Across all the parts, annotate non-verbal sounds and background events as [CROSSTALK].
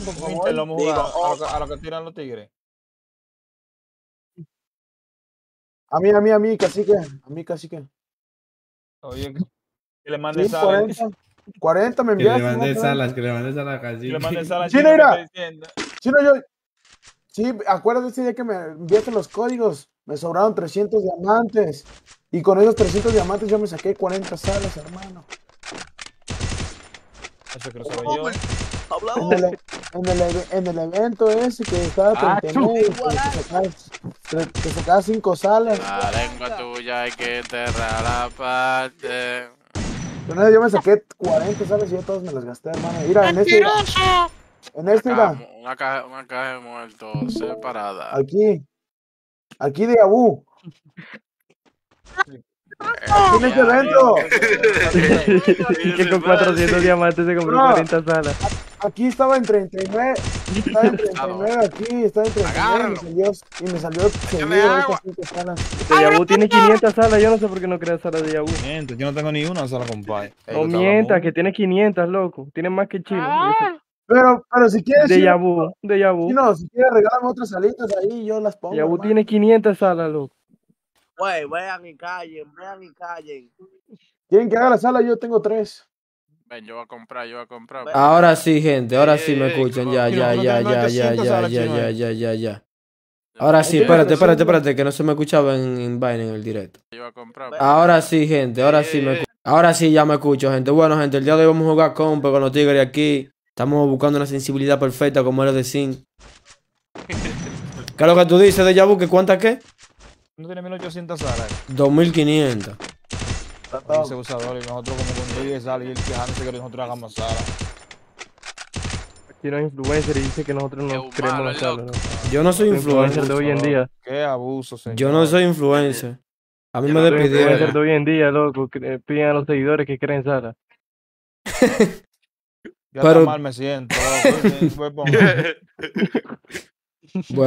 por favor. Lo Digo, jugado a lo, que, ojo. a lo que tiran los tigres. A mí, a mí, a mí, cacique. A mí, cacique. Oye, que que le mande Sí, sal. 40. 40 me Que le salas, que le mande salas Que casi. le mande sal a Sí, Chino que mira. Chino, yo. Sí, acuérdate ese día que me enviaste los códigos. Me sobraron 300 diamantes. Y con esos 300 diamantes yo me saqué 40 salas, hermano. Eso que lo sabía yo. En el, en el, eve- en el evento ese que estaba Ah, 39, que te sacabas, te- te sacabas 5 salas. La lengua tuya hay que enterrarla aparte. Con eso yo me saqué 40 salas y yo todas me las gasté, hermano. Mira, en este. En este, mira. una caja, una caja de muertos separada. Aquí. Aquí de Abu. Este evento. que con 400 diamantes se compró Bro. 40 salas. Aquí estaba en 39. Estaba en 39 aquí. Estaba en 39 y me salió, y me salió seguido agua. estas 5 salas. De Yabu tiene 500 salas, yo no sé por qué no creas salas de Yabu. Yo no tengo ni una sola, compadre. No mientas, que tiene 500, loco. Tiene más que chino. Pero, pero si quieres. De Yabu, de Yabu. Chino, si quieres, regálame otras salitas ahí. Yo las pongo. Yabu tiene 500 salas, loco. Güey, vean y callen, vean y callen. ¿Quieren que haga la sala? Yo tengo 3. Ven, yo voy a comprar, yo voy a comprar. Ahora sí, gente, ahora sí me escuchan. Ya, ya, ¿cómo ya, ya, ya, ya, ahora, ya, ya, ya, ya, ya. Ahora sí, espérate, espérate, espérate, que no se me escuchaba en, vaina en el directo. Yo voy a comprar. Ahora sí, gente, ahora sí me Ahora sí ya me escucho, gente. Bueno, gente, el día de hoy vamos a jugar compa con los tigres aquí. Estamos buscando una sensibilidad perfecta como era de Sin. [LAUGHS] ¿Qué es lo que tú dices de Yabu? ¿Que cuántas qué? No tiene 1800 salas. 2500. Ese usador y nosotros como con 10 salas y él quejándose que nosotros hagamos salas. Chino es influencer y dice que nosotros no creemos las salas. ¿no? Yo no soy Influencer de hoy en día. Qué abuso, señor. Yo no soy influencer. A mí Yo me no despidieron. de hoy en día, loco, que- piden a los seguidores que creen salas. Ya Pero- está mal me siento.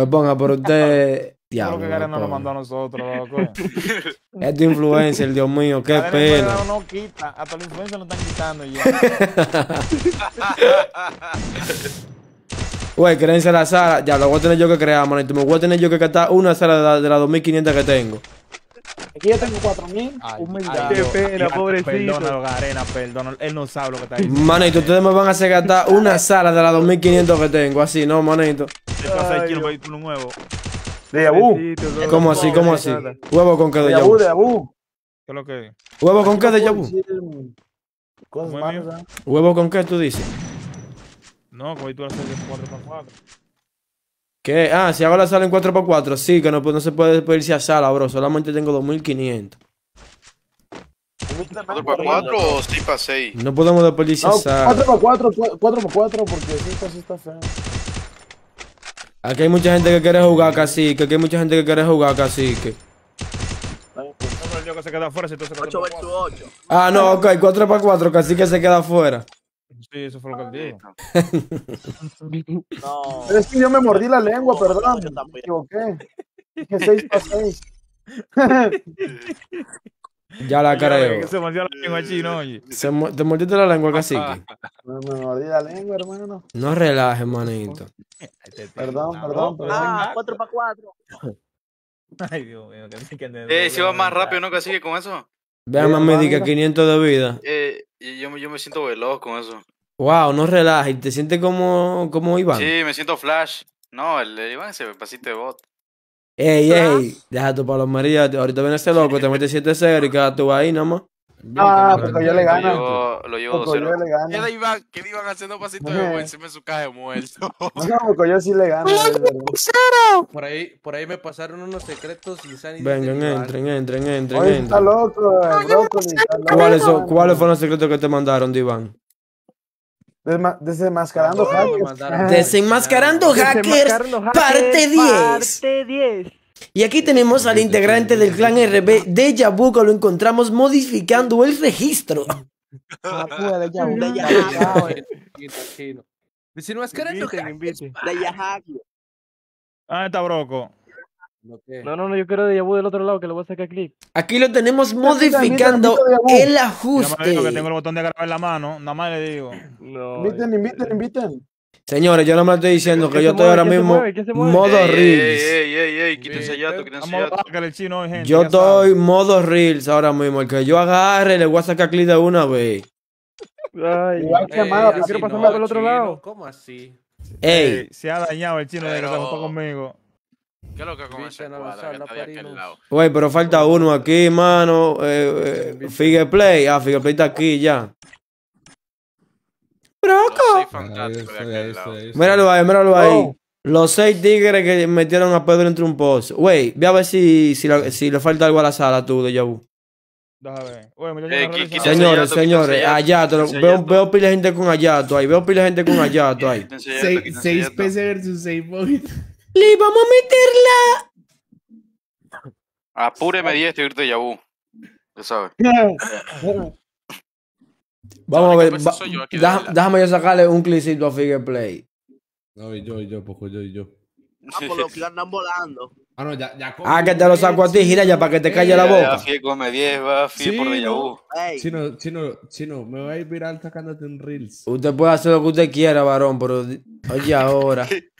ponga, [LAUGHS] pero usted. Todo lo Diablo. que Karen nos lo mandó a nosotros, loco. [LAUGHS] Este influencer, Dios mío, qué Karen pena. No, no quita. Hasta la influencia lo están quitando ya. [LAUGHS] Güey, créense la sala. Ya, lo voy a tener yo que crear, manito. Me voy a tener yo que gastar una sala de, la- de las 2500 que tengo. Aquí yo tengo 4000. Ay, Humildad. Qué pena, pobrecito. Perdónalo, Garena, perdónalo. Él no sabe lo que está diciendo. Manito, ustedes me van a hacer gastar una sala de las 2500 que tengo. Así, ¿no, manito? Esto va a ser chino para uno nuevo. De loco. ¿Cómo así? ¿Cómo así? Huevo con qué De Yabu. de Yabu. ¿Qué es lo que es? Huevo con qué de Yabu. mm. ¿ah? Huevo con qué tú dices. No, como tú haces de 4x4. ¿Qué? Ah, si hago la sala en 4x4, sí, que no, pues, no se puede irse a sala, bro. Solamente tengo 2500. Humildemente, 4x4 o 6x6? No podemos desperdiciar No, sala. 4x4, 4x4, porque 5 sí está feo. Aquí hay mucha gente que quiere jugar cacique. Aquí hay mucha gente que quiere jugar cacique. Ay, pues, No, que se queda afuera si tú se 8 versus 8. Ah, no, ok, 4x4, cacique se queda afuera. Sí, eso fue lo que él dijo. No. Pero [LAUGHS] es que yo me mordí la lengua, perdón. Yo Me equivoqué. Dije 6 para 6. [LAUGHS] Ya la creo. Se mordió la lengua chino, oye. Se ¿Te mordiste la lengua, cacique? [LAUGHS] Me, me mordí la lengua, hermano. No relajes, manito. Perdón, perdón, perdón. Ah, 4 para 4. Ay, Dios mío, Eh, si va más rápido, ¿no? Que sigue con eso. Vean, que mira. 500 de vida. Eh, yo, me- yo me siento veloz con eso. Wow, no relajes. ¿Te sientes como, como Iván? Sí, me siento flash. No, el, el Iván se pasito de bot. Ey, ey, deja tu palomería. Ahorita viene ese loco, te metes 7-0 y quedas tú ahí nomás. Ah, porque yo le gano. lo llevo Porque yo 2-0. le gano. Iván? ¿Qué le iban haciendo pasito de bot? Se me su caja muerto. No, porque yo sí le gano. Por ahí, por ahí me pasaron unos secretos insanos. Vengan, entren, entren, entren, entren. está loco, ¿Cuáles, son- hermano. ¿Cuáles fueron los secretos que te mandaron, Diván? Desma- Desenmascarando No, hackers. Desenmascarando hackers, hackers, parte 10. Parte 10. Y aquí tenemos al integrante del clan RB de Yabu que lo encontramos modificando el registro. De Yabu. De Yabu. Desenmascarando Yahaki. Ah, está broco. ¿Lo? No, no, no, yo quiero de Yabu del otro lado que le voy a sacar clip. Aquí lo tenemos mira, modificando mira, mira, el Yo nada más le digo que tengo ajuste. el botón de grabar en la mano. Nada más le digo. No. Inviten, inviten, inviten. Señores, yo no me estoy diciendo que ¿Qué yo estoy mueve? ahora ¿Qué se mismo modo reels. Yo estoy modo reels ahora mismo. El que yo agarre le voy a sacar clip de una vez. Ay, Igual que Amado, yo quiero pasarme por el otro chino, lado. ¿Cómo así? Ey, Ey, se ha dañado el chino de que se conmigo. ¿Qué es lo que con ese no lo cuadro sabe, que la está de aquel parimos. lado? güey, pero falta uno aquí, mano. Eh, eh, Figueplay. Ah, Figueplay está aquí ya. Broco. seis. Míralo ahí, míralo ahí. Oh. Los seis tigres que metieron a Pedro entre un pozo. Güey, ve a ver si, si, la- si le falta algo a la sala tú de Yabu. Déjame ver. Eh, Señores, señores, Ayato. Veo, veo pila de gente con Ayato ahí. Veo pila de gente con Ayato ahí. Quítense ya 6 esto. PC versus 6 points. Le vamos a meterla. Apúreme 10 y irte Yabu. Ya sabes. Vamos a ver. va- yo de deja- déjame yo sacarle un clicito a Figueplay. No, y yo, y yo, poco yo, y yo. [LAUGHS] Ah, por lo que andan volando. Ah, no, ya, ya. Ah, que te lo saco a ti, gira ya para que te calle la boca. Fie, come 10, va, Fie Sí, por de ¿no? Chino, chino, chino, me voy a ir viral sacándote un Reels. Usted puede hacer lo que usted quiera, varón, pero oye ahora. [LAUGHS]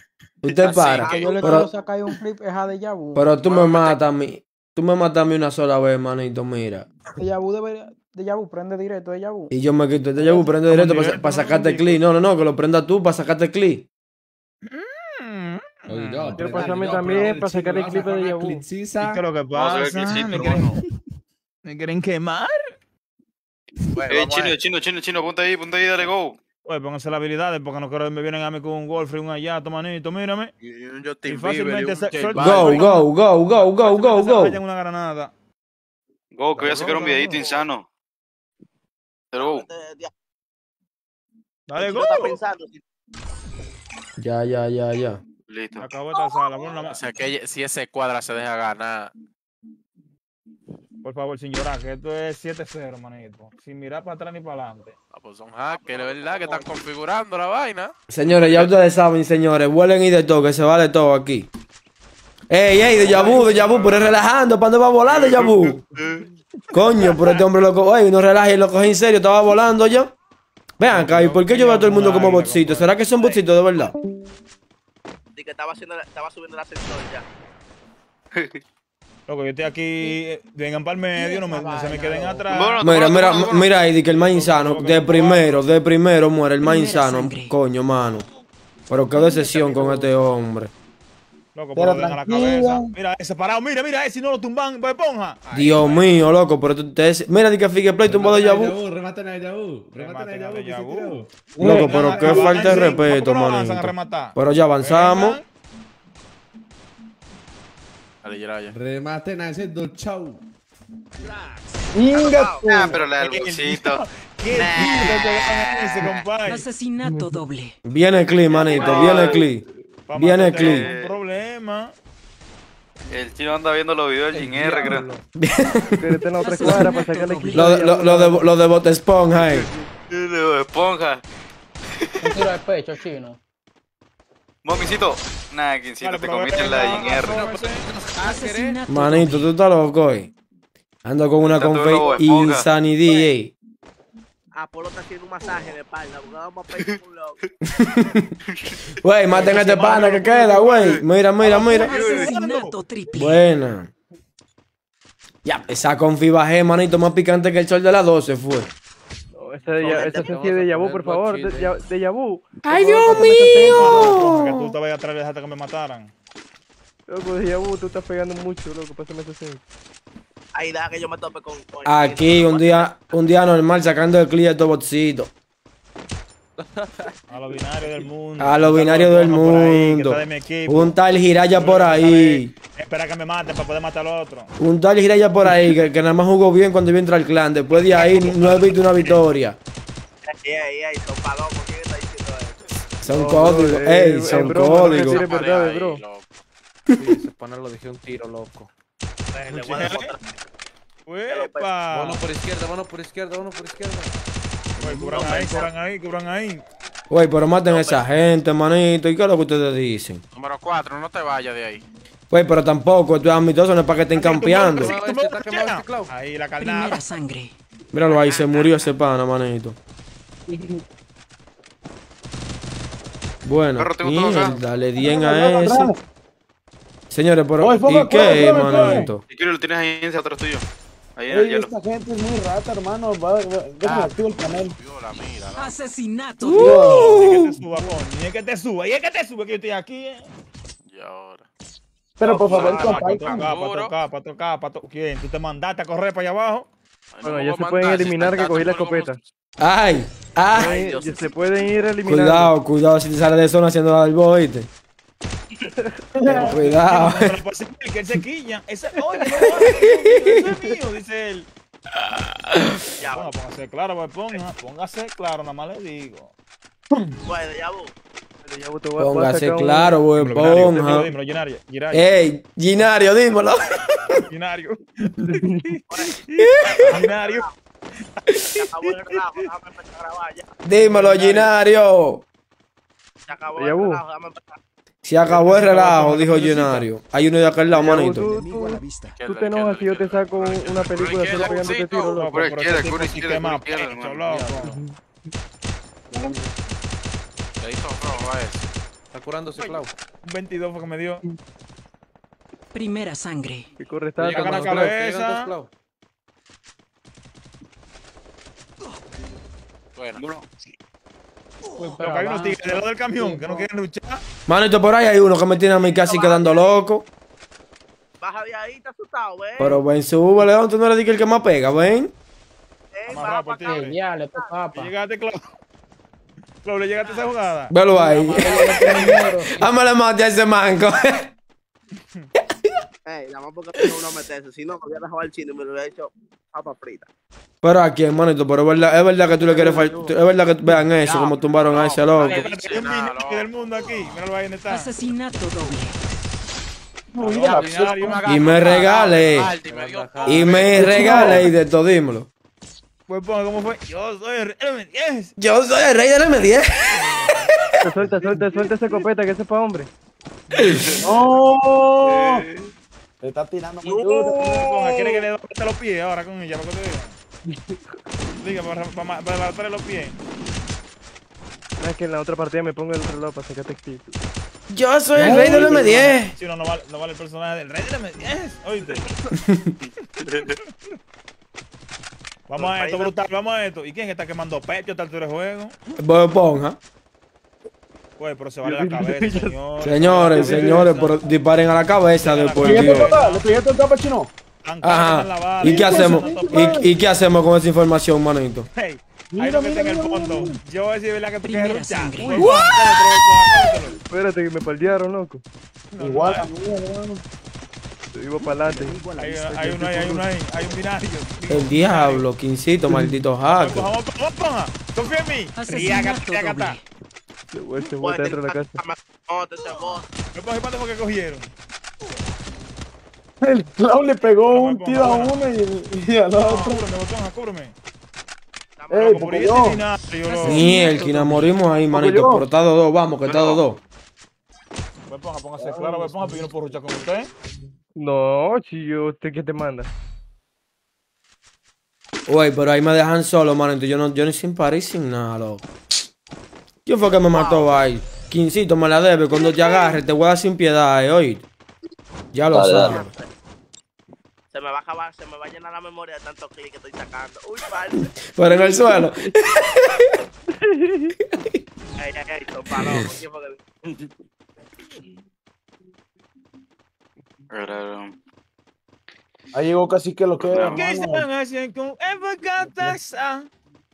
Usted Así para. Que yo le Pero- sacar un clip es a Deja Vu. Pero tú me matas a mí. Tú me matas a mí una sola vez, manito, mira. Deja Vu debería. Deja Vu, prende directo Deja Vu. Y yo me quito este llave, prende directo para sacarte no, clic. No, no, no, que lo prenda tú para sacarte aprende- pasarme yo, también el para sacar el clip de. ¿Y qué es lo que pasa? ¿Me quieren, hermano. ¿Me quieren quemar? bueno, Eh, chino, chino, chino, chino, ponte ahí, ponte ahí, dale go. Oye, pónganse las habilidades porque no quiero que me vienen a mí con un Wolfrey, un Ayato, manito, mírame. Y un Justin Y fácilmente y un se- Go, go, go, go, go, go, go. vayan una granada. Go, que voy a sacar un videito go. insano. Pero go. Dale, go. Ya, ya, ya, ya. Listo. Acabó esta sala. Ma- O sea, que si ese cuadra se deja ganar. Por favor, sin llorar, que esto es 7-0, manito. Sin mirar para atrás ni para adelante. Ah, pues son hackers, de verdad, que están configurando la vaina. Señores, ya ustedes saben, señores, vuelen y de todo, que se vale todo aquí. Ey, ey, de Yabu, de Yabu, pero relajando, ¿para dónde va a volar de Yabu? Coño, pero este hombre loco, oye, no relaje, lo cogí en serio, estaba volando yo. Vean acá, ¿y por qué yo veo a todo el mundo como botcitos? ¿Será que son botcitos de verdad? que estaba, haciendo, estaba subiendo el ascensor ya. [LAUGHS] Loco, yo estoy aquí, eh, vengan para el medio, no, me, no se me queden atrás. Bueno, Mira, mira, mira ahí, di que el más insano, de primero, de primero muere el más insano, coño, mano. Pero qué decepción con este hombre. Loco, Pero deja la cabeza. Mira, ese parado, mira, mira, ese si no lo tumban, pues esponja. Dios mío, loco, pero tú te... Mira, di que Figue Play tumbó de Yabu. Rematen a Yabu, rematen a Yabu. Loco, pero qué falta de ¿por qué respeto, manito. Pero ya avanzamos. Vengan. Dale, ya, ya. Rematen a ese dos chau. Inga, Ah, pero la del bolsito. ¿Qué dan ese, compadre? Asesinato doble. Viene Cli, manito, viene Cli. Viene Cli. no problema. El chino anda viendo los videos del Jin R, creo. Quieres tener otra cuadra para sacarle el clip. Lo, de- lo, lo de, lo de Bot Esponja, eh. [LAUGHS] De Esponja. Un tiro de pecho, chino. Momisito. Nah, quincito, Vale, te comiste la de Jin R. apróbense. Asesinato Manito, tú estás loco, eh. Ando con una confe insanidad, eh. Apolo está haciendo un masaje de espalda, porque vamos a pedir [LAUGHS] un loco. Güey, maten a este pana que queda, güey. Mira, mira, mira. Asesinato triple. Buena. Ya, esa confi bajé, manito, más picante que el sol de las 12 fue. Ese de Ya- ese sencillo de Yabu, por favor. De Ya- de Yabu. ¡Ay, Dios pásame ese mío! Que tú estabas atrás y dejaste que me mataran. Loco, de Yabu, tú estás pegando mucho, loco. Pásame ese sencillo. Ahí deja que yo me tope con. Aquí, un día, un día normal, sacando el clip de estos botcitos. [LAUGHS] A los binarios del mundo. A los binarios del ahí, mundo. está de mi equipo. Un tal Jiraya por ahí. Espera que me maten para poder matar al otro. Un tal Jiraya por ahí, que, que nada más jugó bien cuando iba a entrar al clan. Después de ahí no he visto una victoria. Son códigos, eh, ey, eh, son códigos. Ahí. Ese [LAUGHS] pana lo dejé un tiro, loco. Le voy a demostrar. ¡Uepa! Mano por izquierda, mano por izquierda, mano por izquierda. Cubran ahí, cubran ahí, cubran ahí. Güey, pero maten a esa gente, manito. ¿Y qué es lo que ustedes dicen? Número 4, no te vayas de ahí. Güey, pero tampoco, esto es amistoso, no es para que estén campeando. Ahí la Primera carnada. sangre. Míralo ahí, se murió ese pana, manito. Bueno, mierda, le dien a ese. Señores, pero. ¿Y qué, manito? Si quieres lo tienes ahí en ese atrás tuyo. Ahí en Ey, esta gente es muy rata, hermano. Va, va, déjame activo el panel. Viola, mira. ¿no? Asesinato. Y es que te suba, coño. Y es que te suba. Y es que te sube que yo estoy aquí, eh. Y ahora. Pero por favor, Ah, Para para tocar, para tocar, para tocar. ¿Quién? ¿Tú te mandaste a correr para allá abajo? Ay, Bueno, ya se pueden si eliminar que cogí la tanto, ¿cómo- escopeta. Ay, ay. Dios. se pueden ir eliminando. Cuidado, cuidado si te sale de zona haciendo la del Cuidado. Pero pues, el que él se quilla. Ese, oye, no, ese es mío, dice él. Ya, Bueno, póngase claro, pues ponga, póngase claro, nada más le digo. bueno, ya vos. Póngase claro, Dímelo, Ginario, ponja. dímelo, Ginario, Ginario, Ey, Ginario, dímelo. Ginario. Ginario. Se acabó el relajo, déjame empezar a grabar ya. Dímelo, Ginario. Se acabó Ya el déjame empezar. Se acabó el relajo, dijo Ginario. Hay uno de aquel lado, manito. tú, tú, tú te enojas si yo te saco un- una película solo pegándote tiro, No, loco. Por pero izquierda, por izquierda, por izquierda, loco. Rojo a. Está curándose Clau. Un 22 fue que me dio. Primera sangre. Que corre, está Llega la cabeza. Bueno, Lo que hay unos tigres del lado del camión que no quieren luchar. Manito, por ahí hay uno que me tiene a mí casi quedando loco. Baja de ahí, está asustado, ven. Pero ven, sube, León, tú no le digas el que más pega, ven. Amarrado baja por para acá. tigre. Ya, le toca ¿Le papa. llegaste, Clau? Clau, ¿le llegaste a esa jugada? Velo ahí. [LAUGHS] Ámale mate a ese manco. [LAUGHS] Ey, nada más porque no uno meterse. Si no, me hubiera dejado el chino y me lo hubiera hecho papa frita. Pero aquí, manito, pero es verdad, es verdad que tú le quieres fallar. Es verdad que vean eso, como tumbaron a ese loco. Del mundo aquí. Míralo ahí está. Asesinato doble. Y me regale. Y me regale y de todo, dímelo. Pues ponga, ¿cómo fue? Yo soy el M10. Yo soy el rey del M10. Suelta, suelta, suelta esa escopeta que ese es pa' hombre. [LAUGHS] ¡No! Te está tirando muy duro. ¿quiere que le doy los pies ahora con ella? ¿Para que te diga? Diga, para, para, para los pies. No es que en la otra partida me pongo el reloj para sacar textil. Yo soy el rey del M10. Si no, no vale, no vale el personaje del rey del M10. Oíste. [LAUGHS] Vamos a esto, brutal, vamos a esto. ¿Y quién está quemando pecho a esta altura de juego? Bob Esponja. Pero se vale la cabeza, [LAUGHS] señor. Señores, señores, pero disparen a la cabeza después, ¿Le pegaste Dios. el topa? ¿Le pegaste el topa, chino? Ajá. ¿Y qué hacemos? ¿Y, y qué hacemos con esa información, manito? Hey, Mira, hay lo que mira, está en el fondo. mira. Yo voy a decir, ¿verdad? Que tú quieres. Espérate que me paldearon, loco. Igual a mí, hermano. Te vivo para adelante. Hay, hay uno ahí, hay uno ahí, hay un binario. El diablo, quincito, maldito Vamos, jaco. vamos, vamos, ponga. Confía en mí. Riácata, doble. Se vuelve, se vuelve dentro de la casa. No, te te vos. Me pongo cuánto fue que cogieron. El Clau le pegó No, un no, tiro a no, no. uno y, y al No, otro. cúbreme, botón, cúbreme. Ey, Por porque ahí yo. binario, loco. Mielquina, morimos ahí, manito. Pero está dos, vamos, que está dos. Pues ponga, póngase claro, ponga, porque yo no puedo luchar con usted. No, si yo, ¿usted qué te manda? Uy, pero ahí me dejan solo, manito. Yo no, yo ni sin parir sin nada, loco. ¿Quién fue que me mató ahí? Quincito, me la debe. Cuando te agarre, te voy a dar sin piedad, eh, oí. Ya lo Dale, sabes. Se me va a acabar, se me va a llenar la memoria de tantos clics que estoy sacando. Uy, parce. [LAUGHS] Pero en el suelo. [LAUGHS] Ey, ey, ey, son palomos. ¿Quién fue que- Ahí llegó casi que lo que era, ¿Qué haciendo con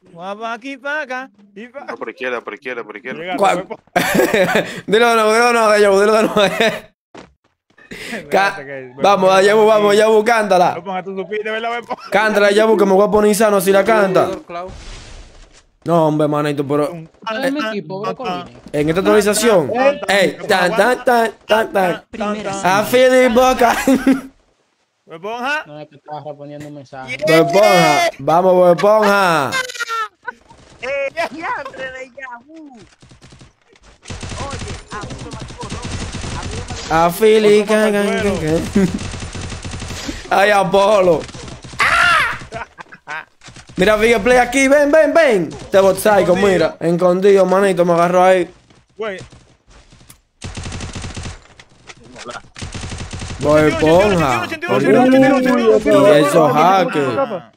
Evocatasa? Guapa aquí para acá. Y pa- No, por izquierda, por izquierda, por izquierda. ¿Cuál? pues, [LAUGHS] dilo de nuevo, dilo de nuevo, Dayabu, dilo de nuevo. [LAUGHS] Ca- Espérate que- Vamos, Dayabu, vamos, Dayabu, cántala. Pues. Pues. Cántala, Dayabu, que me voy a poner insano si la canta. No, hombre, manito, pero en esta actualización. Ey, tan, tan, tan, tan, tan. Primera A. Philip Boca. [LAUGHS] Ponga. No es que estaba respondiendo un mensaje. Esponja. Vamos, Bob Esponja. ¡Eh, diantre de Yahoo! Oye, a mí me. A Philly. can, can, can, can. Ay, Apolo. Mira, Big Play aquí, ven, ven, ven. Te bot psycho, mira. Escondido, manito, me agarró ahí. Güey, Bob Esponja. 81, 81, 81, 81, Y esos 81, hackers. ah.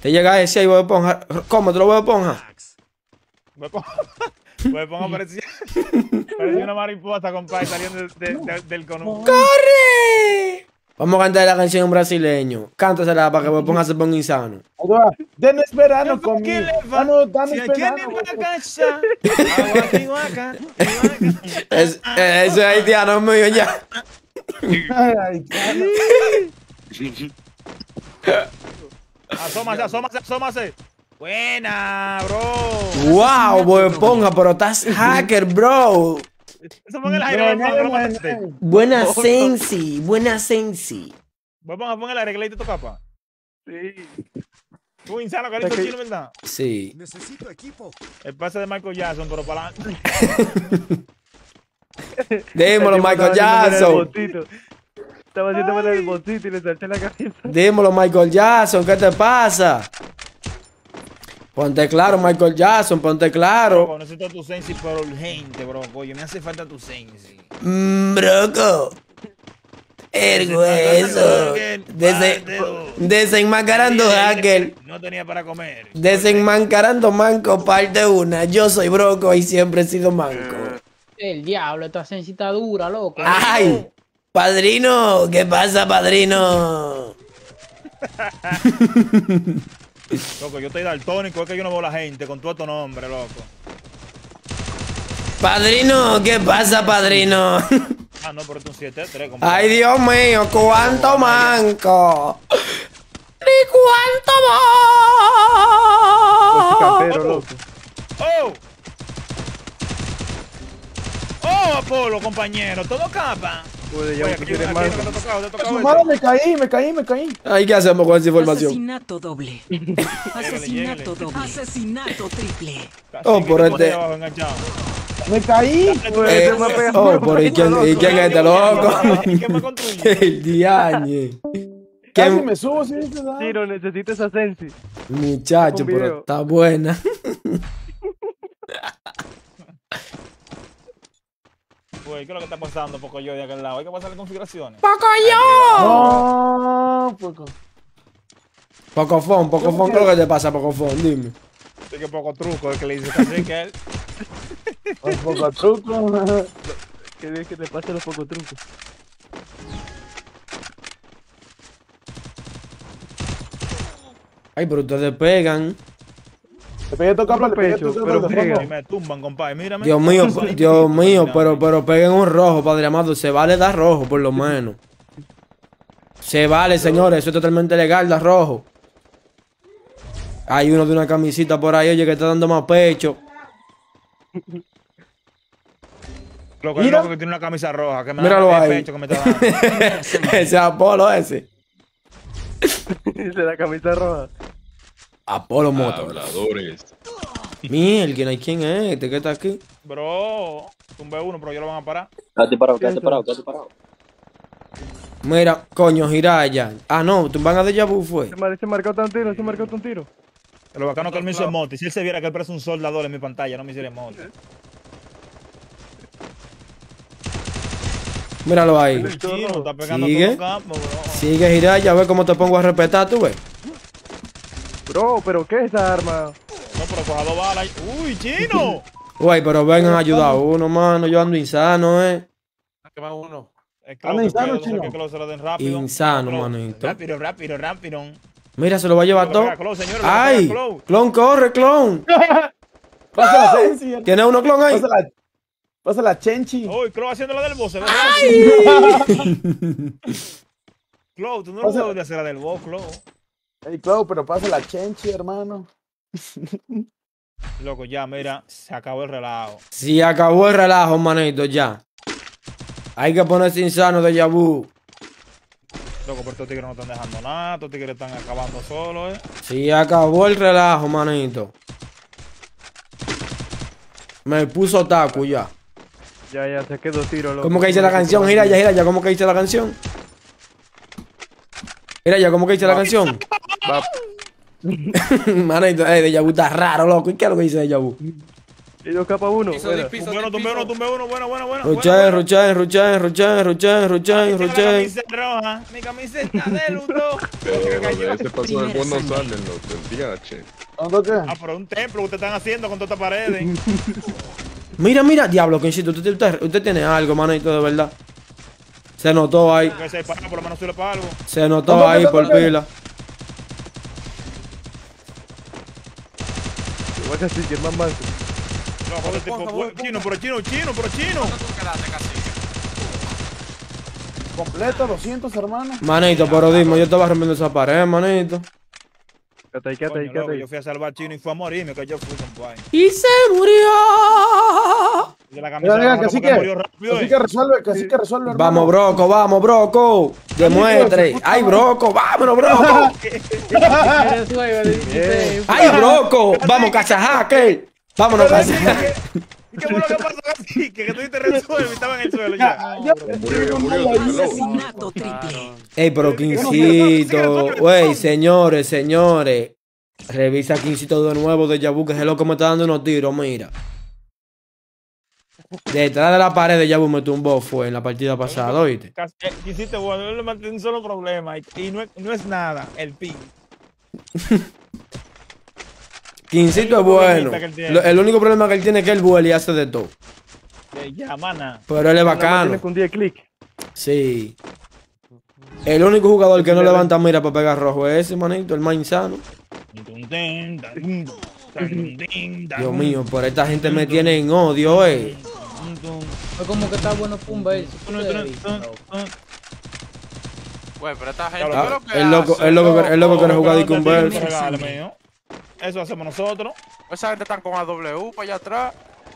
Te llega ese ahí, Bob Esponja. ¿Cómo te lo Bob Esponja? Bob Esponja- parecía, parecía una mariposa, compadre, saliendo de- de- de- del conuco. ¡Corre! Vamos a cantar la canción en brasileño. Cántasela para que Bob Esponja se ponga insano. Verano ¿Qué conmigo. le va? Ah, no, Si Dennis aquí en verano. la casa, agua, iguaca, iguaca. Es, eh, ese haitiano mío ya. Ay. Asómase, asómase, asómase. Buena, bro. Wow, Esponja, pero estás hacker, bro. Eso pon el aire, No, no, no, mataste. no. Buena sensi, buena sensi. Bob Esponja, pon el aire que le diste tu capa. Sí. Tú insano, carito chino, ¿verdad? Sí. El pase de Michael Jackson, pero para adelante. [LAUGHS] [LAUGHS] Dímelo, Michael Jackson. Estaba haciendo el botito y le salté la cabeza. Dímelo, Michael Jackson. ¿Qué te pasa? Ponte claro, Michael Jackson, ponte claro. Bro, necesito tu sensi, pero urgente, bro. Oye, me hace falta tu sensi. Mmm, broco. Ergo eso. Desen- desenmascarando hacker. No tenía para comer. Desenmascarando manco, parte una. Yo soy broco y siempre he sido manco. El diablo, esta sencita dura, loco. ¡Ay! Padrino, ¿qué pasa, padrino? [LAUGHS] Loco, yo estoy daltónico, es que yo no veo la gente con todo estos nombres, loco. Padrino, ¿qué pasa, padrino? Ah, no, pero es un 7-3, compadre. Ay, Dios mío, cuánto manco. Ni cuánto Pues más. campero, loco. ¡Oh! ¡Oh, Apolo, compañero! ¡Todo capa! Puede ya Oye, que aquí, tiene aquí, más. no te ha tocado, te ha A tocado su este. madre me caí, me caí, me caí. Ay, ¿qué hacemos con esa información? Asesinato doble. [LAUGHS] Asesinato doble. Asesinato triple. Oh, que por te este- pones abajo enganchado. Me caí. Eh, oh, por ahí, ¿quién, ¿y quién es este loco? ¿Quién me construye? [LAUGHS] El diañe. Casi me subo, da. Tiro, necesito esa sensi. Muchacho, pero está buena. Güey, ¿qué es lo que está pasando, Poco yo de aquel lado? Hay que pasar las configuraciones. No, poco. Pocofón, Pocofón, ¿qué es lo que te pasa, Pocofón? Dime. Así que poco truco el que le dice así que él. [LAUGHS] Un poco truco. [LAUGHS] Que bien que te pase los pocos trucos. Ay, pero ustedes pegan. Le pegué tu Pecho, pero pega. me tumban, compadre. Mírame. Dios mío. Dios mío, pero, pero peguen un rojo, Padre amado. Se vale dar rojo, por lo menos. Se vale, señores. Eso es totalmente legal, dar rojo. Hay uno de una camisita por ahí, oye, que está dando más pecho. Loco, el Mira. loco que tiene una camisa roja. Que me Míralo da el ahí. pecho que me está dando. [LAUGHS] ese es Apolo, ese. [LAUGHS] de la camisa roja. Apolo Motors. Miel, ¿quién es este que está aquí? Bro, tumbé uno, pero ya lo van a parar. Quédate parado, quédate parado, quédate parado. Mira, coño, Jiraya. Ah, no, tú van a déjà vu fue. Se, mar- se marcó un tiro, se marcó un tiro. Lo bacano que él me hizo emote. Si él se viera que él parece un soldador en mi pantalla, no me hiciera emote. Míralo ahí. El chino está pegando Sigue. Sigue, Jiraya, a ver cómo te pongo a respetar, tú ves. Bro, pero ¿qué es esa arma? No, pero coja dos balas. ¡Uy, chino! [LAUGHS] Güey, pero vengan a ayudar a uno, mano. Yo ando insano, eh. ¿Qué va uno? Es Anda insano, chino. que lo se lo den rápido. Insano, Close. manito. Rápido, rápido, rápido. Mira, se lo va a llevar todo. ¡Ay! Clon, corre, clon. [LAUGHS] Pasa la sensi. ¿Tiene uno clon ahí? Pasa la, pasa la chenchi. Uy, Close haciendo la del boss. ¿se ve? Close, tú no lo de hacer la del boss, Close. Ey, Clau, pero pasa la chenchi, hermano. Loco, ya, mira, se acabó el relajo. Si acabó el relajo, manito, ya. Hay que ponerse insano de Yabu. Loco, pero estos tigres no están dejando nada. Estos tigres están acabando solos, eh. Si acabó el relajo, manito. Me puso taco ya. Ya, ya, se quedó tiro, loco. ¿Cómo que dice la canción? Gira ya, gira ya. ¿Cómo que dice la canción? Mira ya, ¿cómo que dice la canción? [LAUGHS] Manito, eh, de Yabu está raro, loco. ¿Y qué es lo que dice de Yabu? Y dos capa uno. Piso, Tumbé uno, tumbé uno, bueno, bueno, bueno. Ruchain, ruchain, ruchain, ruchain, ruchain, ruchain, Mi ruchain. camiseta roja, mi camiseta de luto. [LAUGHS] Ese paso del fondo salen los DH. ¿Dónde qué? Ah, pero un templo que ustedes están haciendo con todas estas paredes. [LAUGHS] Mira, mira, diablo, Kincito, usted, usted, usted tiene algo, manito, de verdad. Se notó ahí. Se notó ahí por pila. Que es más manso. No, joder, tipo, chino, pero chino, chino, pero chino. Completo, 200, hermano. Manito, pero dime, yo estaba rompiendo esa pared, manito. Quédate ahí, quédate ahí, Coño, quédate loco, ahí. yo fui a salvar a chino y fue a morirme, que yo fui, compadre. Y se murió. De la camisa Mira, mira, roja que sí porque que. murió rápido, Así eh. que resuelve, que así que resuelve, hermano. Vamos, Broco, vamos, Broco. Demuestre. Ay, Broco, vámonos, Broco. Eres juego de 16. Ay, Broco. Vamos, hacker. Vámonos. ¿Y qué fue lo que pasó así? Que, que tú te resuelve y estaba en el suelo ya. Loco. Asesinato triple. Ey, pero Quincito. Wey, señores, señores. Revisa Quincito de nuevo de Yabu, que ese loco me está dando unos tiros, mira. Detrás de la pared de Yabu me tumbó, fue en la partida pasada, ¿oíste? Eh, Hiciste bueno, yo le mantengo un solo problema y, y no, es, no es nada, el pin. [LAUGHS] Quincito es bueno. Lo- El único problema que él tiene es que él vuela y hace de todo. De llamana. Pero él es bacano. Tiene con 10 clics. Sí. El único jugador que no levanta mira para pegar rojo es ese, manito, el más insano. Dios mío, por esta gente me tiene en odio, eh. Fue como que está bueno Pumba eso. Güey, pero esta gente, Claro, ¿qué es lo que El loco, el loco, el loco quiere jugar de no converse. Eso hacemos nosotros. Esa gente está con AW para allá atrás.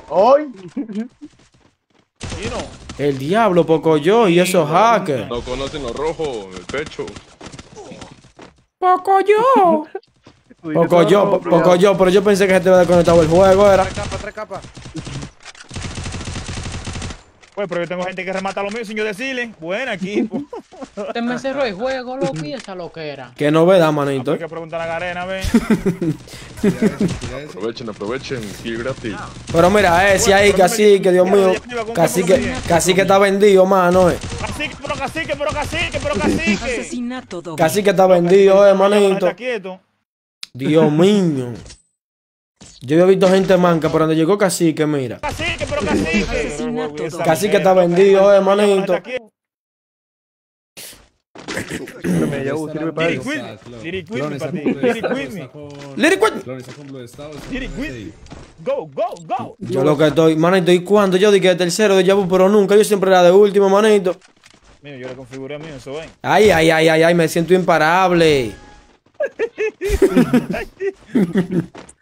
Hoy. Y no. El diablo, poco yo y esos hackers. No conocen los rojos, el pecho. Poco yo. [LAUGHS] Tú dices Poco todo yo, rojo, po- poco cuidado. yo, pero yo pensé que se te había desconectado el juego, era. Tres capas, tres capas. Pues, pero yo tengo gente que remata lo mío sin yo decirle. Buena equipo. [LAUGHS] Te me cerró el juego, loco, y esa loquera. Qué novedad, manito. Hay que preguntar a Garena, ve. [LAUGHS] Aprovechen, aprovechen, kill gratis. Pero mira, ese ahí, casi que Dios mío, casi que, casi que está vendido, mano, eh. Cacique, pero cacique, pero cacique, pero cacique. Asesinato doble. Casi que está vendido, eh, manito. Dios mío. Yo había visto gente manca, pero donde llegó Cacique, mira. Cacique, pero cacique. Cacique está vendido, eh, manito. Queen. Go, go, go. Yo lo que estoy, manito, ¿y cuándo? Yo dije tercero de Yabu, pero nunca, yo siempre era de último, manito. Mira, yo le configuré a mí, eso ven. Ay, ay, ay, ay, ay, me siento imparable. [LAUGHS]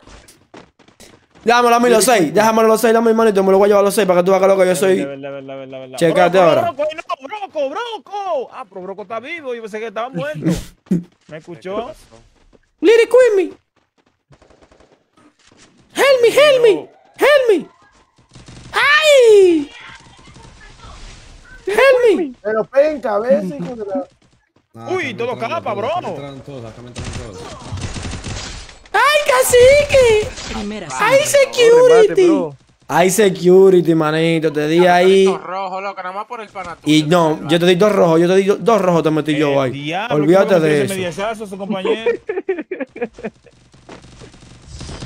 Déjamelo a mí los seis, déjamelo los seis, dame mi manito, me lo voy a llevar a los seis para que tú hagas lo que yo soy. Broco, ahora. Broco, ay, no, Broco, Broco. Ah, pero Broco está vivo. Yo pensé que estaba muerto. [LAUGHS] ¿Me escuchó? With me. Help me, help me, help me. ¡Ay! Help me. Pero peguen cabeza, hijo de la. Ah, Uy, todo capa, todos, bro. acá me entraron todos, acá me entraron todos. ¡Ay, cacique! Primera ¡Ay, sangre. Remate, security! bro. ¡Ay, security, manito! Te di ahí. rojo, loco, nada más por el Y no, yo te di dos rojos, yo te di do- dos rojos, te metí yo El ahí. diablo, Olvídate ¿cómo que de ese eso. mediesazo, su compañero. [LAUGHS]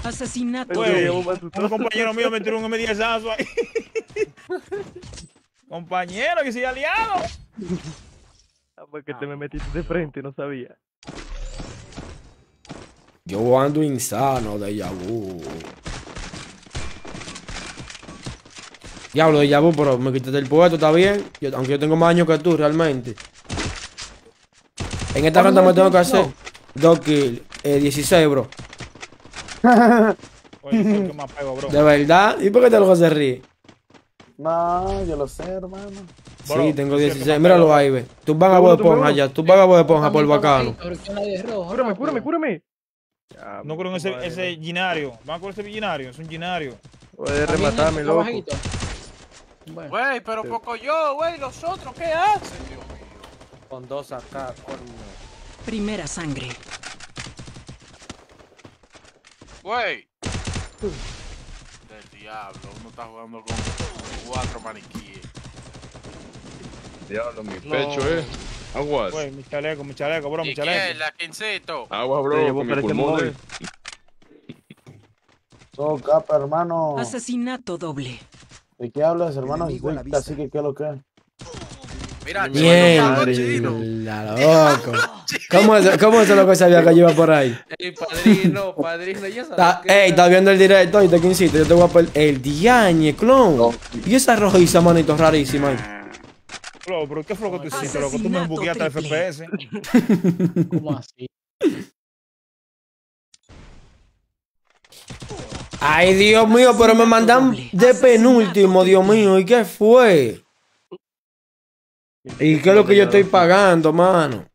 Asesinato asustó. Un compañero mío me tiró un mediesazo ahí. [LAUGHS] compañero, que soy aliado. Ah, Porque te me metiste de frente, no sabía. Yo ando insano de Yabu. Diablo de Yabu, pero me quitaste el puesto, está bien. Yo- aunque yo tengo más años que tú, realmente. En esta ronda me tengo que hacer dos kills. Eh, 16, bro. [LAUGHS] Oye, soy que más pego, bro. De verdad. ¿Y por qué te lo se ríe? No, yo lo sé, hermano. Bro, Sí, tengo yo soy el que 16. más Míralo ahí, ve. Tú van a Esponja tú. ya. Tú van a Bob Esponja por bacano. Cúrame, cúrame, cúrame. Ya, No creo en ese, ese ginario. ¿Van con ese ginario? Es un ginario. Puedes También rematarme, está loco. bajito. Bueno, Güey, pero poco yo, güey, los otros, ¿qué hacen, Dios mío? Con dos acá, coño. Primera sangre. Güey. Del Diablo, uno está jugando con cuatro maniquíes. Diablo, mi pecho, eh. Aguas. Güey, mi chaleco, mi chaleco, bro, mi chaleco. La quincito. Aguas, bro, llevó con para ese pulmones. So, capa, hermano. Asesinato doble. ¿De qué hablas, hermano? Enemigo a la Soy vista. Cacique, ¿qué es lo que es? Mira, Mierda, [LAUGHS] loco. [LAUGHS] ¿Cómo es, cómo ese loco sabía que yo iba por ahí? [LAUGHS] Ey, padrino, padrino, ya sabes. Está- que- ey, estás viendo el directo y te quincito. Yo te voy a poner el diañe, clon. Y esa rojiza, manito, rarísima. ahí. Bro, pero ¿qué fue lo que tú hiciste, loco? Tú me Asesinato bugueaste el. FPS. [LAUGHS] ¿Cómo así? Ay, Dios mío, pero me mandan de penúltimo, Dios mío. ¿Y qué fue? ¿Y qué es lo que yo estoy pagando, mano?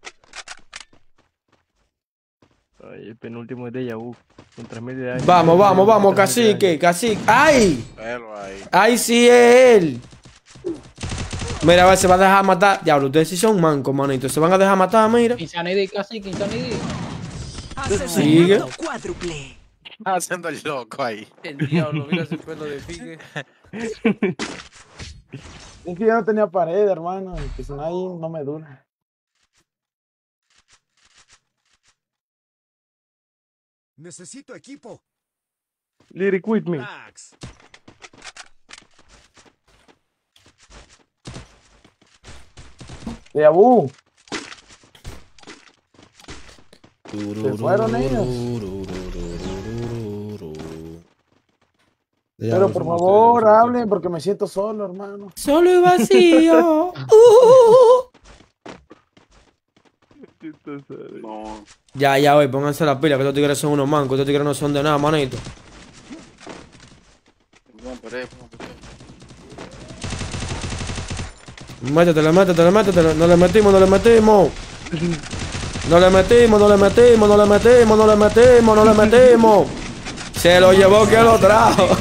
Ay, el penúltimo es de Yahoo. Con 3000 de daño. Vamos, vamos, vamos, 3000 de cacique, cacique. ¡Ay! ¡Ay, sí es él! Mira, a ver, se va a dejar matar. Diablo, ustedes sí son mancos, manito. Se van a dejar matar, mira. Insanity, casi Insanity. Asesinato cuádruple. Haciendo el loco ahí. El diablo, mira ese pelo de figue. [LAUGHS] Es que yo no tenía pared, hermano. y Que si no ahí no me dura. Necesito equipo. Lyric with me. Max. De Abu. Se fueron ellos. Pero por favor, hablen porque me siento solo, hermano. Solo y vacío. [LAUGHS] Uh. Ya, ya, hoy, pónganse la pila, que estos tigres son unos mancos. Estos tigres no son de nada, manito. Métetele, métetele, métetele. No le metimos, no le metimos. No le metimos, no le metimos, no le metimos, no le metimos, no le metimos. Se lo llevó que lo trajo. [LAUGHS]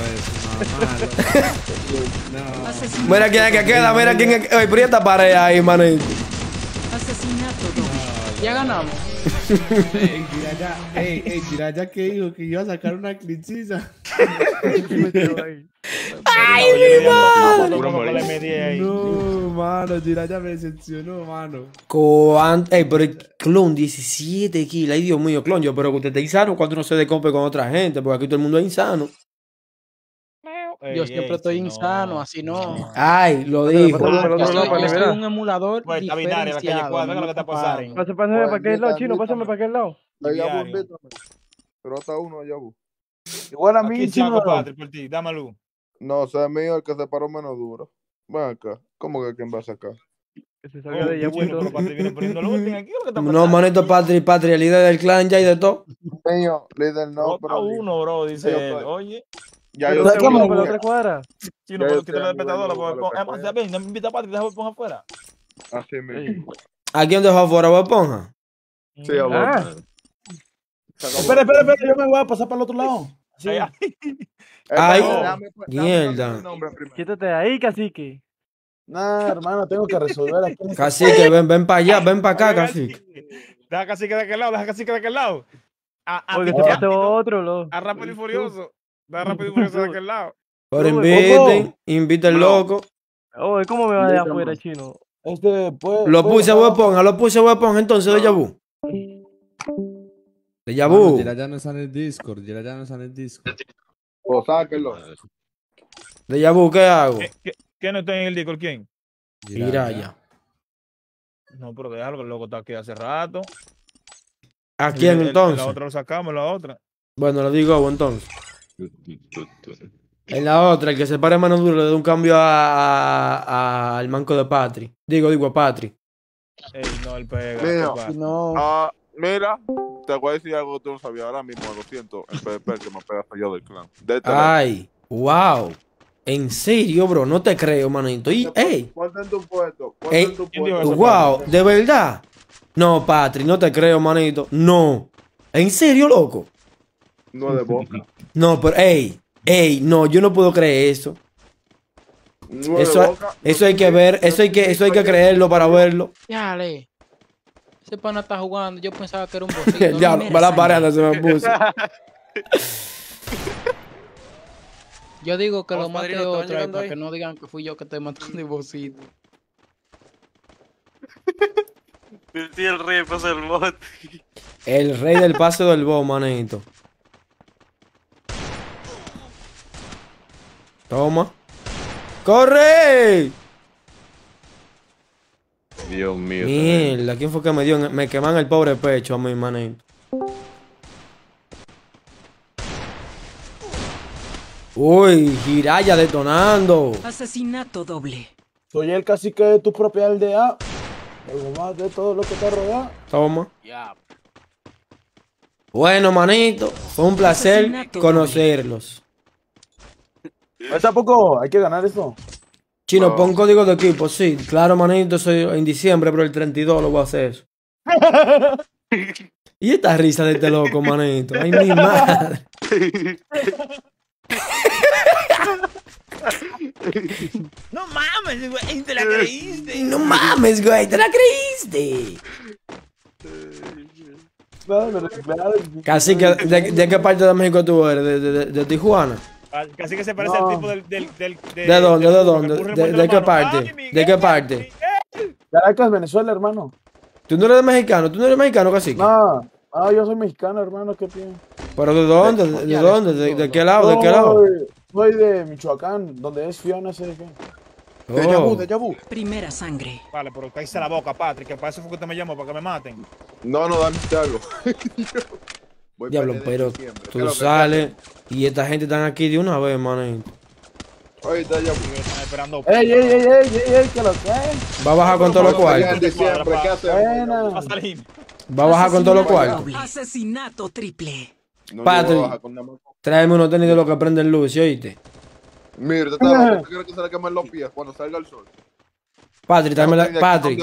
Mira quién es que queda, mira quién es que. Oye, prieta pared ahí, manito. Asesinato. Ya ganamos. Ey, Jiraya, ey, ey, Jiraya que dijo que iba a sacar una clincisa. ¡Ay, mi madre! No, mano, Jiraya me decepcionó, mano. ¿Cuánto? Ey, pero el clon, 17 kilos. Ay, Dios mío, clon, yo espero que usted esté insano cuando uno se decompe con otra gente, porque aquí todo el mundo es insano. Ey, Yo siempre ey, estoy si no. insano, así no. Ay, lo dijo. Yo soy, yo soy un emulador Pues, está binaria, la calle diferenciado. cuadra, no ¿qué es lo que está pasando? Pásame, para aquel lado, chino, pásame para aquel lado. Pero hasta uno allá, bu. Igual a mí, chino. Dame luz. No, o sea, mío el que se paró menos duro. Ven acá. ¿Cómo que quién va a sacar? Que se Oh, salga de Yahoo. chino, pero Patri viene poniendo luz. Aquí, ¿qué es lo que está No, manito, Patri, Patri, el líder del clan ya y de todo. Mío, líder no, pero. uno, bro, dice estoy- Oye, Ya Pero yo uno Sácame, para otra cuadra. quítale la tengo espectadora. el porque número pon- Es más, para ya ven, no me invita a Patri, déjame ponga afuera. Así mismo. ¿A quién dejó afuera, Bob Esponja? Sí, abuelo. Ah, Espera, espera, espera, yo me voy a pasar para el otro lado. Sí. Ay, mierda. quítate de ahí, cacique. Nah, hermano, tengo que resolver aquí. Cacique, ven, ven para allá, ven para acá, cacique. Deja casi que de aquel lado, deja casi que de aquel lado. A, a, a, pasó otro, lo. a Rápido y Furioso. Deja Rápido y Furioso de aquel lado. [LAUGHS] Pero inviten, invita el loco. Oye, ¿cómo me va de afuera, chino? Este, pues. Lo pues, puse a Esponja, lo puse a Esponja entonces de Yabu. De Yabu. Jiraya no está en el Discord, Jiraya no está en el Discord. Pues sáquenlo. De Yabu, ¿qué hago? ¿Qué, qué, qué no está en el Discord? ¿Quién? Mira ya. No, pero déjalo que el loco está aquí hace rato. ¿A quién entonces? La otra lo sacamos, la otra. Bueno, lo digo entonces. En la otra, el que se pare mano duro le da un cambio a- a- al manco de Patri. Digo, digo a Patri. Ey, no, el pega. Mío. ¿qué pasa? No. Ah, mira, te voy a decir algo que tú no sabías ahora mismo, lo siento, en PvP que me pega yo del clan. De este lado. Ay, wow. En serio, bro, no te creo, manito. Y, ey, Ponte en tu puesto, ponte Ey, en tu ¿quién dijo puesto. eso? wow, de verdad. No, Patri, no te creo, manito. No. ¿En serio, loco? No de boca. No, pero, ey, ey, no, yo no puedo creer eso. No es de Eso, boca. eso hay que ver, eso hay que, eso hay que creerlo para verlo. Yale. Ese pana está jugando. Yo pensaba que era un [LAUGHS] bocito. Ya, ¿no? va la pareja se me puso. [LAUGHS] Yo digo que lo mate padrino, ¿están otra vez para ahí? que no digan que fui yo que te matando de bocito. [LAUGHS] Sí, el rey pasa el bot. El rey del paso del bo, manito. Toma. ¡Corre! Dios mío. Mierda, ¿quién fue que me dio? Me queman el pobre pecho a mi manito. Uy, Jiraya detonando. Asesinato doble. Soy el cacique de tu propia aldea. Algo más de todo lo que te rodea. Toma. Bueno, manito, fue un placer Asesinato conocerlos. Falta poco, hay que ganar esto. Chino, pon código de equipo, sí. Claro, manito, soy en diciembre, pero el 32 lo voy a hacer eso. [LAUGHS] ¿Y esta risa de este loco, manito? Ay, mi madre. No mames, güey, te la creíste. No mames, güey, te la creíste. Casi que, ¿de, de qué parte de México tú eres? ¿De, de- de- de Tijuana? Casi que se parece No. al tipo del. del, del ¿De dónde? ¿De dónde? ¿De, de qué parte? Ay, Miguel, ¿De qué parte? Caracas, Venezuela, hermano. ¿Tú no eres mexicano? ¿Tú no eres mexicano, casi? No, ah, yo soy mexicano, hermano, qué bien. ¿Pero de dónde? ¿De, de dónde? ¿De, de qué lado? ¿De qué lado? Soy, soy de Michoacán, donde es Fiona, sé de qué. Oh. Primera sangre. Vale, pero cállese la boca, Patrick, que para eso fue que usted me llamó, para que me maten. No, no, dame algo. [LAUGHS] Voy Diablo, pero diciembre. ¿Qué es tú sales y esta gente están aquí de una vez, manito. Oye, está ya. Están esperando. Ey, ey, ey, ey, ey, ey, que lo que. Va a bajar con todos los cuartos. Va a bajar con todos los cuartos. Asesinato triple. No, yo Patrick. Tráeme unos tenis de los que prenden luz, ¿sí oíste? Mira, te estaba ¿tú crees que se le queman los pies cuando salga el sol? Patrick, tráeme la... Patrick.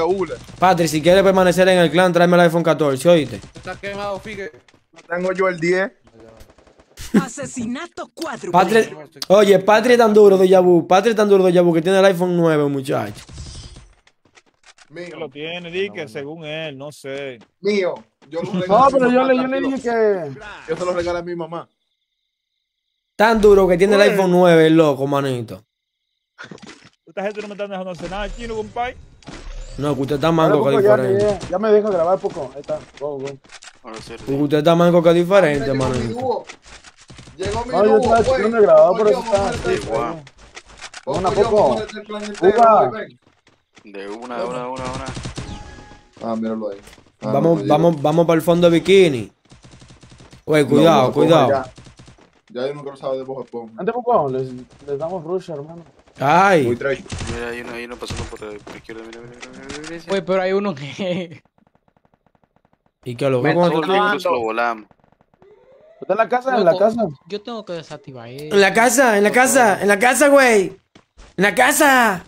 Patrick, si quieres permanecer en el clan, tráeme el iPhone 14, ¿sí oíste? Está quemado, Figue. Tengo yo el 10. Asesinato cuádruple. Patrick, oye, Patrick es tan duro de Yabu, Patrick es tan duro de Yabu que tiene el iPhone 9, muchacho. Que lo Mío, tiene, di que según él, no sé. mío. Yo lo No, regalo a mi pero yo le, yo le dije que. Yo se lo regalé a mi mamá. Tan duro que tiene el Oye. iPhone 9, el loco, manito. Esta gente no me está dejando hacer nada, chino, compadre. No, que usted está manco que poco ya, diferente. ya me deja grabar poco. Ahí está. Go, go. Que usted está manco que diferente, Mira, llegó mi manito. dúo. Llegó mi No, yo estaba el grabador, por eso está. Poco Una, poco. vamos a meter el plan entero, Uva. güey, ven. De una, de una, de una, de una. Ah, míralo ahí. Ah, Vamos, no, vamos, vamos para el fondo de bikini. Güey, cuidado, No, no, cuidado. Ya, ya yo no quiero saber de Bob Esponja. Antes poco, les, les damos rush, hermano. Muy Ay, trash. Mira, hay uno, hay uno pasando por, por izquierda. Mira, mira, mira, mira, mira. Güey, pero hay uno que. ¿y lo que esto? el incluso lo volamos. ¿Está en la casa? En la casa. Yo tengo que desactivar. En la casa, en la casa, en la casa, güey. En la casa.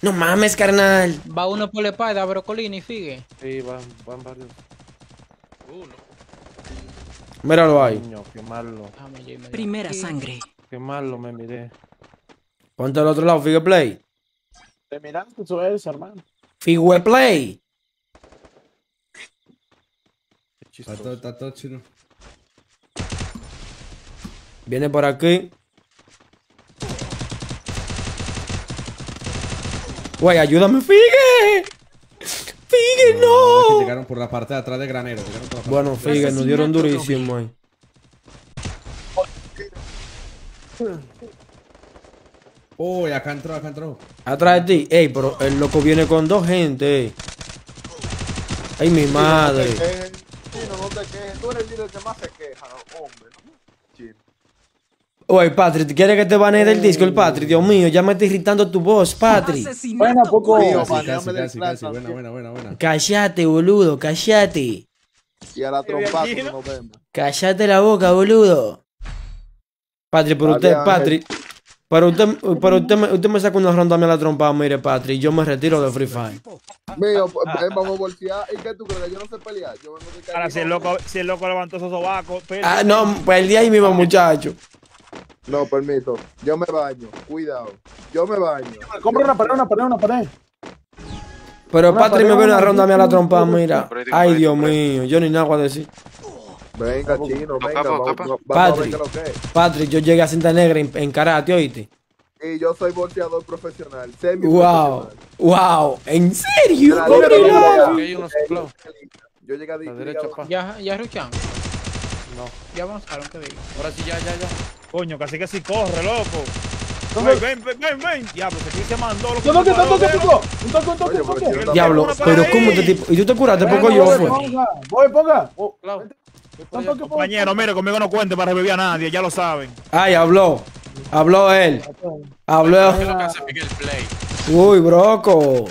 No mames, carnal. Va uno por la espalda, brocolini, figue. Sí, van, van varios. Míralo ahí. Niño, qué malo. De Primera sangre. Qué malo me miré. Ponte al otro lado, Figue Play. Te miraste, eso es, hermano. Figue Play. Está todo, está todo chino. Viene por aquí. Güey, ayúdame, Figue. Figue, Es que no. llegaron por la parte de atrás de granero. llegaron por la parte- Bueno, Figue, nos dieron durísimo ahí. Uy, acá entró, acá entró. Atrás de ti. Ey, pero el loco viene con dos gente. ey. Ay, mi madre. Chino, no te quejes. Tú eres el que más se queja, hombre. Oye, Patrick, ¿quieres que te banee del disco el Patrick? Dios mío, ya me está irritando tu voz, Patrick. Bueno, Asesinato poco. Casi, casi, casi. Buena, buena, buena, buena. Cállate, boludo, cállate. Y a la trompa nos vemos. Cállate la boca, boludo. Patrick, pero Dale, usted, Ángel. Patrick. Pero usted, pero usted, me, usted me saca una ronda a mí a la trompa, mire, Patrick. Yo me retiro de Free Fire. Mío, eh, vamos a voltear. ¿Y qué tú crees? Yo no sé pelear. Yo vengo de Ahora, si el loco, si el loco levantó esos sobacos, Ah, no, pues el día ahí mismo, muchacho. No, permito. Yo me baño. Cuidado. Yo me baño. Compra una pared, una pared, una pared. Pero Una Patrick me a una ronda a mí a la trompa, mira. Ay, Dios mío, yo ni nada voy a decir. Venga, chino, venga, vamos, vamos a ver Patrick. qué es lo que es. Patrick, yo llegué a cinta negra en, en karate, ¿oíste? Y yo soy boxeador profesional, semi Wow, wow, ¿en serio? Hay unos clavos. Yo llegué a La derecha, pa. Ya, ya ruchan. No. Ya avanzaron, que digo. Ahora sí, ya, ya, ya. Coño, casi que sí corre, loco. ¿Dónde? Ven, ven, ven, ven, ven. Diablo, que sí se mandó. Loco, ¿Qué toque, no, toque, no, toque? Un toque, un toque, Oye, un pero toque. si yo Diablo, pero. ¿cómo este tipo? ¿Y tú te curaste poco yo? Bob Esponja. Oh, Compañero, mire, conmigo no cuente para revivir a nadie, ya lo saben. Ay, habló. Habló él. Habló. Uy, broco.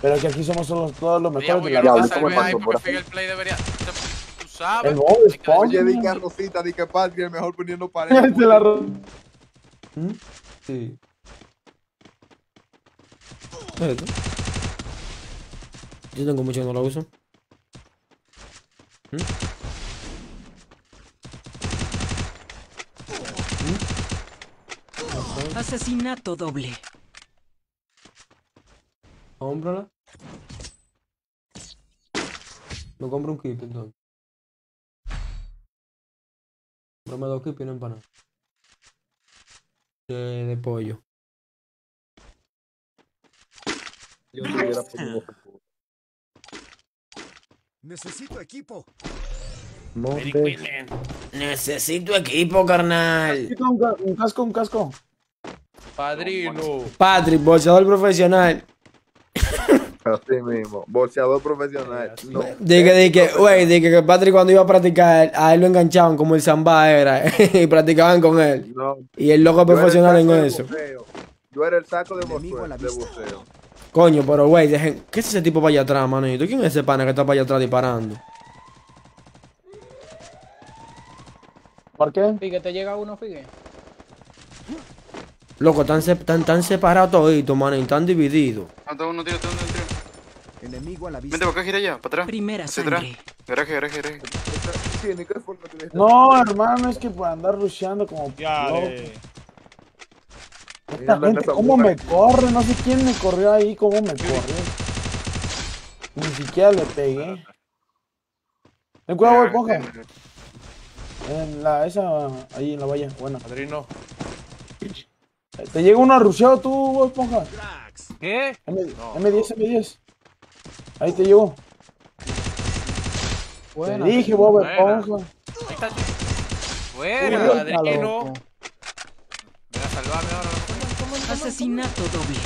Pero que aquí somos todos, todos los mejores Diablo, ¿cómo salvé ahí pasó porque por Miguel Play debería... Tú sabes. El Bob hay que Esponja. Oye, di que a Rosita, di que Patrick es mejor poniendo paredes. [LAUGHS] Se la ro- Sí. Esto. Yo tengo mucho que no lo uso. ¿Mm? Asesinato doble. Cómprala. Me compro un kip entonces. Comprame dos kip y una empanada. De, de pollo. Yo. Necesito equipo. Necesito equipo, carnal. Sí, Un ca- un casco, un casco. Padrino. Patrick, boxeador profesional. [LAUGHS] Así mismo, boxeador profesional. No. Dije, dije, güey, dije que Patrick cuando iba a practicar, a él lo enganchaban como el samba era [LAUGHS] y practicaban con él. No. Y el loco el profesional en eso. Yo era el saco de boxeo. De. Coño, pero güey, dejen. ¿Qué es ese tipo para allá atrás, manito? ¿Quién es ese pana que está para allá atrás disparando? ¿Por qué? Figue, te llega uno, Figue. Loco, están, se- están, están separados toditos, man, y están divididos. Mata uno, tiro, tiro, tiro. Enemigo a la vista. Vente para acá, gira allá, para atrás. Primera Hacia atrás. sangre. Garaje, garaje, garaje. Sí, que dijiste. No, hermano, es que por andar rusheando como Ya, loco. Esta gente, ¿cómo me corre? No sé quién me corrió ahí, cómo me corrió. Ni siquiera le pegué. Ten cuidado, Bob Esponja. En la, esa, ahí en la valla, bueno. Padrino. ¿Te llega uno rusheado tú, Esponja? Cracks. ¿Qué? M, M10, M10. Ahí te llegó. Buena. Te dije, Bob. Esponja. Ahí está. Buena, padrino. loco. Ven a salvarme ahora. Asesinato doble.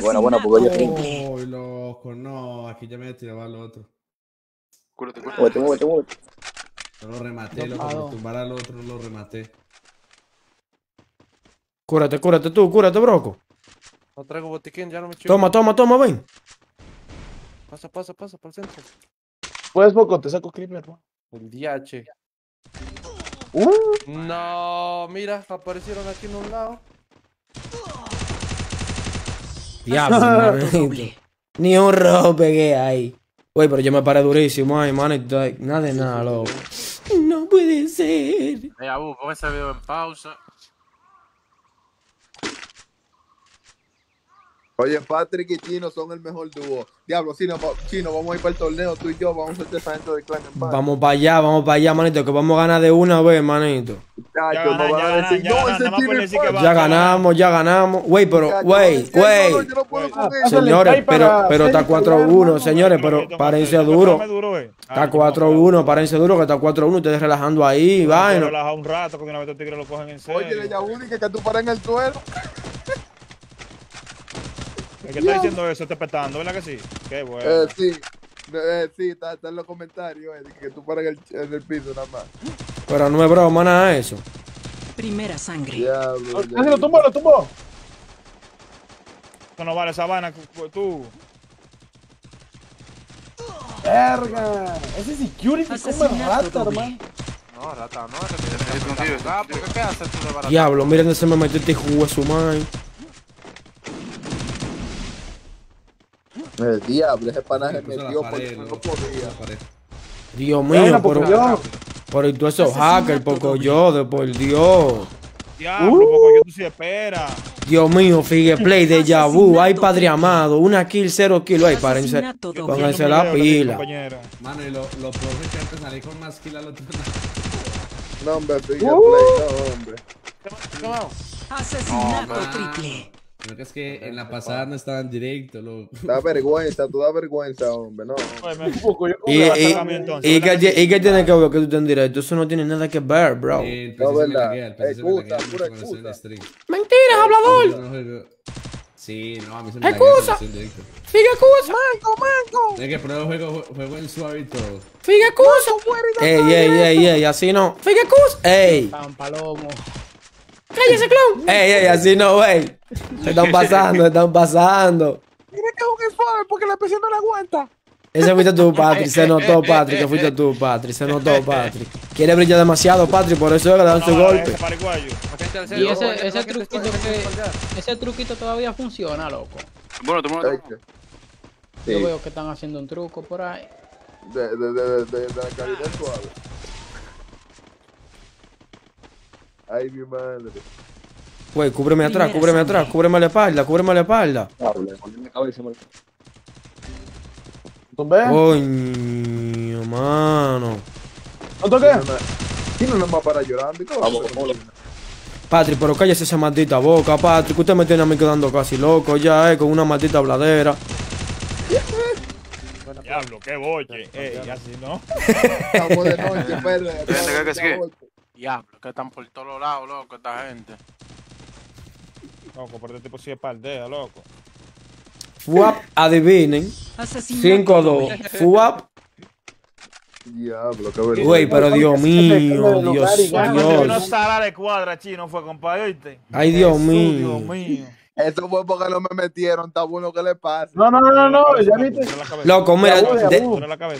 Buena, buena, Asesinato porque yo- triple. Uy, loco, no. Aquí ya me tiraba al otro. Cúrate, cúrate. Muévete, muévete, muévete. No lo rematé, loco. Por tumbar al otro, no lo rematé. Cúrate, cúrate tú, cúrate, broco. No traigo botiquín, ya no me chivo. Toma, toma, toma, ven. Pasa, pasa, pasa, para el centro. Puedes poco, te saco creeper, hermano. El DH. Uh, No, mira, aparecieron aquí en un lado. Diablo. [LAUGHS] Doble. Ni un rojo pegué ahí. Güey, pero yo me paré durísimo ahí, manito. Nada de nada, loco. No puede ser. Eh, Abu, pon ese video en pausa. Oye, Patrick y Chino son el mejor dúo. Diablo, Chino, Chino, vamos a ir para el torneo, tú y yo, vamos a hacer esa gente de clan en paz. Vamos para allá, vamos para allá, manito, que vamos a ganar de una vez, manito. Ya no van ya a decir, ya no, ese Chino es. Ya ganamos, ya ganamos. Güey, pero, güey, güey. Señores, pero, pero está 4-1, señores, pero párense duro. eh. Está 4-1, párense duro, que está 4-1. Ustedes relajando ahí, vaina. Relaja un rato, que una vez estos tigres lo cogen en serio. Oye, le Yabuni, que, que tú paras en el suelo. El que está diciendo eso está petando, ¿verdad que sí? Qué bueno. Eh, sí, eh, sí, está, está en los comentarios, eh, que tú paras en el, en el piso nada más. Pero no es broma, nada eso. Primera sangre. Diablo. casi lo tumbó, lo tumbó. Eso no vale esa vaina, cu- tú. Verga. Ese security come Asesinato rata, hermano. No, rata, no, es tiro. Ah, ¿por qué haces tú de barato? Diablo, miren dónde se me metió este jugo de su madre. El diablo, ese panaje Puso la metió porque no podía. Dios mío, Bueno, pero, porque yo. y tú esos hackers, poco yo, de por Dios. Diablo, Uh. poco yo tú sí esperas. Dios mío, Figue Play de Yabu. Ay, padre amado. Una kill, cero kill. Ay, párense. Pónganse la pila. Mano, y lo, lo que antes salí con más kill otro lado. No, hombre, Big Uh. Play, no, hombre. Asesinato Ah. triple. Creo que es que en la pasada no estaba en directo, loco. Da vergüenza, tú da vergüenza, hombre, no. Oye, me- yo Y, que y, saca- entonces, y, ¿verdad que, que y que tiene que ver que tú estés en directo. Eso no tiene nada que ver, bro. Eh, el No, verdad. me Excusa, pura excusa. Mentiras, hablador. Sí, no, a mí se me Excusa. cuando estoy en directo. Figue excusa. Es que pero juego, juego en suave y todo. Figue excusa. Ey, ey, ey, ey, así no. Figue excusa. Ey, Tan palomo. Cállese, clown. Ey, ey, así no, wey. Se están pasando, se están pasando. Mira que es un suave porque la presión no la aguanta. Ese fuiste tú, Patrick. Se notó, Patrick, que fuiste tú, Patrick. Se notó, Patrick. Quiere brillar demasiado, Patrick, por eso es que le dan su golpe. Y ese, ese truquito que. Ese truquito todavía funciona, loco. Bueno, tú Yo veo que están haciendo un truco por ahí. de, de, de, de, de la calidad suave. Ay, mi madre. Güey, cúbreme atrás, cúbreme atrás, cúbreme la espalda, cúbreme la espalda. ¿Tumbé? Coño, mano. ¿No toqué? ¿Y no nos va para llorando? ¿Y cómo Vamos, se- vamos. Patrick, pero cállese esa maldita boca, Patrick. Usted me tiene a mí quedando casi loco ya, eh, con una maldita habladera. Diablo, qué boche. Ey, así no. Estamos de noche, perro. Diablo, que están por todos lados, loco, esta gente. Loco, pero este tipo sí es paldea, loco. Fuap, adivinen. Asesinato 5-2. doble. Fuap. Diablo, qué vergüenza. Güey, pero Dios mío, Dios, Cuando una Dios. sala de cuadra, chino, fue, compadre, ¿oíste? Ay, mío. Dios mío. Eso fue porque no me metieron. Está bueno que le pase. No, no, no, no, no, ya viste. Loco, mira,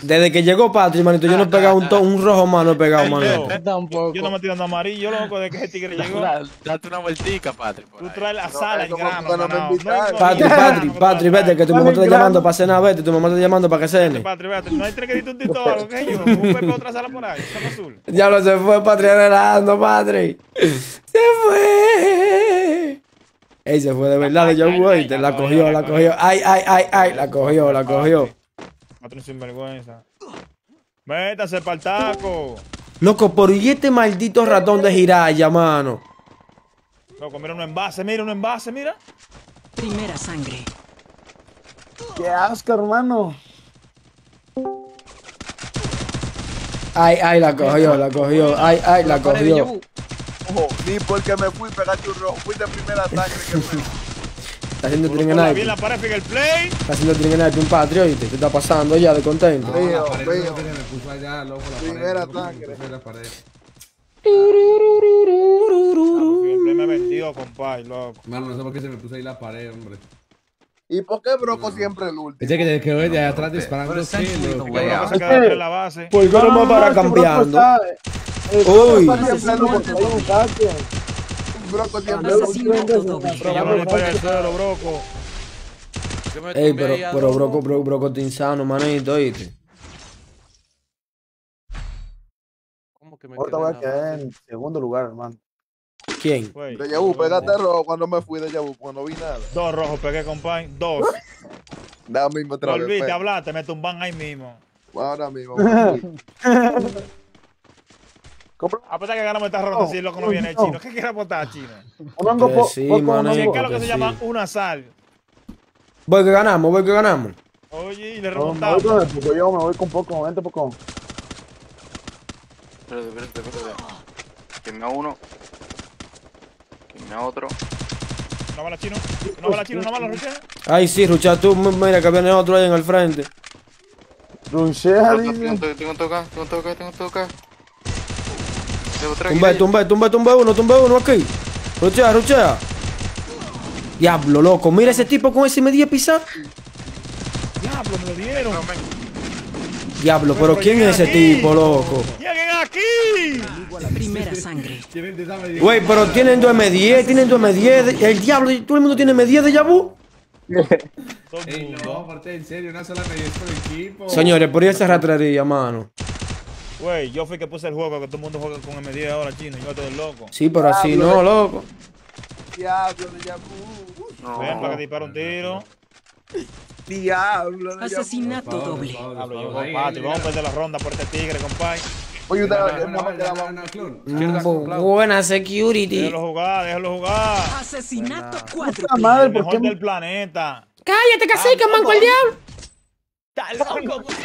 desde que llegó Patrick, manito, yo no he pegado un, to- un rojo más, no he pegado, manito. yo, Tampoco. yo no me estoy dando amarillo, loco, de que ese tigre llegó. Da- Date una vueltica, Patrick. Tú traes la No, sala en grano. Patrick, Patrick, Patrick, vete, que tu mamá te está llamando para cenar, vete, tu mamá te está llamando para que cene. Patrick, vete, no hay tres que diste un tito o algo, ¿qué yo? Un pepe otra sala por ahí, azul. Ya lo se fue Patrick relajando, Patrick. Se fue. Ey, se fue de verdad de John Wayne. La cogió, la cogió. Ay, ay, ay, ay, la cogió, la cogió. Patrick sinvergüenza. Métase pa'l taco. Loco, por y este maldito ratón de Jiraya, mano. Loco, mira un envase, mira un envase, mira. Primera sangre. Qué asco, hermano. Ay, ay, la cogió, la cogió. Ay, ay, la cogió. Ojo, ni porque me fui pegaste un rojo. Fui de primera sangre que fue. Está haciendo la bien la pared, el play. Está haciendo tringenite un Patrick, ¿oíste? ¿Qué está pasando ya de contento? No, la Mío, pared mío. no que se me puso allá, loco, la pared. Primera me sangre. la pared. Play me vendió, compadre, loco. Mano, no sé por qué se me puso ahí la pared, hombre. ¿Y por qué Broco siempre el último? Ese que te quedó de atrás disparando la. ¿Por qué no me para este cambiando? Uy. Broco siempre ahí un saque. Broco no el suelo, Ey, pero, pero broco, broco, broco, está insano, manito, ¿oíste? ¿Cómo que me Ahorita quedé voy en a quedar en segundo lugar, hermano. ¿Quién? De Yabu, pégate rojo cuando me fui de Yabu, cuando vi nada. Dos rojos pegué, compadre. Dos. [LAUGHS] Da mismo otra vez. Volviste hablar, me tumban ahí mismo. Ahora mismo. [LAUGHS] me fui. A pesar que ganamos esta ronda, si loco no viene el chino. ¿Qué quiere apostar, chino? Un hongo Que po- sí, mano, Si es que es lo que se sí. llama una sal. Voy que ganamos, voy que ganamos. Oye, y le No, me voy remontamos. con el poco, yo me voy con poco, vente poco. Espérate, espérate, espérate. Queme a uno. Queme a otro. Una bala chino. Una bala chino, una bala ruchera. Ay, sí, Rucha, tú, mira que viene otro ahí en el frente. Tengo dice. un toque, tengo un toque, tengo un toque, tengo un kills. tumbe, tumbe, tumbe uno, tumbe uno aquí. Ruchea, ruchea. Diablo, loco, mira ese tipo con ese media pisa. Diablo, me lo dieron. Diablo, pero ¿quién es ese tipo, loco? ¡Lleguen aquí! Primera sangre. Güey, pero tienen 2M10, tienen 2M10. El diablo, todo el mundo tiene M10 de Yabu. Ey, no, aparte en serio, una sola medida por equipo. Señores, por ahí esa ratrería, mano. Güey, yo fui que puse el juego que todo el mundo juega con M10 ahora, chino. Yo estoy loco. Sí, pero así no, loco. Diablo de Yabu. Ven para que dispare un tiro. Diablo de Asesinato doble. Diablo, ahí, Vamos a perder la ronda por este tigre, compadre. Oye, usted no clon. Mm, Buena security. Déjalo jugar, déjalo jugar. Asesinato Puta cuádruple. madre, El ¿por mejor del planeta. Cállate, cacique, manco el diablo. Está loco, güey.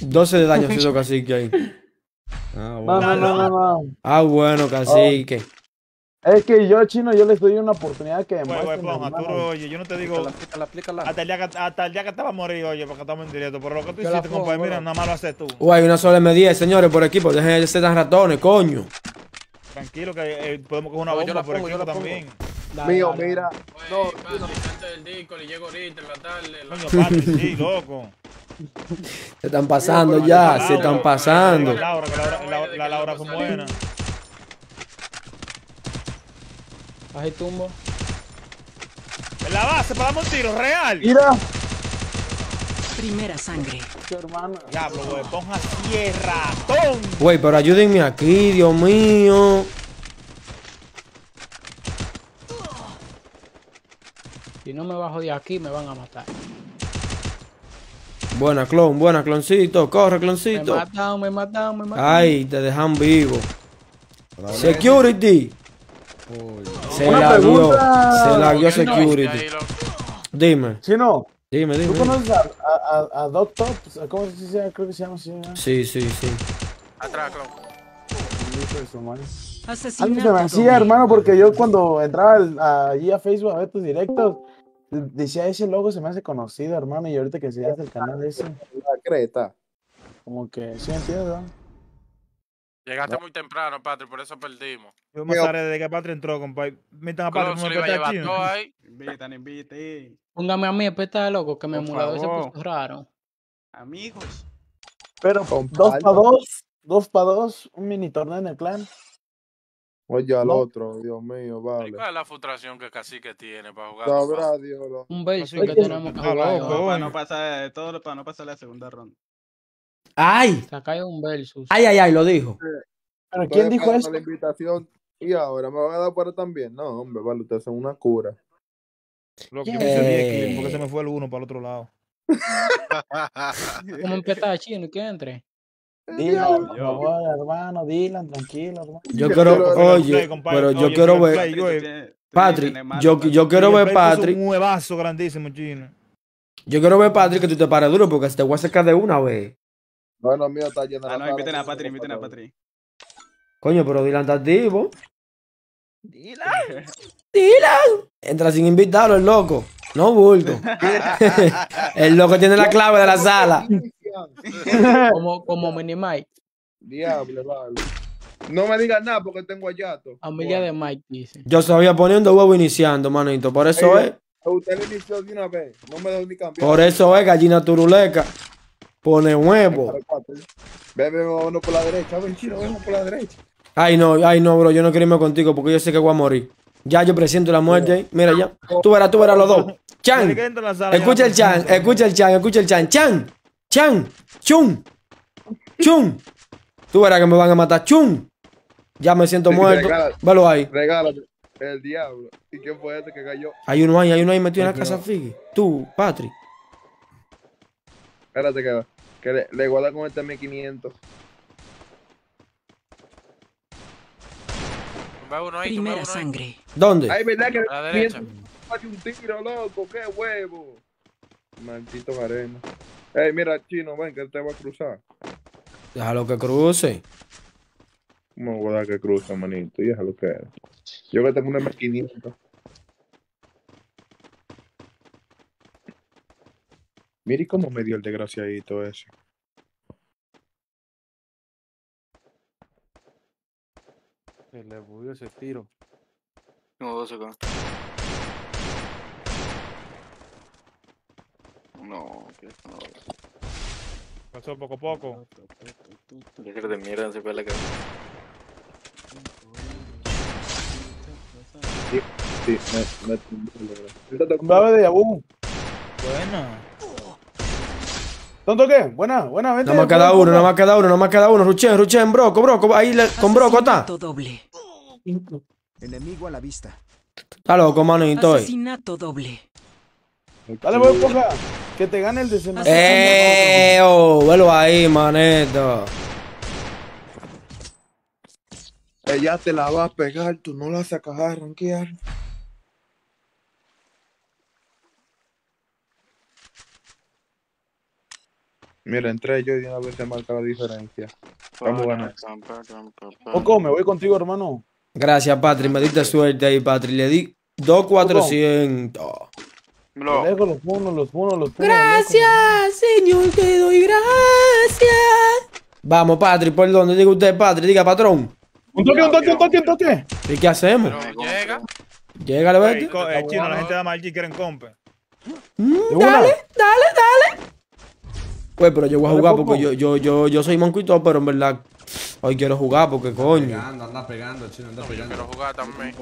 12 de daño hizo cacique ahí. Ah, No, bueno. no, no, no, no. Ah, bueno, cacique. Es que yo, chino, yo les doy una oportunidad que demuestren, tú, oye, yo no te digo Aplícala, aplícala. hasta el día que, hasta el día que estaba a morir, oye, porque estamos en directo, pero lo que tú hiciste, compadre, mira, nada más lo haces tú. Uy, hay una sola M10, señores, por equipo. Dejen de ser tan ratones, coño. Tranquilo que eh, podemos coger una No, bomba por pongo, equipo también. Dale, Mío, dale, mira. No, chino. del disco, le llego ahorita en la tarde. Coño, Patri, sí, loco. Se están pasando ya, se están pasando. La Laura, que la, Laura- la, la Laura fue buena. Ahí tumbo. En la base, para darme un tiro, real. Mira, Primera sangre. hermano. Diablo, güey, ponja tierra, ¡tom! Güey, pero ayúdenme aquí, Dios mío. Si no me bajo de aquí, me van a matar. Buena, clon, buena, cloncito. Corre, Me cloncito. matan, me matan, me matan. Ay, te dejan vivo. Security. Uy, Se Una la dio. pregunta. Se la dio security. Dime, Chino, dime, ¿tú dime. conoces a, a, a, Doc Tops? ¿Cómo se dice? Creo que se llama así. ¿no? Sí, sí, sí. Atrás, Clon. Algo Asesinato se me hacía, hermano, porque yo cuando entraba al- allí a Facebook a ver tus directos, decía ese logo se me hace conocido, hermano, y ahorita que se hace el canal ese, La creta. como que, ¿sí me entiendes? no? Llegaste muy temprano, Patri, por eso perdimos. Yo me sale desde que Patri entró, compadre. Metan a Patri Clon como iba a el llevar chino. todo ahí. [LAUGHS] Invitan, inviten. Póngame a mí, peta de loco, que Por emulador se favor. puso raro. Amigos. Pero dos para dos, dos para dos, un mini torneo en el clan. Oye, al No. otro, Dios mío, ¿Y vale. cuál es la frustración que Cacique tiene para jugar? Sabrá Dios. lo- Un verso Así que que- tenemos que jugar. Para no pasar, todo para no pasar la segunda ronda. ¡Ay! Saca un versus. ¡Ay, ay, ay! Lo dijo. Pero Estoy ¿quién dijo eso? la invitación y ahora me van a dar para también. No, hombre, vale, ustedes son una cura. Loco, yo me hice 10 Eh. kills porque se me fue el uno para el otro lado. [LAUGHS] ¿Cómo empezar chino y que entre? Dylan, por favor, hermano, Dylan, tranquilo, hermano. Yo quiero, oye, pero yo quiero ver. Play, güey. Patri, yo, yo quiero ver Play puso Patri. Un huevazo grandísimo, chino. Yo quiero ver Patri que tú te pares duro porque se te voy a sacar de una vez. Bueno, mío está lleno Ah, la no, inviten a entonces, Patri, inviten a por favor. Patri. Coño, pero Dylan está activo. Dylan. [LAUGHS] Entra sin invitarlo, el loco. No bulto. [LAUGHS] [LAUGHS] el loco tiene la clave de la sala. Como, como Mini Mike. Diablo, vale. No me digas nada porque tengo a Yato. Familia de Mike dice. Yo sabía poniendo huevo iniciando, manito. Por eso es. Usted lo inició de una vez. No me dejó ni cambiar. Por eso es gallina turuleca. Pone huevo. Vámonos por la derecha. Ven, chino, vamos por la derecha. Ay, no, ay, no, bro. Yo no quiero irme contigo porque yo sé que voy a morir. Ya yo presiento la muerte ahí. Mira ya. Tú verás, tú verás los dos. Chan. Escucha el chan, escucha el chan, escucha el chan. Chan. Chan. Chun. Chun. Tú verás que me van a matar. Chun. Ya me siento Sí, muerto. regala- Velo ahí. Regálame. El diablo. ¿Y quién fue este que cayó? Hay uno ahí, hay uno ahí metido en la casa Figue. Tú, Patri. Espérate que, que le, le guarda con este 1500. Tumba uno ahí, Primera uno ahí. sangre. ¿Dónde? Ay, verdad que A la derecha. Hay un tiro, loco. Qué huevo. Maldito arena. Ey, mira, chino, ven que él te va a cruzar. Déjalo que cruce. ¿Cómo voy a dar que cruza, manito? Y déjalo que. Yo que tengo una M500. Mire cómo me dio el desgraciadito ese. Se le bugueó ese tiro. Tengo 12 con. No, que no. Pasó poco a poco. Yo creo de mierda se fue la cabeza. Sí, me, me, Bebe de Yabu. Buena. ¿Tonto qué? Buena, buena, vente. Nada más queda uno, nada más queda uno, nada más queda uno. Ruchen, Ruchen, broco, broco. Ahí le- con broco está. Doble. Enemigo a la vista. Está loco, manito. eh. Asesinato doble. Dale, voy, poca. Que te gane el desenlace. Eh, oh, velo ahí, manito. Ella te la va a pegar, tú no la sacas a rankear. Mira, entre yo y de una vez se marca la diferencia. Vamos a ganar. Poco, me voy contigo, hermano. Gracias, Patri. Me diste suerte ahí, Patri. Le di 2,400. Los punos, los punos, los punos. Gracias, señor, te doy gracias. Vamos, Patri, ¿por dónde? Diga usted, Patri, diga, patrón. Un toque, un toque, un toque, un toque. ¿Y qué hacemos? Llega. Llega, le vete. co- eh, chino, la gente de Margie quieren compe. Mm, dale, dale, dale. Pues, pero yo voy a jugar porque yo, yo, yo, yo soy manco y todo, pero en verdad hoy quiero jugar porque coño. Pegando, anda pegando, chino, anda Yo pegando. quiero jugar también.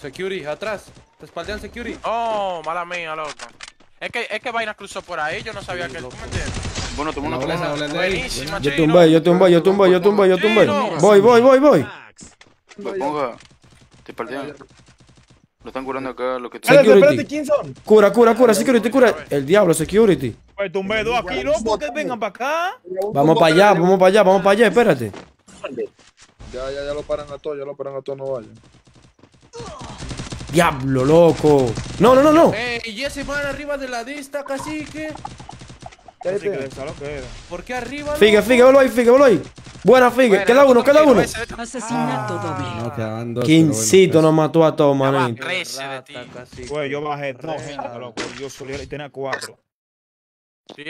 Security, atrás. Te espaldean security. Oh, mala mía, loco. Es que, es que vaina cruzó por ahí, yo no sabía que. ¿Tú me entiendes? Bueno, de ahí. Buenísima, Yo tumbé, yo tumbé, yo tumbé, yo tumbé, yo tumbé. Voy, voy, voy, voy. Me ponga. Te perdieron. Lo están curando acá, lo que te. Espérate, espérate, ¿quién son? Cura, cura, cura, security, cura. El diablo, security. Pues tumbé dos aquí, loco, que vengan para acá. Vamos para allá, vamos para allá, vamos para allá, espérate. Ya, ya, ya lo paran a todos, ya lo paran a todos, no vayan. Diablo, loco. No, no, no, no. Ey, y ese man arriba de la lista, cacique. ¿Por qué arriba? Figue, figue, velo ahí, figue, velo ahí. Buena, figue. Queda uno, queda uno. Asesinato doble. No, quedaban dos. Quincito nos mató a todos, manito. 13 de ti. Pues yo bajé dos, gente, loco. Yo solía y tenía cuatro.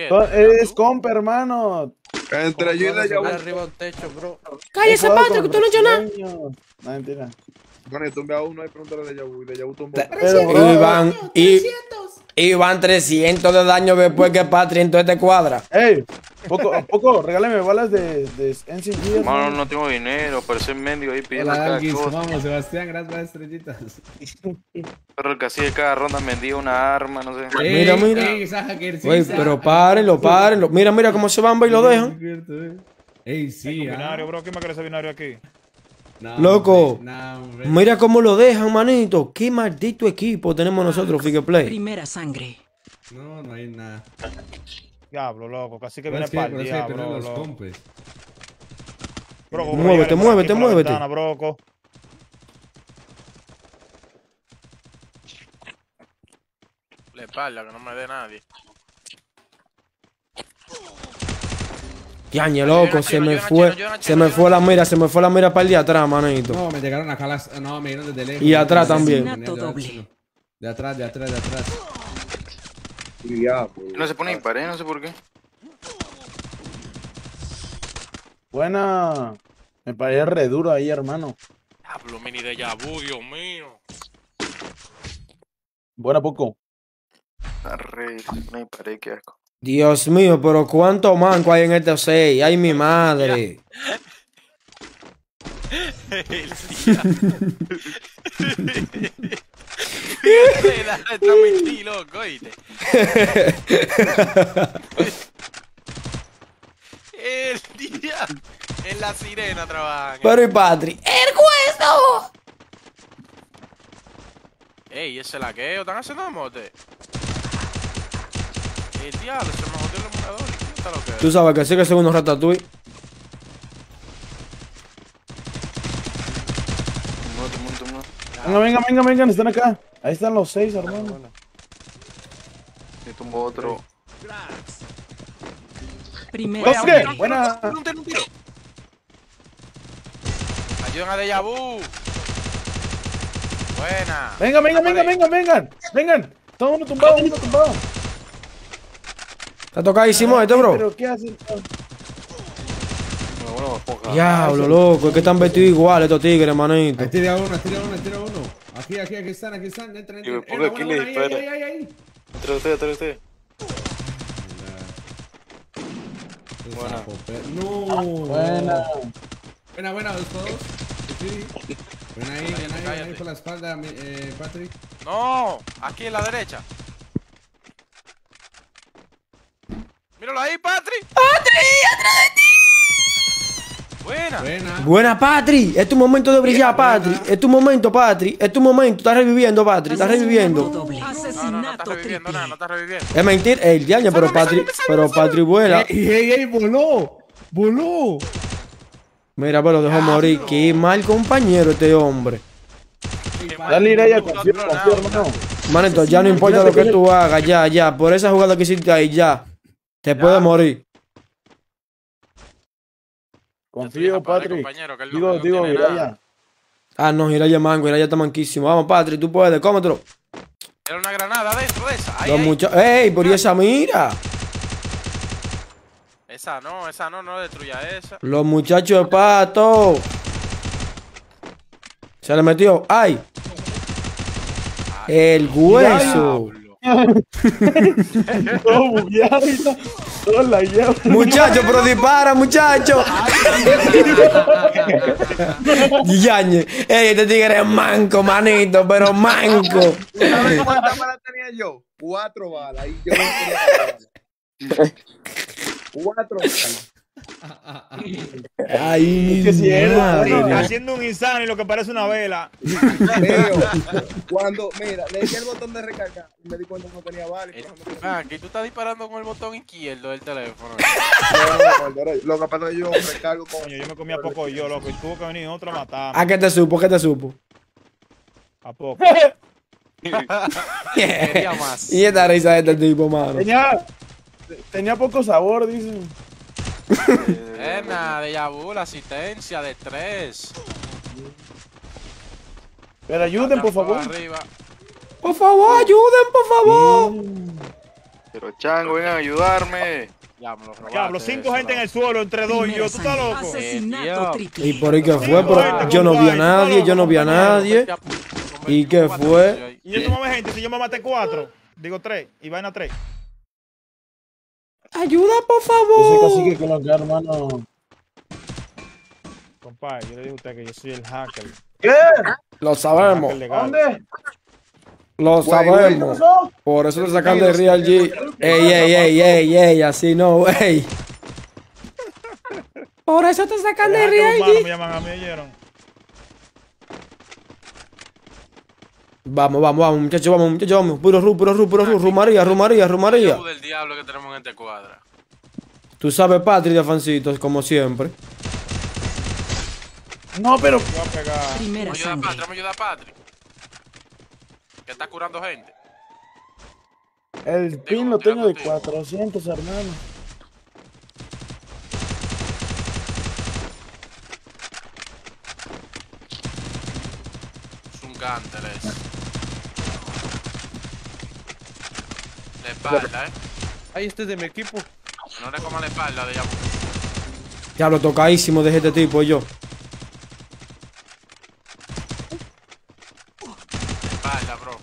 Son- Eres compa, hermano. Entre yo y la arriba del techo, bro. Cállese, He jugado Patri, que con tú no has hecho nada. No, mentira. Bueno, y tumbe a uno y pregúntale de Yabu. De Yabu tumbó. Pero, bro, Y van, y, y van 300 de daño después que Patri en todo este cuadra. Ey, poco, poco, regálame balas de, de NCG. Mano, hermano. no tengo dinero, parece un mendigo ahí pidiendo Hola, cada Alquis. cosa. Vamos, Sebastián, gracias por las estrellitas. Pero el casi de cada ronda me dio una arma, no sé. Mira, Ey, mira. ey, esa hackercita. Oye, pero párenlo, párenlo. Mira, mira cómo se van y lo dejan. eh. Ey, sí, ah. Binario, bro. ¿Quién me quiere ese binario aquí? No, Loco. hombre, no, hombre. Mira cómo lo dejan, manito. Qué maldito equipo tenemos nosotros, Figue Play. Primera sangre. No, no hay nada. Diablo, loco. Casi que viene para el diablo, los. Bro, Muévete, muévete, muévete. ventana, broco. La espalda, que no me dé nadie. Yañe, loco, se me fue. Se me fue la mira, se me fue la mira para el de atrás, manito. No, me llegaron acá las. No, me dieron desde lejos. Y atrás también. De atrás, de atrás, de atrás. No se pone impar, ¿eh? No sé por qué. Buena. Me parece re duro ahí, hermano. Diablo, mini de Yabu, Dios mío. Buena, poco. Arre, se pone impar, qué asco. Dios mío, pero cuánto manco hay en este 6. Ay, mi madre. Loco. El día. En la sirena trabajan. Pero y Patri. ¡El hueso! Ey, ese laqueo, ¿están haciendo mote? El diablo, se me jodió el emulador. ¿Qué está lo que Tú sabes que sí que son unos ratatouille. Muerto, muerto, muerto. Venga, venga, venga, venga, están acá. Ahí están los seis, hermano. Y tumbó otro. Primera ¡Dos, sangre. qué! Buena. Un tiro, un tiro. Ayuden a Deja Vu. Buena. Venga, venga, venga, venga, vengan. Vengan. Todo uno tumbado, uno tumbado. Está tocadísimo este, bro. Pero, ¿qué hacen? Bueno, bueno, esponja. Diablo, loco. Es que están vestidos igual estos tigres, manito. Ahí tira uno, tira uno, tira uno. Aquí, aquí, aquí están, aquí están. Entren, Y me Eh, aquí le dispara. ahí, ahí, ahí. Entre usted, entre usted. Buena. No. Buena. Buena, buena, dos. Sí. Ven ahí, ven ahí, ven ahí por la espalda, mi- eh, Patrick. No, aquí en la derecha. Míralo ahí, Patrick. Buena. Buena. Buena, Patri. Es tu momento de brillar, Patri. Es tu momento, Patri. Es tu momento. Estás reviviendo, Patri. Estás reviviendo. Doble. No, no, no estás Asesinato reviviendo nada, no estás reviviendo. Es mentira. El diaño, pero Patri. Pero Patri vuela. ¡Ey, ey, ey! ¡Voló! ¡Voló! Mira, pero lo dejó morir. Qué mal compañero este hombre. Dale, confío, confío, hermano. Manito, ya no importa lo que tú hagas, ya, ya. Por esa jugada que hiciste ahí, ya. Te puedes morir. Confío, Padre, Patri. compañero, que Digo, no digo. Ah, no, Hiraya mango, Hiraya está manquísimo. Vamos, Patri, tú puedes, cómetelo. Era una granada dentro de esa. Ahí, Los ahí. muchachos. ¡Ey! Por esa mira. Esa no, esa no, no destruya esa. Los muchachos de pato. Se le metió. ¡Ay! El hueso. Todo bugueado y todo- lagueado. Muchacho, pero dispara, muchacho. Yañe. Ey, este tigre es manco, manito, pero manco. ¿Sabes cuántas balas tenía yo? Cuatro balas. Y yo no tenía balas. Cuatro balas. Ay, que si él-. Haciendo un insano y lo que parece una vela. Leo, [LAUGHS] cuando, mira, le di el botón de recargar y me di cuenta que no tenía no tenía- Ah, que tú estás disparando con el botón izquierdo del teléfono. No, no, no, Lo que pasa es que yo recargo con. Coño, yo me comía poco yo, loco, y tuvo que venir otro a matarme. ¿A qué te supo? ¿Qué te supo? A poco. [LAUGHS] Quería más. [LAUGHS] y esta risa de este tipo, mano. Tenía, tenía poco sabor, dicen. Nada, de Yabu, la asistencia de tres. Pero ayuden, por favor. Arriba. Por favor, ayuden, por favor. Pero chango, vengan a ayudarme. Diablo, cinco gente en el suelo, entre dos y yo. ¿Tú estás loco? Asesinato Dios. triple. ¿Y por ahí qué fue? Pero yo no vi a nadie, yo no vi a nadie. ¿Y qué fue? Y yo tomaba gente, si yo me maté cuatro, digo tres, y vaina tres. Ayuda, por Ese favor. cacique que lo que hermano. Compadre, yo le dije a usted que yo soy el hacker. ¿Qué? Lo sabemos. ¿Dónde? Lo ¿Qué sabemos. Por eso le sacan de Real G. Ey, ey, ey, ey, ey, así no, ey. Por eso te sacan de Real humano me G. llaman a mí, ¿oyeron? Vamos, vamos, vamos, muchachos, vamos, muchachos, vamos. Puro ru, puro ru, puro ru. Rumaría, rumaría, rumaría. Del diablo que tenemos en esta cuadra. Tú sabes, Patri de fancitos, como siempre. No, pero. Yo voy a pegar. Primera Me ayuda a. Patri, me ayuda a Patri. Que está curando gente. El pin lo tengo de 400, hermano. Es un gantel ese. Espalda, eh. Ahí este es de mi equipo. No le coma la espalda de Yabu. Diablo, tocadísimo de este tipo yo. Espalda, bro.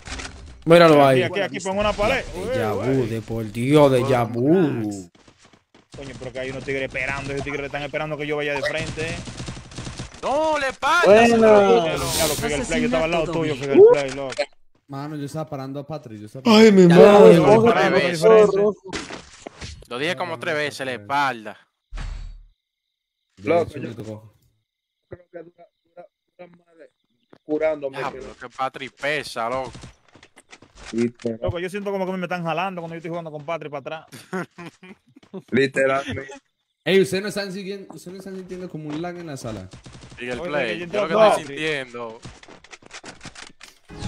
Míralo Aquí, ahí. aquí, aquí, pongo una pared. Yabu, de por Dios, de Yabu. Coño, pero que hay unos tigres esperando. Esos tigres están esperando que yo vaya de frente. eh. No, la espalda. Buena. se lo- Ya lo Figuel Play, yo estaba al lado tuyo, doble. Figuel Play, loco. Mano, yo estaba parando a Patri. Yo estaba Ay, mi madre. el. Lo dije como tres veces, la espalda. Loco, yo. Creo que dura, dura, dura más de- curándome. que Diablo, que Patri pesa, loco. Literal- Loco, yo siento como que me están jalando cuando yo estoy jugando con Patri para atrás. Literalmente. [LAUGHS] Ey, ustedes no están siguiendo, ustedes no están sintiendo como un lag en la sala. Figuel Oye, Play. yo Yo lo que no. estoy sintiendo.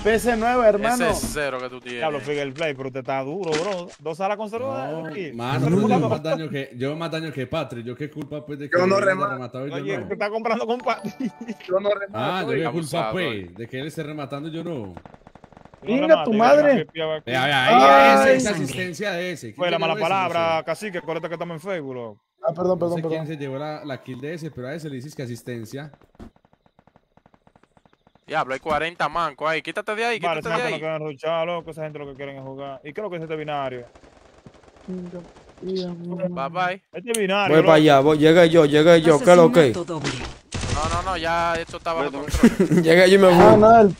PC 9, hermano. Ese cero que tú tienes. Figuel Play, pero usted está duro, bro. Dos salas con cero. No, mano, yo llevo más daño que, llevo más daño que Patri. Yo qué culpa pues de que Yo no remato. rematado y yo Oye, no. te está comprando con Patri. Yo no remato. Ah, yo qué culpa Abusado, pues de que él esté rematando y yo no. Venga, tu madre. Fue ahí esa asistencia de ese. ¿Quién la mala palabra, cacique, acuérdate que estamos en Facebook. Ah, perdón, sé, no perdón, sé quién perdón. se llevó la, la kill de ese, pero a ese le dices que asistencia. Diablo, hay 40 mancos ahí. Quítate de ahí, Vale, quítate de no ahí. quieren luchar, loco. Esa gente lo que quieren es jugar. ¿Y qué es lo que es este binario? Bye bye. Este binario. Voy para allá, voy, llegué yo, llegué yo, ¿qué es lo que? No, no, no, ya esto estaba bajo control. [LAUGHS] Llegué yo y me Ah, fui. no, el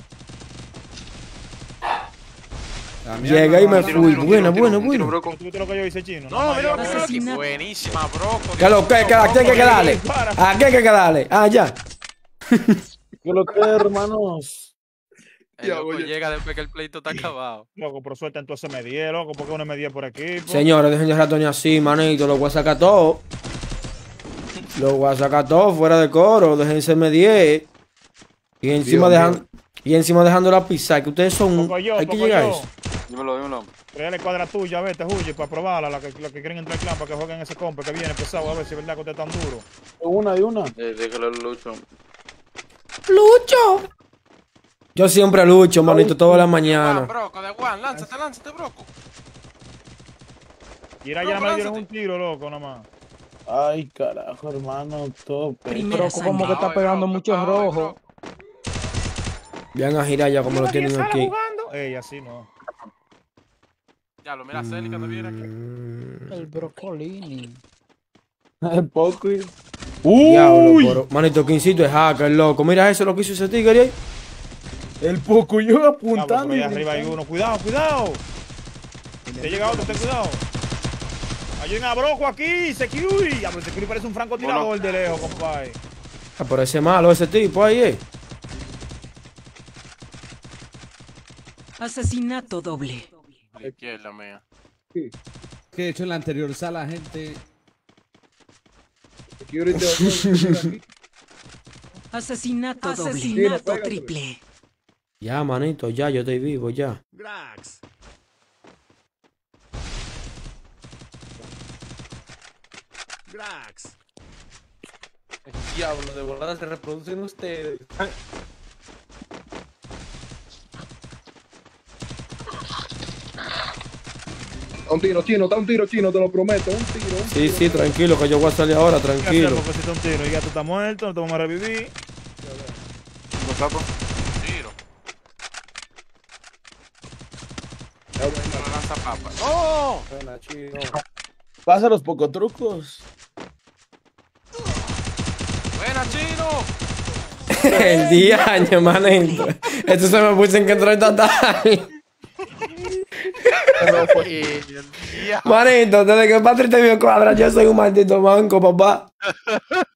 Ah, Llegué y me fui. Buena, buena, buena. ¿Tú viste lo que yo hice chino? No, mira, Asesinato. buenísima, bro. ¿Qué lo que? ¿Qué aquí hay que darle? ¿A qué hay que darle? Ah, ya. [LAUGHS] ¿Qué lo que, hermanos? El loco llega después que el pleito está acabado. [LAUGHS] Loco, por suerte entonces me di, loco, porque uno me di por aquí. Señores, dejen de ratonear así, manito. Lo voy a sacar todo. Lo voy a sacar todo fuera de coro. Déjense me 10. Y encima dejando. Y encima dejando la pizza, que ustedes son. Poco yo, hay que llegar a yo. eso. Dímelo, dímelo. Créale cuadra tuya, vete, huye, para probarla, la que, la que quieren entrar al clan, para que jueguen ese compa que viene pesado, a ver si es verdad que usted es tan duro. Una, de una. Eh, déjalo, Lucho. ¡Lucho! Yo siempre lucho, manito, todas las mañanas. broco, de Juan, lánzate, lánzate, broco. Y era ya me dieron un tiro, loco, nomás. Ay, carajo, hermano, tope. Primera Pero como que está pegando mucho rojo. Vean a girar ya como lo ¿Quién tienen aquí. Ey, así no. Ya lo mira, Celi, cuando viene aquí. El brocolini. [LAUGHS] El poco Diablo, ¡Uy! pero- manito, quincito es hacker, loco. Mira eso lo que hizo ese tigre ahí. El poco yo Diablo, apuntando. ahí arriba hay uno. Cuidado, cuidado. Te llega otro, ten cuidado. Hay un abroco aquí, Security. Diablo, Security parece un francotirador de lejos, compadre. Ah, pero ese malo, ese tipo ahí, eh. Asesinato doble. La izquierda mía. Que de hecho en la anterior sala gente. Asesinato doble. Asesinato Asesinato triple. Ya, manito, ya, yo estoy vivo, ya. Grax. Grax. Diablo, de volada se reproducen ustedes. Un tiro chino, da un tiro chino, te lo prometo. Un tiro. un Sí, tiro. sí, tranquilo, que yo voy a salir ahora, tranquilo. Porque si está un tiro ya tú estás muerto, no te vamos a revivir. ¿Lo sapo? Tiro. Ya, bueno. No lanza papa. ¡Oh! Buena, chino. Pasa los pocotrucos. ¡Buena, chino! [LAUGHS] El día, [LAUGHS] año, manito. Esto se me puso en en total. Manito, [LAUGHS] [LAUGHS] desde que Patrick te vio cuadra, yo soy un maldito manco, papá. [LAUGHS]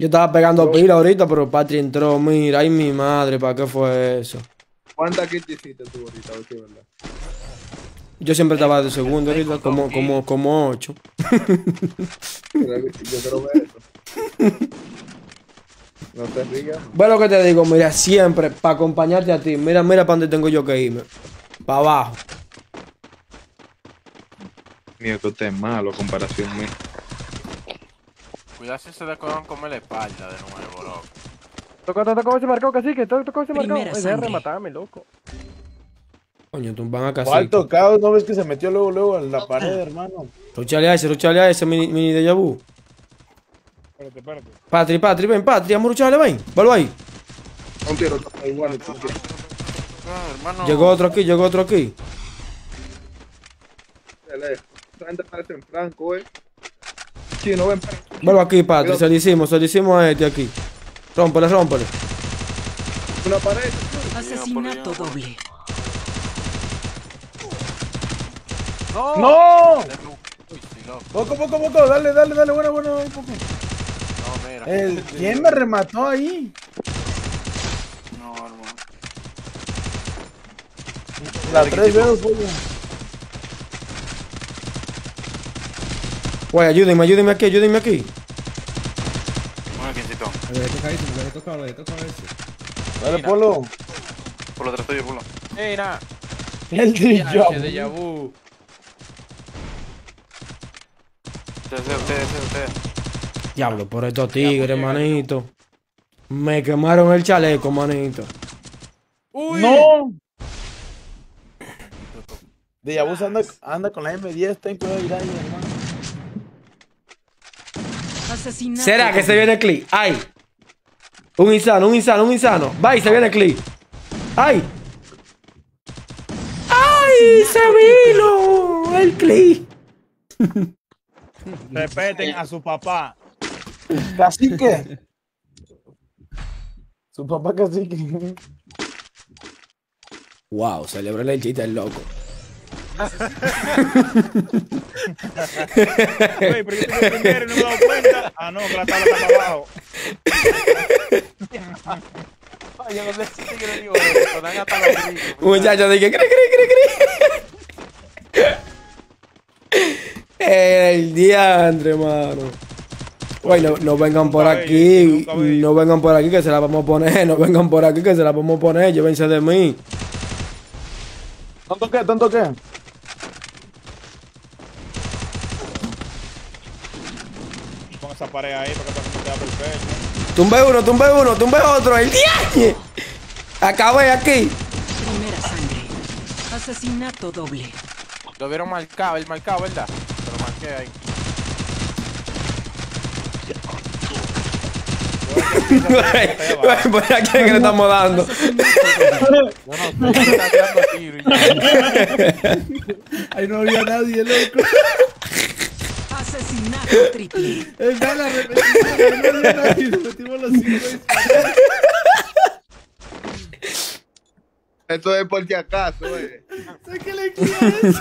Yo estaba pegando pila ahorita, pero Patrick entró. Mira, ay, mi madre, ¿para qué fue eso? ¿Cuántas kills hiciste tú ahorita? Verdad. Yo siempre estaba de segundo ahorita, como, como, como ocho. Yo quiero ver eso. No te rías. Ve lo que te digo, mira, siempre para acompañarte a ti. Mira, mira para dónde tengo yo que irme. Para abajo. Mío, que usted es malo comparación mía. Cuidado si se decoran comer la espalda de nuevo, loco. Tocó, tocó, tocó ese marcado, cacique. Tocó, tocó ese marcado. Primera Deja rematarme, loco. Coño, tumban a casa. ¿Cuál tocado? ¿No ves que se metió luego, luego en la pared, hermano? Ruchale a ese, ruchale a ese mini, mini de vu. Espérate, espérate. Patri, Patri, ven, Patri, vamos a rucharle, ven. Valo ahí. Un tiro igual. un tiro. Ah, hermano. Llegó otro aquí, llegó otro aquí. Gente parece en franco, eh. Chino, ven. Valo aquí, Patri, se lo hicimos, se lo hicimos a este aquí. Rómpele, rómpele. Una pared. Asesinato doble. ¡No! Poco, poco, poco. Dale, dale, dale. Bueno, bueno, ahí, poco. No, mira. El, ¿Quién me remató ahí? No, hermano. La tres dedos, pollo. Güey, ayúdenme, ayúdenme aquí, ayúdenme aquí. Bueno, quiéncito. Le he tocadísimo, le he tocado, le he tocado ese. Dale, polo. Por lo trato yo, por lo. Mira. El de Ya, yo. che, de vu. Usted, usted, usted, usted. Diablo, por estos tigres, manito. Me quemaron el chaleco, manito. ¡No! De Yabus anda, anda con la M10, ten cuidado ir ahí, hermano. ¿Será que se viene clip? ¡Ay! Un insano, un insano, un insano. Va y se viene clip. ¡Ay! ¡Ay! ¡Se vino! El clip. [LAUGHS] Respeten a su papá. Cacique. Su papá cacique. Wow, celebré el chiste el loco. Güey, pero yo y no me he dado cuenta. Ah, no, que la tabla está para abajo. [LAUGHS] Ay, yo no sé si yo le digo eso, dan hasta los gritos. Muchachos, dije, cri, cri, cri, cri. El diantre, mano. Güey, no, no vengan por aquí. No vengan por aquí que se la vamos a poner. [LAUGHS] No vengan por aquí que se la vamos a poner. Llévense de mí. ¿Tanto qué? ¿Tanto qué? Esa pared ahí para que perfecto. Tumbe uno, tumbe uno, tumbe otro. El diantre. Acabé aquí. Primera sangre. Asesinato doble. Lo vieron marcado, el marcado, ¿verdad? Te lo marqué ahí. Por aquí que le estamos dando. Ahí no había nadie, loco. Asesinato [LAUGHS] triple. Es verdad, la repetición, no había metimos los cinco. Esto es por si acaso, eh. Sé que le quieres.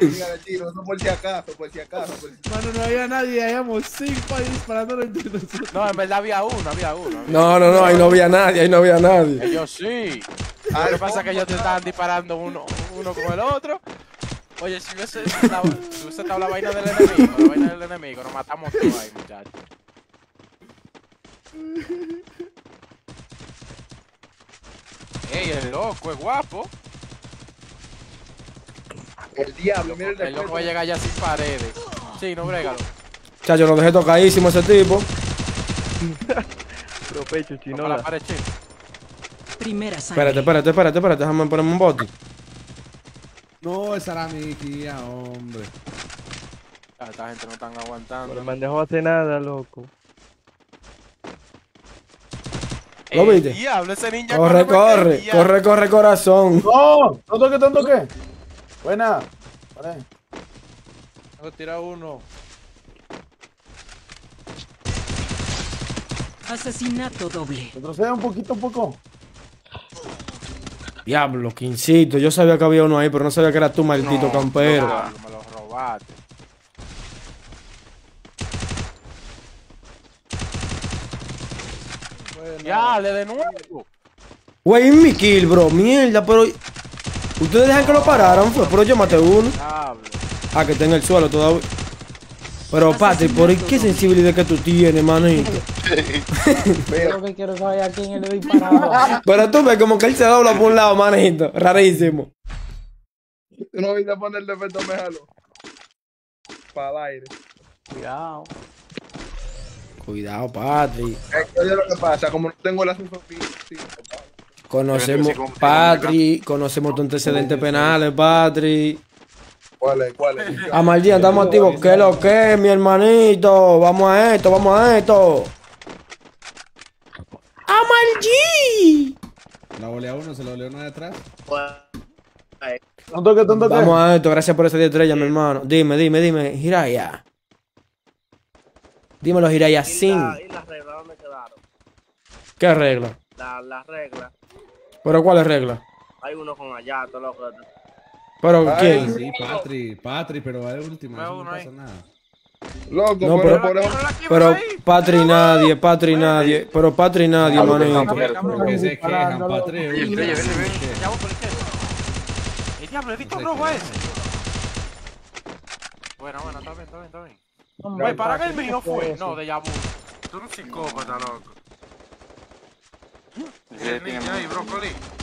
Dígale, tiro, eso por si acaso, por si acaso. Por si... Mano, no había nadie. Habíamos cinco ahí disparándolo entre nosotros. No, en verdad había uno, había uno. No, no, no, ahí no había nadie, ahí no había nadie. Ellos sí. Lo que pasa es que ellos te estaban disparando uno, uno como el otro. Oye, si hubiese estado, si hubiese estado la vaina del enemigo, la vaina del enemigo, nos matamos todos ahí, muchachos. Ey, el loco, es guapo. El diablo, mira el El loco va a llegar ya sin paredes. Sí, no brégalo. Chacho, lo dejé tocadísimo ese tipo. [LAUGHS] Pared, chino. Primera sangre. Espérate, espérate, espérate, espérate, déjame ponerme un bote. No, esa era mi guía, hombre. Ah, Esta gente no están aguantando. No me han dejado hacer nada, loco. ¿Lo Eh, viste? Diablo, ese ninja Corre, corre, corre, corre, corazón. No, ¿tanto qué? ¿Tanto qué? Buena. Vale. Tengo tirado uno. Asesinato doble. Retrocede un poquito, un poco. Diablo, quincito. Yo sabía que había uno ahí, pero no sabía que era tú, maldito No, campero. me lo robaste. Ya, le de nuevo. Güey, mi kill, bro. Mierda, pero. Ustedes dejan que lo pararan, fue, pero yo maté uno. Diablo. Ah, que está en el suelo todavía. Pero, Patrick, ¿por qué sensibilidad que tú tienes, manito? Yo lo que quiero saber a quién le disparado. Pero tú ves como que él se dobla por un lado, manito. Rarísimo. Tú no viste a poner el defecto mejalo. Para el aire. Cuidado. Cuidado, Patrick. Es que oye lo que pasa, como no tengo el físico, Conocemos, Patrick. Conocemos tus antecedentes penales, Patrick. ¿Cuál es? ¿Cuál es? A Maldía, estamos activos. ¿Qué es lo que, mi hermanito? Vamos a esto, vamos a esto. ¡A Maldi! La volea uno, se la volea uno de atrás. ¿Tanto qué? Vamos a esto, gracias por esa 10 estrellas, mi hermano. Dime, dime, dime, Hiraya. Dímelo, Hiraya, ¿Y, sin. la, ¿Y las reglas dónde quedaron? ¿Qué regla? La- Las reglas. ¿Pero cuál es regla? Hay uno con allá, todo loco. ¿Pero Ay, quién? Sí, Patri, Patri, pero es última, eso no pasa nada. Loco, No, pero, pero- Pero Patri nadie, Patri nadie. Pero Patri nadie, manito. Pero que se quejan, Patri. última, el diablo, el Víctor rojo ese. Bueno, bueno, está bien, está bien, está bien. Güey, para que el mío fue. No, de Yabu. Tú eres un psicópata, loco. El ninja ahí, brócoli.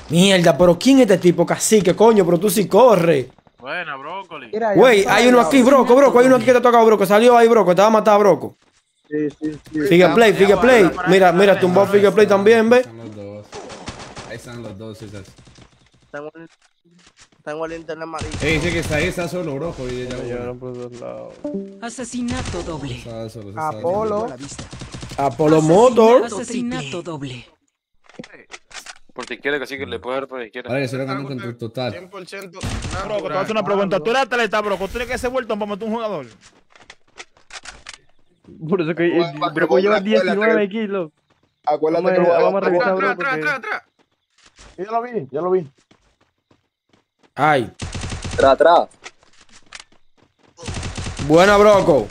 Mierda, pero ¿quién es este tipo? Cacique, coño, pero tú sí corre. Buena, brócoli. Güey, hay uno aquí, Broco, Broco, hay uno aquí que te ha tocado, Broco. Salió ahí, Broco, te va a matar, Broco. Sí, sí, sí. Figue Play, Figue Play. Mira, mira, tumbó Figue Play también, ve. Están los dos. Ahí están los dos, esas. Tengo el, internet amarillo. Ey, dice que está ahí, está solo, bro. Y por. Asesinato doble. Apolo. Apolo Motor. Asesinato doble. Por si quiere, que sí que le puede dar por izquierda. Vale, estoy ganando con tu total. 100% Broco, te voy a hacer una pregunta. Tú eres atleta, Broco. ¿Tú tienes que ser vuelto para matar un jugador? Por eso que que lleva vos te acuerdas 19 que- kilos. Acuérdate Vamos que lo a, vamos a revisar, Atrás, bro, atrás, atrás, atrás. Ya lo vi, ya lo vi. Ay. Atrás, atrás. Buena, Broco.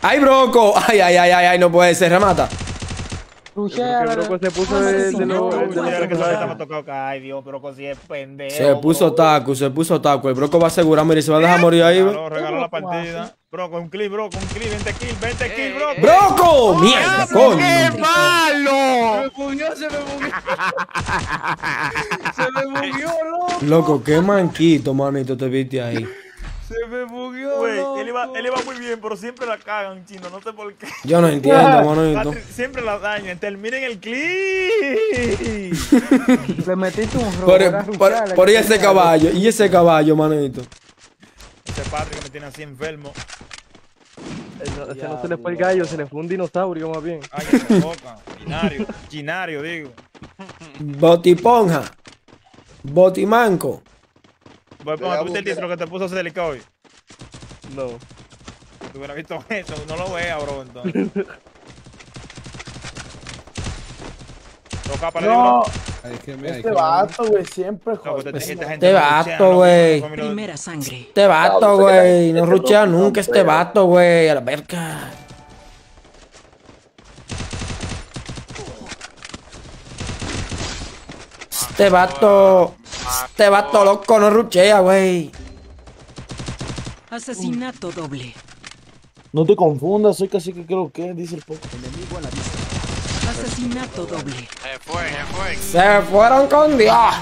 ¡Ay, Broco! ¡Ay, ay, ay, ay! ay no puede ser, remata. Que Broco se puso de, de de tocó. Ay, Dios, pero con si es pendejo. Se puso taco, se puso taco. El Broco va a asegurar, mira, y se va a dejar morir ahí. Regaló, regaló la partida. Bro, con un clip, bro, con un clip, 20 kills, 20 kills, bro. ¡Broco! ¡Mierda, coño! malo! Me bugueó, se me bugueó. [LAUGHS] se me bugueó, loco. Loco, qué manquito, manito, te viste ahí. Se me bugueó, Güey, él iba, él iba muy bien, pero siempre la cagan, chino, no sé por qué. Yo no entiendo, [LAUGHS] manito. Patrick, Siempre la dañan. Terminen el clip. [LAUGHS] Le metiste un robo. Por, por, por que ahí ese caballo, y ese caballo, manito. Ese Patrick que me tiene así enfermo. Ese ese no se le fue el gallo, se le fue un dinosaurio más bien. Ay, la boca. Chinario, chinario, digo. Botiponja. Botimanco. Voy a tuviste el título que te puso Celica hoy. No. Si hubiera visto [LAUGHS] eso, no lo vea, bro, entonces. [LAUGHS] Toca para el No, que me este vato, güey, siempre joder. pues, gente Este vato, güey. Primera sangre. Este vato, güey. No este ruchea nunca este vato, güey. A la verga. Este vato. Este vato loco no ruchea, güey. Asesinato doble. No te confundas, soy casi que creo que dice el poco. Enemigo a la vista. Asesinato doble. Se fue, se fue. Se fueron con Dios.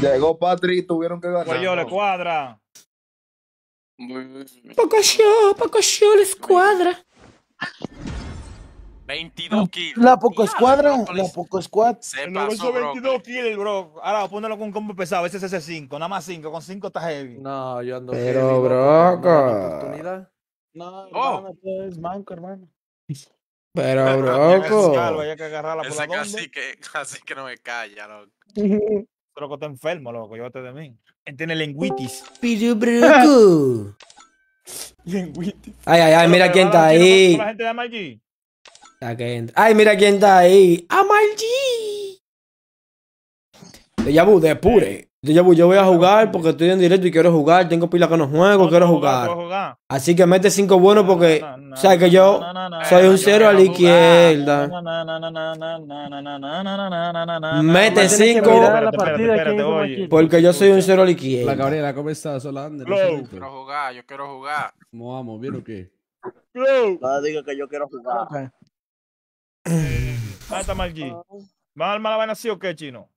Llegó Patrick, tuvieron que ganar. Pues yo le cuadra. Poco show, poco show la escuadra. 22 kills. La poco escuadra, la poco squad. Se El pasó, hizo bro. 22 kills, bro. Ahora ponelo con un combo pesado. Ese es ese 5. Nada más 5. Con 5 está heavy. No, yo ando. Pero, heavy, broco. no Oh. hermano, eres manco, hermano. Pero, Calvo, broco. Hay que agarrarla por Ese la casi que, [LAUGHS] casi que no me calla, loco. [LAUGHS] Que está enfermo, loco. Llévate de mí. Él tiene lengüitis. Pero, broco. [LAUGHS] Lengüitis. Ay, ay, ay, mira quién está ahí. La gente de ¡Ay, mira quién está ahí! ¡Amal G! De Yabu, de pure. De Yabu, yo voy a jugar porque estoy en directo y quiero jugar. Tengo pila que no juego, quiero jugar. Así que mete cinco buenos porque. o sea que yo soy un cero a la izquierda. Mete cinco. Porque yo soy un cero a la izquierda. La cabrera, ¿cómo estás, Solander? Yo quiero jugar, yo quiero jugar. Vamos? ¿Bien o qué? No, digo que yo quiero jugar. Ah, está mal G. ¿Van a armar la vaina así o qué, chino?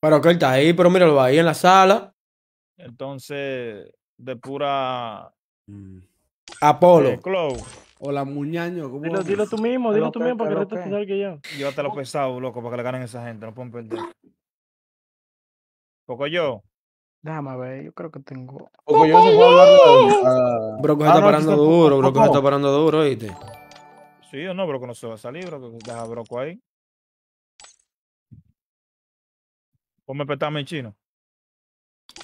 Pero que él está ahí, pero míralo ahí en la sala. Entonces, de pura Mm. Apolo. eh, Clow. Hola, muñaño. ¿Cómo Dilo, dilo tú mismo, dilo tú Lo que- mismo, porque lo el resto que- se sabe que yo. Llévatelo pesado, loco, para que le ganen a esa gente. No pueden perder. Poco yo. Déjame ver, yo creo que tengo. Porque yo se fue a hablar de. ah, Broco se ah, está parando duro, Poco. Broco se está parando duro, ¿viste? Sí o no, bro, que no se va a salir, bro. Que deja a Broco ahí. Ponme petame en chino.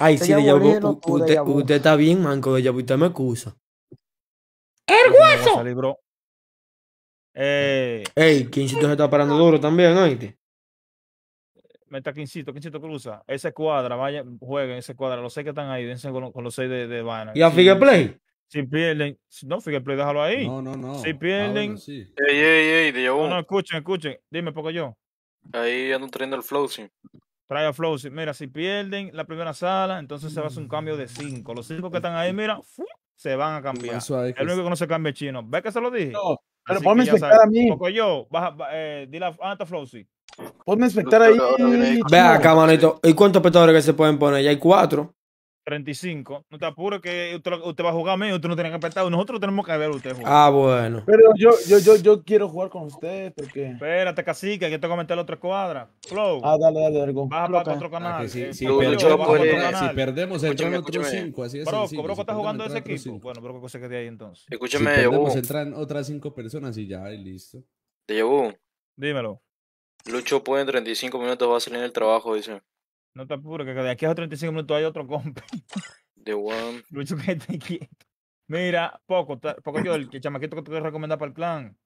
Ay, sí, de vu, vu, dígelo u- tú, usted, está bien, manco, de vu, usted me excusa. ¡El hueso! Salir, bro. Eh, Ey, Quincito se está parando duro también, ¿oíste? meta Quincito, Quincito cruza. Ese cuadra, vaya, jueguen ese cuadra. Los seis que están ahí, dense con, los- con los seis de, de vaina. ¿Y a Figueplay? Play? Si pierden, no, Play, déjalo ahí. No, no, no. Si Ah, pierden, bueno, sí. Ey, ey, ey, de no, no, escuchen, escuchen. Dime, poco yo. Ahí ando trayendo el flow, sí. Trae a Flow. si- Mira, si pierden la primera sala, entonces se va a hacer un cambio de cinco. Los cinco que están ahí, [LAUGHS] mira, se van a cambiar. Que El único que no se cambia es chino. ¿Ves que se lo dije? No, pero Así ponme espectar sabes. a mí. Poco yo, baja, ba- eh, dile a ah, está Flow, sí. Ponme espectar ahí. Ve acá, manito. ¿Y cuántos espectadores que se pueden poner? Ya hay cuatro. 35. No te apures que usted, usted va a jugar a mí, usted no tiene que apretar. Nosotros tenemos que ver a usted jugar. Ah, bueno. Pero yo, yo, yo, yo quiero jugar con usted porque. Espérate, cacique, que te comenté la otra escuadra. Flow, Ah, dale, dale, baja para que- otro Ah, canal. que si, eh, si baja para otro si canal. perdemos, entran otros escúchame. cinco. Así es Broco, sencillo. Broco Si está jugando ese equipo. cinco. Bueno, Broco se quede ahí entonces. Si Escúchame, de perdemos, entran otras cinco personas y ya, y listo. De Yabu. Dímelo. Lucho puede en 35 minutos va a salir del trabajo, dice. No te apures, que de aquí a 35 minutos hay otro compa. De One. [LAUGHS] Lucho, que te quieto. Mira, poco, poco yo, el, chamaquito que te voy a recomendar para el clan.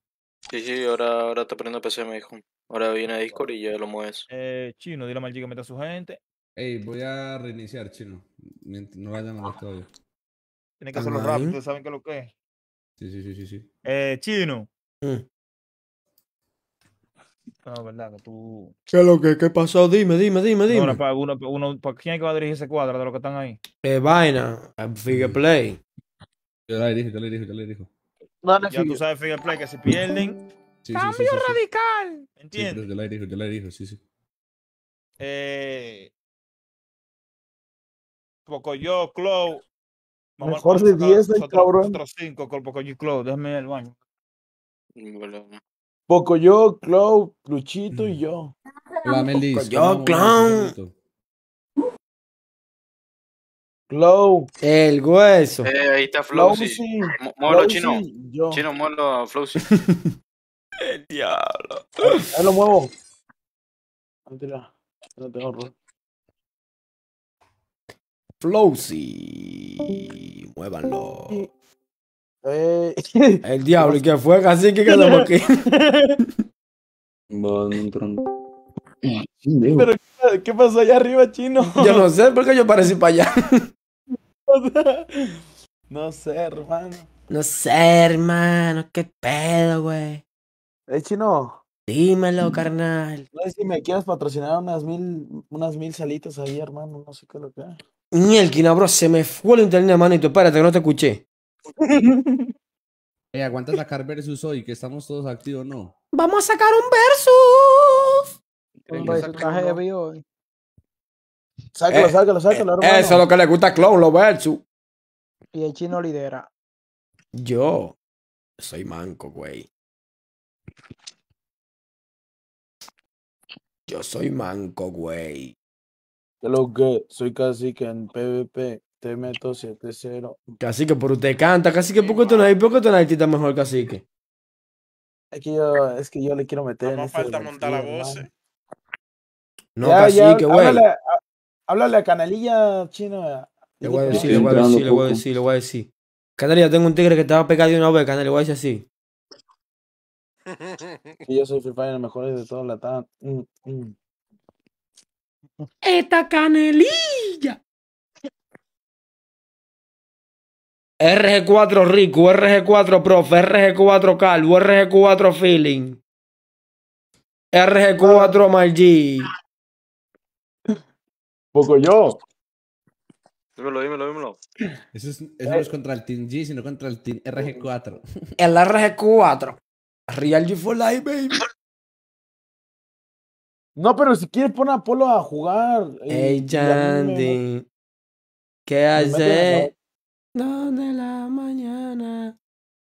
Sí, sí, ahora, ahora está poniendo PC, me dijo. Ahora viene a Discord y ya lo mueves. Eh, chino, dile a Margie que meta a su gente. Ey, voy a reiniciar, chino. No vayan a los todavía. Tienen que hacerlo rápido, saben qué es lo que es. Sí, sí, sí, sí, sí. Eh, chino. Mm. No, verdad, que tú. ¿Qué es lo que qué pasó? Dime, dime, dime, dime. Ahora, para uno, uno, ¿para quién es que va a dirigir ese cuadro de los que están ahí? Eh, vaina, eh, Figure Play. Yo la dirijo, yo la dirijo, yo la dirijo. ya tú sabes, Figure Play, que si pierden. Sí, ¡Cambio sí, sí. radical! Sí, ¿Entiendes? yo la dirijo, yo la dirijo, sí, sí. Pocoyo, Clow. Mejor de 10 del nosotros, cabrón. nosotros cinco con Pocoyo y Clow. Déjame ir al baño. Poco yo, Clow, Luchito y yo. Hola, Melis. Yo, ¿cómo vamos? clown. Clow. El hueso. Eh, ahí está Flowsy. Muévelo, Flowsy, chino. yo. Chino, muévelo a Flowsy. [LAUGHS] El diablo. Ahí lo muevo. Mentira. No tengo rol. Flowsy. Muévanlo. Eh, [LAUGHS] El diablo, ¿y qué fue? Así que quedamos [LAUGHS] aquí. Pero, ¿qué- ¿qué pasó allá arriba, chino? [LAUGHS] Yo no sé por qué yo parecí para allá. no sé, hermano. No sé, hermano. ¿Qué pedo, güey? Eh, chino. Dímelo, carnal. No sé si me quieres patrocinar unas mil, unas mil salitas ahí, hermano. No sé qué es lo que es. Mielquina, bro, se me fue el internet, manito. Espérate, que no te escuché. Ey, aguanta sacar versus hoy, que estamos todos activos, ¿no? Vamos a sacar un versus. Heavy hoy. Sácalo, Eh, sácalo, sácalo, hermano. Eso es lo que le gusta a Clown, los versus. Y el chino lidera. Yo soy manco, güey. Yo soy manco, güey. Lo que soy casi que en PvP te meto 7-0. Casi que por usted canta, casi que porque tú no hay, porque tú no hay tita mejor cacique. Es que yo, es que yo le quiero meter este falta montar la voz. hermano. No, Ya, ya, cacique, güey. Háblale, a- háblale a Canelilla chino. Le voy a decir, le voy a decir, le voy a decir, le voy a decir. Yo tengo un tigre que te va a pegar de una vez, Canal, le voy a decir así. [LAUGHS] que yo soy Free Fire el mejor de toda la TAM. Mm, mm. Esta canelilla. RG4 Rico, RG4 Prof, RG4 Calvo, RG4 Feeling. RG4 Margie. Poco yo. Dímelo, dímelo, dímelo. Eso, es, eso no es contra el Team G, sino contra el Team RG4. El RG4. Real G for Life, baby. No, pero si quieres pon a Polo a jugar. y- Ey, Yandy. ¿Qué me meten hace? a- Dos de la mañana.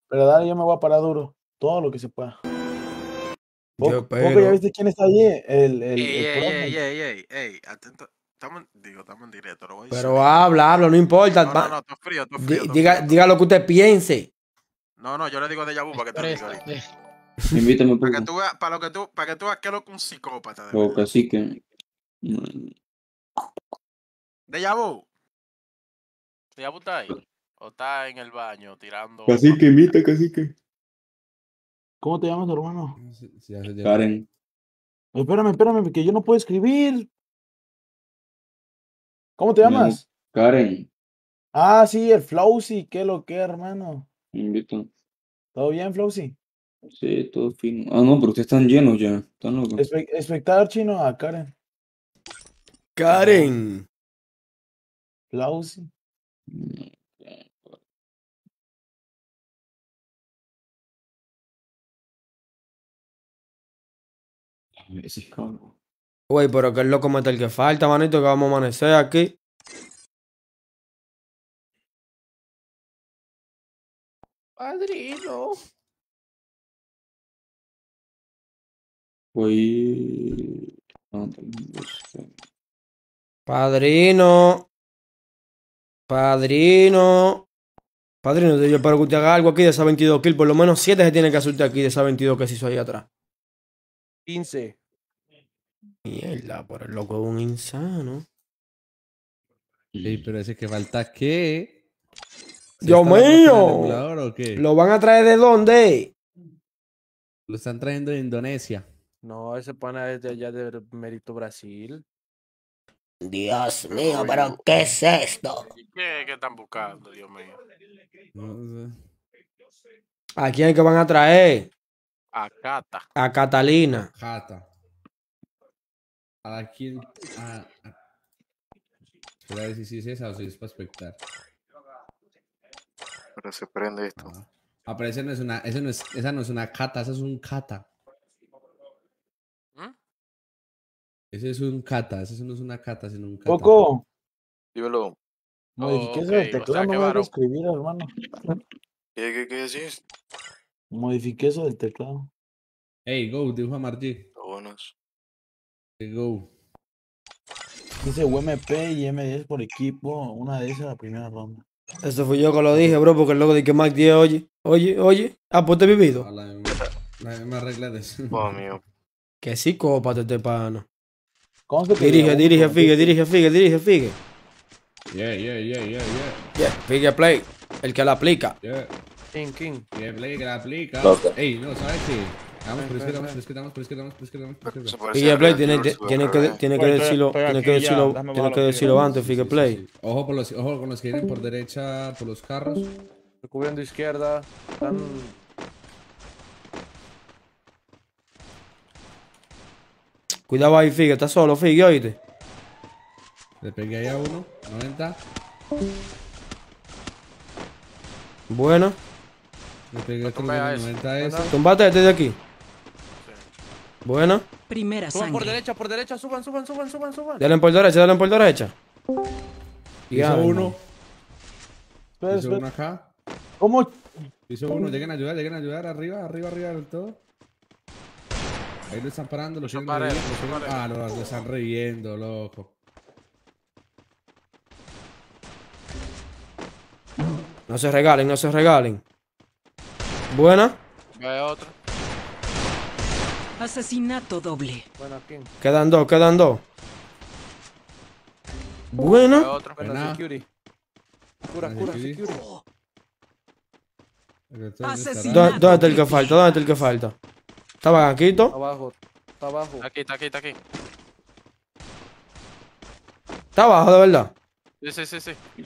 Pero dale, yo me voy a parar duro. Todo lo que se pueda. Yo ¿ya viste quién está ahí? El, el, Ey, el ey, profe. ey, ey, ey, ey, atento. Estamos, en- digo, estamos en directo, lo voy a decir. Pero habla, habla, no importa. No, no, no, frío, frío. diga, frío. diga lo que usted piense. No, no, yo le digo de Yabu para que te diga. Invítame Para que tú veas, para lo que tú, para que tú veas que es lo que un psicópata de O Yabu. ¿De Yabu está ahí? ¿O está en el baño tirando? Cacique, invita, cacique. ¿Cómo te llamas, hermano? Karen. Espérame, espérame, que yo no puedo escribir. ¿Cómo te llamas? Karen. Ah, sí, el Flowsy. ¿Qué lo que, hermano? Invito. ¿Todo bien, Flowsy? Sí, todo fino. Ah, no, pero ustedes están llenos ya. Están locos. Espe- espectador chino a Karen. Karen. Flowsy. Güey, pero que es loco mete el que falta, manito, que vamos a amanecer aquí. Padrino. Voy. No. Padrino. Padrino. Padrino, yo espero que usted haga algo aquí de esas 22 kills. Por lo menos 7 se tiene que hacer usted aquí de esas 22 que se hizo ahí atrás. 15. Mierda, por el loco es un insano. Ey, pero ese que falta, ¿qué? ¿Se Dios mío. emulador o qué? ¿Lo van a traer de dónde? Lo están trayendo de Indonesia. No, ese pana es de allá de Mérito Brasil. Dios mío, pero ¿qué es esto? ¿Qué, qué están buscando, Dios mío? No sé. ¿A quién que van a traer? A Cata. A Catalina. Jata. ¿A quién? A, a... Espera a ver si sí es esa o si es para espectar. Pero se prende esto. Ah, pero ese no es una, ese no es, esa no es una cata, ese es un cata. ¿Mm? Ese es un cata, ese no es una cata, sino un cata. Coco, Dímelo. modifiqué eso del ok, o sea, teclado, que no me escribir, hermano. ¿Qué, qué, qué decís? Modifiqué eso del teclado. Hey, go, dijo a Margie. Buenos. Hey, go. Dice UMP y M10 por equipo, una de esas la primera ronda. Eso fui yo que lo dije, bro, porque el loco de que Mac 10, oye, oye, oye. Ah, pues te he vivido. A la, la misma regla de eso. Oh, mío. Que psicópata este pana. ¿Cómo se Dirige, dirige, Figue, dirige, Figue, dirige, Figue. Yeah, yeah, yeah, yeah, yeah. Yeah, Figue Play, el que la aplica. Yeah. King, King. Yeah, play que la aplica. Ey, no, ¿sabes qué? Vamos por izquierda, vamos por izquierda, vamos por izquierda, vamos por izquierda, vamos por Se izquierda. parece Figue Play tiene, que, tiene que decirlo, tiene que decirlo, tiene que decirlo antes, Figue Play. Ojo, por los, ojo con los que vienen por derecha, por los carros. Cubriendo izquierda. Están... Cuidado ahí, Figue, está solo, Figue, oíste. Le pegué ahí a uno, 90. Bueno, Le pegué otro tumbé a ese. 90 a ese. tumbate este de aquí. Bueno, Primera Suban por sangre. derecha, por derecha, suban, suban, suban, suban, suban. dale por derecha, dale por derecha. Ya, uno, Espera, piso uno acá. ¿Cómo? Piso uno, lleguen a ayudar, lleguen a ayudar. Arriba, arriba, arriba del todo. Ahí lo están parando, lo siguen lo. Ah, lo, lo están reviendo, loco. No se regalen, no se regalen. Buena, Ve otro. Asesinato doble. Bueno, King. quedan dos, quedan dos. Buena, otro. Bueno, Buena. security. Cura, cura, security. otro, ¿dónde estará? Asesinato. ¿Dó- ¿dónde está el que falta? ¿Dónde está el que falta? Estaba Gaquito. Abajo, está abajo. Aquí, está aquí, está aquí. Está abajo, de verdad. Sí, sí, sí, sí. Sí,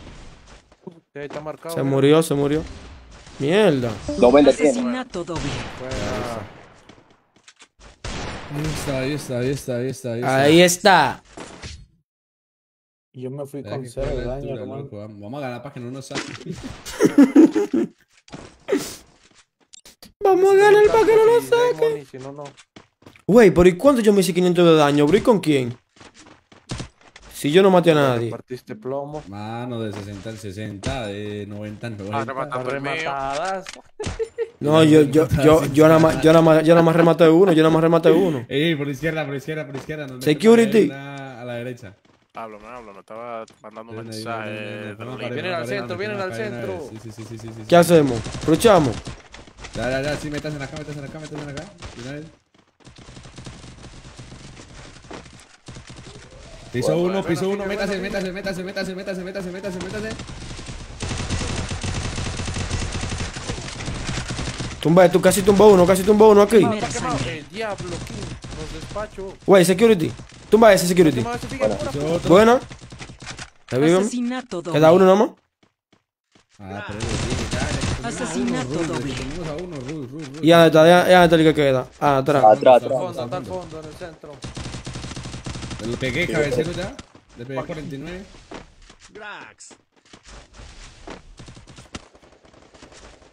ahí está marcado. Se murió, se murió. Mierda. Asesinato doble. Ahí está, ahí está, ahí está, ahí está. Ahí está. Yo me fui con cero de daño, hermano. Vamos a ganar para que no nos saquen. [LAUGHS] Vamos a ganar para que no nos saquen. Si no, no. Wey, ¿por y cuánto yo me hice 500 de daño, bro? ¿Y con quién? Si yo no maté a nadie. Partiste plomo. Mano, de 60 al 60, de 90 al 90. rematando el mío. Rematadas. No, yo, yo, [LAUGHS] yo, yo nada más, yo nada más, yo nada más rematé uno, yo nada más rematé uno. [LAUGHS] Ey, por izquierda, por izquierda, por izquierda. Security. A la derecha. Háblame, háblame. Estaba mandando un mensaje. vienen, al centro, vienen, al centro. Sí, sí, sí, sí. ¿Qué hacemos? ¿Luchamos? Ya, ya, ya, sí, acá, métanse acá, métanse acá. De una vez. Piso Bueno, uno, piso uno, métase, métase, métase, métase, métase, métase, métase, métase. Tumba, tú casi tumba uno, casi tumba uno aquí. El diablo, King. Los despacho. Wey, security. Tumba ese security. Buena. Asesinato doble. Queda uno nomás. Ah, pero ya, ya, a Asesinato doble. ¿Y dónde está? ¿Ya está el que queda? Ah, atrás. Atrás, Al atrás. fondo, está al fondo, en el centro. Le pegué cabecero ya. Le pegué 49. Grax.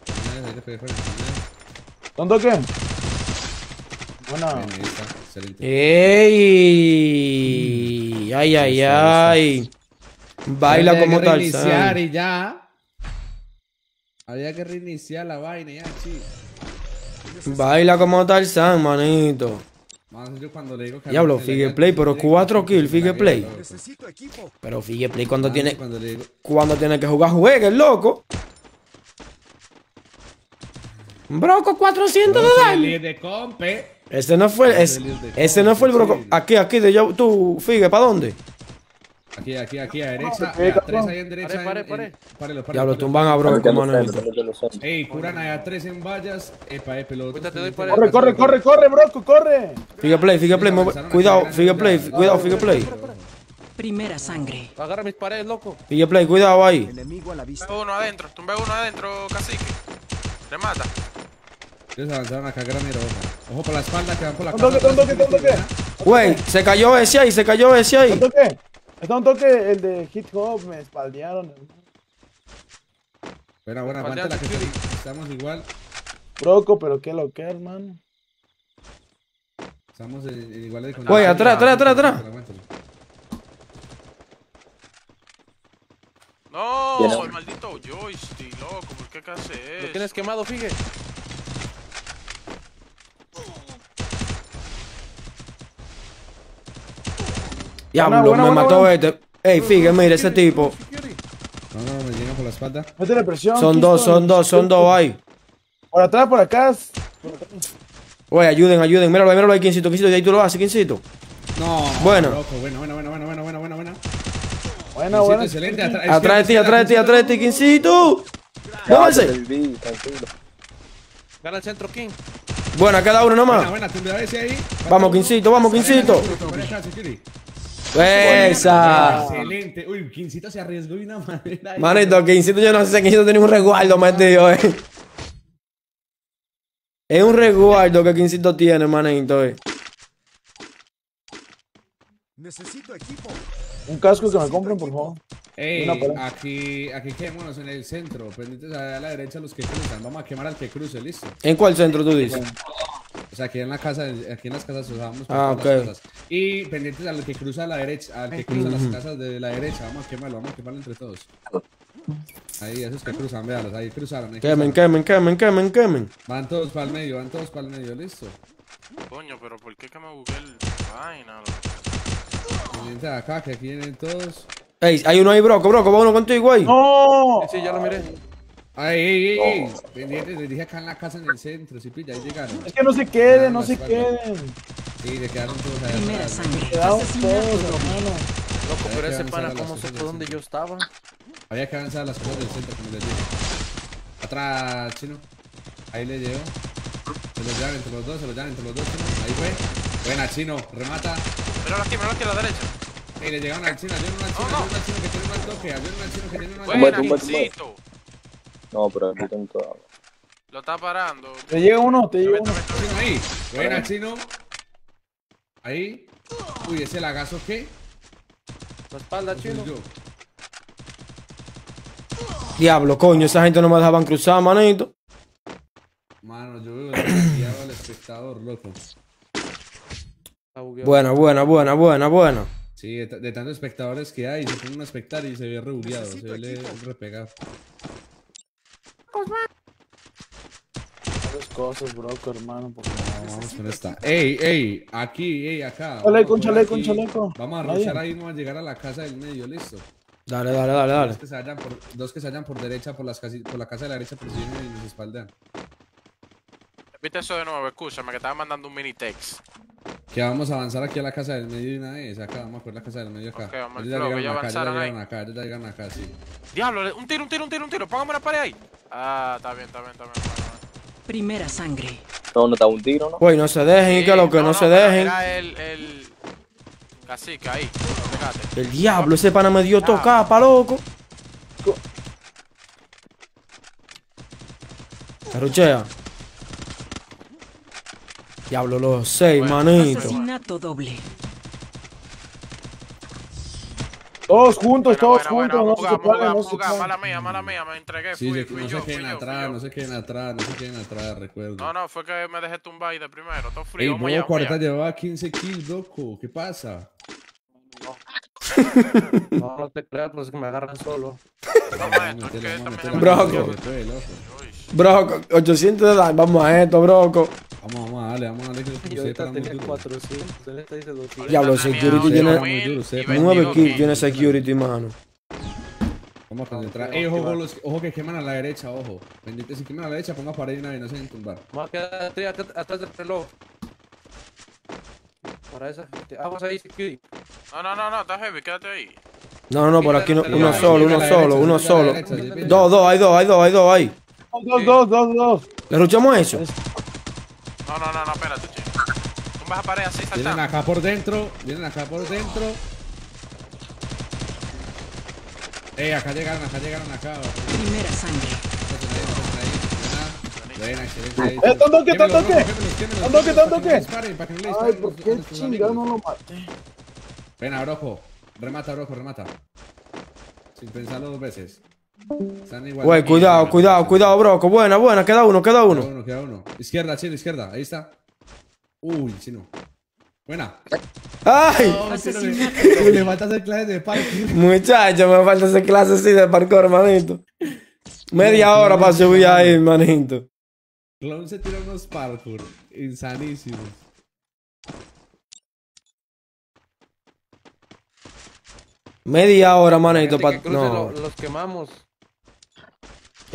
Ahí le pegué 49. ¿Dónde qué? Excelente. ¡Ey! ¡Ay, ay, ay! Baila Había como que tal. reiniciar y ya. Había que reiniciar la vaina ya, sí. Baila como Tarzán, manito. Más yo cuando le digo que Diablo, Figue Play, pero tiene cuatro que kills, Figue la Play. Pero Figue Play cuando Más tiene, Cuando le digo, cuando tiene que jugar, juegue, el loco. Broco, 400 de "Yo soy el daño. líder de compe. Ese no fue, Ese no fue el broco. Aquí, aquí, de yo, tú, Figue, ¿para dónde? Aquí, aquí, aquí, a derecha. ¿Qué, a tres ahí en derecha. Pare, en- pare, párelo, Diablo, párelo. tumban a Bronco, manito. Ey, curan ahí a tres en vallas. Epa, epa, pare. de Corre, corre, corre, corre, Broco, corre. Figue play, figue play. Cuidado, figue play, cuidado, figue play. Primera sangre. Agarra mis paredes, loco. Figue play, cuidado ahí. Enemigo a la vista. Tumbé uno adentro, tumbé uno adentro, cacique. Remata. Ellos avanzaron acá, granero, ojo. Ojo por la espalda, que van por la toque. Güey, se cayó ese ahí, se cayó ese ahí. Está un toque el de hip hop, me espaldearon. Buena, buena, Faldean aguanta la que estamos igual. Broco, pero qué lo que, hermano. Estamos en- en igual de Güey, atrás, atrás, atrás, atrás. No, el maldito joystick, loco, ¿por qué que hace Lo eso? tienes quemado, Figue. Diablo, buena, me buena, mató este. Ey, fíjate, mire, ese tipo. No, no, me llega por la espalda. Métele presión. Son dos, son dos, son dos ahí. Por atrás, por acá. Oye, ayuden, ayuden. Míralo, míralo ahí, Quincito, Quincito. Y ahí tú lo haces, Quincito. No. Bueno. Loco, bueno, bueno, bueno, bueno, bueno, bueno, bueno. Bueno, bueno. Excelente. Atrás de ti, atrás de ti, atrás de ti, Quincito. ¡Vámonos! Gana el centro, King. Buena, cada uno nomás. Buena, buena, ahí. Vamos, Quincito, vamos, Quincito. Esa. Excelente. Uy, Quincito se arriesgó de una manera. Manito, Quincito, yo no sé, Quincito tiene un resguardo metido, eh. Es un resguardo que Quincito tiene, manito, eh. Necesito equipo. Un casco que me compren, por favor. Ey, aquí, aquí quedémonos en el centro. Pendientes a la derecha los que cruzan. Vamos a quemar al que cruce, listo. ¿En cuál centro tú dices? O sea, aquí en la casa, aquí en las casas usamos Ah, todas las ok. cosas. Y pendientes al que cruza a la derecha, al que cruza las casas de la derecha. Vamos a quemarlo, vamos a quemarlo entre todos. Ahí, esos que cruzan, véalos, ahí cruzaron. ahí Quemen, cruzaron. quemen, quemen, quemen, quemen. Van todos para el medio, van todos para el medio, listo. Coño, pero ¿por qué que me bugué el vaina? Pendientes acá, que aquí vienen todos. Ey, hay uno ahí, Broco, Broco, va uno contigo ahí. ¡No! Sí, sí, ya lo miré. Ay, ey, ey, ey. Pendientes, les dije acá en la casa en el centro, si pilla, ahí llegaron. Es que no se queden, no se espalda. queden. Sí, se quedaron todos allá. Primera atrás. sangre. Asesinato todos, hermano. Loco, Había pero ese pana, a ¿cómo supo dónde yo estaba? Había que avanzar las cosas del centro, como les dije. Atrás, chino. Ahí le llevo. Se los llevan entre los dos, se los llevan entre los dos, chino. Ahí fue. Buena, chino. Remata. Míralo aquí, míralo aquí a la derecha. Ey, le llegaron al chino, ayuden al chino, No, no. ayuden al chino que tiene un mal toque, ayuden al chino que tiene Buena, toque. Kincito. No, pero aquí tengo todo. Lo está parando. Te llega uno, te llega uno. Chino ahí. Buena, chino. Ahí. Uy, ese lagazo, ¿qué? La espalda, chino. Diablo, coño, esa gente no me dejaban cruzar, manito. Mano, yo veo al espectador, loco. Buena, buena, buena, buena, buena. Sí, de, de tantos espectadores que hay, se ponen a espectar y se ve rebuleado, se ve le- repegado. Cosas, Broco, hermano, por favor. Vamos con esta. Ey, ey, aquí, ey, acá. Chaleco, chaleco, chaleco. Vamos a rushar ahí, vamos a llegar a la casa del medio, listo. Dale, dale, dale, dale. Dos que se vayan por, dos que se vayan por derecha, por, las casi- por la casa de la derecha, vienen y nos espaldan. Repite eso de nuevo, escúchame, que estaba mandando un mini text. Que vamos a avanzar aquí a la casa del medio de una vez, acá, vamos a por la casa del medio acá. Ok, vamos ellos ya flow, llegaron acá, ellos ya llegaron acá, ellos ya llegaron acá, sí. Diablo, un tiro, un tiro, un tiro, un tiro. Póngame la pared ahí. Ah, está bien, está bien, está bien. está bien. Primera sangre. No, no está un tiro, ¿no? Güey, no se dejen, y que lo que no, se pero dejen. Era el, el cacique ahí. Fíjate. El diablo, ese pana me dio tocar, pa' loco. Carruchea. Diablo, los seis, manito. Asesinato doble. Todos juntos, todos juntos. No no jugamos. Mala mía, mala mía, me entregué. Sí, Fui, no yo, se queden atrás, no se queden atrás, no se queden atrás, recuerdo. No, no, fue que me dejé tumbar ahí de primero. Todo Ey, frío. Allá, vamos Cuarta llevaba 15 kills, loco, ¿qué pasa? [LAUGHS] No, no te creas, pues es que me agarran solo. Broco. Broco, 800 de daño. Vamos a esto, broco. Vamos, vamos a darle, vamos a darle que lo Yo crucé ahorita para muy tenía duro. 400, él está dice 200. Diablo, security tiene mil muy duro, y sepa. 9 22 kills, tiene security, mano. Vamos a concentrar. Ey, ojo, ojo, los- ojo que queman a la derecha, ojo. Pendiente, si queman a la derecha, ponga pared y una vez, no se dejen tumbar. Vamos a quedar atrás, del reloj. Para esa gente. Ahí, security. No, no, no, no, está heavy, quédate ahí. No, no, no, por aquí no, uno solo, uno solo, uno solo. Dos, dos, hay dos, hay dos, hay dos, hay. Dos, dos, dos, dos. ¿Le ruchamos eso? No, no, no, no, espérate, chico. Tú vas a pared así Vienen acá por dentro, vienen acá por dentro. Eh, acá llegaron, acá llegaron, acá. Primera sangre. Buena, excelente. ahí. Eh, ¿tan toque, tan Quémelos, toque? ¿Tan toque, no toque? Ay, ¿por a qué chingado no lo maté? Ven, Brojo. Remata, Brojo, remata. Sin pensarlo dos veces. Están igual. Güey, cuidado, cuidado, cuidado, broco. Buena, buena, queda uno, queda Queda uno. uno, queda uno. Izquierda, chino, izquierda. Ahí está. Uy, chino. Buena. ¡Ay! No, [LAUGHS] le falta hacer clases de parkour. Muchacho, me falta hacer clases así de parkour, manito. Media hora para subir ahí, manito. Clon se tira unos parkour. Insanísimos. Media hora, manito, para. No. lo- los quemamos.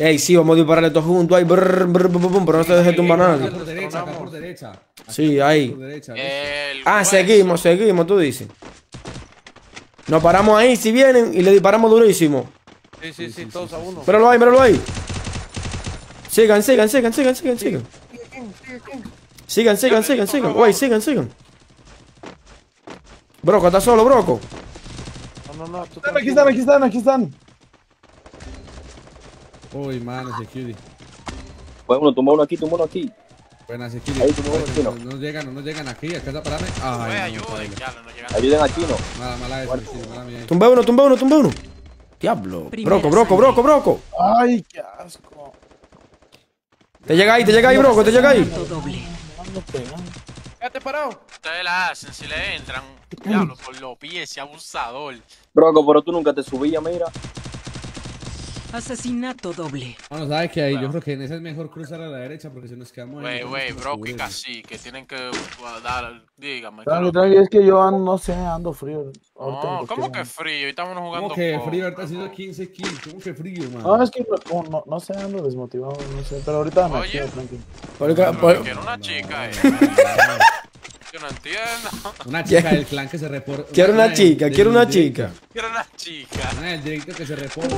Ey, sí, vamos a dispararle todos juntos ahí. brr, brr, brr, brr, pero no se deje tumbar por derecha, por derecha. Sí, ahí. Por derecha. El Ah, seguimos, seguimos, tú dices. Nos paramos ahí si vienen y le disparamos durísimo. Sí, sí, sí, todos a uno. Míralo ahí, míralo ahí. Sigan, sigan, sigan, sigan, sigan, sigan. Sigan, sigan, sigan, sigan. Güey, sigan, sigan. Broco, ¿estás solo, Broco? No, no, no. Aquí están, aquí están, aquí están. Uy, mano, security. Pues uno, tumba uno aquí, tumba uno aquí. Buena security. Ahí, Ay, ves, chino. no, no llegan, no, no llegan aquí. Acá está parame. Ve, Ay, no, ayuden, baila. ya, no llegan. Ayuden a Chino. Mala, mala esa, chino, mala mía. Tumba uno, tumba uno, tumba uno. Diablo. Primera Broco, broco, broco, broco. Ay, qué asco. Te llega ahí, te llega ahí, broco, te llega ahí. Quédate parado. Ustedes la hacen si le entran. Diablo, por los pies, ese abusador. Broco, pero tú nunca te subías, mira. Asesinato doble. Bueno, sabes que ahí yo creo que en esa es mejor cruzar a la derecha porque si nos quedamos ahí. Wey, wey, bro, que casi, que tienen que dar, dígame. Tranqui, que tranqui, es que yo ando, no sé, ando frío. Ahorita No, ¿cómo que frío? Y estamos jugando ¿Cómo que con- frío? Ahorita haciendo 15 kills. ¿Cómo que frío, man? No, es que como no, no sé, ando desmotivado, no sé, pero ahorita me Oye. quedo tranquilo. Pero por- Quiero una chica, eh. Yo no entiendo. Una chica del clan que se reporte. Quiero una chica, quiero una chica. Quiero una chica. Una del directo que se reporte.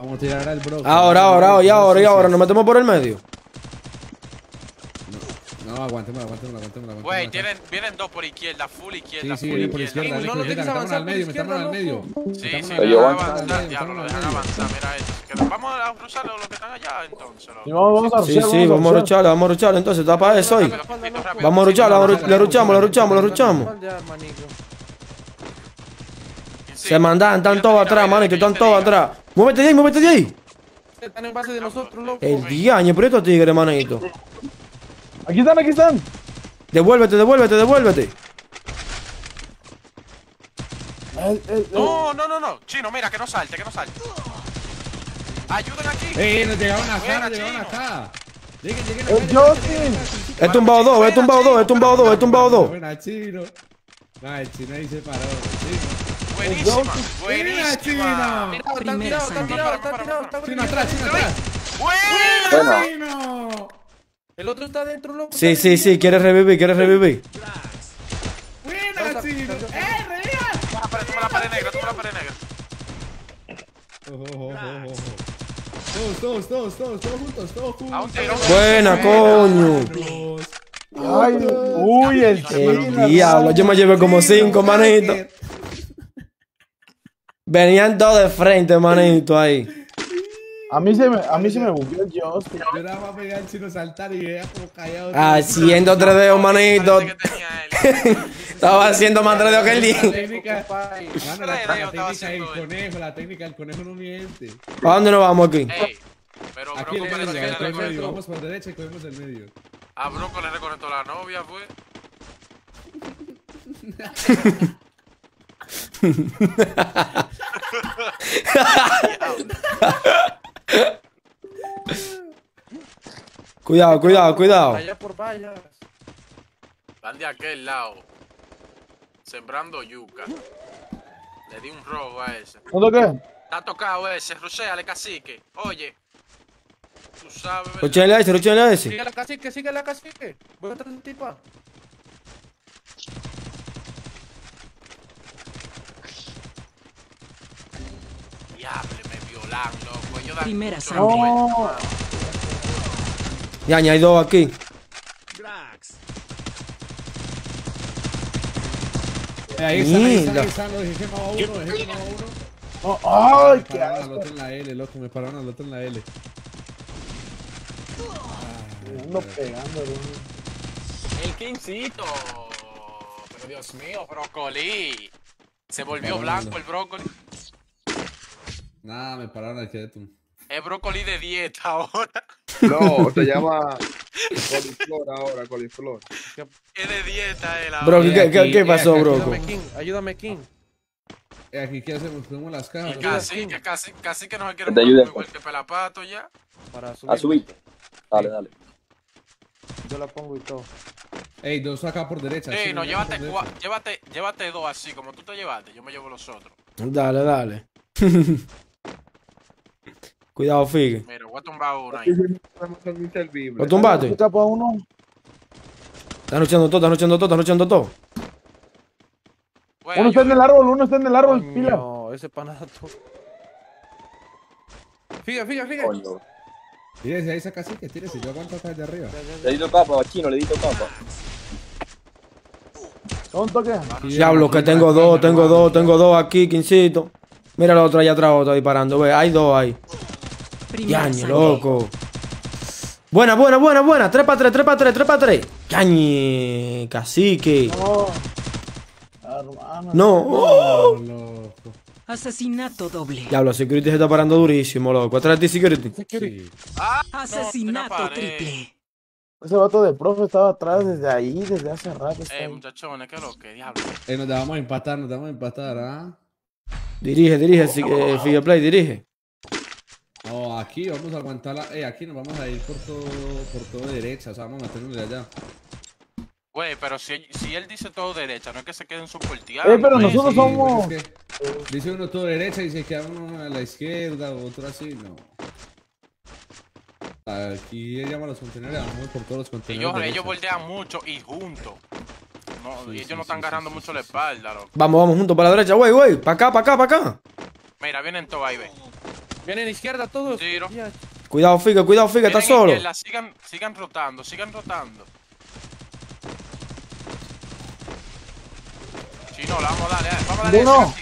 Vamos a tirar ahora el bro. Ahora, ahora, y ahora, y ahora. Nos metemos por el medio. No, aguantemos, aguantemos, aguantemos. Güey, vienen dos por izquierda, full izquierda, Sí, sí, full viene por izquierda. viene por izquierda. Metamos al medio, metamos al medio. Sí, sí, al medio, avanzar, al diablo, medio, me dejan al avanzar, mira esto. Vamos a cruzar los que están allá, entonces. vamos, vamos a Sí, rushar, sí, vamos a rushar. rucharle, vamos a rucharle. Entonces, está para eso hoy. Vamos a rucharle, vamos a ruch- le ruchamos, le ruchamos, le ruchamos. Se mandan, están todos atrás, manito, están todos atrás. Muévete de ahí, muévete de ahí. Están en base de nosotros, loco. El diaño, pero estos tigres, manito. Aquí están, aquí están. Devuélvete, devuélvete, devuélvete. El- el- el- No, no, no, no. Chino, mira, que no salte, que no salte. Ayuden aquí. ¡Eh, nos llegaron acá, nos llegaron acá! Lleguen, lleguen el acá. Justin. He tumbado dos, he tumbado dos, he tumbado dos, he tumbado dos. Buena, chino. No, el chino ahí se paró. Chino. Buenísima, Buena, buenísima. chino. Tirado, tirados, están tirados, están Chino tirados. atrás, chino atrás. Buena. Bueno, ¡Chino! El otro está dentro, loco. Sí, sí, sí, quieres revivir, quieres revivir. ¡Buena, chino! ¡Eh, reía! Toma la pared, toma la pared negra, toma la pared negra. Ojo, ojo, ojo, ojo. Todos, todos, todos, todos, todos juntos, todos juntos. Buena, coño. Ay, uy, el diablo, yo me llevé como cinco, manito. Venían todos de frente, manito, ahí. A mí se me, a mí se me bugueó el Justin. Yo nada más al chino saltar y veía como callado. Haciendo tres dedos, manito. Estaba haciendo más tres dedos que el La día. técnica, mano, la, la técnica del conejo, la técnica del conejo no miente. ¿Para dónde nos vamos aquí? Ey, pero Aquí Broco le aquí el medio, reconectó. vamos por derecha y cogemos el medio. A Broco le reconectó la novia, pues. [LAUGHS] [LAUGHS] Cuidado, cuidado, cuidado. Vaya por vallas. Van de aquel lado. Sembrando yuca. Le di un robo a ese. ¿Dónde qué? Está tocado ese, Ruséale, cacique. Oye. Tú sabes. Ruchenle a ese, ruchenle a ese. Sigue la cacique, sigue la cacique. Voy a traer tipa. Diablo, me violan, loco. Dan Primera sangre. vuelta. Ya, ya hay dos aquí. Eh, ahí están, ahí están, ahí están. Lo dejé uno, dejé uno. Oh, ¡Ay, Me qué pararon al asco! otro en la L, loco. Me pararon al otro en la L. Me pegando, hermano. El Kingsito. Pero Dios mío, brócoli. Se volvió blanco el brócoli. Nada, me pararon al Ketum. Es brócoli de dieta ahora. No, se [LAUGHS] llama coliflor ahora, coliflor. Es de dieta él ahora. Bro, ¿qué, Eh, qué, aquí, qué eh, pasó, aquí, bro? Ayúdame, King. Ayúdame, King. Eh, aquí, ¿qué hacemos? Ponemos las cajas. Casi, que casi, casi que no se quiere Te ayude. igual que pelapato ya. Para subir. A subir. Dale, dale. Yo la pongo y todo. Ey, dos acá por derecha. Ey, sí, no, llévate, cua- llévate, llévate dos así, como tú te llevaste, yo me llevo los otros. Dale, dale. [LAUGHS] Cuidado, Figue. Mira, voy a tumbar uno ahí. ¿Lo tumbaste? Para uno. Están luchando todo, están luchando todo, están luchando todo. Uno está en el árbol, uno está en el árbol. Pila. No, ese panato. Fíjate, fíjate, fíjate. Coño. Tírese ahí, esa casita, tírese. Yo aguanto acá de arriba. Le di capa, chino, le di capa. ¿Dónde un toque? Diablo, que tengo dos, tengo dos, tengo dos aquí, quincito. Mira el otro allá atrás, otro disparando, ve, hay dos ahí. Sangre. loco. Buena, buena, buena, buena. 3 para 3, 3 para 3, 3 para 3. Yañe, cacique. No. Hermano. No. Oh, loco. Asesinato doble. Diablo, security se está parando durísimo, loco. Atrás de ti, security. Sí. Ah, Asesinato no, triple. Ese vato de profe estaba atrás desde ahí, desde hace rato. Eh, muchachones, qué lo que diablo. Eh, nos dejamos empatar, nos dejamos empatar, ¿ah? Dirige, dirige, si- eh, Figue Play, dirige. No, aquí vamos a aguantar la... Eh, aquí nos vamos a ir por todo, por todo derecha, o sea, vamos a meternos de allá. Güey, pero si, él- si él dice todo derecha, no es que se queden subporteados. Eh, pero nosotros Sí, somos. pues es que dice uno todo derecha y se queda uno a la izquierda, otro así, no. Aquí llama los contenedores, vamos por todos los contenedores. Ellos, ellos voltean mucho y juntos. No, Sí, y ellos sí, no están sí, agarrando sí, mucho sí, la espalda, loco. Vamos, vamos juntos para la derecha, güey, güey. Para acá, para acá, para acá. Mira, vienen todos ahí, ve. Vienen izquierda todos. Tiro. Cuidado, Figue, cuidado, Figue, está solo. Sigan, sigan rotando, sigan rotando. Chino, la vamos a darle, eh, vamos a darle. Uno.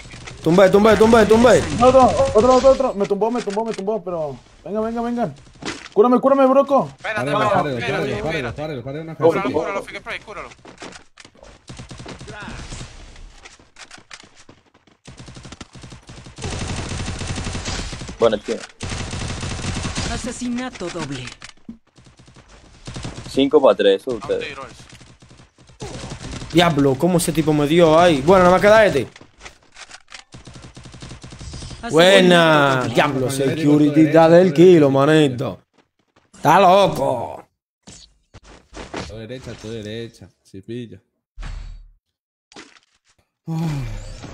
Tumbé, tumbé, tumbé, tumbé. Otro, otro, otro, otro. Me tumbó, me tumbó, me tumbó, pero. Venga, venga, venga. Cúrame, cúrame, broco. Espérate, Párelo, espérate, párelo, espérate, párelo, párelo, espérate. párelo, párelo una Cúralo, casita. cúralo, Fike Spray, cúralo. Bueno, chino. Asesinato doble. 5 para 3, eso A un ustedes. Diablo, ¿cómo ese tipo me dio ahí? Bueno, nada más queda este. Buena. Diablo, security da del kilo, manito. Está loco. Todo derecha, todo derecha. Si pilla.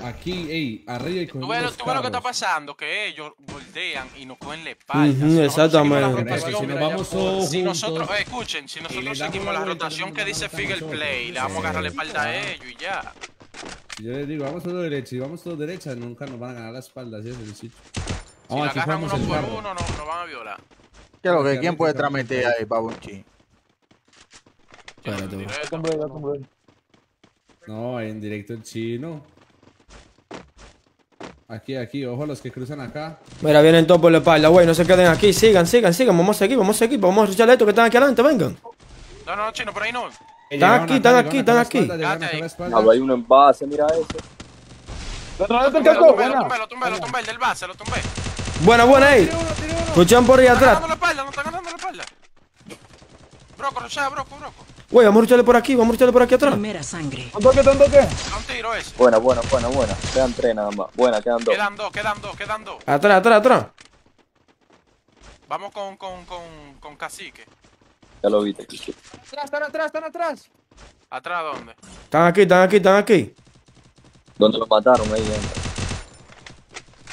Aquí, ey, arriba y Tú cogemos ves, lo- tú ves lo que está pasando, que ellos voltean y nos cogen la espalda. Si exactamente. la es que si nos vamos todos Si nosotros, eh, escuchen, si nosotros seguimos la la rotación que dice Figure. Play, le vamos a agarrar la espalda a ellos y ya. Si yo les digo, vamos todo derecha y vamos todo derecha, nunca nos van a ganar la espalda, así es sencillo. Si Vamos, la agarran uno por uno, nos nos van a violar. ¿Qué es lo que? ¿Quién a puede transmitir ahí, babunchi? Espérate, bro. Ya tumbé, ya tumbé. No, en directo el chino. Aquí, aquí, ojo a los que cruzan acá. Mira, vienen todos por la espalda, güey. No se queden aquí. Sigan, sigan, sigan. Vamos a seguir, vamos a seguir. Vamos a ruchar esto que están aquí adelante. Vengan. No, no, chino, por ahí no. Están aquí, están aquí, están aquí. Hablo, hay uno en base, mira del Lo tumbé, lo buena. tumbé, lo tumbé, lo tumbé, el del base, lo tumbé. Buena, buena, ey. Luchan por ahí Está atrás. ganando la espalda, no está ganando la espalda. Broco, rushea, broco, broco. Güey, vamos a lucharle por aquí, vamos a lucharle por aquí atrás. Primera sangre. Un toque, un toque. Un tiro ese. Buena, buena, buena, buena. Quedan tres nada más. Buena, quedan dos. Quedan dos, quedan dos, quedan dos. Atrás, atrás, atrás. Vamos con, con, con, con cacique. Ya lo viste. Atrás, están atrás, están atrás. ¿Atrás dónde? Están aquí, están aquí, están aquí. ¿Dónde lo mataron? Ahí,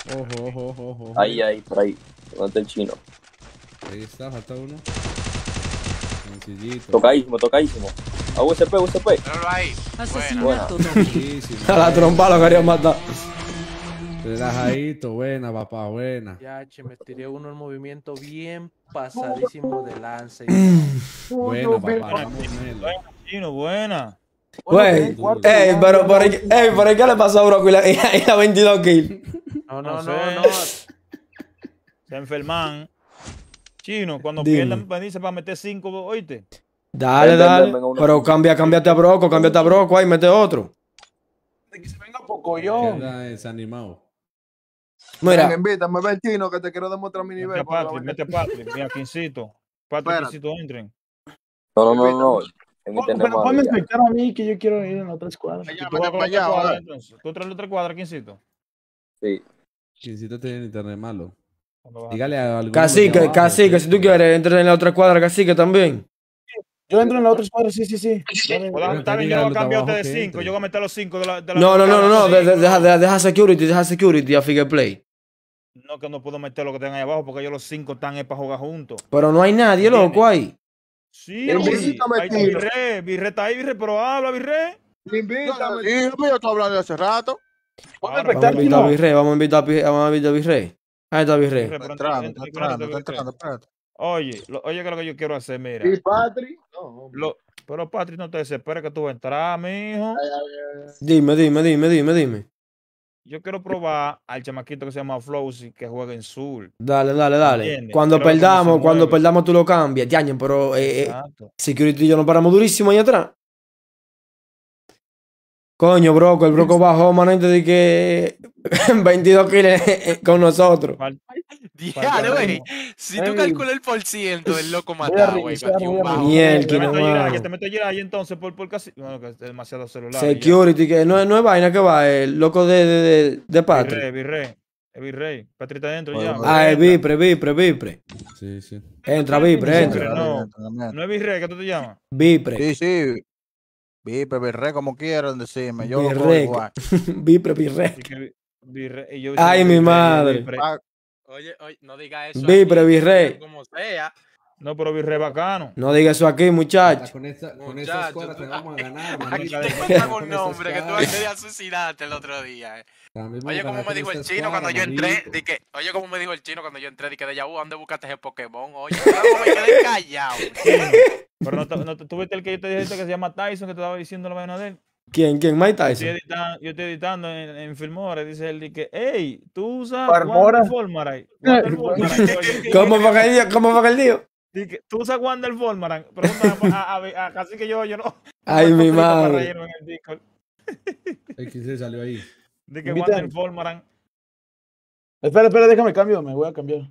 entra. Ojo, ojo, ojo, ojo. ahí, ahí, por ahí. ¿Dónde está el chino? Ahí está, falta uno. Sencillito. Tocadísimo, tocadísimo. A USP, USP. Ahí. Asesinato [LAUGHS] A la trompa lo quería matar. Relajadito, buena, papá, buena. Ya, che, me tiré uno en movimiento bien pasadísimo de lance. [CLEARS THROAT] Bueno, papá. Buena, chino, buena. Güey, ey, pero por ahí, ey, por ahí, ¿qué le pasó a Broco [LAUGHS] y la, y la- y la 22 kills? No, No, no, no, no, no. no. Se enferman. Chino, cuando Dime. pierdan, me dice para meter cinco, oíste. Dale, dale. Pero cambia, cámbiate a Broco, cámbiate a Broco, ahí mete otro. Que se venga Pocoyón. Queda desanimado. Mira, Ven, invítame, ven, chino, que te quiero demostrar mi Mete nivel. a con la Patrick, mete a Patrick. Mira, Quincito. Patrick. Quincito, entren. No, no, no, no. Pero ponme a ya. inspectar a mí que yo quiero ir en la otra escuadra. Y tú vas entonces. Tú traes la otra cuadra, Quincito. Sí. Quincito tiene internet malo. Dígale a algún cacique, cacique, si tú quieres, entra en la otra cuadra, cacique también. Yo entro en la otra escuadra, sí, sí, sí. Está bien, yo lo voy a cambiar de cinco. Yo voy a meter los cinco de la. De la No, no, no, no, de- de- deja, deja, deja security, deja security a Figure Play. No, que no puedo meter lo que tengan ahí abajo porque ellos los cinco están ahí para jugar juntos. Pero no hay nadie, loco, ahí. Sí, ahí está. Virre. Virre está ahí, Virre, pero habla, Virre. Invítame. Yo estoy hablando hace rato. Vamos a invitar a vamos a invitar a Pi- Ahí está Virrey. Virre, pero Entrando, entra- está entra- entrando, está entra- entrando, espérate. Oye, lo- oye, que lo que yo quiero hacer, mira. ¿Y Patrick? No, hombre. Lo- pero Patrick, no te desesperes que tú vas a entrar, mijo. Dime, dime, dime, dime, dime. Yo quiero probar al chamaquito que se llama Flowsy que juega en Sur. Dale, dale, dale. ¿Entiendes? Cuando perdamos, cuando perdamos tú lo cambias. Yaño, pero eh, eh. Security y yo nos paramos durísimo ahí atrás. Coño, Broco, el Broco bajó, manito, de que 22 kills con nosotros. Diablo, güey. Si tú calculas el por ciento del loco matado, güey. un voy a bajo. Te meto a mano. Jiraya, te meto a Jiraya entonces por, por casi. No, que es demasiado celular. Security, que no, es- no es vaina que va, el loco de, de, de, de Virrey, Patrick. Virrey. Es Virrey. Patrick está adentro Bueno, ya. bueno. Ah, es Virrey, Vipre, Vipre, Vipre. Sí, sí. Entra, Vipre, Vipre, entra. no. Entra. No es Virrey, ¿qué tú te llamas? Vipre. Sí, sí. Vipe, berré, como quieran decirme. Yo lo cojo Virrey. igual. [LAUGHS] Y yo- Ay, mi madre. Oye, oye, no diga eso. Vipre, aquí, virrey. Como sea. No, pero Virrey bacano. No digas eso aquí, muchacho. Con esta, con Muchacho, escuadra tú- te vamos a ganar, [LAUGHS] Aquí te cuentan un nombre que tú querías suicidarte el otro día. eh. Oye, como me dijo el chino cuando yo entré, manito. di que, oye, como me dijo el chino cuando yo entré, di que de Yabu, ¿dónde buscaste ese Pokémon? Oye, [LAUGHS] ¿cómo me quedé callado? Pero no, te- no tú viste el que yo te dije que se llama Tyson, que te estaba diciendo la vaina de él. ¿Quién? ¿Quién? Mike Yo estoy Tyson. editando, yo estoy editando en, en Filmora, dice él, dice que, hey, tú usas. Oye, [LAUGHS] ¿Cómo fue que él dijo? ¿Cómo fue que él dijo? Tú usas Wander Volmaray. Pregúntale a, a, a, casi que yo, yo no. [LAUGHS] Ay, no mi madre. en el Discord. [LAUGHS] Se salió ahí. De que Wander Volmaray. Espera, espera, déjame cambio, me voy a cambiar.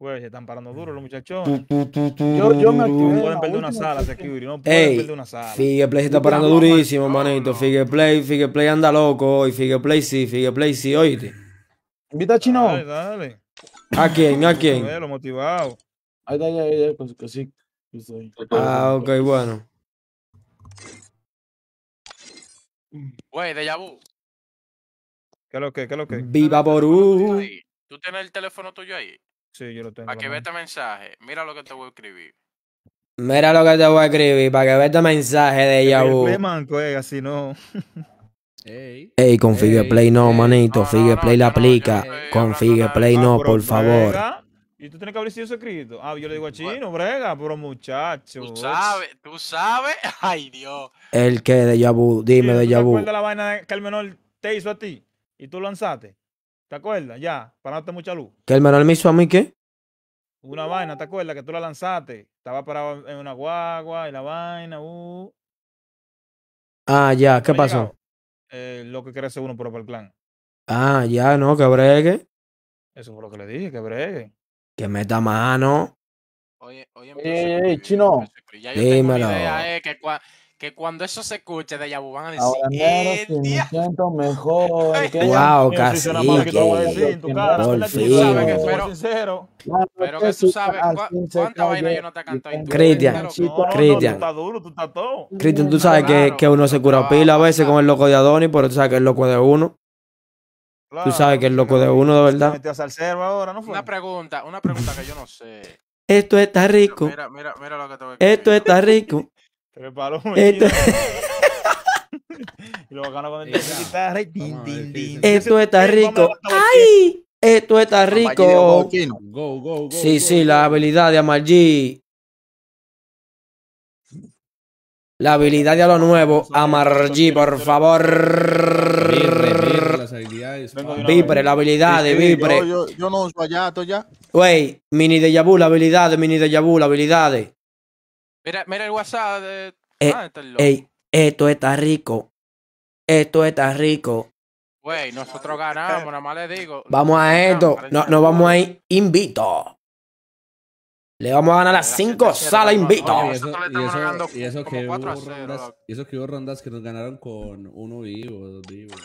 Güey, se están parando duro los muchachos. Yo, yo me activé. No en pueden perder una sala, security. No pueden Ey, perder una sala. Figue Play se está parando durísimo, manito. Figue Play, Figue Play anda loco hoy. Figue Play sí, Figue Play sí, oíste. Invita a Chino. Dale, dale. ¿A quién? ¿A quién? Lo motivado. Ahí está, ya, pues que sí. yo estoy. Ah, ok, bueno. Güey, de Yabu. ¿Qué es lo que? ¿Qué es lo que? Viva Ború. ahí. ¿Tú tienes el teléfono tuyo ahí? Sí, yo lo tengo. Para que hermano. vea este mensaje. Mira lo que te voy a escribir. Mira lo que te voy a escribir para que veas este mensaje de El Yahoo. play manco, eh, así no. [LAUGHS] Ey. Ey, con Figue Play no, ey. manito. No, Figue Play la aplica. Con Figue nada. Play Ah, no, por favor. Y tú tienes que haber sido escrito. Ah, yo le digo a Chino, brega, pero muchacho. Tú sabes, tú sabes. [LAUGHS] Ay, Dios. El que de Yahoo, dime de ¿Tú te acuerdas la vaina que el menor te hizo a ti? Y tú lanzaste. ¿Te acuerdas? Ya, para no darte mucha luz. ¿Que el menor me hizo a mí qué? Una vaina, ¿te acuerdas? Que tú la lanzaste. Estaba parado en una guagua y la vaina. Uh. Ah, ya, ¿qué ¿No ha pasó? Eh, lo que crece uno por el clan. Ah, ya, no, que bregue. Eso fue lo que le dije, que bregue. Que meta mano. Oye, oye, ey, Chino. Ya yo tengo Dímelo. una idea, eh, que, cua- que cuando eso se escuche de Yabu van a decir, Ahora "Eh, que me siento mejor. [LAUGHS] que Wow, si malo que decir sabes que Pero-. Pero que tú sabes, ¿cuá- ¿cuánta vaina yo no te he cantado en tu Cristian, Cristian. estás duro, tú estás todo. Cristian, tú sabes que, que uno se cura pila a veces con el loco de Adonis, pero tú sabes que el loco de uno. Tú sabes que el loco de uno, de verdad. metió a salsero ahora, ¿no fue? Una pregunta, una pregunta que yo no sé. Esto está rico. Mira, mira, mira lo que te voy a Esto está rico. Paró. Esto- [LAUGHS] Y lo bacano cuando guitarra y din, din, din. Esto está rico. ¡Ay! Esto está rico. Go, go, go. Sí, go, sí, go. la habilidad de Amal G. La habilidad de a lo nuevo. Amar G, por favor. Vipre, la habilidad de Vipre. Yo, no uso allá, esto ya. Wey, mini de vu, la habilidad de mini de vu, la habilidad de. Mira, mira el WhatsApp de. Eh, ah, loco. Ey, esto está rico. Esto está rico. Güey, nosotros ganamos, nada más le digo. Vamos a esto. No, nos vamos a ir invito. Le vamos a ganar las 5 salas invito. Oye, y eso, Nosotros le y estamos eso- ganando y eso como que hubo 4 a 0, rondas, loco. y eso que hubo rondas que nos ganaron con uno vivo, dos vivos.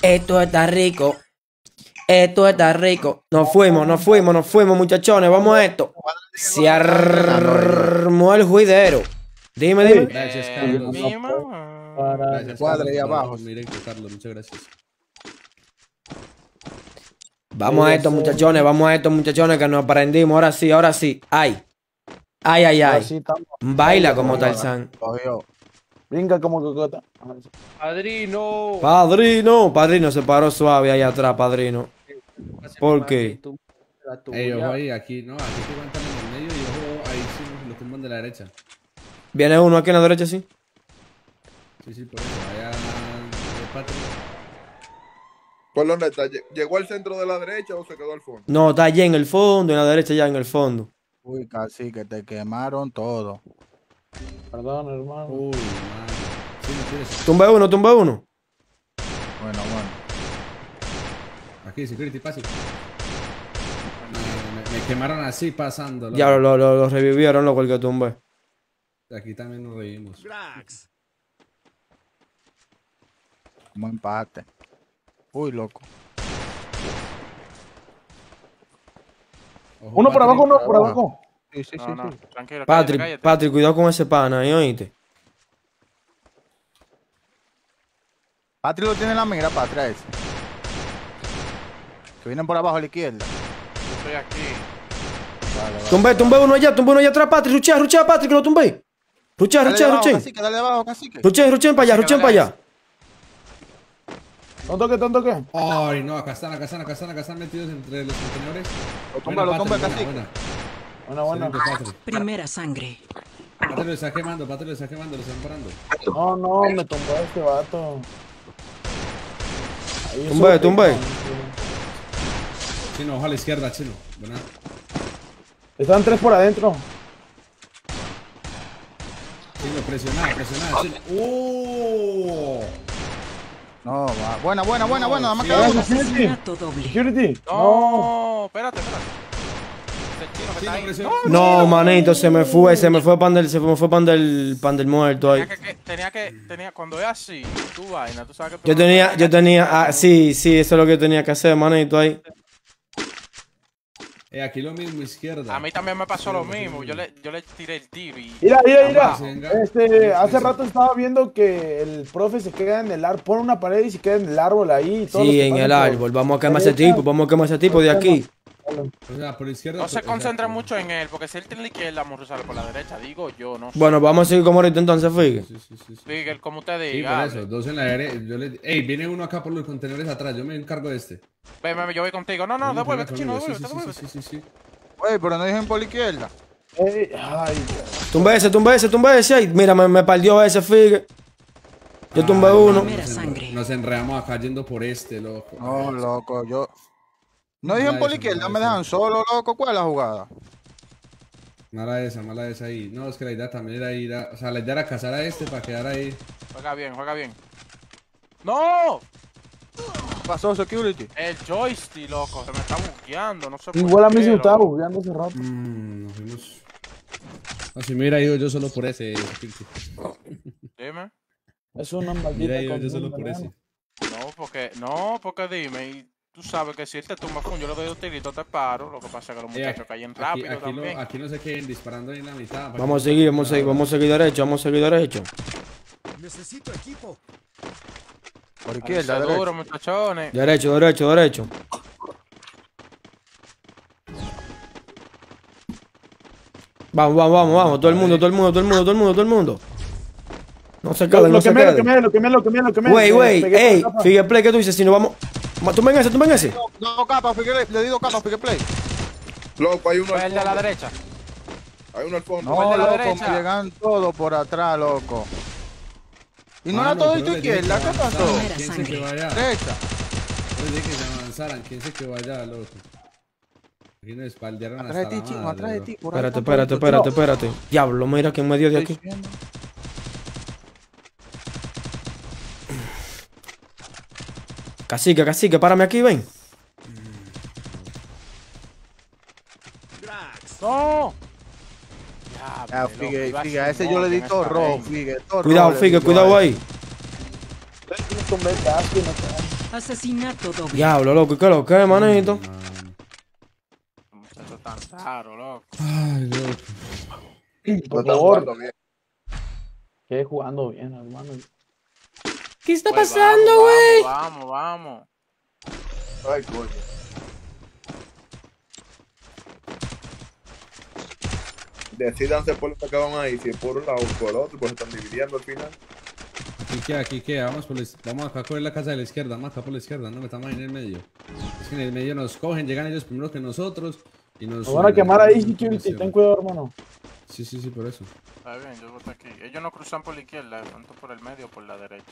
Esto está rico. Esto está rico. Nos fuimos, nos fuimos, nos fuimos, muchachones. Vamos a esto. Se armó el juidero. Dime, dime. Gracias, Carlos. Gracias, Cuadra ahí abajo. dormir en Carlos, muchas gracias. Vamos a esto, muchachones. Vamos a esto, muchachones, que nos aprendimos. Ahora sí, ahora sí. Ay. Ay, ay, ay. Baila como Tarzán. Cogió. Brinca como cocota. Padrino. Padrino. Padrino se paró suave ahí atrás, padrino. ¿Por qué? Ey, ojo ahí, aquí, no, aquí te aguantan en el medio y ojo ahí sí lo tumban de la derecha. Viene uno aquí en la derecha, sí. Sí, sí, por eso, allá. ¿Por dónde está? ¿Lle- ¿Llegó al centro de la derecha o se quedó al fondo? No, está allá en el fondo, en la derecha, ya en el fondo. Uy, casi que te quemaron todo. Perdón, hermano. Uy, man. Sí. Tumba uno, tumba uno. Bueno, bueno. Aquí, security, pase. Me, quemaron así pasando. loco. Ya lo, lo, lo- lo revivieron, loco, el que tumbé. Aquí también nos reímos. Como empate. Uy, loco. Ojo, Uno por abajo, uno por abajo. Sí, sí, sí. No, no, sí. tranquilo, Patrick, cállate. Patrick, cuidado con ese pana ahí, oíste. Patri lo tiene en la mira, Patri, a ese. Que vienen por abajo a la izquierda. Yo estoy aquí. Vale, vale. Tumbé, tumbé uno allá, tumbé uno allá atrás, Patrick. Ruchea, ruchea, Patrick, que lo tumbé. Ruchea, ruchea, ruchea. cacique, dale abajo, cacique. Ruchea, ruchea para allá, ruchea para allá. ¿Tonto qué, tonto qué? Ay, no, acá están, acá están, acá están, acá están metidos entre los contenedores. Lo tumba, lo tumba, Patrick, cacique. Buena, Buena, buena. Excelente, Patrick. Primera sangre. Patrick lo está quemando, Patrick lo está quemando, lo están parando. No, no, me tumbó este vato. Ahí cabrón. Chino, ojo a la izquierda, chino. Buena. Están tres por adentro. Chino, presionada, presionada, chino. ¡Oh! No, va. Buena, buena, buena, buena. Nada más Gracias, uno. Security. Security. No. No, espérate, espérate. Este chino que está Chino, ahí. presionada. No, manito, se me fue, se me fue pan del, se me fue pan del, pan del muerto ahí. Tenía que, que- tenía que, tenía, cuando es así, tu vaina, tú sabes que tú Yo tenía, yo tenía, ah, sí, sí, eso es lo que yo tenía que hacer, manito ahí. Eh, aquí lo mismo, izquierda. A mí también me pasó lo mismo, yo le, yo le tiré el tiro y... Mira, mira, mira. Este, hace rato estaba viendo que el profe se queda en el árbol, pone una pared y se queda en el árbol ahí. y todos los Sí, en el árbol. Vamos a quemar ese tipo, vamos a quemar ese tipo de aquí. O sea, por izquierda. No se concentra exacto. mucho en él, porque si él tiene la izquierda, Murro sale por la derecha, digo yo, no sé. Bueno, vamos a seguir como ahorita entonces, Figue. Sí, sí, sí. sí. Como usted Sí, diga. por eso, dos en la derecha. Yo le... Ey, viene uno acá por los contenedores atrás. Yo me encargo de este. Ven, ven, yo voy contigo. No, no, devuélvete, chino, devuélvete, sí, sí, devuélvete. sí, sí, sí. Güey, pero no dijeron por la izquierda. Ey, ay, Dios. Tumba ese, tumba ese, tumba ese. Ay, mira, me, me perdió ese, Figue. Yo tumbé uno. Nos enredamos acá yendo por este, loco. No, loco, yo. No esa, izquierda, mala me dejan solo, loco. ¿Cuál es la jugada? Mala esa, mala esa ahí. No, es que la idea también era ir a... O sea, la idea era cazar a este para quedar ahí. Juega bien, juega bien. ¡No! ¿Qué pasó, security? El joystick, loco, se me está bugueando, no sé por Igual a mí se me estaba bugueando hace rato. Mmm, nos fuimos... No, si me hubiera ido yo solo por ese. Dime. Es una Me maldita hubiera ido yo solo por ese. No, porque, no, porque dime, y tú sabes que si este tumba fun, yo le doy un tirito, te paro. Lo que pasa es que los Eh, muchachos caen rápido aquí, también. no, aquí no se queden disparando en la mitad. Vamos a que- seguir, vamos a seguir, vamos a seguir derecho, vamos a seguir derecho. Necesito equipo. Por izquierda, se derecha. duro, muchachones. Derecho, derecho, derecho. Vamos, vamos, vamos, vamos. Todo el mundo, todo el mundo, todo el mundo, todo el mundo, todo el mundo. No se Lo, queden, lo no se quemé, lo quemé, queden. lo quemé, lo quemé, lo quemé. Wey, Le wey, pegué ey. Figue Play, ¿qué tú dices? Si nos vamos. Tumben ese, tumben ese. No, capa, Figue- le digo capa, Figue Play. Loco, hay uno el de la fondo. derecha. Hay uno al fondo. No, la loco, derecha. me llegan todos por atrás, loco. Y no era Mano, todo pero tu izquierda, ¿qué pasó? ¿Quién se sangre. que vaya? Derecha. Yo les dije que se avanzaran. ¿Quién se que vaya, loco? Aquí nos espaldearon hasta Atrás de ti, madre, atrás de ti. Espérate, espérate, espérate, espérate. Diablo, mira que en medio de aquí. Cacique, cacique, párame aquí, ven. ¡No! Ah, Figue, Figue, a ese yo le di todo rojo, Figue. Cuidado, Figue, cuidado ahí. Asesinato doble. Diablo, loco, ¿y ¿qué lo que, manito? Muchacho tan raro, loco. Ay, loco. Por favor. Quedé jugando bien, hermano. ¿Qué está Pues pasando, vamos, güey? Vamos, vamos, Ay, coño. Decídanse por lo que van ahí, si es por un lado o por el otro, pues están dividiendo al final. Aquí queda, aquí queda. Vamos, por la vamos acá a coger la casa de la izquierda. Vamos acá por la izquierda. No metamos ahí en el medio. Es que en el medio nos cogen, llegan ellos primero que nosotros. Y nos. Nos van a quemar ahí, security. Ten cuidado, hermano. Sí, sí, sí, por eso. Está bien, yo voy estar aquí. Ellos no cruzan por la izquierda, tanto por el medio o por la derecha.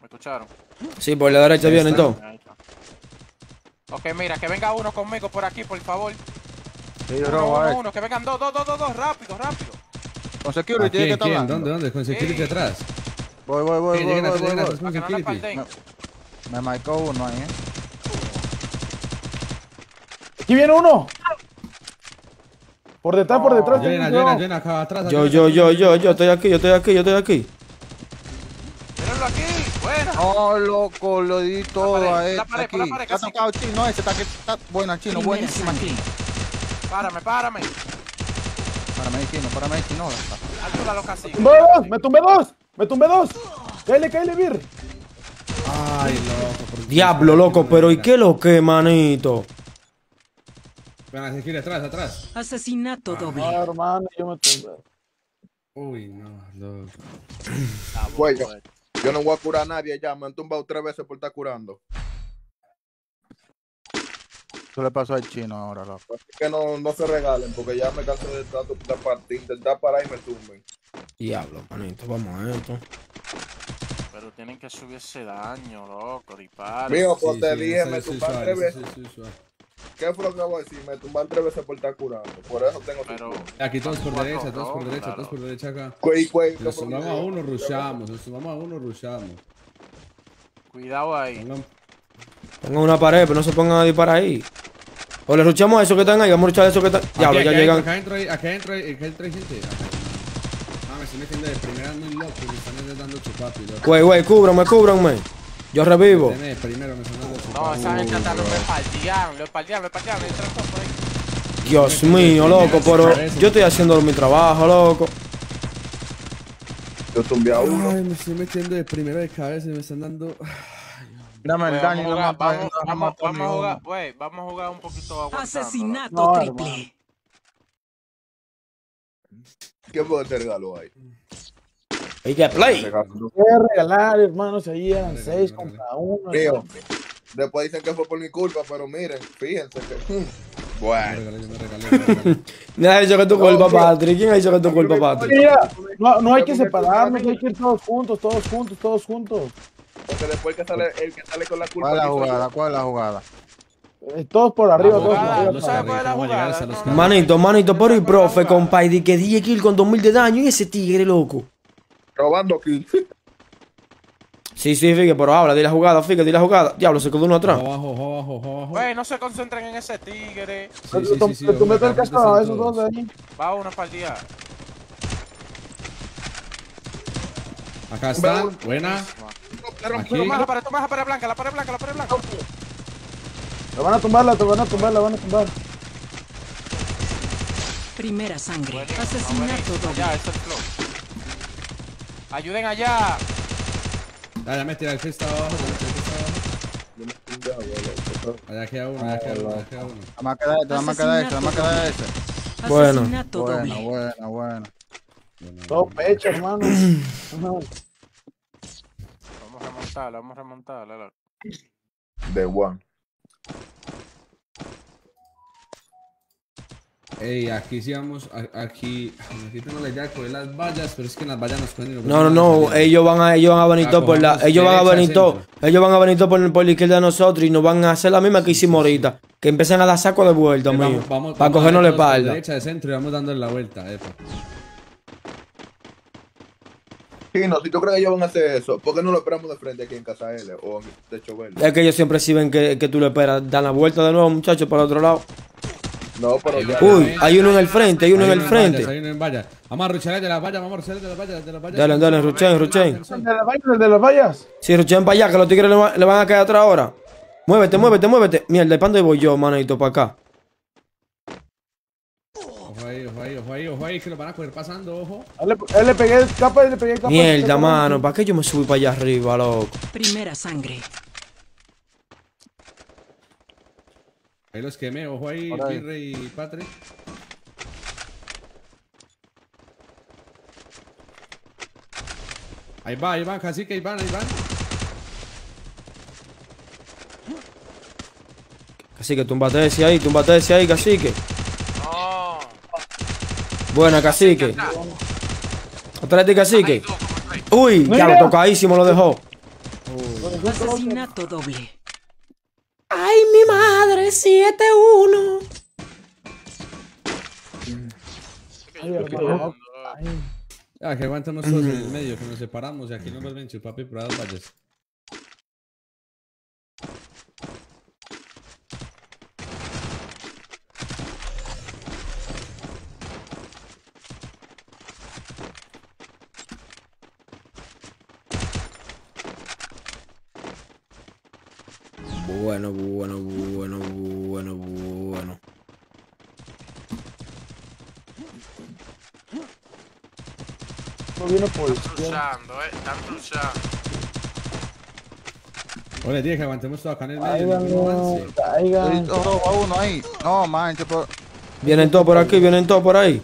¿Me escucharon? Sí, por la derecha vienen todos. Ok, mira, que venga uno conmigo por aquí, por favor. Sí, Uno, robo, uno, a ver. uno, que vengan dos, dos, dos, dos, dos, rápido, rápido. Con ¿A security, está quién? hablando? ¿Dónde? ¿Dónde? Con security Sí. atrás. Voy, voy, voy, Sí, voy, lleguen voy, voy, voy. con que no falten. Me marcó uno ahí, eh. Aquí viene uno. Por detrás, por detrás. Llena, llena, llena, acá atrás. Yo, yo, yo, yo, yo estoy aquí, yo estoy aquí, yo estoy aquí. Mírenlo aquí, buena. Oh, loco, lo di todo pared, a él. la pared, la pared, Está tocado chino ese, está, que está buena, chino, buenísima, chino. Párame, párame. Para mí, chino, para mí, chino. Alto los caciques. Tumbé dos, me tumbé dos. Me tumbé dos. Cállale, cállale, Vir. Ay, loco. Diablo, loco, pero ¿y qué lo que, manito? Ven a security atrás, atrás. Asesinato doble. No, hermano, yo me tumbé. Uy, no, loco. Pues yo, yo no voy a curar a nadie ya, me han tumbado tres veces por estar curando. Eso le pasó al chino ahora, loco. Así que no, no se regalen, porque ya me cansé de tanto de partir, intentar parar y me tumben. Diablo, manito, vamos a esto. Pero tienen que subir ese daño, loco, dispara. Mío, pues Sí, te sí, dije, me sí, tumban suave, tres veces. ¿Qué fue lo que voy a decir? Me tumban tres veces por estar curando. Por eso tengo Pero, Aquí todos por derecha, todos por derecha, todos loco. por derecha acá. Cuey, cuey, Si nos sumamos a uno, rushamos. Si nos sumamos a uno, rushamos. cuidado ahí. Pongan- una pared, pero no se pongan a disparar ahí. O le ruchamos a esos que están ahí, vamos a ruchar a esos que están. Ya aquí llegan. Acá adentro hay, acá adentro hay, acá adentro hay gente. Ah, me estoy metiendo de primera muy loco y me están dando chupapi, loco. Güey, güey, cúbranme, cúbranme. Yo revivo. De primero, me No, esa gente hasta lo espaldearon, lo espaldearon, lo espaldearon. Dios mío, loco, pero yo estoy haciendo mi trabajo, loco. Yo tumbé a uno. Ay, me estoy metiendo de primera de cabeza y me están dando. [SIGHS] Dame el Pues daño, vamos, vamos, vamos, vamos a jugar, wey, vamos a jugar un poquito aguantando. Asesinato No, triple. ¿Qué puede te regalo ahí? Hay que play. Voy regalar, hermano. Se ahí eran seis contra uno. Mío. Después dicen que fue por mi culpa, pero miren, fíjense que. hmm, Bueno. Nadie ha dicho que es tu culpa, Patrick. ¿Quién ha dicho que es tu culpa, Patrick? Mira, no, no hay que separarnos, hay que ir todos juntos, todos juntos, todos juntos. Porque después que sale, el que sale con la culpa. ¿Cuál es la jugada? ¿Cuál es la jugada? Eh, todos por arriba, todos por arriba. ¿tú sabes cuál es la jugada? No, Manito, manito, por el profe, compa, y di que 10 kills con 2000 de daño y ese tigre, loco. Robando aquí. Sí, sí, Figue, pero habla, di la jugada, Figue, di la jugada. Diablo, se quedó uno atrás. Abajo, abajo, abajo. Wey, no se concentren en ese tigre. Sí, sí, sí, sí, Tú metes el casco a esos dos de ahí. Va uno para el día. Acá están, buena. Aquí. La pared, toma la pared blanca, la pared blanca, la pared blanca. Lo van a tumbar, la van a tumbar, la van a tumbar. Primera sangre. Asesinato doble. Ya, es el flow. Ayuden allá. Ya me tiré el fiesta abajo, ya me tiré el fiesta abajo. Allá queda uno, allá queda uno, allá queda uno. Nada más queda este, nada más queda este, nada más queda este. Bueno. Asesinato Buena, doble. buena, buena. Todo pecho, hermano. Vamos a remontarla, vamos a remontarla. De one. Ey, aquí sí vamos, aquí, [SIGHS] aquí tengo la idea de coger las vallas, pero es que en las vallas nos pueden ir. No, no, no, ellos van a, ellos van a venir todos por la, ellos van a venir todos, centro. ellos van a venir todos por, por la izquierda de nosotros y nos van a hacer la misma que hicimos ahorita, que empiezan a dar saco de vuelta, mío, vamos, vamos, para vamos cogernos la espalda. derecha de centro y vamos dándole la vuelta, epa. Chino, si tú crees que ellos van a hacer eso, ¿por qué no lo esperamos de frente aquí en Casa L o en Techo Verde? Es que ellos siempre sí ven que, que tú le esperas, dan la vuelta de nuevo, muchachos, para el otro lado. No, pero ya. Uy, hay uno en el frente, hay uno en el vallas, frente. hay uno en vallas. Vamos a ruchar de las vallas, vamos a ruchar de las vallas, de las vallas. Dale, dale, ruchen, ruchen. ¿De las vallas? ¿De las vallas? Sí, ruchen para allá, que los tigres le, va- le van a caer atrás ahora. Muévete, muévete, muévete. Mierda, ¿para dónde voy yo, manito, para acá? Ojo ahí, ojo ahí, ojo ahí, ojo ahí, que lo van a coger pasando, ojo. Él le, él le pegué el capa y le pegué el capa. Mierda, mano, ¿para qué yo me subí para allá arriba, loco? Primera sangre. Ahí los quemé, ojo ahí. Pirre y Patre. Ahí va, ahí van, cacique, ahí van, ahí van. Cacique, tumbate ese ahí, tumbate ese ahí, cacique. Buena, cacique. Otra de cacique. Uy, ya lo tocadísimo lo dejó. Asesinato doble. Ay, mi madre, 7-1. Ay, hermano. Ah, que aguantamos todos en el medio, que nos separamos y aquí nos vuelven chupapi por las vallas. No viene por Están luchando, eh, están luchando. Oye, tío, que aguantemos todo acá en el medio. Caigan, no. Oh, uno ahí. No, manche, pero... Vienen todos por aquí, vienen todos por ahí.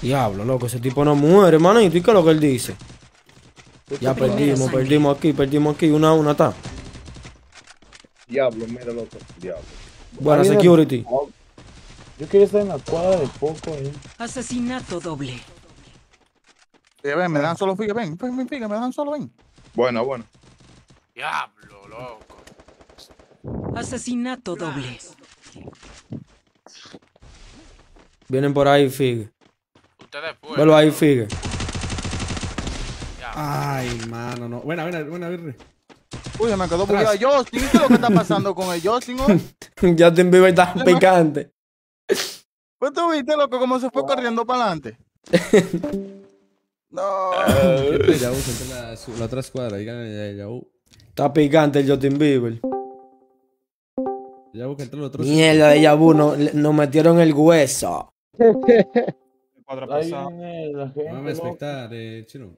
Diablo, loco, ese tipo no muere, manito. ¿Y qué es lo que él dice? Ya perdimos, perdimos aquí, perdimos aquí. Una a una está. Diablo, mira loco. Diablo. Buena security. Yo quería estar en la cuadra de poco ahí. Asesinato doble. Eh, ven, me dan solo figa, ven, ven, ven, figa, me dan solo, ven. Bueno, bueno. Diablo, loco. Asesinato doble. Vienen por ahí, Figue. Ustedes pueden. Velo ahí, Figue. Ay, mano, no. Buena, buena, buena, Birre. Uy, se me quedó bugueado. Justin, ¿qué es lo que está pasando con el Justin hoy? [LAUGHS] Justin Bieber está picante. Pues tú viste, loco, cómo se fue corriendo para adelante. [LAUGHS] no. Siempre ya usa entre la, la otra escuadra. Díganle ya, ya, uh. Está picante el Justin Bieber. Ya busca entre los otros. Mierda de Yabu, no- nos metieron el hueso. [LAUGHS] Cuadra. Vamos a espectar, eh, chino.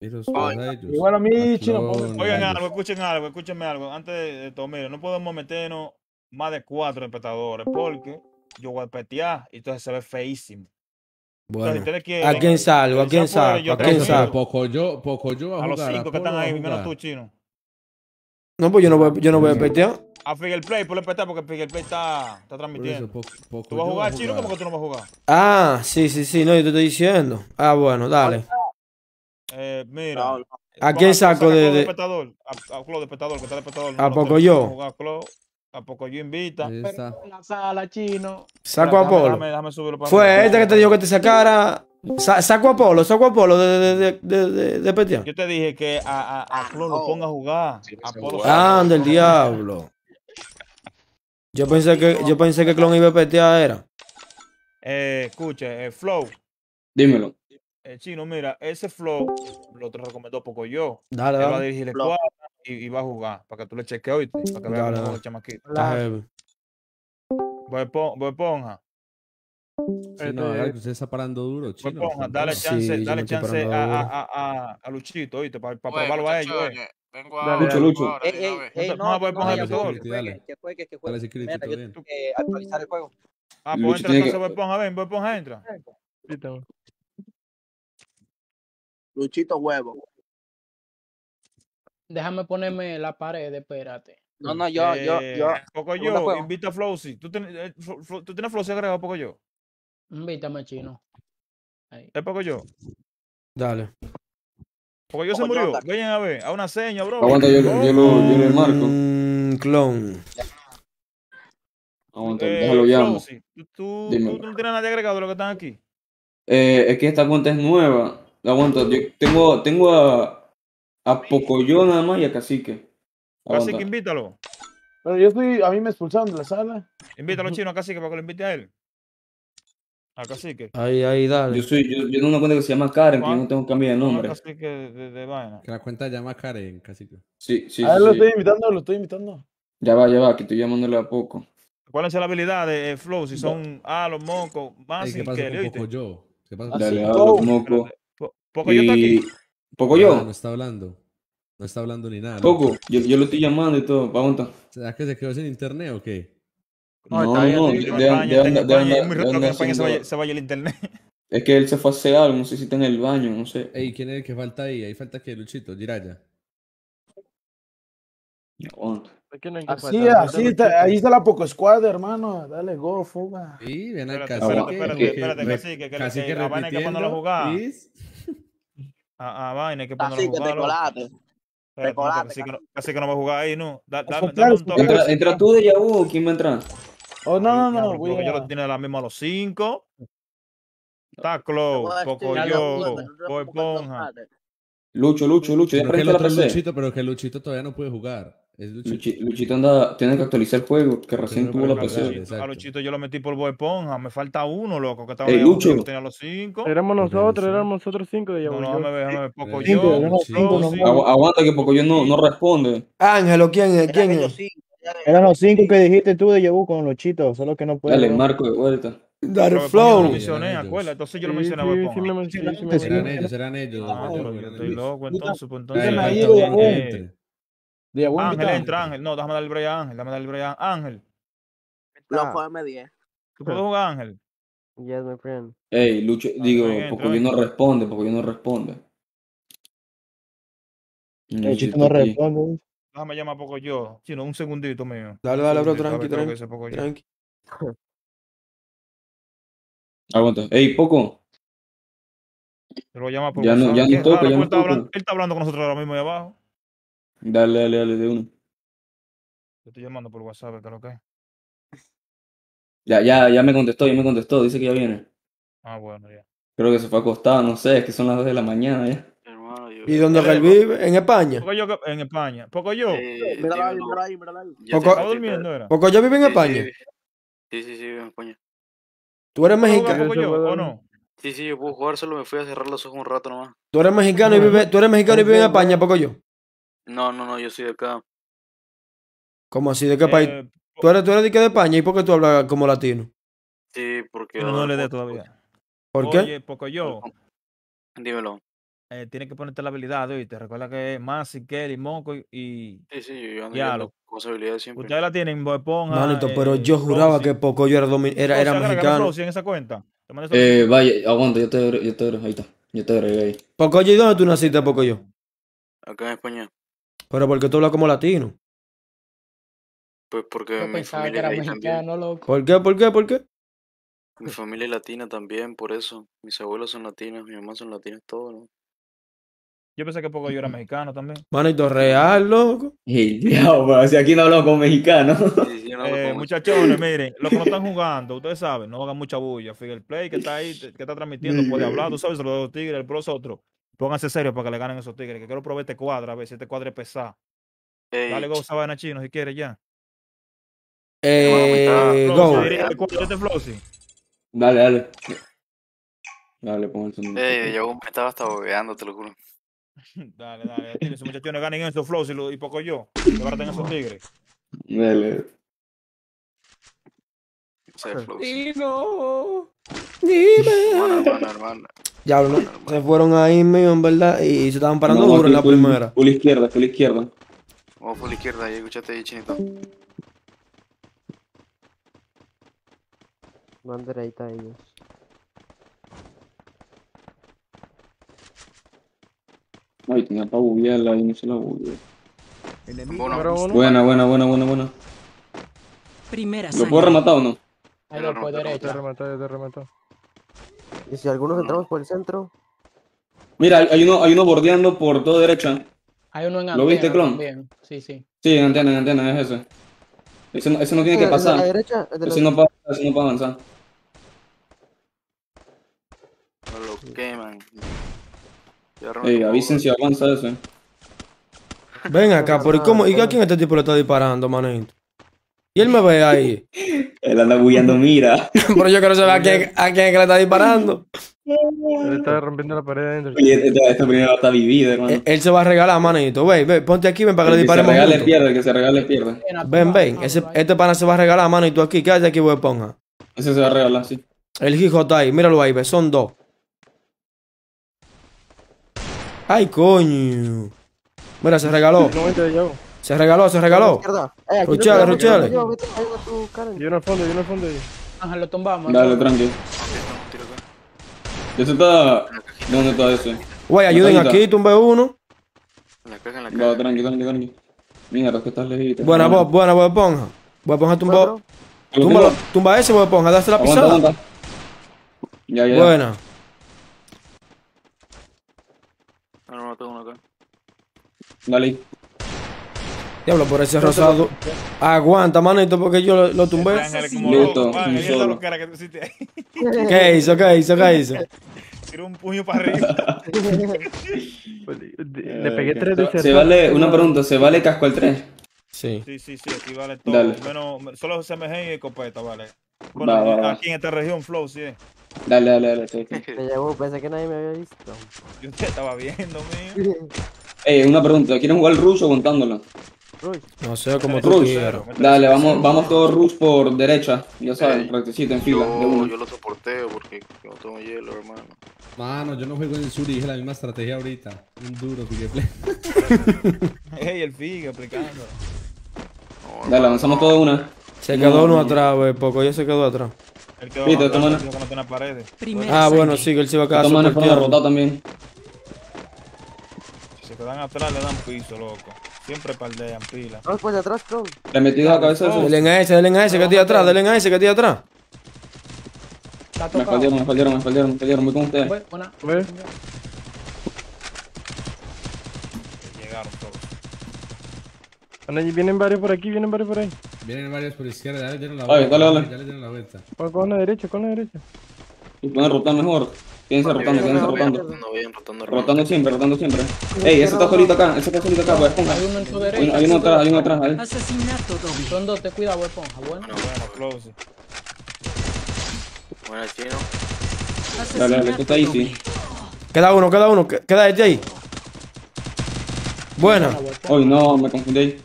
Y los Ay, a ellos. igual a mí, A chino, Oigan a algo, escuchen algo, escúchenme algo. Antes de todo, miren, no podemos meternos más de cuatro espectadores porque yo voy a petear y entonces se ve feísimo. Bueno, quieren, ¿a quién salgo? ¿A quién salgo? ¿A quién salgo? Poco yo, poco yo a A los cinco que están a ahí, menos tú, chino. No, pues yo no voy, yo no voy a petear. A Figure Play, ponle petear porque Figure Play está, está Por transmitiendo. eso, poco, poco ¿Tú vas a jugar, chino? ¿Cómo que tú no vas a jugar? Ah, sí, sí, sí, no, yo te estoy diciendo. Ah, bueno, dale. Eh, mira. ¿A quién saco de- de- Espectador, a, a Clo de espectador, que está de. ¿A poco yo? A poco yo invita. Ahí está. En la sala, chino. Saco a Déjame- Polo. Déjame, déjame subirlo para Fue este que te dijo que te sacara. Sa- saco a Polo, saco a Polo de, de, de, de, de. Yo te dije que a, a, a Clo lo ponga a jugar. A Polo Ah, del diablo. Yo pensé que, yo pensé que Clon iba a petear era. Eh, escuche, eh, Flow. Dímelo. Eh, chino, mira, ese Flow lo te recomendó poco yo. Dale, Él va a dale. dirigir el cuadro y, y va a jugar. Para que tú le cheques hoy. Para que veas Dale, cómo dale. juega el chamaquito. Está heavy. Voy Espo- Voy Esponja. Sí, no, ahora que usted está parando duro, Voy chino. Esponja, dale Sí, chance, me dale chance a, a, a, a, a Luchito, ¿oíste? Para Oye, probarlo a ellos, eh. vengo Dale, a Lucho, Lucho. ahora, Ey, ey, ey, No, no, no, voy a no, poner todo. que Dale. juegue, que juegue, que Dale, juegue. security, Mira, yo bien. tengo que actualizar el juego. Ah, Lucho pues entra entonces que- Bob Esponja, ven, Bob Esponja entra. Luchito huevo. Déjame ponerme la pared, espérate. No, no, yo, yo, yo. Poco yo, invita a Flowsy. ¿Tú, ten- eh, Flo- Flo- ¿Tú tienes Flowsy agregado, poco yo? Invítame, chino. Es poco yo. Dale. Poco yo se yo, murió. anda. Vayan a ver, a una seña, bro. Aguanta, yo, yo, lo, yo le marco. Mm, clon. Aguanta, Eh, déjalo llamo. Flowsy, ¿tú, tú, no tienes nadie agregado de los que están aquí? Eh, es que esta cuenta es nueva. Aguanta, yo tengo, tengo a, a Pocoyo nada más y a Cacique. Casi Aguanta. que invítalo. Pero yo estoy, a mí me expulsaron de la sala. Invítalo chino a Cacique para que lo invite a él. A Cacique. Ahí, ahí, dale. Yo soy, yo, yo tengo una cuenta que se llama Karen, que yo no tengo cambio de a nombre. Cacique de, de vaina. Que la cuenta llama Karen, casi que. Sí, sí, a él sí, lo sí. estoy invitando, lo estoy invitando. Ya va, ya va, que estoy llamándole a poco. ¿Cuál es la habilidad de eh, Flow? Si son ah, los mocos, más ¿Qué pasa que con ¿oíste? Pocoyo? ¿Qué pasa Dale, con hablo, moco. Po- Poco yo está aquí. Y Pocoyo, Ah, no está hablando. No está hablando ni nada. ¿no? Poco, yo, yo lo estoy llamando y todo. Aguanta. ¿Será que se quedó sin internet o qué? No, no, no, de, Yo de, que se vaya, el internet. Es que él se fue a hacer algo, no sé si está en el baño, no sé. Ey, ¿quién es el que falta ahí? Ahí falta que Luchito, Jiraya. Aguanta. Así, así está, ahí está la Poco Squad, hermano. Dale, go, fuga. Sí, ven Espérate, acá. espérate, ¿sí? espérate, Que- espérate, que- que, Cacique que a vaina hay que ponerlo a jugar. A, vaina hay que ponerlo a Así que jugar. te colaste. Colaste, Cacique no, va a jugar ahí, no. Da- dame, dame un toque. Entra, entra tú de Yahoo, o ¿quién va a entrar? Oh, no, no, no. Porque yo lo tiene la misma a los cinco. Está Close, voy a Poco decir, yo, ya lo puse, no Boy Ponja. Lucho, Lucho, Lucho, Pero que el otro. Luchito, pero que Luchito todavía no puede jugar. Es Luchito. Luchi- Luchito anda, tiene que actualizar el juego, que recién tuvo la PC. A exacto. Luchito yo lo metí por Boy Ponja. Me falta uno, loco, que estaba Ey, Lucho. yo lo tenía a los cinco. Éramos nosotros, éramos nosotros cinco de No, Yahoo. no, déjame ver, déjame ver. Poco Cinco, yo, no aguanta que Pocoyo no, no responde. Ángelo, ¿quién es? Eran ¿Quién es? Eran los cinco que dijiste tú de Yahoo con los chitos, solo que no puedo. Dale, marco de vuelta. Yo flow. lo mencioné, acuérdate. Entonces yo lo mencioné a. Eran ellos, eran ellos. Ah, yo estoy loco, entonces, pues entonces. Ángel, invitado. entra Ángel. No, déjame darle break a Ángel. Déjame darle break a Ángel. Loco M10. ¿Tú puedes jugar Ángel? Yes, my friend. Ey, Lucho, digo, Pocoyo ven. no responde, Pocoyo no responde. Luchito no aquí. responde. Déjame llamar poco yo. Chino, un segundito mío. Dale, dale, bro, tranqui, lo tranqui. Yo. Tranqui. Aguanta. Ey, Poco. Te lo voy a llamar por Ya no- ya no ya no está hablando- toca. Él está hablando con nosotros ahora mismo ahí abajo. Dale, dale, dale, de uno. Te estoy llamando por WhatsApp, ¿qué es lo que es? Ya, ya, ya me contestó, ya me contestó, dice que ya viene. Ah, bueno, ya. Creo que se fue acostado, no sé, es que son las 2 de la mañana ya. Hermano, yo. ¿Y dónde él vive? ¿En España? Poco yo en España. Poco yo. Eh, ahí, ahí, ahí. Poco- te- ¿Estaba durmiendo era? ¿Poco yo vive en España? Sí, sí, sí, vivo en España. ¿Tú eres ¿Puedo jugar mexicano? Poco yo o no? Sí, sí, yo puedo jugar, solo me fui a cerrar los ojos un rato nomás. ¿Tú eres mexicano y vive, tú eres mexicano y vive en España, poco yo? No, no, no, yo soy de acá. ¿Cómo así? ¿De qué país? Eh, ¿Tú eres, tú eres de qué de España? ¿Y por qué tú hablas como latino? Sí, porque. no, no le dé todavía. ¿Por qué? Oye, Poco yo. Dímelo. Eh, tienes que ponerte la habilidad, ¿oíste? Recuerda que es Masi, Kelly, Moco y-. Sí, sí, yo ando Ya, viendo lo- con esa habilidad siempre. Ustedes la tienen, Bob Esponja. Manito, pero eh, yo juraba que poco yo era, domi- era, era mexicano. En esa cuenta. Te Eh, vaya, aguanta, yo te agrego, yo te agrego, ahí está. Yo te agregué ahí. Poco yo, ¿y dónde tú naciste, poco yo? Acá en España. Pero porque tú hablas como latino. Pues porque Yo mi pensaba que familia era es ahí también. mexicano, loco. ¿Por qué? ¿Por qué? ¿Por qué? Mi familia es latina también, por eso. Mis abuelos son latinos, mi mamá son latinas, todo, ¿no? Yo pensé que Poco yo era mexicano también. Manito, real, loco. [LAUGHS] Ey, diablo, pero si aquí no hablamos con mexicanos. Sí, sí, [LAUGHS] yo no hablo Eh, muchachones, miren, los que no están jugando, ustedes saben, no hagan mucha bulla. Figure Play que está ahí, que está transmitiendo, puede hablar, tú sabes, los tigres, por los otros. Pónganse serios para que le ganen esos tigres, que quiero probar este cuadro, a ver si este cuadro es pesado. Ey, Dale go, esa vaina chino si quieres ya. Eh, está- go. Cuadro este. Dale, dale. Dale, pon el sonido. Ey, yo me estaba hasta bobeando, te lo juro. [LAUGHS] Dale, dale, esos muchachones ganen esos Flossy y lo- y poco yo. Que ahora tengan esos tigres. Dale. Hermano, [LAUGHS] Dime. hermano, hermano. Ya, no, se fueron ahí, mío, en verdad, y se estaban parando No, duro en la full- primera. Full izquierda, full izquierda. Por la izquierda, ahí escuchaste ahí, chinito. Banderita ellos. Ay, tenía para buguearla y no se la bugueó. Buena, buena, buena, buena, buena. Primera ¿Lo puedo rematar o no? Ahí lo puedo Te derecha. remató, te remató. Y si algunos entramos por el centro, Mira, hay, uno, hay uno bordeando por toda derecha. Hay uno en ¿Lo antena viste, clon? también. Sí, sí. Sí, en antena, en antena, es ese. Ese no, ese no tiene Sí, que de la pasar. derecha, de la Ese no, pasa, ese no puede avanzar. No lo queman. Ey, avisen si avanza ese. Ven acá, pero ¿y cómo? ¿Y a quién este tipo le está disparando, manito? Y él me ve ahí. Él anda bugueando, mira. Pero yo quiero saber a quién, a quién es que le está disparando. Él está rompiendo la pared adentro. Oye, esta, esta primera está vivida, hermano. Él, él se va a regalar, manito. Ve, ve, ponte aquí, ven para que le El que se disparemos regale pierde, que se regale pierde. Ven, ven. Ese, este pana se va a regalar, manito, aquí. Quédate aquí, voy a ponja. Ese se va a regalar, sí. El hijo está ahí, míralo ahí, ve, son dos. Ay, coño. Mira, se regaló. Se regaló, se regaló. Eh, Ruchale, ruchale. Yo, va en el fondo, yo en el fondo. ahí. Ajá, lo tumbamos. Dale, tranqui. Ese está. ¿Dónde está ese? Güey, ayuden aquí, tumbe uno. En la caja, en la Va, caja. tranqui, tranqui, tranqui. Mira, que estás lejito. Buena, Bob, buena, Bob Esponja. Bob Esponja tumbó. Lo Tumba, tumba ese, Bob Esponja, dásela Aguanta, pisada. aguanta. Ya, ya. ya. Buena. No, tengo uno acá. Dale ahí. Diablo, por ese rosado. Aguanta, manito, porque yo lo, lo tumbé. Ahí. [LAUGHS] ¿Qué hizo? ¿Qué hizo? ¿Qué hizo? Tiró un puño para arriba. [LAUGHS] Le pegué Eh, tres de Se vale, una pregunta, ¿se vale casco al 3? Sí. Sí, sí, sí, aquí vale todo. Dale. Menos, solo CMG y escopeta, vale. Bueno, Va, va, va. aquí en esta región, Flow, sí. Dale, dale, dale. sí, sí. Me llegó, pensé que nadie me había visto. Yo te estaba viendo, mío. Ey, una pregunta, ¿quieren jugar rush o No sé, como tú Rush. quieras. Dale, vamos, vamos todos rush por derecha. Ya saben, rectecito en fila. de Yo, uno. yo lo soporteo porque no tengo hielo, hermano. Mano, yo no juego en el sur y dije la misma estrategia ahorita. Un duro, Figue Play. [LAUGHS] Ey, el Figue aplicando. Dale, avanzamos todos una. Se quedó uno atrás, güey, poco. Ya se quedó atrás. Va paredes. Ah, bueno, sí, que él se iba a quedar Estos manes fueron a soporteado. rotar también. Si se quedan atrás, le dan piso, loco. Siempre paldean pila. Vamos por detrás, Clon. Le metí dos a cabeza eso. Denle a ese, denle a ese que estoy atrás, denle a ese que estoy atrás. Me faltaron, me faltaron, me faltaron, me faltaron. Voy con ustedes. Voy, buena. Llegaron todos. Vienen varios por aquí, vienen varios por ahí. Vienen varios por izquierda, ya le dieron la vuelta. dale, dale. Ya le dieron la vuelta. Con, con la derecha, con la derecha. Y pueden rotar mejor. Quédense rotando, quédense rotando. No rotando. Rotando siempre, rotando siempre. Ey, ese está solito acá, ese está solito acá, pues esponja. Hay uno en tu derecha. hay uno atrás, hay uno atrás, ahí. Asesinato doble. Son dos, te cuida, voy esponja. Bueno. Bueno, bueno, close. Buena, chino. Dale, dale, esto está Asesinato easy. doble. Queda uno, queda uno, que- queda este ahí. Buena. Uy, no, me confundí. ahí.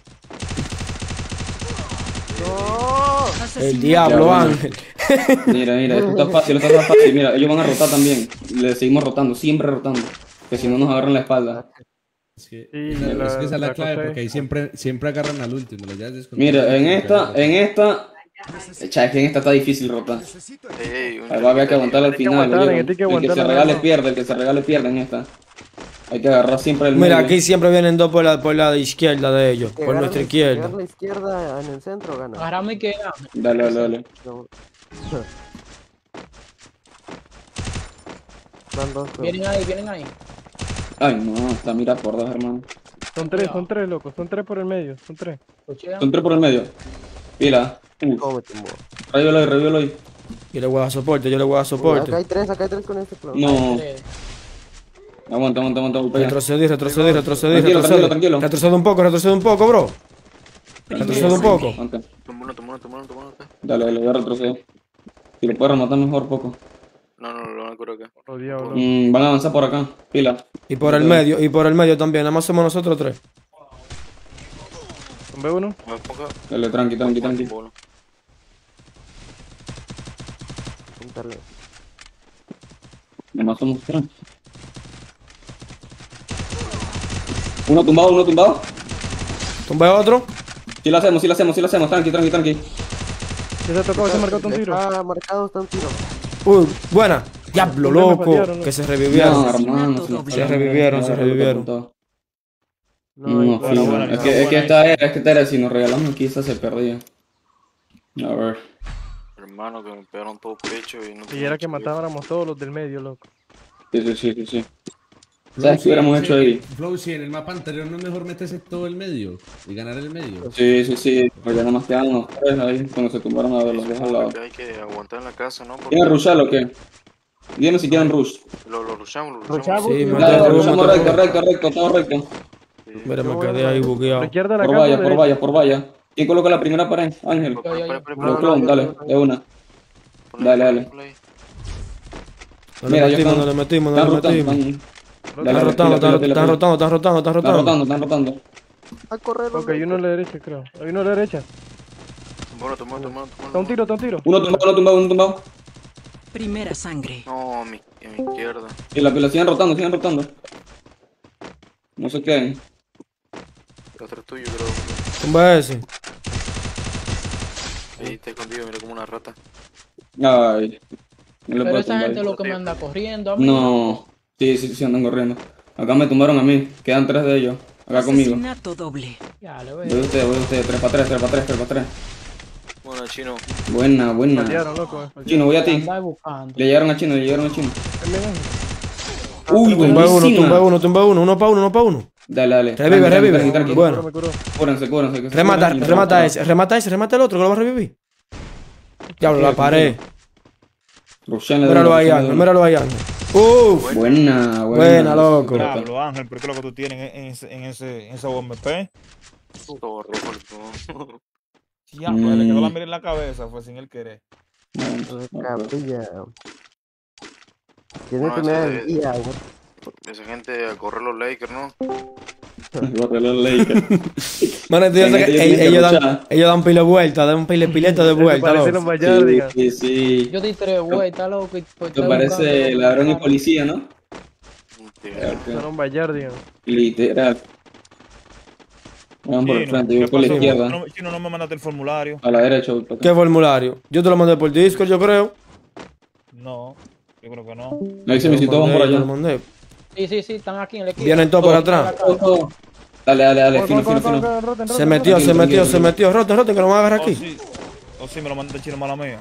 El diablo. Ángel. Mira, mira, esto está fácil, esto está fácil. Mira, ellos van a rotar también. Le seguimos rotando, siempre rotando. Que si no nos agarran la espalda. Es que, Sí, la- es que esa es la, la clave, porque ahí siempre, siempre agarran al último. Mira, en esta, en esta. Echa, es que en esta está difícil rotar. Ey, ey, un- Ahí va a haber que aguantar al final. El que se regale pierde, el que se regale pierde en esta. Hay que agarrar siempre el Mira, medio. aquí siempre vienen dos por la, por la izquierda de ellos, por nuestra izquierda. la izquierda en el centro, gana. Agarrame y queda. Dale, dale, dale. No. [LAUGHS] Van dos, Clon. Vienen ahí, vienen ahí. Ay, no, está mira por dos, hermano. Son tres, son tres, loco. Son tres por el medio, son tres. Cochean. Son tres por el medio. Pila. Uh, revívelo ahí, revívelo ahí. Yo le voy a dar soporte, yo le voy a dar Acá soporte. hay tres, acá hay tres con este Clon. No. Aguanta, aguanta, aguanta. Retrocedí, retrocedí, retrocedí, Tranquilo, retrocedí. tranquilo, tranquilo. Retrocede un poco, retrocede un poco, bro. Retrocede un poco. Toma uno, toma uno, toma uno, toma uno acá. Dale, dale, voy a retroceder. Si lo puedes rematar mejor, poco. No, no, lo van a curar acá. Oh, diablo. Mm, van a avanzar por acá. Pila. Y por el medio, y por el medio también. Nada más somos nosotros tres. ¿Tumbé uno? Dale, tranqui, tranqui, tranqui. Nada más somos tres. Uno tumbado, uno tumbado. Tumbe otro. Sí lo hacemos, sí lo hacemos, sí lo hacemos. Tranqui, tranqui, tranqui. Ya se tocó, se marcó un tiro. Está marcado, está un tiro. Uy, buena. Diablo, ¿Por qué me loco. Que se revivieron. No, hermano. se revivieron, se revivieron. No, bueno, es que, es que buena esta era, es que esta era, si nos regalamos aquí, esta se perdía. A ver. Hermano, que me pegaron todo pecho y no Y era que mucho matáramos todos los del medio, loco. Sí, sí, sí, sí. Sí. ¿Sabes qué hubiéramos hecho ahí? Flow, si en el mapa anterior no es mejor meterse todo el medio y ganar el medio. Sí, sí, sí. Pues ya nada más quedan unos tres ahí cuando se tumbaron a ver los dos al lado. que hay que aguantar en la casa, ¿no? Porque ¿Quieren rushar o qué? Dime si quieren rush. lo, lo rushamos, lo Rushamos. rushamos. Sí, me rushamos recto, recto, recto, todo recto. Mira, me quedé ahí Por bugueado. Por valla, por valla, por valla. ¿Quién coloca la primera pared? Ángel. Lo clon, dale, de una. Dale, dale. Mira, ya metimos, no le metimos, no le metimos. Están, rotando, están pila, están rotando, están rotando, están están rotando. rotando, están rotando. A correr, Ok, hay uno a la derecha, creo. Hay uno a la derecha. Bueno, toma, toma, toma. Está un tiro, está un tiro. Uno tumbado, uno tumbado, uno tumbado. Primera sangre. No, mi, a mi izquierda. Y la pila, sigan rotando, sigan rotando. No se queden. El otro es tuyo, creo. Tumba ese. Ahí está escondido, mira como una rata. Ay. No Pero esa gente lo que me anda corriendo a mí. No. Sí, sí, sí, andan corriendo. Acá me tumbaron a mí. Quedan tres de ellos. Acá conmigo. Asesinato doble. Ya, le Voy veo. de ustedes, voy de ustedes. Tres para tres, tres para tres, tres para tres. Bueno, chino. Buena, buena. Patearon, loco. eh. Chino, voy a ti. Le llegaron a Chino, le llegaron a Chino. Uy, Tumba uno, tumba uno, tumba uno, uno pa' uno, uno pa' uno. Dale, dale. Revive, revive. Bueno. Cúrense, cúrense. Remata, remata ese, remata ese, remata el otro que lo va a revivir. Diablo, la pared. Míralo ahí, míralo ahí. Uf, Buena, buena. Buena, loco. Diablo, Ángel, pero ¿qué es lo que tú tienes en, en ese, en ese, en ese OMP? Todo rojo el todo. Diablo, le quedó la Mm. mira en la cabeza, fue sin él querer. Capilla. Tiene No, que me día, güey. Esa gente a correr los Lakers, ¿no? Corre los Lakers. [LAUGHS] Sabes que ellos ellos, tienen que ellos dan, ellos dan pile vuelta, dan pile pileta de vuelta, Parecen. Sí, sí, sí. Yo di tres vueltas, loco. y pues parece ladrón y policía, ¿no? Son un. Literal. Van por el frente, yo ¿qué voy por la izquierda. No, Chino, no me mandaste el formulario. A la derecha. ¿Qué formulario? Yo te lo mandé por Discord, yo creo. No, yo creo que no. Me dice, me citó, vamos por allá. Lo. Sí, sí, sí, están aquí en el equipo. Vienen todos por atrás. Dale, dale, dale, fino, fino, fino. Se metió, se metió, se metió. Roten, roten, que lo van a agarrar aquí. Oh, sí, o sí, me lo mandaste chino mala mía.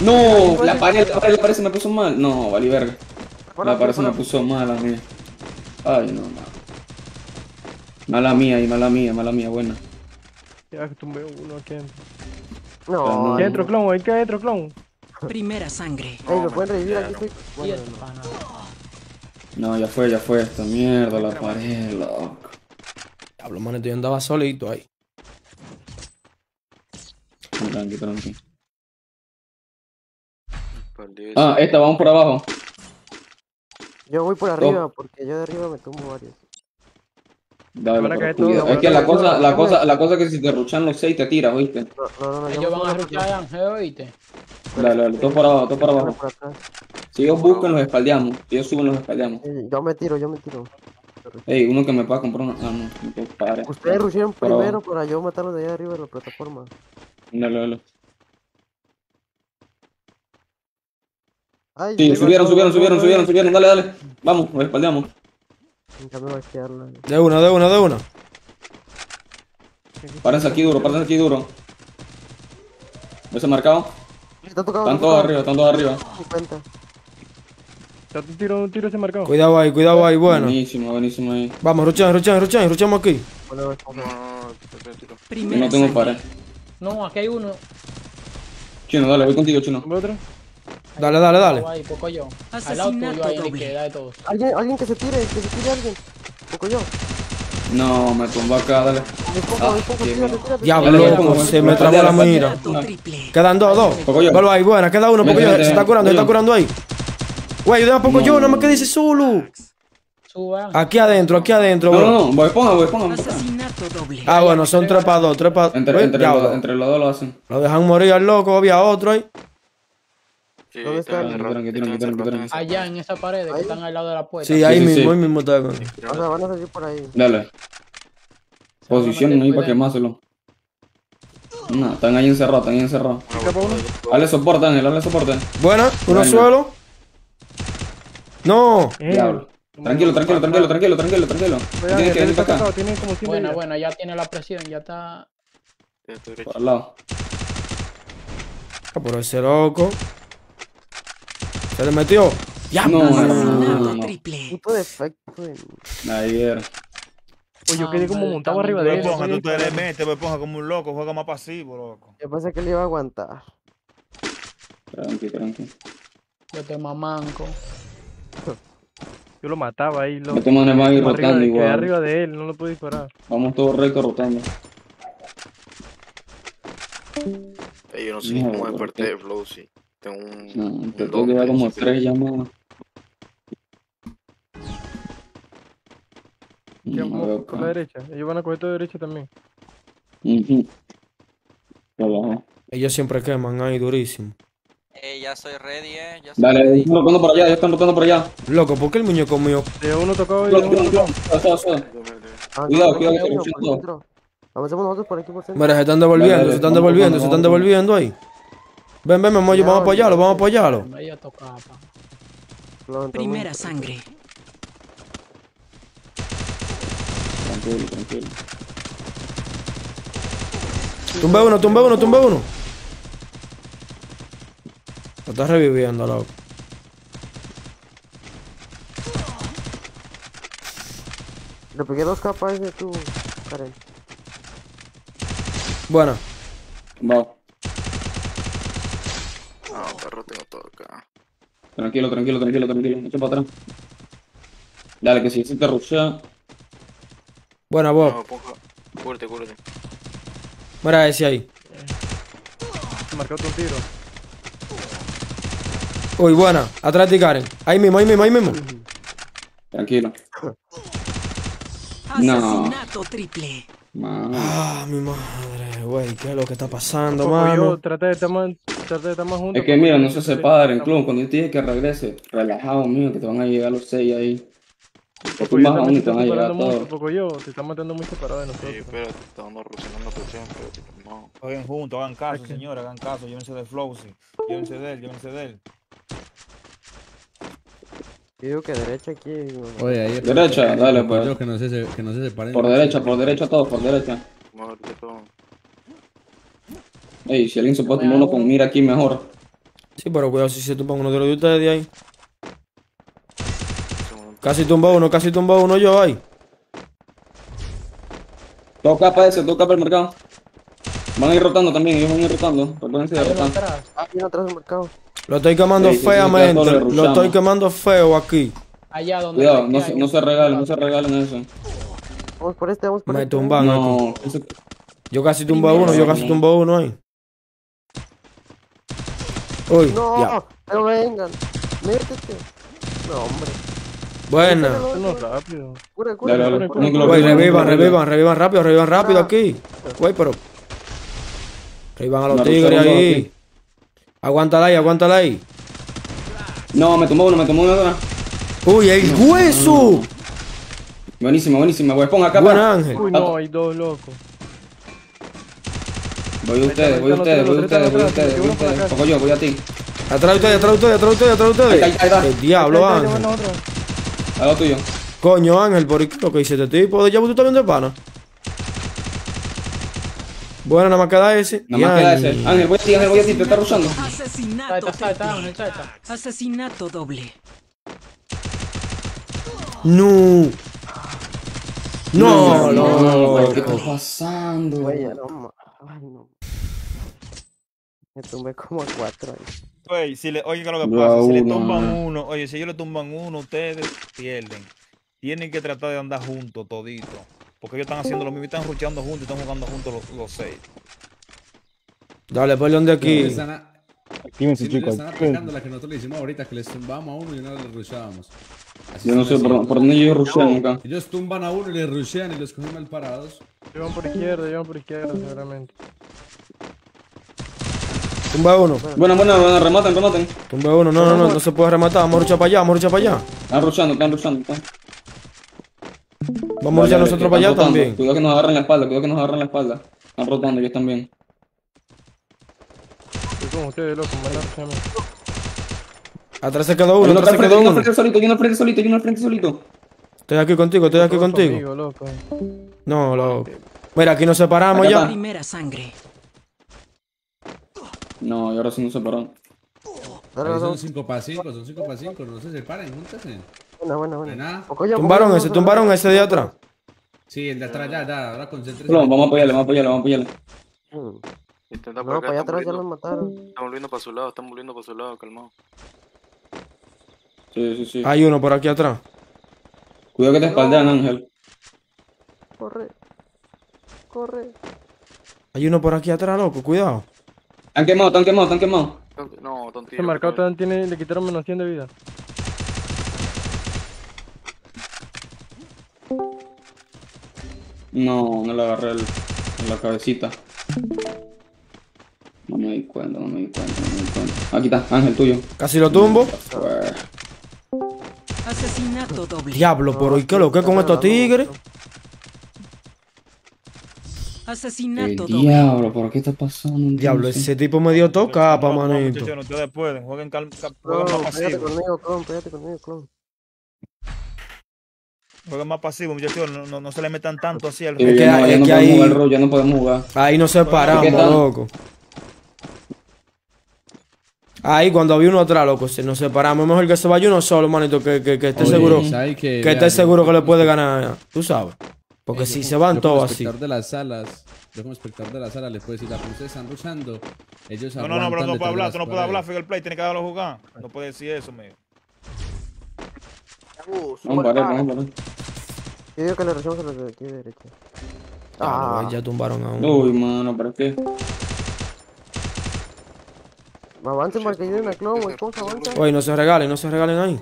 No, la pared, la pared, se me puso mal. No, vale verga. La pared se me puso mal a mí. Ay, no, no. Mala mía y mala mía, mala mía, buena. Ya que tumbé uno aquí adentro. No, Aquí adentro, clon, ahí que adentro, clon. Primera sangre. Ey, ¿me pueden revivir aquí? Bueno, no. No, ya fue, ya fue esta mierda, la pared, loco. Diablo, manito, yo andaba solito ahí. Tranqui, tranqui. Ah, esta, vamos por abajo. Yo voy por arriba, porque yo de arriba me tumbo varios. Dale, van a pero caer cuidado. todos, Es que la cosa, la cosa, la cosa es que si te ruchan los seis te tiras, ¿oíste? No, no, no, Ellos van a ruchar a Ángel, ¿oíste? Dale, dale, todo por abajo, todo Voy abajo. Si ellos buscan, los espaldeamos. Si ellos suben, los espaldeamos. Sí, Yo me tiro, yo me tiro. Ey, uno que me pueda comprar una. Ah, no, parar. Ustedes rushearon primero para yo matarlos de allá arriba de la plataforma. Dale, dale. Ay, Sí, subieron, subieron, subieron, subieron, subieron. Dale, dale. Vamos, los espaldeamos. De una, de una, de una. Párense aquí duro, párense aquí duro. ¿Ves el marcado? Está tocado, Están está todos arriba, están todos arriba. 50. Ya te tiro, un tiro ese marcado. Cuidado ahí, cuidado ahí, bueno. Buenísimo, buenísimo ahí. Vamos, ruchamos, ruchamos, ruchamos, ruchamos aquí. Bueno, No, tengo sangre. pared. No, aquí hay uno. Chino, dale, voy contigo, chino. ¿Tumbe otro? Dale, dale, dale. Ahí, poco yo. Al lado tuyo, ahí en la doble. izquierda de todos. Alguien, alguien que se tire, que se tire alguien. Poco yo. No, me tumbó acá, dale. Ah. Diablo, Dale, loco, pongo, se me trabó la Dale, mira. Quedan dos, dos. Poco yo. Velo ahí, buena, queda uno, porque Vente, yo, vente, se está curando, se está curando ahí. Güey, ayúdame a poco No, yo, no me no. quede ese Zulu. Aquí adentro, aquí adentro, No, bro. no, no, voy, ponga, voy, ponga. Asesinato doble. Ah, bueno, son tres para dos, tres para Entre, entre, los, entre los dos lo hacen. Lo dejan morir al loco, había otro ahí. Sí, ¿Dónde están están? encerrados, Tranqui, están tranqui, tranqui, encerrados, tranqui. Allá en esa pared que están al lado de la puerta. Sí, ahí sí, mismo, sí. ahí mismo está. van a salir por ahí. Dale. Posición ahí para quemárselo. No, están ahí encerrados, están ahí encerrados. Dale soporte, Ángel, dale soporte. Buena, uno suelo. No. Diablo. Tranquilo, tranquilo, tranquilo, tranquilo, tranquilo, tranquilo. Tienes que venir para acá. Tiene como 100 Bueno, bueno, ya tiene la presión, ya está. Por al lado. Ah, Por ese loco. Se le metió. Ya, No, no. no, no, no. Puto defecto. Ahí era. Oye, yo quedé como montado arriba de él. Ponja, tú te le metes, pues ponja como un loco, juega más pasivo, loco. Yo pensé que le iba a aguantar. Tranqui, tranqui. Yo te mamanco. Yo lo mataba ahí. Lo... Este man Como arriba rotando igual. Quedé arriba de él, no lo pude disparar. Vamos todos recos rotando. Yo no sé No, cómo ¿por desperté de Flow, sí. Tengo un. No, un te tengo que dar como tres llamadas. ¿Qué No, vamos por la derecha? Ellos van a coger todo derecha también. Ujú. Abajo. Ellos siempre queman ahí durísimo. Eh, ya estoy ready, eh. Ya estoy Dale, ready. están rotando por allá, ya están rotando por allá. Loco, ¿por qué el muñeco mío? De uno tocado y de Cuidado, uno cuidado, tocado. cuidado. Que se. Avancemos nosotros por aquí por centro. Mira, se están devolviendo, se están devolviendo, se están devolviendo ahí. Ven, ven, Memoyo, vamos a apoyarlo, vamos a apoyarlo. Primera sangre. Tranquilo, tranquilo. Tumbe uno, tumbe uno, tumbe uno. Lo estás reviviendo, loco. Le pegué dos capas de tu. Karen. Buena. Va. Perro, tengo todo acá. Tranquilo, tranquilo, tranquilo, tranquilo. Echa para atrás. Dale, que si se te rushea. Buena, vos. No. Mira ese ahí. Marcaste un tiro. Uy, buena. Atrás de Karen. Ahí mismo, ahí mismo, ahí mismo. Tranquilo. No. Asesinato triple. Ah, mi madre, güey. ¿Qué es lo que está pasando, Poco yo mano? traté de estar más, traté de estar más juntos. Es que mira, no se separen, club. Cuando yo te dije que regrese, relajado, mío, que te van a llegar los seis ahí. Te Poco yo tumbas a uno también y te te van a llegar todos. Poco yo, te estás matando muy separado de nosotros. Sí, espérate, está dando Rusia, presión, pero no. Jueguen juntos, hagan caso, señores, hagan caso. Llévense del Flow, sí. Llévense de él, llévense de él. Yo digo que derecha aquí. no. Oye, ahí. Derecha, dale, pues. Que no se, se- que no se separen. Por derecha, por derecha todos, por derecha. Ver qué todo. Ey, si alguien se puede tomar uno con mira aquí mejor. Sí, pero cuidado si se tumba uno de los de ustedes de ahí. Casi tumba uno, casi tumba uno yo ahí. Toca para ese, toca para el mercado. Van a ir rotando también, ellos van a ir rotando. Recuérdense de rotar. Ah, viene atrás del mercado. Lo estoy quemando Sí, feamente. Lo estoy quemando feo aquí. Allá donde. Cuidado, no se, no se regalen, no se regalen eso. Vamos por este, vamos por Me este. tumban No, aquí. eso- Yo casi tumba uno, yo casi tumba uno ahí. Uy, No, ya. pero vengan. Métete. No, hombre. Buena. No, rápido. Cura, cura. Dale, dale, Güey, revivan, revivan, revivan rápido, revivan rápido aquí. Güey, pero. Revivan a los Me tigres ahí. Aguántala ahí, aguántala ahí. No, me tomó uno, me tomó uno. Uy, el hueso. Buenísima, buenísima, güey. Pon acá. Buen para. ángel. Uy, no, hay dos locos. Voy a ustedes, voy a ustedes, voy a ustedes, voy a ustedes, voy a ustedes. Poco yo, voy a ti. Atrás de ustedes, atrás de ustedes, atrás de ustedes, atrás de Ahí está, ahí ustedes. El diablo, Ángel. llevan a otro. está. A lo tuyo. Coño, Ángel, por lo que dice este tipo. ¿De ya tú también de pana? Bueno, nada más queda ese. Nada más queda ese. Ángel. Voy a ti, Ángel, voy a ti, te está rushando. Asesinato Está, está, está, triple. está, está. Asesinato doble. No. No, no, güey, ¿qué loco. está pasando? No, Ay, no. Me tumbé como a cuatro ahí. Oye, si le, oye, ¿qué es lo que pasa? Si le tumban uno, oye, si ellos le tumban uno, ustedes pierden. Tienen que tratar de andar juntos, toditos. Porque ellos están haciendo lo mismo, y están ruchando juntos, y están jugando juntos los, los seis. Dale, perdón de aquí. Están a- Actívense, Sí, chicos. están aplicando la que nosotros le hicimos ahorita, que les tumbamos a uno y no les rushábamos. Así Yo no sé por, por dónde ellos rushean acá. Ellos tumban a uno y les rushean y los cogen mal parados. Llevan por izquierda, llevan por izquierda, seguramente. Tumba uno. Buena, buena, buena, rematen, rematen. Tumba uno. No, no, no, no se puede rematar. Vamos a luchar para allá, vamos a luchar para allá. Están rushando, están rushando. están. Vamos a Dale, nosotros para allá también. Cuidado que nos agarren la espalda, cuidado que nos agarren la espalda. Están rotando ellos también. con ustedes, loco. Atrás se quedó Yo uno, no atrás se quedó yo no uno. frente solito, yo no frente solito, yo no frente solito. Estoy aquí contigo, estoy aquí contigo. conmigo, loco. No, loco. Mira, aquí nos separamos Acá ya. Primera sangre. No, y ahora sí nos separaron. Ahí son 5 para 5, son 5 para 5, no se separen, júntense. Buena, buena, buena. nada. Tumbaron ese, tumbaron ese de atrás. Sí, el de atrás ya, ya, ahora concéntrese. No, vamos a apoyarle, vamos a apoyarle, vamos a apoyarle. Mm. Intenta No, por acá, para allá atrás ya volviendo- los mataron. Están volviendo para su lado, están volviendo para su lado, calmado. Sí, sí, sí. Hay uno por aquí atrás. Cuidado que te espaldean, Ángel. Corre. Corre. Hay uno por aquí atrás, loco, cuidado. Están quemados, están quemados, están quemados. No, marcado también tiene, le quitaron menos 100 de vida. No, no le agarré el, en la cabecita. No me di cuenta, no me di cuenta, no me di cuenta. Aquí está, Ángel, tuyo. Casi lo tumbo. Asesinato doble. Diablo, pero ¿y qué lo que con estos tigres? ¿Qué Asesinato doble. diablo? ¿Por qué está pasando? Diablo, entonces? ese tipo me dio No, no, manito. ustedes pueden, jueguen, conmigo, clon, pégate conmigo, clon. Jueguen más pasivo, muchachos, no, no, no se le metan tanto así al Sí, Es que no, es no que ahí- jugar, ya no podemos jugar. Ahí nos separamos, ¿Qué tal? loco. Ahí cuando había uno atrás, loco, se nos separamos. Es mejor que se vaya uno solo, manito, que, que, que esté Oye, seguro. ¿sabe que- Que esté vea, seguro que le puede ganar, tú sabes. Porque Eh, si yo se como- van como todos así. de las salas, yo como espectador de la sala les puedo decir, la ustedes están luchando, ellos No, no, no, pero no de hablar, tú no puedes hablar. Figure Play, tiene que dejarlo jugar. No puede decir eso, mío. Vamos a parar, vamos a parar. Yo digo que le rechazamos a los de aquí de derecha. Ah, Ah, ya tumbaron a uno. Uy, mano, ¿para qué? avancen para que ayuden a clon, o esponja, avanza. Oye, no se regalen, no se regalen ahí.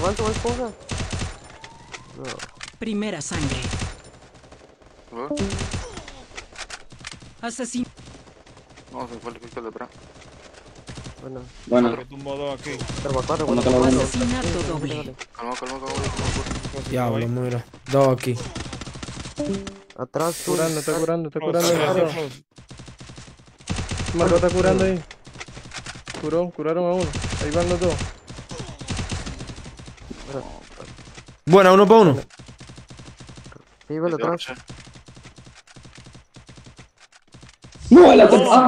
Avanza, o esponja. No. Primera sangre. Asesin No, se fue el Víctor detrás. Bueno. Bueno, dos aquí. Rebatar, ¿Cómo te lo vendo? Asesinato doble. Calma, calma. Diablo, mira. Dos aquí. Atrás, Curando, está curando, está curando. Marco está curando ahí. Curó, curaron a uno. Ahí van los dos. Buena, uno para uno. Sí, velo atrás. No,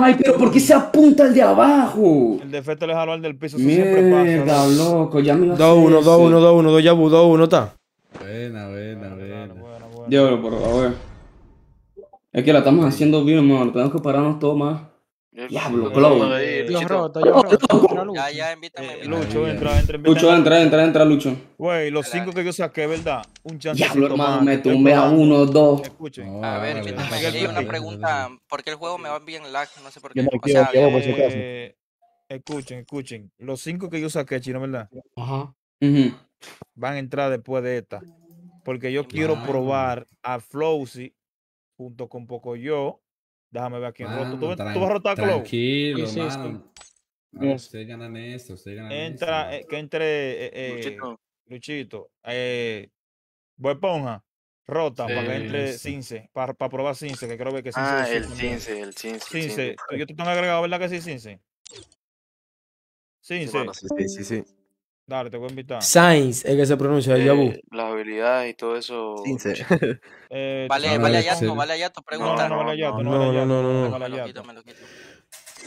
Ay, pero ¿por qué se apunta el de abajo? El defecto le jaló al del piso, eso siempre Mierda, pasa. loco, ya me lo Dos, uno, dos, uno, dos, uno, dos, ya, dos, uno, está. Buena, buena, buena. Diablo, por favor. Es que la estamos haciendo bien, mano. Tenemos que pararnos todo más. Diablo, yo roto. Ya, ya, invítame. Eh. Lucho, entra, entra, Lucho, entra, entra, entra, Lucho. Güey, los cinco que yo saqué, ¿verdad? Un chance. Diablo, hermano, me tumbé a uno, dos. Escuchen. A ver, invítame. una pregunta. ¿Por qué el juego me va bien lag? No sé por qué. O sea, quiero, por si eh, acaso. Escuchen, escuchen. Los cinco que yo saqué, chino, ¿verdad? Ajá. Van a entrar después de esta. Porque yo quiero probar a Flowsy junto con Pocoyo. Déjame ver a quién roto. ¿Tú, vas a rotar a Clow? Tranquilo, Sí, sí, mano. Ustedes ganan esto, ustedes ganan Entra, esto. eh, que entre eh, eh, Luchito. Luchito. Eh, Esponja. Rota Sí, para que entre eso. Cince. Para probar Cince, que creo que Cince. Ah, el Cince, el Cince. Cince. Yo te tengo agregado, ¿verdad que sí, Cince? Sí, Cince. sí, sí, sí, sí. Dale, te voy a invitar. Sainz, es que se pronuncia, el Yabu. Eh, las habilidades y todo eso. Eh, Vale, vale. Ayato, vale Ayato, No, pregunta. no, no, vale Yato, no, No, vale no, no, no, no. vale Me lo Yato. quito, me lo quito.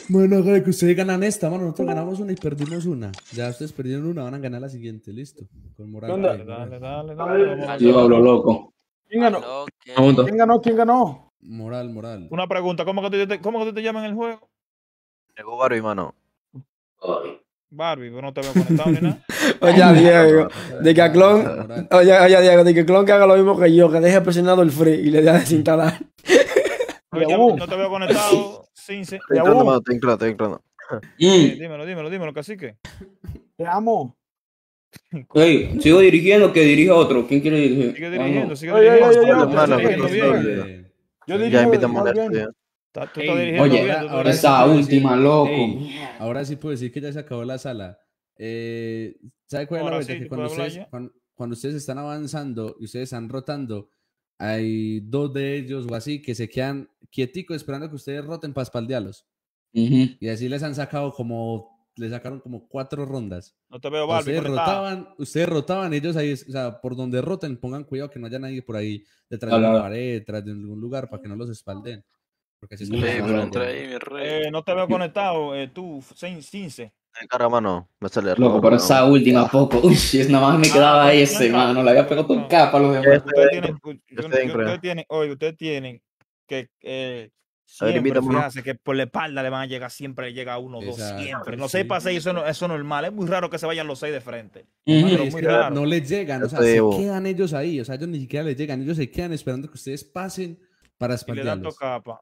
Bueno, hágale que ustedes ganan esta, mano. Nosotros ganamos una y perdimos una. Ya ustedes perdieron una, van a ganar la siguiente, listo. Con moral. Dale, dale, dale. a ver. Diablo, loco. ¿Quién ganó? ¿Quién ganó? ¿Quién ganó? Moral, moral. Una pregunta, ¿cómo que tú te, cómo que tú te llamas en el juego? Llegó Barbie, mano. Barbie, pero no te veo conectado ni nada. [LAUGHS] Oye, Diego, de que a Clon, oye, oye, Diego, de que Clon que haga lo mismo que yo, que deje presionado el free y le dé a desinstalar. No, ya- Yabu. no te veo conectado, Cince. Estoy entrando, estoy entrando, estoy entrando. Dímelo, dímelo, dímelo, cacique. Te amo. Ey, ¿sigo dirigiendo que dirige otro? ¿Quién quiere dirigir? Sigue dirigiendo, sigue Oye, oye, dirigiendo. oye, oye, Yo Ya dirijo a bien. estudia. Está- Tú Ey, estás dirigiendo Oye, Esa última, loco. Ahora sí puedo decir que ya se acabó la sala. Eh, ¿Sabe cuál es la sí, que cuando ustedes, ya. cuando, cuando ustedes están avanzando y ustedes están rotando, hay dos de ellos o así que se quedan quieticos esperando que ustedes roten para espaldearlos. Ujú. Y así les han sacado como, les sacaron como cuatro rondas. No te veo, Barbie. Ustedes conectado. rotaban, ustedes rotaban, ellos ahí, o sea, por donde roten, pongan cuidado que no haya nadie por ahí detrás de una pared, detrás de algún lugar para que no los espalden. Porque como Sí, pero ahí, mi rey. Eh, no te veo conectado. Eh, tú, Sin- Cince. Carga, mano. Me sale Loco, rojo, pero esa última poco. Uy, es nada más me quedaba ese, mano. Le había pegado todo el capa a los demás. Ustedes tienen, yo- dentro. ustedes tienen, oye, ustedes tienen que eh, A ver, siempre fijarse que por la espalda le van a llegar, siempre le llega uno o dos, Exacto, siempre. Los sí. seis para seis, eso, no, eso es normal. Es muy raro que se vayan los seis de frente. Mano, Pero y es muy que raro. no les llegan, o sea, se quedan ellos ahí, o sea, ellos ni siquiera les llegan, ellos se quedan esperando que ustedes pasen para Y le dan espaldarlos.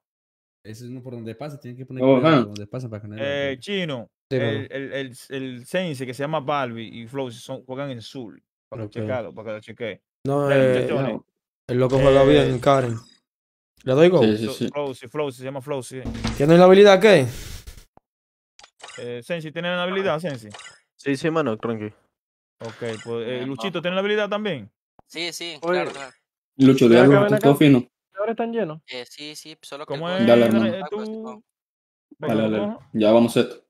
Ese es uno por donde pasa, tienen que poner Oh, cuidado ajá. por donde pasan para que no haya Eh. Chino, Sí, el, el, el, el Sense que se llama Barbie y Flow son, juegan en Zul. Para Ok. que checarlo, para que lo cheque. No, eh, muchachones. el loco juega Eh, bien, Karen. ¿Le doy go? Sí, sí, sí. Flow, sí, Flow, se llama Flow, sí. ¿Tiene la habilidad qué? Eh, Sensi, ¿tiene la habilidad, Sensi? Sí, sí, mano, tranqui. Ok, pues eh, Luchito, ¿tiene la habilidad también? Sí, sí, Oye. claro, claro. Lucho, acá. todo fino. Ahora están llenos. Eh, sí, sí, solo que ¿Cómo es? Dale, hermano. Tú- Dale, dale. Ya vamos a esto.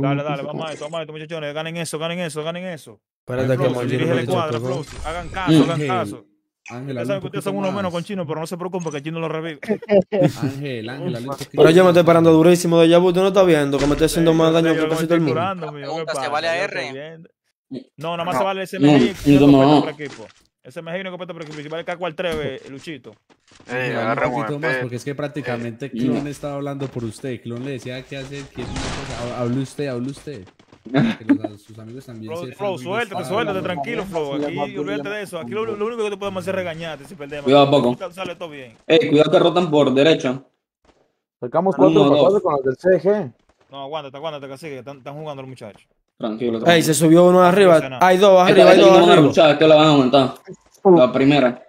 Dale, dale, vamos a esto, vamos a esto, muchachones. Ganen eso, ganen eso, ganen eso. Espérate que tocó. Flow. Hagan [LAUGHS] caso, hagan caso. Ángel, saben que ustedes son poquito uno menos con chino, pero no se preocupen que chino lo revive. [LAUGHS] Ángel, Ángel, Pero yo me estoy parando durísimo de Yabu, tú no estás viendo que me estoy haciendo más daño que casi todo el mundo. curando, mío, ¿qué Pregunta, ¿se vale a R? viendo. No, nada más No, se vale ese por equipo. Ese MGI no compete por equipo. Si vale el K4 al 3, eh, Luchito. Hazle un poquito más porque es que prácticamente Eh, Clon no. estaba hablando por usted. Clon le decía qué hacer, quiere una cosa. Hable usted, hable usted. Para [LAUGHS] que los- sus amigos también Flow, sepan Flow, muy suéltate, suéltate, tranquilo, Flow. Aquí, olvídate de eso. Aquí lo, lo único que te podemos hacer es regañarte si perdemos. Cuidado, poco. Sale todo bien. Ey, cuidado que rotan por derecha. Sacamos cuatro para dos. cuatro con los del CG. No, aguántate, aguántate, que sigue. que Están, están jugando los muchachos. Tranquilo. Ey, tranquilo. se subió uno arriba. Hay dos arriba, hay dos no arriba. luchar, que la van a aumentar. La primera.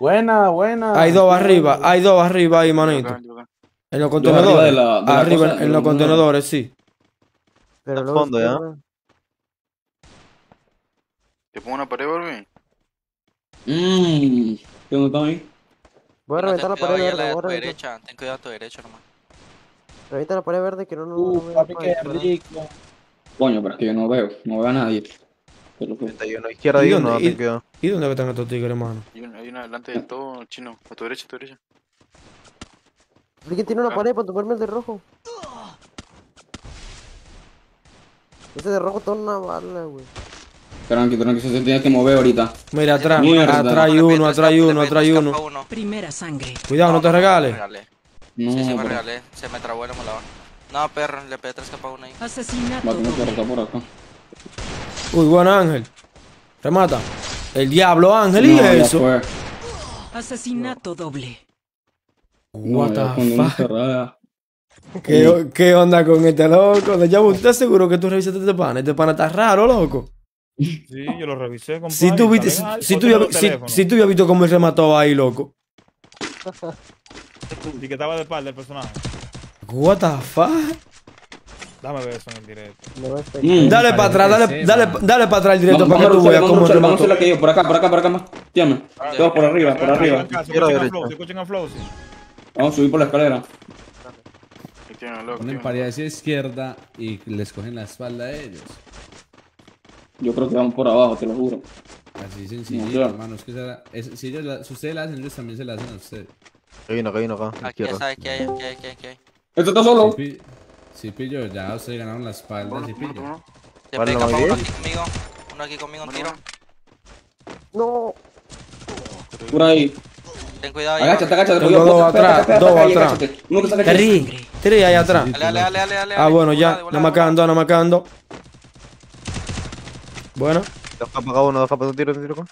Buena, buena. Hay dos arriba, hay dos arriba ahí, manito. En los arriba contenedores. de la- de la Arriba, cosa, en los de los contenedores, sí. Pero Al luego fondo, ¿ya? ¿Te pongo una pared, Barbie? Mmm. ¿Qué dónde están ahí? Voy a reventar la pared verde. de Voy a derecha, ten cuidado a tu derecha nomás. revienta la pared verde que no no, no Uh, papi, qué ¿verdad? rico. Coño, pero es que yo no veo. No veo a nadie. Te lo juro. 31, izquierda ¿Y y uno, dónde, ten y, dónde están estos tigres, hermano? Hay una, hay una delante del todo, chino. A tu derecha, a tu derecha. ¿Alguien tiene una pared para tomarme el de rojo? Ese de rojo está una bala, güey. Tranqui, tranqui, se tiene que mover ahorita. Mira, atrás, Mierda. atrás hay uno, atrás hay uno, atrás hay uno. uno. Primera sangre. Cuidado, no te regales. No, Sí, sí, me regalé. Se me trabó el emulador. No, perro, le pegué tres capas a uno ahí. Asesinato Va a tener que doble. rotar por acá. Uy, bueno, Ángel. Remata. El diablo, Ángel, ¿y No, eso? fue. Asesinato doble. What the fuck? ¿Qué, ¿Qué onda con este loco? De Yabu, ¿tú estás seguro que tú revisaste este pana? Este pana está raro, loco. Sí, yo lo revisé, compadre. Si tú, viste- si, si tú, ya- si tú ya visto cómo él remató ahí, loco. [LAUGHS] Y que estaba de espalda el personaje. What the fuck? Dame ver eso en el directo. Mm. Dale para atrás, dale, dale, man. dale para atrás el directo Vamos, para que tú veas cómo luchar, vamos a hacer la que yo. Por acá, por acá, por acá más. Llame. Todos por arriba, por arriba. Escuchen a. Flow, escuchen a Flow, sí. Vamos a subir por la escalera. Ponen pared hacia izquierda y les cogen la espalda a ellos. Yo creo que vamos por abajo, te lo juro. Así sencillito, claro. hermano. Es que esa- es- si, ellos la- si ustedes la hacen, ellos también se la hacen a ustedes. Acá hay uno acá, Aquí ya sabes que hay, que hay, que hay, que hay. Esto está solo. Si, pi- si pillo, ya ustedes ganaron la espalda. Si pillo. Te pega uno aquí conmigo. Uno aquí conmigo, un tiro. No. Por ahí. Ten cuidado ahí. Agáchate, agáchate. Tengo dos atrás, dos atrás. Uno que sale aquí. Tres, tres ahí atrás. Dale, dale, dale, dale, dale. Ah, bueno, ya. No me volada. quedando, no me quedando. Bueno, Dos capas cada uno, dos capas, un tiro, un tiro.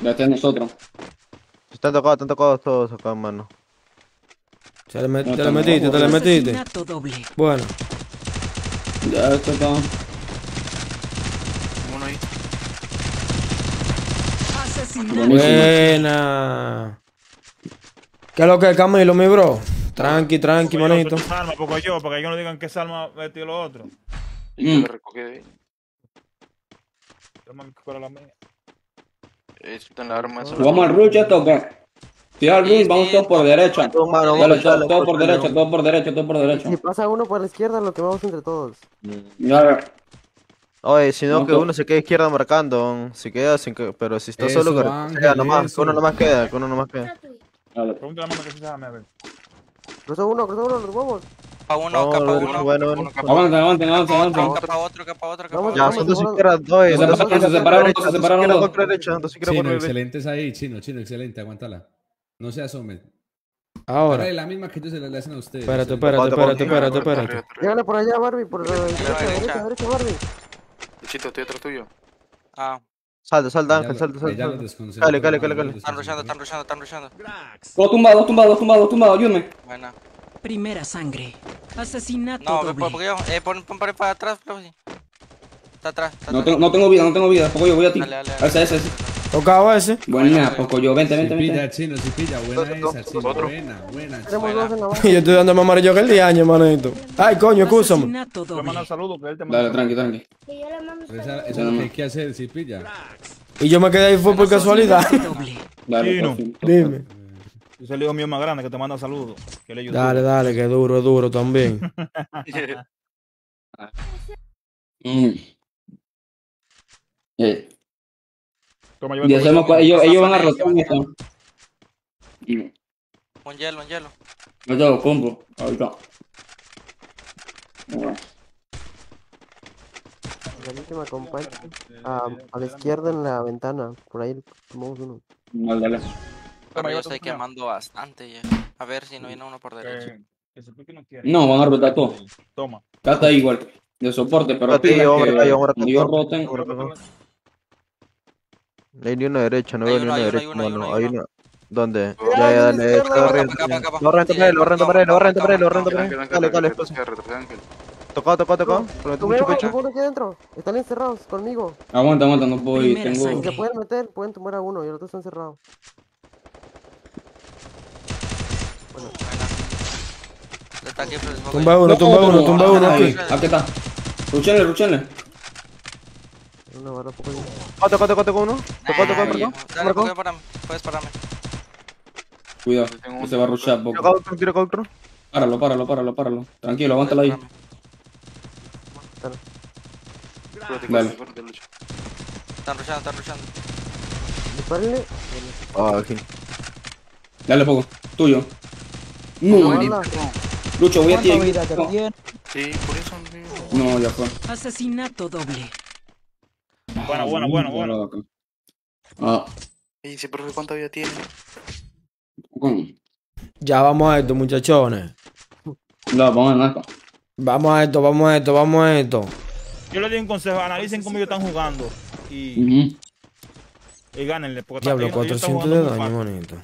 Ya está nosotros. Están tocados, están tocados todos acá, mano. Se le met- No, te le metiste, te le metiste. Bueno, Ya esto está. Uno ahí. Buena. ¿Qué es lo que es Camilo, mi bro? Tranqui, tranqui, Porque yo manito. soy Salma, porque yo, para que ellos no digan que es Salma este y lo otro. Y yo Mm. le recogí de ahí. ¿cuál es la mía? Eh, está en la arma. ¿Vamos al rush esto o Sí, Alvin, vamos todos por derecha. Dale, todo, por derecha, todo por derecha, todo por derecha. Si pasa uno por la izquierda, lo quemamos entre todos. Oye, si no, que uno se quede izquierda marcando. Si queda sin que. Pero si está Eso, solo, que nomás. uno nomás queda. Que uno nomás queda. Pregúntale a mamá que se llame, a ver. Cruzó uno, cruzó uno, los huevos. Capa uno, No, capa bueno, uno. bueno, bueno. Aguanten, aguanten, aguanten, capa otro, capa otro, capa Vamos, otro. Ya, son dos izquierdas, dos. Se dos separaron, se separaron, derecha, se dos izquierdas derecha, dos izquierdas excelentes ahí, chino, chino, excelente, aguántala. No se asomen. Ahora. Hágale la misma que ellos se le hacen a ustedes. Espérate, espérate, espérate, espérate, espérate. Llegale por allá, Barbie, por la derecha, derecha, derecha, Barbie. Luchito, estoy atrás tuyo. Ah, Salta, salta, Ángel, salta, salta. ya cale, los cale. están rushando, están rushando, están rushando. Dos tumbados, dos tumbados, dos tumbados, dos tumbados, ayúdame. Buena. Primera sangre. Asesinato No, doble. porque yo. Eh, pon, pon para atrás, pero sí. Está atrás, está No atrás. tengo, no tengo vida, no tengo vida. Poco yo, voy a ti. Dale, dale, dale. Ese, ese, ese. Tocado ese. Buena, poco yo, vente, vente, pilla, vente. chino, si pilla. Buena esa, chino. Buena, buena. Tenemos dos en la base. Yo estoy dando más amarillo que el diaño, manito. Ay, coño, escúchame. Manda doble. saludos que él te manda. Dale, tranqui, tranqui. Esa- Eso es lo que hay que hacer, si pilla. Y yo me quedé ahí fue por casualidad. [LAUGHS] Dale, Chino. Dime. Es el hijo mío más grande que te manda saludos. Que. Dale, dale, que duro, es duro también. [LAUGHS] Mm. Eh, Toma, Y llévate hacemos, ahí. ellos, ellos van a rotar. Mm. Un hielo, un hielo. Yo te lo compro, ahorita. Bueno. La última acompaña. A, a la izquierda en la ventana. Por ahí tomamos uno. Dale, dale. Pero yo estoy quemando bastante ya. A ver si no viene uno por derecha. No van a rotar todo. Toma. Está igual. De soporte, pero A ti, pilas vamos que acá, vamos acá, cuando ellos vamos roten. No hay ni una derecha, no Hay veo ni una hay uno, derecha, hay uno, hay una. ¿Dónde? Ya, Ya, dale. Lo renta para él, lo renta para él, lo renta para él, lo renta para él. Dale, dale. Tocado, tocado, tocado. Promete mucho pecho. uno aquí adentro. Están encerrados conmigo. Aguanta, aguanta, no puedo ir. Tengo. Se pueden meter, pueden tumbar a uno y el otro está encerrado. Tumba uno, tumba uno, tumba uno aquí. Aquí está. Ruchenle, ruchenle. Una bala poco bien. Tocado, tocado, tocado, tocado uno. Tocado, Ay, tocado. Dale, Marcó. porque parame. Puedes pararme. Cuidado, se va a rushar poco. Tocado otro, tiro otro. Páralo, páralo, páralo, páralo. Tranquilo, aguántala ahí. Dale. Están rushando, están rushando. Dispárenle. Ah, aquí. Dale poco. Tuyo. No, Lucho, voy a ti. Sí, por eso. No, ya fue. Asesinato doble. Buena, buena, buena, buena. Ah, Y dice, profe, ¿cuánta vida tiene? Ya vamos a esto, muchachones. No, vamos a ganar. Vamos a esto, vamos a esto, vamos a esto. Yo les doy un consejo, analicen cómo ellos están jugando y, Ujú, y gánenle. Porque Diablo, ellos- ellos están 400 de daño, manito.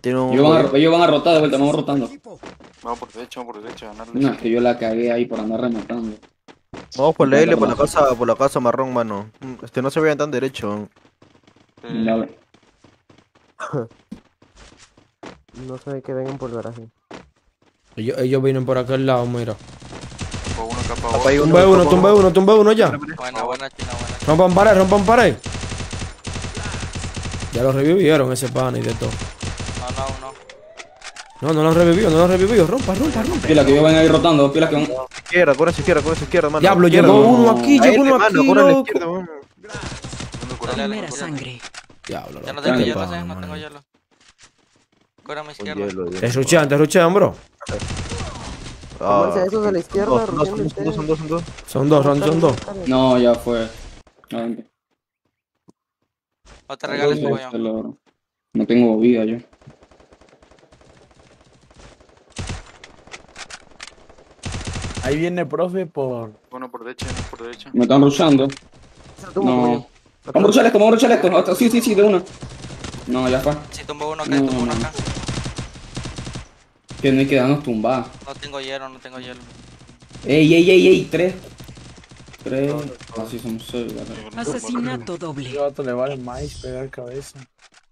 tiene un. Ellos van, a, ellos van a rotar de vuelta, vamos rotando. Vamos por derecha, vamos por derecha, ganarle. No, es que yo la cagué ahí por andar rematando. Vamos por la L, por la casa, por la casa marrón, mano. Mm, Este no se vean tan derecho. Dale. [LAUGHS] No sé que vengan por el garaje. Ellos, ellos vienen por aquel lado, mira. Tumba uno, tumba uno, tumba uno ya. Buena, buena, china, buena. Rompan pared, rompan pared. Ya lo revivieron ese pan y de todo. No, no, lo revivió, no lo revivió. Rompa, rompa, rompa. Pila que ellos van a ir rotando, pila que van. Izquierda, con esa izquierda, con esa izquierda, mano. Diablo, llegó uno aquí, A llegó uno mano, aquí, con a la izquierda, mano. Primera sangre. Diablo, Ya no tengo hielo. No tengo hielo. Cura a mi Con izquierda. Te ruchean, te ruchean, bro. Ah, esos de la izquierda, dos, son dos, son dos, son dos, son dos. Son. No, ya fue. No te regales tu No tengo vida yo. Ahí viene profe por. Bueno, por derecha, no por derecha. Me están rushando. No. Vamos a rushar esto, vamos a rushar esto. Sí, sí, sí, de una. No, ya fue. Si tumbo uno acá, No, tumbo uno no. acá. Que no hay que darnos tumbadas. No tengo hielo, no tengo hielo. Ey, ey, ey, ey, tres. Tres. Así son seis. Asesinato doble. Este vato le vale más pegar cabeza.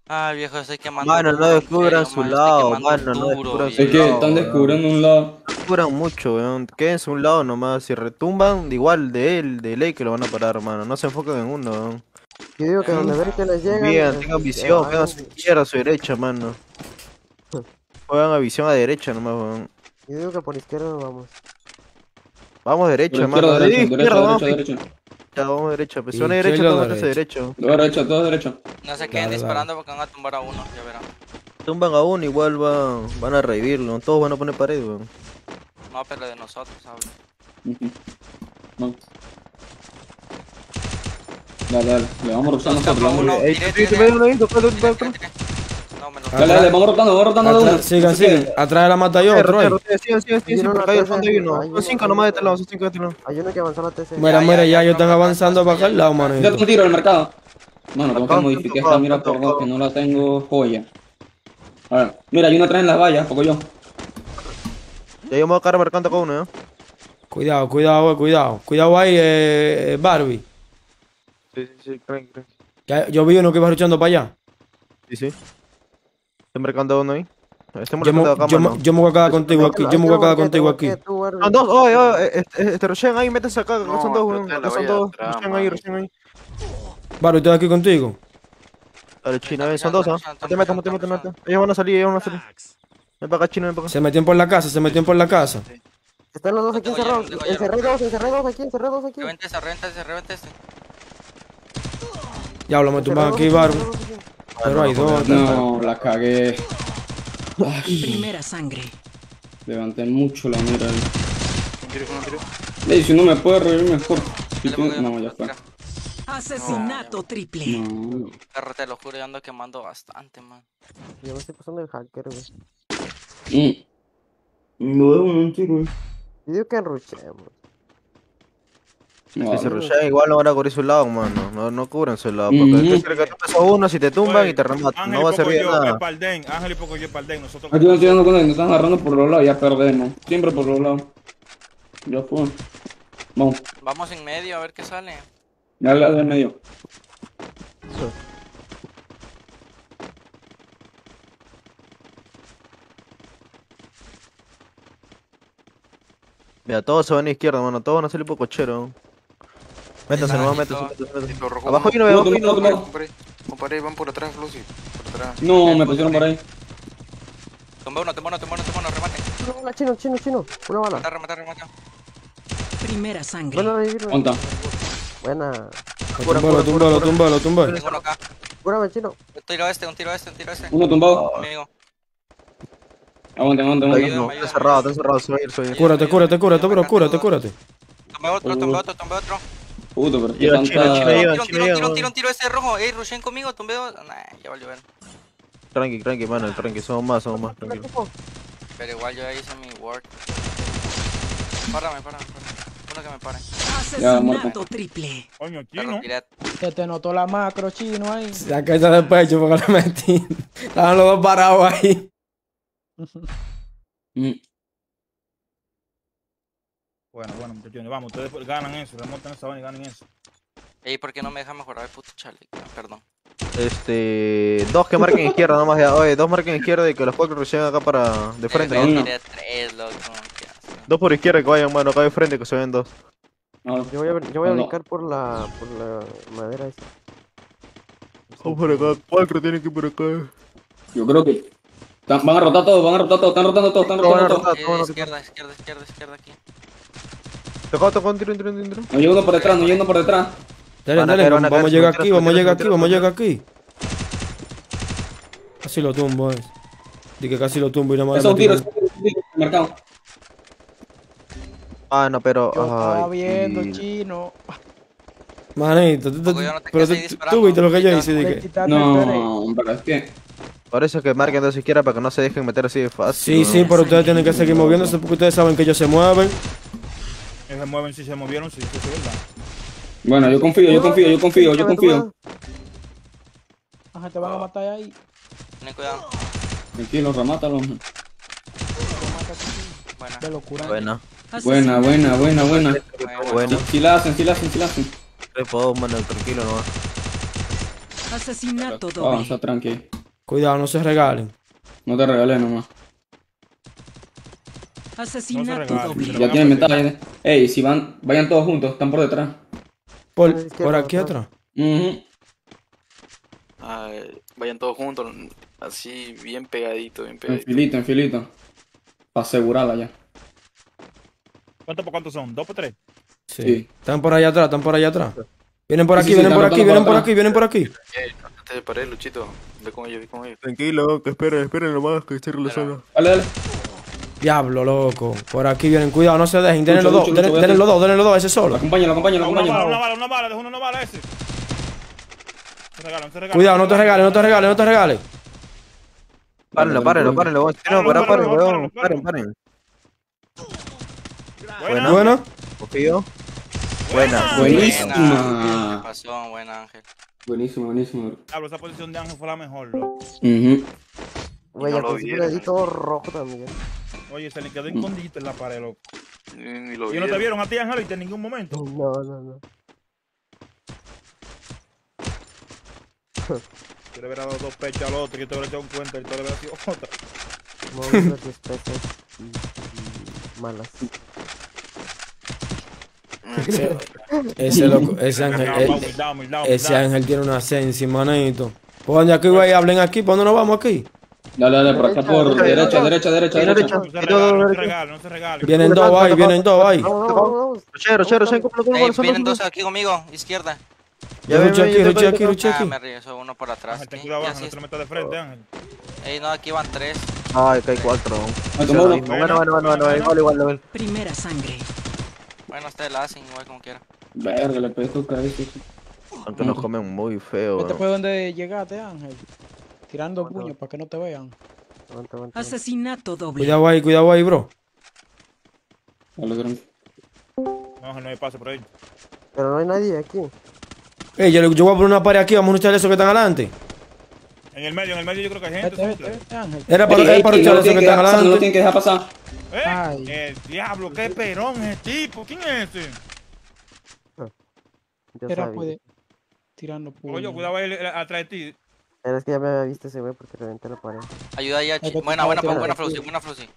Ay, viejo, estoy quemando. Mano, no duro, en descubran su lado, mano, no descubran su Es que lado. están descubriendo un lado. Descubran mucho, weón. Quédense a un lado nomás. Si retumban, igual de él, de ley que lo van a parar, mano. No se enfoquen en uno, weón. Yo digo que donde ver que les llegan. Bien, tengan visión, vean a su izquierda, a su derecha, mano. [LAUGHS] Juegan a visión a derecha nomás, weón. Yo digo que por izquierda nos vamos. Vamos derecha, mano. derecha, izquierda, derecha, vamos. derecha, derecha. Ya, vamos derecha. Pues si van a derecha, todos derecha. derecho. Todo derecho, todo derecho. No se queden Dale, disparando porque van a tumbar a uno, ya verán. Tumban a uno, igual van, van a revivirlo. Todos van a poner pared, weón. No, pero de nosotros, ¿sabes? Vamos. Dale, dale, le vamos rotando nosotros. le vamos- uno tú- tú- tú- Dale, dale, vamos rotando, vamos rotando de uno. Sigan, sigan. Atrás de la mata yo, rotea, sigan, sigan, sigan, sigan, porque ahí al fondo hay uno. Son cinco nomás de este lado, son cinco de este lado. Hay uno que avanzó a la TC. Mira, mira, ya ellos están avanzando para acá al lado, Ya manito. un tiro del mercado. Mano, tengo que modificar esta mira por que no la tengo joya. A ver, mira, hay uno atrás en las vallas, poco yo. Ya yo me voy a quedar marcando acá uno, ¿eh? Cuidado, cuidado, cuidado. Cuidado ahí, eh, Barbie. Sí, sí, sí, tranqui. Ya, yo vi uno que iba luchando para allá. Sí, sí. Estoy marcando uno ahí. Estamos Yo me, marcando acá, yo, me, yo me voy a quedar contigo aquí. Yo me voy a quedar contigo aquí. Son dos, oye, oye, este, este Roshan ahí, métanse acá, No, son dos, Acá son dos, Roshan ahí, mano. Roshan ahí. Barbie, estoy aquí contigo. Dale, chino, eh, son dos, ¿ah? No te metas, no te metas, no te metas. Ellos van a salir, ellos van a salir. Ven para acá, chino, ven para acá. Se metió por la casa, se metió por la casa. Están los dos aquí encerrados. tengo hierro. Encerré dos, encerré dos aquí, encerré dos aquí. Revente ese, revente ese, revente ese. Ya lo me tumban aquí, Barbie. Pero hay dos. No, la cagué. Primera sangre. Levanté mucho la mira ahí. Ey, si no me puede revivir mejor. Si tú- No, ya está. Asesinato triple. No. Perro, te lo juro, yo ando quemando bastante, man. Yo me estoy pasando el hacker, güey. Mm. Me doy un tiro, eh. Yo digo que enruchemos. No, Si se no. rushean, igual no van a cubrir su lado, mano. No, no cubren su lado. Porque tú pesas uno, si te tumban y te rematan. No va a y servir yo, nada. Ángel y Poco yo, Espaldén, nosotros. Aquí no estoy dando cuenta que nos están agarrando por los lados, ya perdemos. Siempre por los lados. Ya fue. Vamos, Vamos en medio a ver qué sale. Dale, dale al medio. Mira, todos se van a la izquierda, mano. Todos van a salir por cochero. Métanse, nomás métanse. Abajo hay uno. Compadre, compadre, van por atrás, Flusi. Por atrás. No, me pusieron por ahí. Tumba uno, tumba uno, tumba uno, tumba uno, remate. Una chino, chino, chino. Una bala. Remata, remata, remata. Primera sangre. ¿Dónde Buena. Túmbalo, túmbalo, túmbalo, túmbalo. Tengo uno acá. Cúrame, chino. Un tiro este, un tiro este, un tiro este. Uno tumbado. Amigo. Aguante, aguante, aguante. está cerrado, está cerrado. Se va a ir, se va a ir. Cúrate, cúrate, cúrate, bro, cúrate, cúrate. Tomé otro, tomé otro, tomé otro. Puto, pero China tanta... Tiro, tiro, tiro, tiro, tiro ese rojo. Ey, Rushen conmigo, tumbé dos. Nah, ya valió ver. Tranqui, tranqui, mano, tranqui. Somos más, somos más, tranquilo. Pero igual yo ya hice mi work. Párame, párame, párame. Que me pare. Asesinato triple. Coño, chino. Se te notó la macro chino ahí. Saca esa de pecho porque le metí. Estaban los dos parados ahí. [LAUGHS] Mm. Bueno, bueno, muchachones, vamos, ustedes ganan eso, remontan esa vaina y ganen eso. Ey, ¿por qué no me deja mejorar el puto Charlie? Ah, Perdón. Este. Dos que marquen izquierda, nomás ya. Oye, dos marquen izquierda y que los cuatro rushen acá para. de frente. Eh, ¿no? tres, loco. Dos por izquierda que vayan, mano, acá de frente que se ven dos. No, Yo voy a, yo voy a no. brincar por la, por la madera esa. Vamos por acá, cuatro tienen que ir por acá. Yo creo que... están- Van a rotar todos, van a rotar todos, están rotando todos, están No, rotando todos. rotar. Eh, no, izquierda, izquierda, izquierda, izquierda aquí. Tocó, tocó, un tiro, un tiro, un tiro. No llega uno por detrás, no llega uno por detrás. Dale, dale, vamos a llegar aquí, vamos a llegar aquí, vamos a llegar aquí. Casi lo tumbo, eh. Dije casi lo tumbo y nada más. Eso es un tiro, es un tiro, marcado. Ah, no, pero. Yo estaba viendo, sí. chino. Manito, tú, pero tú- viste lo que yo hice, dije. No, pero es que... Por eso es que marquen dos izquierda para que no se dejen meter así de Sí, fácil. sí, pero ustedes tienen que seguir moviéndose porque ustedes saben que ellos se mueven. Ellos se mueven, si se movieron, sí, sí, sí, es verdad. Bueno, yo confío, yo confío, yo confío, yo confío. Ajá, te van a matar ahí. Ten cuidado. Tranquilo, remátalo. Buena. De locura. Buena. Buena, buena, buena, buena. Bueno, Si la hacen, si la hacen, si la hacen. tres por dos, mano, tranquilo nomás. Asesinato doble. Avanza, tranqui. Cuidado, no se regalen. No te regalé nomás. Asesinato regalen, doble. Ya tienen ventaja. ya- Ey, si van, vayan todos juntos, están por detrás. Por, izquierda, por aquí atrás. Ujú. Ah, vayan todos juntos, así bien pegadito, bien En pegadito. filito, en filito. Para asegurarla ya. ¿Cuántos por cuántos son? ¿Dos por tres? Sí. Están por allá atrás, están por allá atrás. Vienen por aquí, sí, vienen por aquí, vienen por aquí, vienen por aquí. Antes de pared, Luchito, ve con ellos, ve con ellos. Tranquilo, que esperen, esperen nomás, que estoy realizando. Dale, dale. Diablo, loco. Por aquí vienen, cuidado, no se dejen. Denle los dos, denle los dos, denle los dos, ese solo. Acompáñalo, acompáñalo, bala, una acompáñalo. bala, una bala, deja una bala ese. Cuidado, no te regales, no te regales, no te regales. Párenlo, párenlo, párenlo. No, para, paren. Paren, Bueno, Confío. Buena. Buenísima. ¿Qué pasó? Buena, Ángel. Buenísimo, buenísimo. Diablo, esa posición de Ángel fue la mejor, loco. Ujú. Güey, no al lo principio le di vieron. todo rojo también. Oye, se le quedó escondido en la pared, loco. Ni, ni lo ¿Y no te vieron. a ti, Angelito, en ningún momento? No, no, no. [LAUGHS] Yo le hubiera dado dos pechos al otro y yo te hubiera echado un cuento y tú le hubieras sido otra. Y, y malas. Ese, ese loco, ese ángel, No, eh, ese humildad. ángel tiene una esencia, manito. Pues de aquí, güey, hablen aquí, ¿por dónde nos vamos aquí? Dale, dale, por acá, por derecha, derecha, derecha, derecha. No se regalen, no se regalen, no. Vienen dos ahí, vienen dos ahí. Rochero, Rochero, vienen dos aquí conmigo, izquierda. Ya ruché aquí, ruché aquí, ruché Ah, aquí. me regresó uno por atrás. Ten cuidado, no te lo metas de frente, Ángel. Ey, no, aquí van tres. Ay, que hay cuatro. Ah. Bueno, bueno, bueno, bueno, igual, igual, igual. Primera sangre. Bueno, ustedes la hacen igual como quieran. Verga, le pegué tu cabeza. Aunque nos comen muy feo, Este fue donde llegaste, Ángel. Tirando puños para que no te vean. Aguanta, aguanta. Asesinato doble. Cuidado ahí, cuidado ahí, bro. No, Ángel, no hay paso por ahí. Pero no hay nadie aquí. Ey, yo, yo voy a poner una pared aquí, vamos a echar esos que están adelante. En el medio, en el medio yo creo que hay gente. Simple. vete, Ángel. Era para, era para ey, echar no lo esos que están no tienen que dejar pasar. ¿Eh? Ay. El diablo, qué perón es tipo. ¿Quién es ese? Yo Era sabía. puede tirando Oye, puños. cuidado ahí eh, atrás de ti. Pero es que ya me había visto ese güey porque reventé la pared. Ayuda ahí a que Chi- te Buena, buena, buena, aquí. Flusi, buena, Flusi.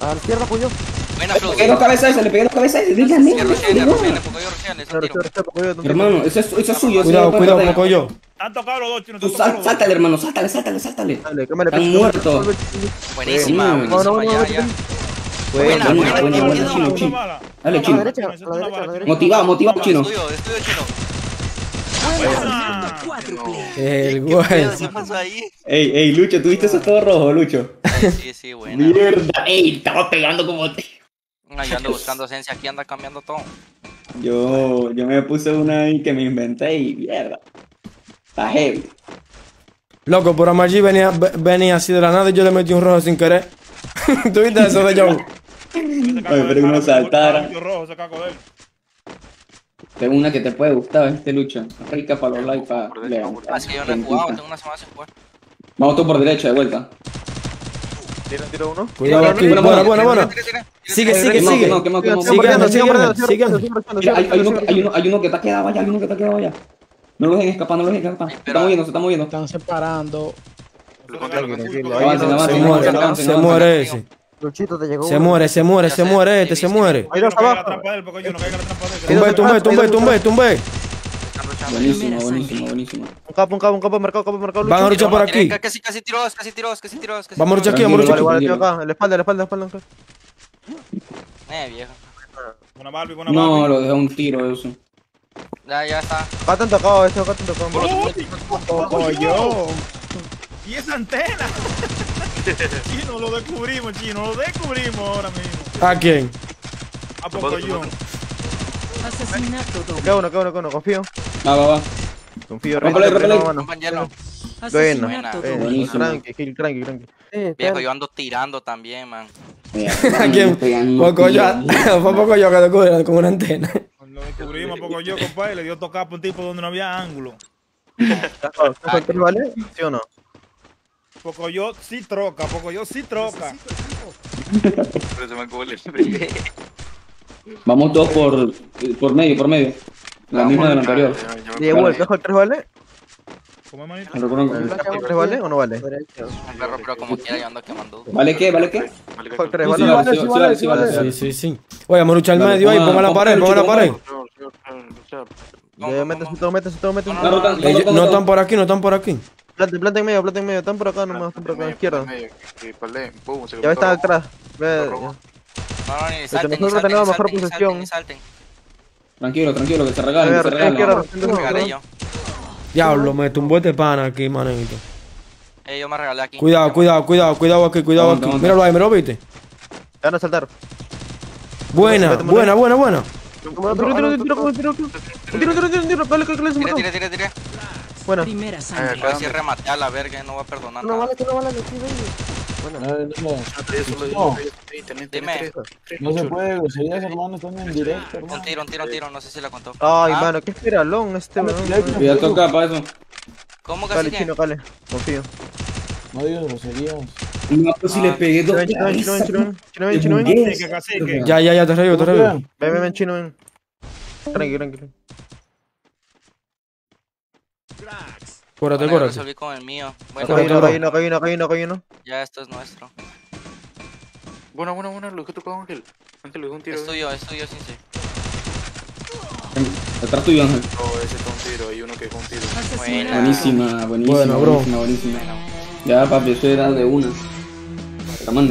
A la izquierda, pollo. Buena, Le pegué dos cabezas a ese, le pegué dos cabezas a ese. Dígame, Que Rochelle, Rochelle, porque yo Rochelle, es un Rochero, tiro. Rochero, pollo, ¿dónde Hermano, eso es, eso es suyo. Cuidado, cuidado, perder. poco yo. Han tocado los dos chinos. Tú sáltale, hermano, sáltale, sáltale, sáltale. Están muertos. Buenísima, buenísima, ya, ya. Buena, Buena, buena, buena, chino, chino. Dale, chino. Motivado, motivado, chino. Tuyo, es tuyo, chino. El güey. ¿Qué pasó ahí? Ey, ey, Lucho, ¿tuviste eso todo rojo, Lucho? Ay, sí, sí, buena. Mierda, ey, estaba pegando como te. No, yo ando buscando esencia, aquí anda cambiando todo. Yo, yo me puse una ahí que me inventé y mierda. Está heavy. Loco, por Amagi venía, ve- venía así de la nada y yo le metí un rojo sin querer. [LAUGHS] ¿Tú viste eso de Joe? De pero uno saltara. rojo, caco de él. Tengo una que te puede gustar, este Lucho. Rica para los likes, para leer. Ah, es que yo no he jugado, tengo una semana sin jugar. Vamos tú por derecha, de vuelta. Tiro, tiro uno. Cuidado aquí. Buena. buena, buena. Sigue, sigue, sigue. Sigue, sigue, sigue, hay, uno, que- hay, uno, que está quedado allá, hay uno que está quedado allá. No lo dejen escapar, no lo dejen escapar. Se está moviendo, se está moviendo. Están separando. Se muere ese. Luchito, te llegó Se uno. muere, se muere, se muere este, se muere. Caiga la abajo. Tumbe, tumbe, tumbe, tumbe, tumbe. Buenísimo, buenísimo, buenísimo. Un capo, un capo, un capo marcado, capo marcado. Van a luchar por aquí. Casi, casi tiros, casi tiros, casi tiros. Casi Vamos a luchar aquí, vamos a luchar aquí. acá. La espalda, la espalda, la espalda. Eh, viejo. Una Barbie, una No, lo dejé un tiro eso. Ya, ya está. Acá te han tocado, este, acá te han tocado. Uy, Poco yo. Y esa antena. [LAUGHS] Chino, lo descubrimos, chino, lo descubrimos ahora mismo. ¿A quién? A poco yo. Asesinato doble. Acá uno, acá uno, acá uno, confío. Va, va, va. Confío, Rómpale, Rey, rómpale. no, mano. Compañero. Buena. Asesinato Buena. doble. Buenísimo. Tranqui, kill, tranqui, tranqui. Eh, Viejo, yo ando tirando también, man. [LAUGHS] ¿A quién? Poco yo. [LAUGHS] Fue poco yo que descubrieron con una antena. Lo descubrimos a poco yo, compadre. Le dio tocar por un tipo donde no había ángulo. ¿Estás con tres, vale? ¿Sí o no? Poco yo sí troca, poco yo sí troca. Pero se me acabó el spray. Vamos todos por, por medio, por medio. La misma de la anterior. Llegó el cajo el 3 vale. ¿Cómo es, manito? Me recuerdo- ¿El cajo el 3 vale o no vale? Derecho. Un perro, pero como quiera yo ando quemando. ¿Vale qué? ¿Vale qué? 3 Sí, vale. sí, vale, sí, vale, sí, vale, sí. Oye, vamos a luchar al medio ahí, ponga- la pared, ponga la pared. Métese todo, métese todo, métese Ellos no están por aquí, no están por aquí. Plante, plante en medio, plante en medio. Están por acá nomás, están por acá a la izquierda. Ya están atrás. Ve, nosotros salten, tenemos mejor salten. Tranquilo, tranquilo, que se regalen, ver, que se regalen. Diablo, me tumbó este pana aquí, manito. Eh, yo me regalé aquí. Cuidado, cuidado, cuidado, cuidado aquí, cuidado aquí. Míralo ahí, ¿me lo viste? Van a saltar. Buena, buena, buena, buena. Tiro, tiro, tiro, tiro, tiro, tiro, tiro, tiro, tiro, tiro. Buena. Primera sangre. A ver si rematé a la verga, no voy a perdonar No nada. vale, que no vale, sí, baby. Buena. Eh, no, No. Dime, no se puede, groserías, hermano, están en directo, un hermano. tiro, un tiro, un tiro, no sé si la contó. Ay, Ah, mano, qué espiralón este, weón. Ya toca para eso. ¿Cómo que Dale, chino, dale. Confío. No digas groserías. No, pues si le pegué dos. Chino, ven, chino, ven, chino, ven. Chino, ven, un. Ya, ya, ya, te revivo, te revivo. Ven, ven, ven, chino, ven. Tranqui, tranquilo. Cúrate, Bueno, yo cúrate. resolví con el mío. Acá Bueno, hay uno, acá hay uno, acá hay uno, acá hay uno, acá hay uno. ya esto es nuestro. Buena, buena, buena, lo que tocó Ángel. Ángel, le dio un tiro. Es tuyo, es tuyo, sí, sí. Detrás tuyo, Ángel. No, ese fue un tiro, hay uno que dejó un tiro. Buena. Buenísima, buenísima, Bueno, bro. buenísima, buenísima. Ya, papi, eso era de una.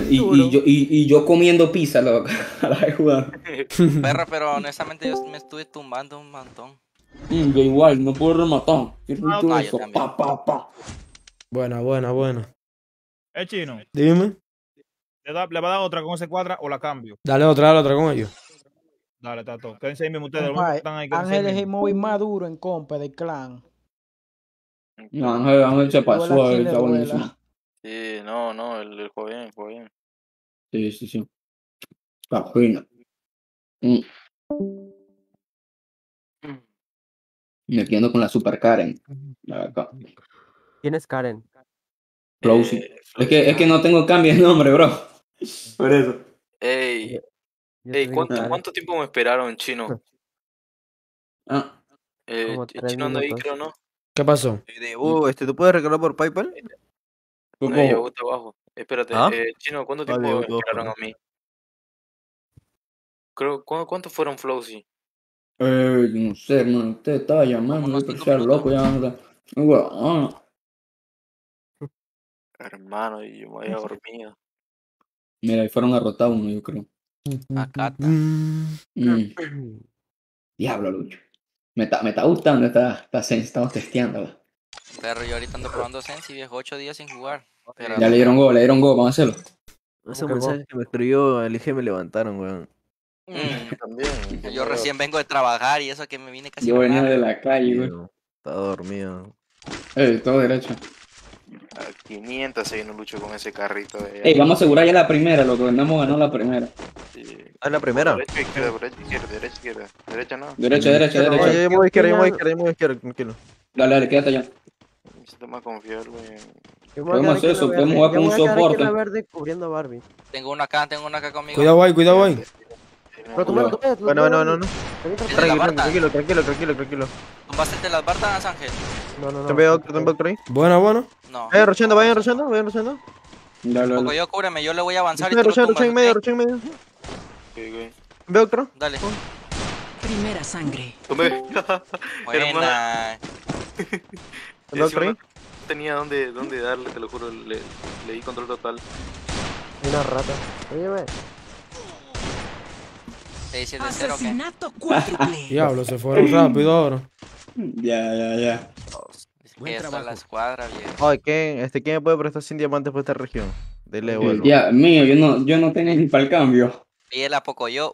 Y, y, yo, y, y yo comiendo pizza lo, [LAUGHS] a la de jugar. Perro, pero honestamente yo me estuve tumbando un montón. Mm, yo igual, no puedo rematar. Qué rico no, yo eso. también. Pa, pa, pa. Buena, buena, buena. Es chino. Dime. ¿Le, da- ¿Le va a dar otra con ese cuadra o la cambio? Dale otra, dale otra con ellos. Dale, Tato. Quédense ahí mismo ustedes. los están ahí, Ángel es el móvil más duro en compa del clan. No, Ángel, Ángel se pasó, está buenísimo. Sí, no, no, el, el juego bien, juego bien. Sí, sí, sí. Está fino. Mm. Me quedo con la Super Karen. De. ¿Quién es Karen? Flowsy. Eh, Es que, es que no tengo cambio de nombre, bro. Por eso. Ey, te ey, ¿cuánto, Karen. ¿cuánto tiempo me esperaron, chino? [LAUGHS] Ah, Eh, chino anda ahí, creo, ¿no? ¿Qué pasó? Uh, este, ¿tú puedes recargar por PayPal? Coco. No, yo abajo. Espérate, ¿Ah? eh, chino, ¿cuánto Vale, tiempo me esperaron a mí? Creo, ¿cu- ¿cuántos fueron Flowsy? Eh, no sé, hermano. Usted estaba llamando. Unos Yo cinco sea loco ya. anda. Weón. Hermano, y yo me había dormido. Mira, ahí fueron a rotar uno, yo creo. Acá está. Mm. Diablo, Lucho. Me está, me está gustando esta, esta sense. Estamos testeándola. Perro, yo ahorita ando probando Sensi, viejo, ocho días sin jugar. Pero Ya le dieron go, le dieron go. Vamos a hacerlo. Esos que mensajes que me escribió el IG me levantaron, weón. Mm, [LAUGHS] También. [LAUGHS] yo recién vengo de trabajar y eso que me vine casi Yo venía de la calle, güey. Estaba dormido. Eh, todo derecho. A 500 se vino Lucho con ese carrito de Ey, vamos a asegurar ya la primera, lo que vendamos ganó la primera. Ah, es la primera. Derecha, izquierda, derecha, izquierda, derecha, izquierda. Derecha no. Derecha, derecha, No, derecha. yo yo voy a izquierda, yo voy a izquierda, yo me voy a izquierda, tranquilo. Dale, dale, quédate allá. Necesito más confiar, güey. Podemos hacer eso, podemos jugar con un soporte. la verde cubriendo a Barbie. Tengo uno acá, tengo uno acá conmigo. Cuidado ahí, cuidado ahí. Tú me lo Bueno, bueno, no, no. La Tranquilo, tranquilo, tranquilo, tranquilo, tranquilo. ¿Tumbaste el de las bardas, Ángel? No, no, ¿Te no. veo otro, te veo otro ahí? Buena, buena. No. Vayan rochando, vayan rochando, vayan rochando. Dale, Poco dale. yo, cúbreme, yo le voy a avanzar y Rochando, tú lo rochando, rochando en medio, rochando en medio. Ok, ok. Veo otro. Dale. Primera sangre. Tomé. [LAUGHS] Buena. Veo [LAUGHS] otro ahí. No tenía dónde, dónde darle, te lo juro. Le, le di control total. Una rata. Oye, ve. Asesinato cuádruple. [LAUGHS] Diablo, se fueron rápido ahora. Ya, ya, ya. Es la escuadra, viejo. Ay, ¿quién, este, ¿quién me puede prestar 100 diamantes por esta región? Dele, vuelvo. Ya, mío, yo no, yo no tenía ni para el cambio. Pídele a Pocoyo.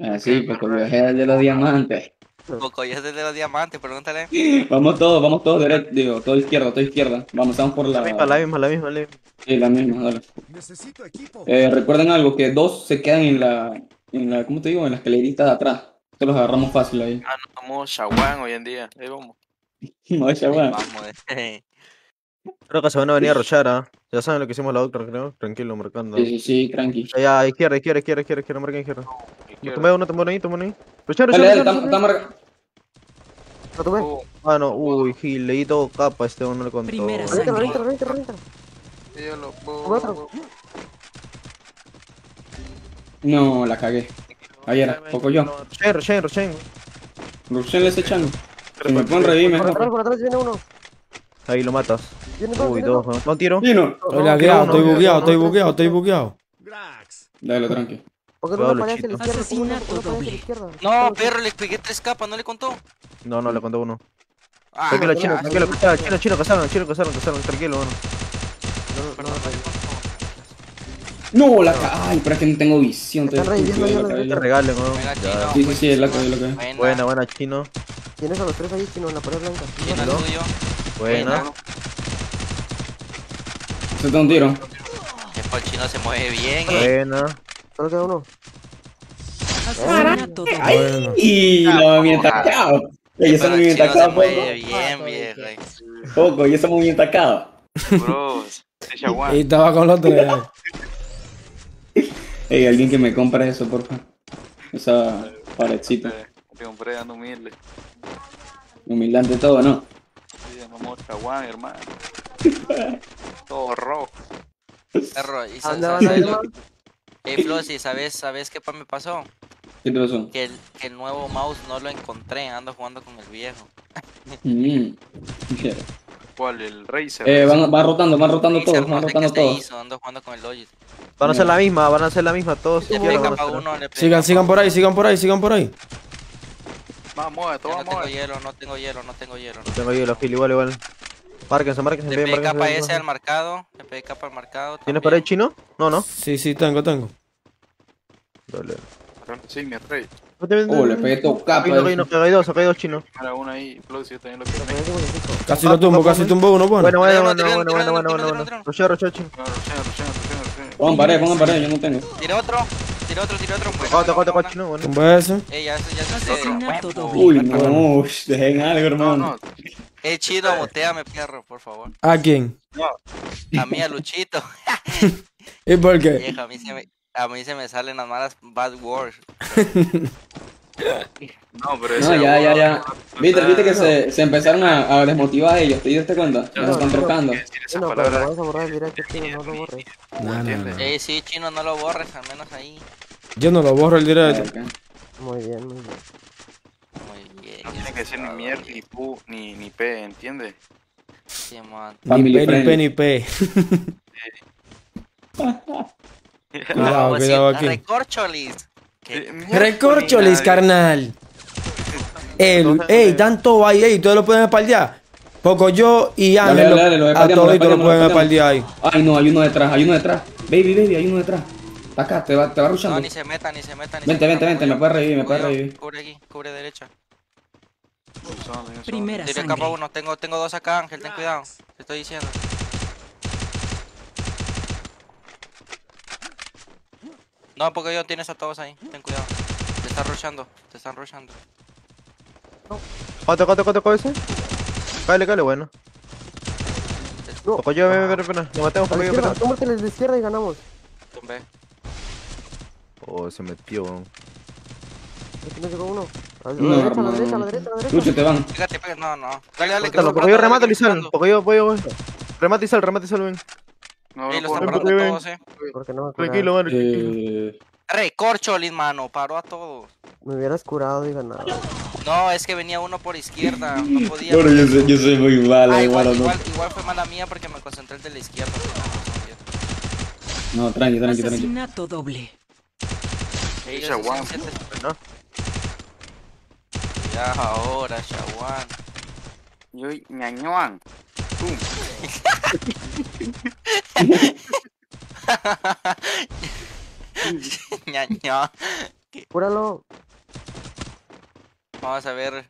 Así, porque viajé de los diamantes. Pocoyo es de los diamantes, pregúntale. Vamos todos, vamos todos derecho, digo, todo izquierda, todo izquierda. Vamos, vamos por la... La misma, la misma, la misma, la misma. Sí, la misma, dale. Necesito equipo. Eh, recuerden algo, que dos se quedan en la, en la, ¿cómo te digo? En la escalerita de atrás. Se los agarramos fácil ahí. Ah, no somos Shawan hoy en día. Ahí vamos. [LAUGHS] No, chaval. Vamos, eh. [LAUGHS] Creo que se van a venir a rochar, ¿ah? Ya saben lo que hicimos la otra, creo. Tranquilo, marcando. Sí, sí, sí, tranqui. Allá, izquierda, izquierda, izquierda, izquierda, izquierda, marca izquierda. Tomé uno, tomé uno ahí, tomé uno ahí. Rochar, Dale, rochar, dale, rochar, está, rochar. está marca- ¿Lo tomé? Oh, Ah, no, uy, Gil, leí todo capa, este uno le contó. Primera sangre. renta. yo lo otro. No, la cagué. Ahí era, poco yo. Rochen, rochen, rochen. Rushenle ese chango. Si me ponen revivir Por atrás, por atrás viene uno. Ahí lo matas. Uy, dos. ¿no? ¿No tiro? Estoy lagueado, estoy bugueado, estoy bugueado, estoy bugueado. Dale, tranqui. Cuidado, uno aparece a la a izquierda. No, perro, le pegué tres capas, ¿no le contó? No, no, le conté uno. Ah, Tranquilo, chino, tranquilo, chino, chino, casaron, chino, casaron, casaron, tranquilo, bueno. No, la ca... Ay, pero es que no tengo visión. Están estoy reviviendo ya la Que regalen, weón. Ya. Sí, sí, sí, la la. Buena. Buena, chino. Tienes a los tres ahí, chino, en la pared blanca. Chino ¿no? tuyo. Buena. Se te un tiro. El chino se mueve bien, eh. Buena. Solo queda uno. Bueno. Y Ah, la movimiento atacado. Ella está Pero muy el chino se atacado, mueve poco. bien, viejo. eh. Poco, y está muy atacado. Bro, se Y estaba con los tres. [LAUGHS] Ey, alguien que me compre eso, por favor. Esa paredcita. Te compré dando humilde. Humildad ante todo, ¿no? Sí, amor, chaguán, hermano. [LAUGHS] Todo rojo. Perro, y ¿A sa- dónde sa- van a ¿sabes? Ey, Flossi, ¿sabes, ¿sabes qué pa me pasó? ¿Qué te pasó? Que el, que el nuevo mouse no lo encontré, ando jugando con el viejo. [LAUGHS] Mm. ¿Cuál? El Razer. Eh, van, van rotando, van rotando Razer, todos, no van sé rotando se todos. hizo, ando jugando con el Logitech. Van a hacer la misma, van a hacer la misma, todos Sigan, sigan por ahí, sigan por ahí, sigan por ahí. Vamos, mueve, Yo todo no tengo hielo, no tengo hielo, no tengo hielo. Tengo ahí los fil igual, igual. Márquense, márquense Le bien, márquense capa ese al marcado, le pegué capa al marcado. ¿Tienes pared chino? No, no. Sí, sí, tengo, tengo. Dale. Sí, mi rey. Oh, le pegué todo capa. Acá hay dos, acá hay dos, dos chinos. Ahí, yo también lo. Casi lo tumbo, casi tumbo uno, bueno. Bueno, bueno, bueno, bueno, bueno, bueno. Rocheo, rocheo, chino. No, Rocena, Rocena. Pongan pared, pongan pared, yo no tengo. Tira otro, tira otro, tira otro. Buena, tocado, buena. chino, bueno. Tumba ese. Ey, ya, ya se. Uy, no, dejen algo, hermano. Ey, chido, muteame, perro, por favor. ¿A quién? A mí, a Luchito. [LAUGHS] ¿Y por qué? Vieja, a mí se me, a mí se me salen las malas bad words. [LAUGHS] No, pero No, ya, ya, ya. Viste, viste que se, se empezaron a, a desmotivar ellos, ¿te diste cuenta? Se están trocando. No, pero lo vas a borrar directo, chino, no lo borres. No, no, no. Ey, sí, chino, no lo borres, al menos ahí. Yo no lo borro el directo. Muy bien, muy bien. Muy bien. No tiene que decir ni mierda, ni pu, ni, ni p, ¿entiendes? Sí, man. Ni P, ni P, ni P. [LAUGHS] Cuidado, cuidado aquí. Recorcholis. ¿Qué? Recorcholis, carnal. El, ey, tanto ahí, ey, ustedes lo pueden espaldear. Poco yo y Ángel, dale, dale, lo a toditos lo lo pueden espaldear ahí. Ay, no, hay uno detrás, hay uno detrás. Baby, baby, hay uno detrás. Está acá, te va, te va No, rushando. ni se meta, ni se meta, ni Vente, se vente, vente, me puede revivir, me puede Cubre, revivir. Cubre aquí, cubre derecha. Primera sangre. capa uno, tengo, tengo dos acá, Ángel, ten cuidado. Te estoy diciendo. No, porque yo tienes a todos ahí, ten cuidado. Te están rushando, te están rushando. Cote, cote, cote, cote ese. Cáele, cáele, bueno. Poco yo, ven, ven, ven, ven. Nos matemos, yo, izquierda, ven. tómate la izquierda y ganamos. Tumbé. Oh, se metió, weón. Aquí nos llegó uno. A la derecha, a la derecha, a la derecha, a la derecha. Lucho, te van. Fíjate, fíjate, no, no. Dale, dale, que lo poco yo, dale, remátalo que y sal. lo Poco yo, poco yo, Remate y sal, remate y sal, ven. No, lo no están parando todos, eh. Porque no me Tranquilo, mano, tranquilo. Eh, Recorcholis, mano, paró a todos. Me hubieras curado y ganado. No, es que venía uno por izquierda, no [LAUGHS] podía. Bueno, yo soy, yo soy muy malo, Ah, igual, hermano. igual, igual fue mala mía porque me concentré el de la izquierda. No, tranqui, tranqui, tranqui. Asesinato doble. Shawan. ¿No? Ya ahora, Shawan. Yo, ñañuan. Pum. [LAUGHS] [LAUGHS] [LAUGHS] Ñaño. Cúralo. Vamos a ver.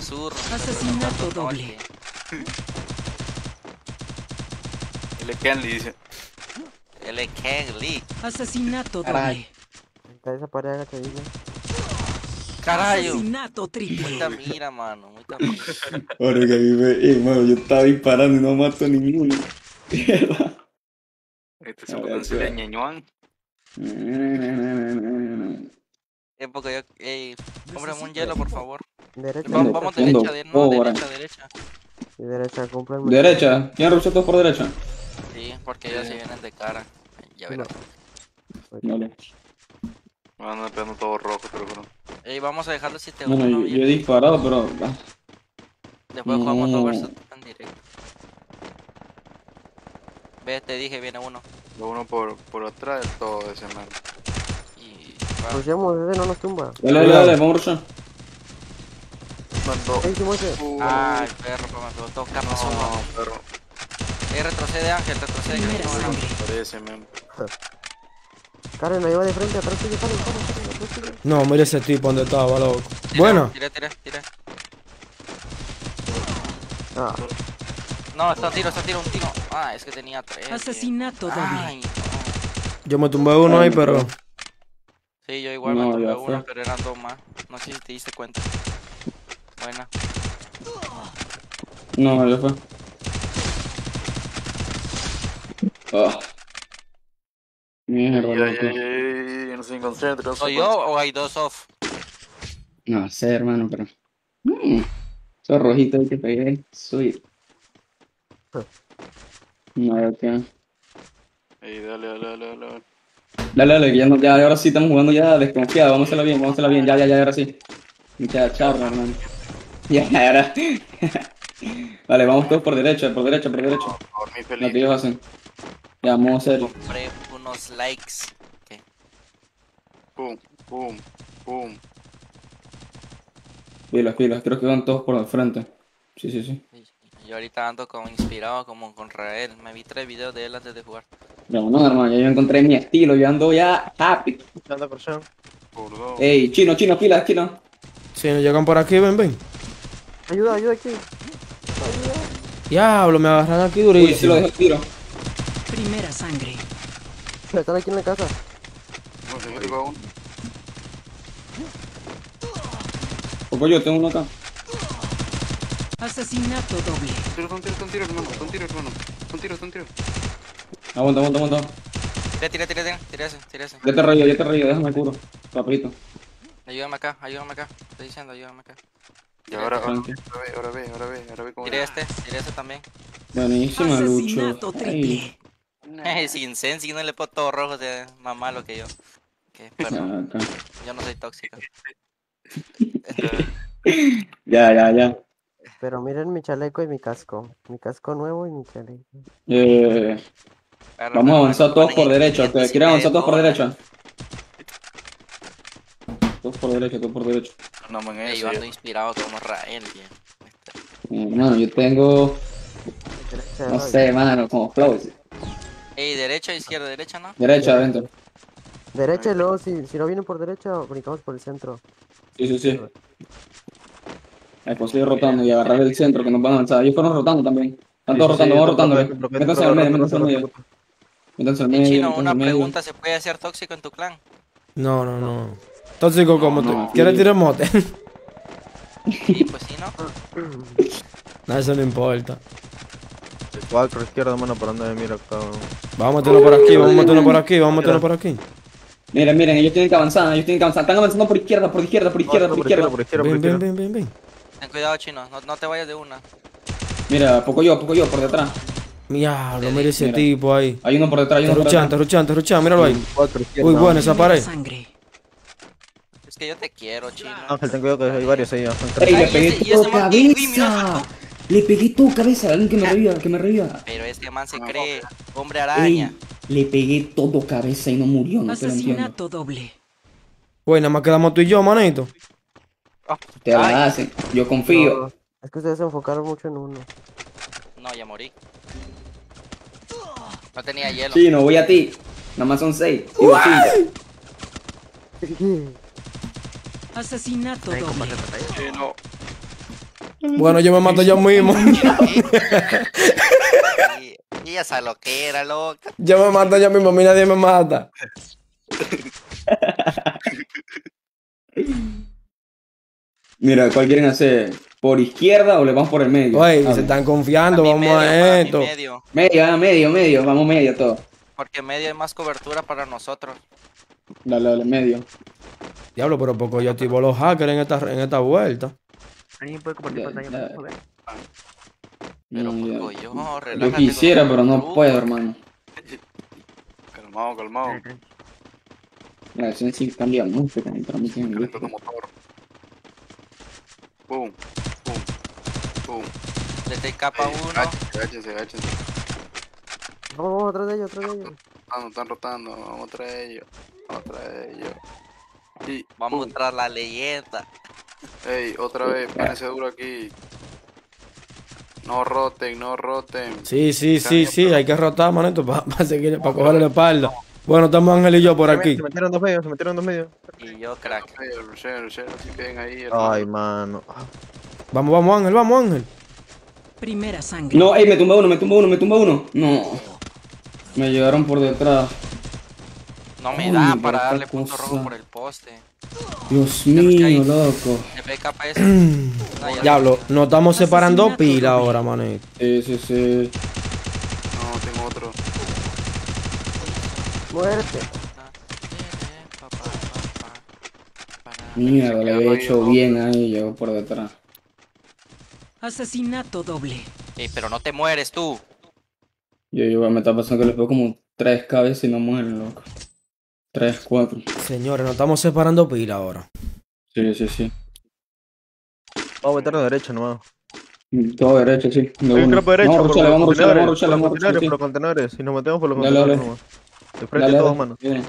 Sur. Asesinato doble. Y le quedan, le dice. L. Ken Lee. Asesinato doble. Esa pared agachadilla. Carayo. Asesinato triple. Muita mira, mano. Muita mira. Ahora que a mí me. Eh, mano, yo estaba disparando y no mato a ninguno. Mierda. Este se puede decirle ñañuan. Eh, porque yo. Ey, cómprame un hielo, por favor. Derecha. Vamos, derecha, de, no, ahora. derecha, derecha. Y derecha, compra el Derecha. ¿Quién rushó todos por derecha? Sí, porque ellos se vienen de cara. Ya verás. Vale. Me van pegando todo rojo, pero bueno. Ey, vamos a dejarlo 7 Bueno, 1 yo, yo he disparado, pero. ah, Después jugamos dos versus en directo. Ve, te dije, viene uno. Lo uno por, por atrás del todo ese man. Y. Rushemos, ese no nos tumba. Dale, dale, dale, vamos a rushar. Mandó. ¿Qué hicimos ese? Ay, perro, pues me pegó todo capas uno. No, perro. Ey, retrocede, Ángel, retrocede. que no, no. Parece, man. [LAUGHS] Karen, ahí va de frente, atrás tuyo, Karen, Karen, Karen, atrás tuyo. No, mira ese tipo donde estaba, loco. Bueno, Tira, tira, tira. Ah, No, está tiro, está tiro, un tiro. Ah, es que tenía tres. Asesinato doble. Ay, no. yo me tumbé uno ahí, pero. Sí, yo igual No, me ya uno, pero eran dos más. No sé si te diste cuenta. Buena. No, ya fue. Ah. Mierda, Ay, ay, ay, ay, no se concentra, ¿Soy yo o hay dos off? No sé, hermano, pero. Mm. Esos rojitos que pegué. Sweet. No, que. Ey, dale, dale, dale, dale. dale. Dale, que ya, no, ya ahora sí estamos jugando ya desconfiado. Vamos a hacerlo bien, vamos a hacerlo bien. Ya, ya, ya, ahora sí. Ya, chao, hermano. Ya, ahora. [LAUGHS] vale, vamos todos por derecha, por derecha, por derecha. Lo que feliz. ellos hacen. Ya, vamos a hacer. Compré unos likes. Pum, pum, pum. Pilas, pilas, creo que van todos por el frente. Sí, sí, sí. Yo ahorita ando como inspirado como con Rael. Me vi tres videos de él antes de jugar. No, no, hermano, yo encontré mi estilo, yo ando ya happy. Anda. Ey, chino, chino, pilas, chino. Si nos llegan por aquí, ven, ven. ayuda, ayuda aquí. Diablo, me agarran aquí Uy, sí lo durísimo. dejo tiro. Primera sangre. Están aquí en la casa. No sé, arriba uno. Poco yo tengo uno acá. Asesinato doble. Tiro, son tiros, son tiros, hermano. Son tiros, hermano. Son tiros, son tiros. Aguanta, aguanta, aguanta. Tira, tira, tira, tira, tira ese, tira ese. Ya te reío, ya te reío, déjame el curo. Rapidito. Ayúdame acá, ayúdame acá. Estoy diciendo, ayúdame acá. Y ahora, ahora, ahora ve, ahora ve, ahora ve, ahora ve cómo Tiré este, tiré este también. Buenísima, Lucho. Asesinato triple. [LAUGHS] Sin sensi, no le pongo todo rojo, de más malo que yo. Que, [LAUGHS] perdón, yo no soy tóxico. [LAUGHS] Ya, ya, ya. Pero miren mi chaleco y mi casco. Mi casco nuevo y mi chaleco. Eh, vamos a avanzar todos por en derecha. 500 ¿ok? y ¿Quieren avanzar todos por botan. derecha? Todos por derecha, todos por derecha. No, man, Ey, ese. yo ando inspirado como Rael, bien. Hermano, yo tengo. No sé, mano, como flow. Ey, derecha, izquierda, derecha, ¿no? Derecha, adentro. Derecha y luego si, si no vienen por derecha, brincamos por el centro. Sí, sí, sí. Que seguir rotando y agarrar el centro que nos van a avanzar. Ellos fueron rotando también. Están todos sí, rotando, sí, vamos rotando. Métanse al medio, métanse al medio. Métanse al medio, Chino, una pregunta, ¿se puede hacer tóxico en tu clan? No, no, no. Tóxico como no, tú. ¿Quieres tirar mote? [LAUGHS] Sí, pues sí, ¿no? [CLEARS THROAT] no, eso no importa. Cuatro izquierda, mano, por donde me mira acá. Vamos a meternos por aquí, vamos a meternos por aquí, vamos a meternos por aquí. Miren, miren, ellos tienen que avanzar, ellos tienen que avanzar. Están avanzando por izquierda, por izquierda, por izquierda, por izquierda. por izquierda, por Ven, ven, izquierda. ven, ven, ven. Ten cuidado, Chino, no, no te vayas de una. Mira, poco yo, poco yo, por detrás. Mira ese Mira. tipo ahí. Hay uno por detrás, hay Está uno por está detrás. ruchando, está ruchando, míralo ahí. Uy, buena esa pared. sangre. Es que yo te quiero, Chino. Ángel, ten cuidado que hay varios ahí. Ey, le pegué ese- ese mira, cabeza. Le pegué todo cabeza. Alguien que me reviva, que me reviva. Pero este man se cree hombre araña. Ey, le pegué todo cabeza y no murió, no te lo entiendo. Asesinato doble. Nada más quedamos tú y yo, manito. Te la hacen, yo confío. No, es que ustedes se enfocaron mucho en uno. No, ya morí. No tenía hielo. Sí, no voy a ti. Nada más son seis. Digo, [LAUGHS] sí. Asesinato doble. Chino. Bueno, yo me mato yo mismo. [LAUGHS] Y, esa que era, loca. yo me mato yo mismo, a mí nadie me mata. [LAUGHS] Mira, ¿cuál quieren hacer? ¿Por izquierda o le vamos por el medio? A se están confiando, A mí vamos medio, a para mí esto. medio. Medio, ah, medio, medio. Vamos medio todo. Porque medio hay más cobertura para nosotros. Dale, dale, medio. Diablo, pero poco yo activo los hackers en esta, en esta vuelta. ¿Alguien puede compartir pantalla? por favor? Pero No, poco yo, Yo quisiera, pero no truco. puedo, hermano. Calmado, calmado. La acción sí cambia mucho en Calentando vivo. motor. Pum, pum, pum. Le te capa Ey, uno. Agáchense, agáchense. Vamos, vamos, atrás de ellos, atrás de ellos. Rotando, están rotando. Vamos tras ellos. Vamos tras ellos. Y, Vamos tras la leyenda. ey, otra vez, párense duro aquí. No roten, no roten. Sí, sí, sí, sí, hay que rotar, manito, para seguir, para cogerle la espalda. Bueno, estamos Ángel y yo por aquí. Se metieron dos medios, se metieron dos medios. Y yo, crack. Si queden ahí. Ay, mano. Vamos, vamos, Ángel, vamos, Ángel. Primera sangre. No, ey, me tumba uno, me tumba uno, me tumba uno. No. Me llegaron por detrás. No me Uy, da para darle punto cosa. rojo por el poste. Dios mío, loco. [CLEARS THROAT] Diablo, nos estamos separando pila ahora, manito. Sí, sí, sí. No, tengo otro. Muerte. Mierda, le había hecho bien ahí, llegó por detrás. Asesinato doble. Ey, pero no te mueres tú. Yo, yo me está pasando que les pego como tres cabezas y no mueren, loco. Tres, cuatro. Señores, nos estamos separando pila ahora. Sí, sí, sí. Vamos a meternos a derecha nomás. Todo derecho, sí. Hay un campo derecho. Vamos a rucharle, vamos a rucharle, vamos a rucharle, contenedores, vamos a por los contenedores. Si nos metemos por los contenedores nomás. De frente Dale, todos, dale. mano. Bien.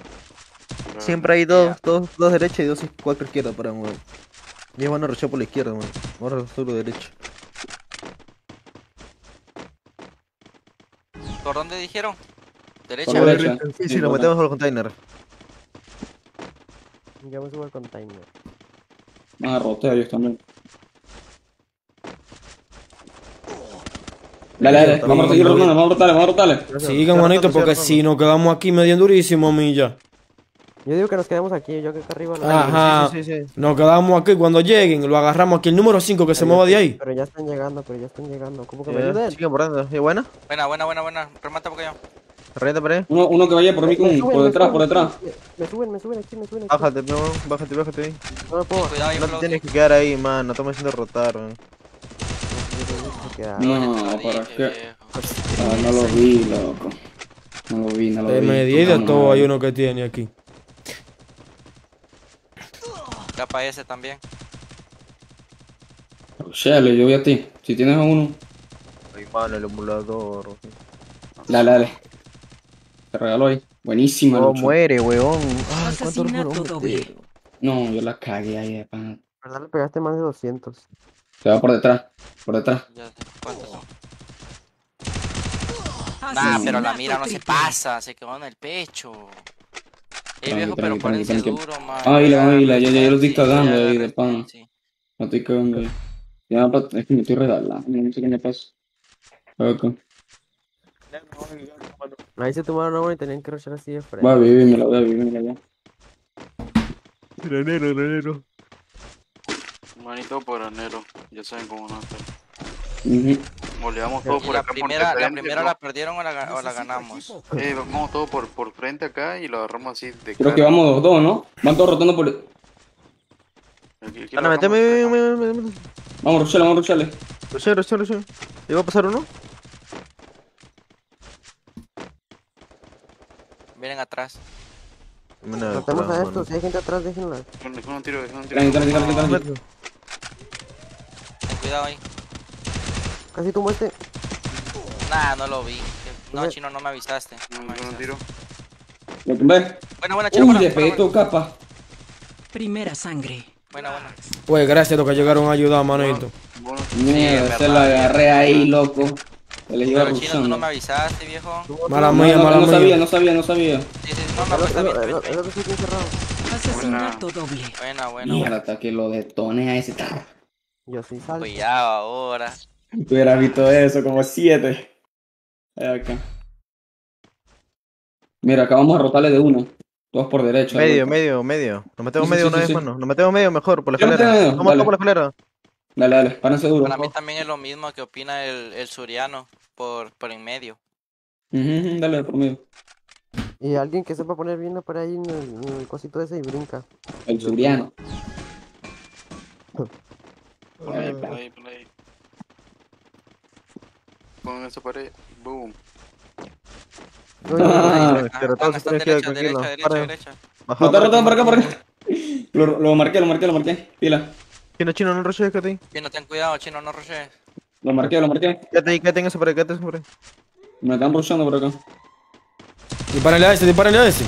Siempre hay dos, dos, dos derechas y dos cuatro izquierdas para mover. Y van a rushar por la izquierda, man. Ahora solo derecha. ¿Por dónde dijeron? Derecha. Por la derecha. Sí, sí, nos metemos por los containers. Ya me subo al container. Ah, rotea ellos también. Dale, dale, vamos a seguir rotando, vamos a rotarle, vamos a rotarle. Sigan, manito, porque si nos quedamos aquí medio durísimo, milla. Yo digo que nos quedemos aquí, yo que acá arriba. lo- Ajá. Nos quedamos aquí. Cuando lleguen, lo agarramos aquí. El número 5 que se mueva de ahí. Pero ya están llegando, pero ya están llegando. ¿Cómo que me ayuden? Sigan borrando. ¿Y buena? Buena, buena, buena, buena. Remata porque yo. Revienta por ahí. Uno, uno que vaya por mí con, Me suben, por me detrás, suben, por detrás. Me suben, me suben aquí, me suben aquí. Bájate, no, bájate, bájate ahí. No me puedo. Cuidado, No te tienes que quedar ahí, man. No estamos haciendo rotar, man. No, ¿para qué? Ah, no lo vi, loco. No lo vi, no lo De vi. media y de No, todo no. hay uno que tiene aquí. Capa ese también. Rochelle, yo voy a ti. Si tienes a uno, Ay, mano, el emulador. dale, dale. Te regalo ahí. Buenísima, No Lucho. muere, weón. Ay, doble. No, yo la cagué ahí de pan. ¿Verdad? Le pegaste más de 200. Se va por detrás, por detrás. Ya sé cuántos son. Nah, pero la mira no se pasa, se quedó en el pecho. Tranqui, viejo, pero tranqui, duro, man. Águila, águila, ya, ya, yo lo estoy cagando ahí de pan. sí. No estoy cagando ahí. Ya, es que me estoy regalando, no sé qué me pasa. Ok. Ahí se tomaron agua y tenían que rushar así de frente. Va, vivímela, va, vivímela ya. Granero, granero. Manito por enero. Ya saben cómo no. Ujú. Moleamos todo por la acá por primera, la frente, primera ¿no? la perdieron o la, ga- o la ganamos. Eh, vamos todo por, por frente acá y lo agarramos así de Creo que vamos dos, dos, ¿no? Van todos rotando por... Aquí- aquí meteme, de cara. me, me, me, me. Vamos, Rochelle, vamos, Rochelle. Rushea, rushea, rushea. ¿Iba a pasar uno? Miren atrás. Atrás, a estos, si hay gente atrás, déjenla. Déjame un tiro, déjame un tiro. Cuidado ahí. Casi tumbo este. Nah, no lo vi. No, chino, no me avisaste. No me avisaste. tiro. ¿Lo tumbé? Buena, buena, chino, Uy, le pegué tu capa. Primera sangre. Buena, buena. Pues gracias a los que llegaron a ayudar, manito. Mierda, es se lo agarré ahí, loco. Se le iba Pero chino, tú no me avisaste, viejo. Mala mía, no, mala no sabía, mía. no sabía, no sabía. Sí, sí, no, está bien. El otro sí tiene cerrado. Asesinato doble. Buena, buena, Mierda, hasta que lo detone a ese. Yo sí salto. Cuidado ahora. Tú hubieras visto eso, como siete. Acá. Mira, acá vamos a rotarle de uno. Todos por derecho. de Medio, medio, medio. Nos metemos Sí, medio sí, una sí, vez, sí. mano. Nos metemos medio mejor, por la escalera. Vamos por la escalera. Dale, dale, párense duro. Para mí también es lo mismo que opina el, el suriano por, por en medio. Dale, por medio. Y alguien que sepa poner bien por ahí en el, en el cosito ese y brinca. El suriano. [LAUGHS] Play, play, play. Pon esa pared. Boom. Ah, Pero todos se Están tienen que quedar derecha, derecha, derecha, derecha. Por acá, por acá. Lo, lo marqué, lo marqué, lo marqué. Pila. Chino, chino, no rushes, quédate ahí. Chino, ten cuidado, chino, no rushes. Lo marqué, lo marqué. Quédate ahí, quédate en ese por ahí, quédate en ese por ahí. Me están rushando por acá. Dispárale a ese, dispárale a ese.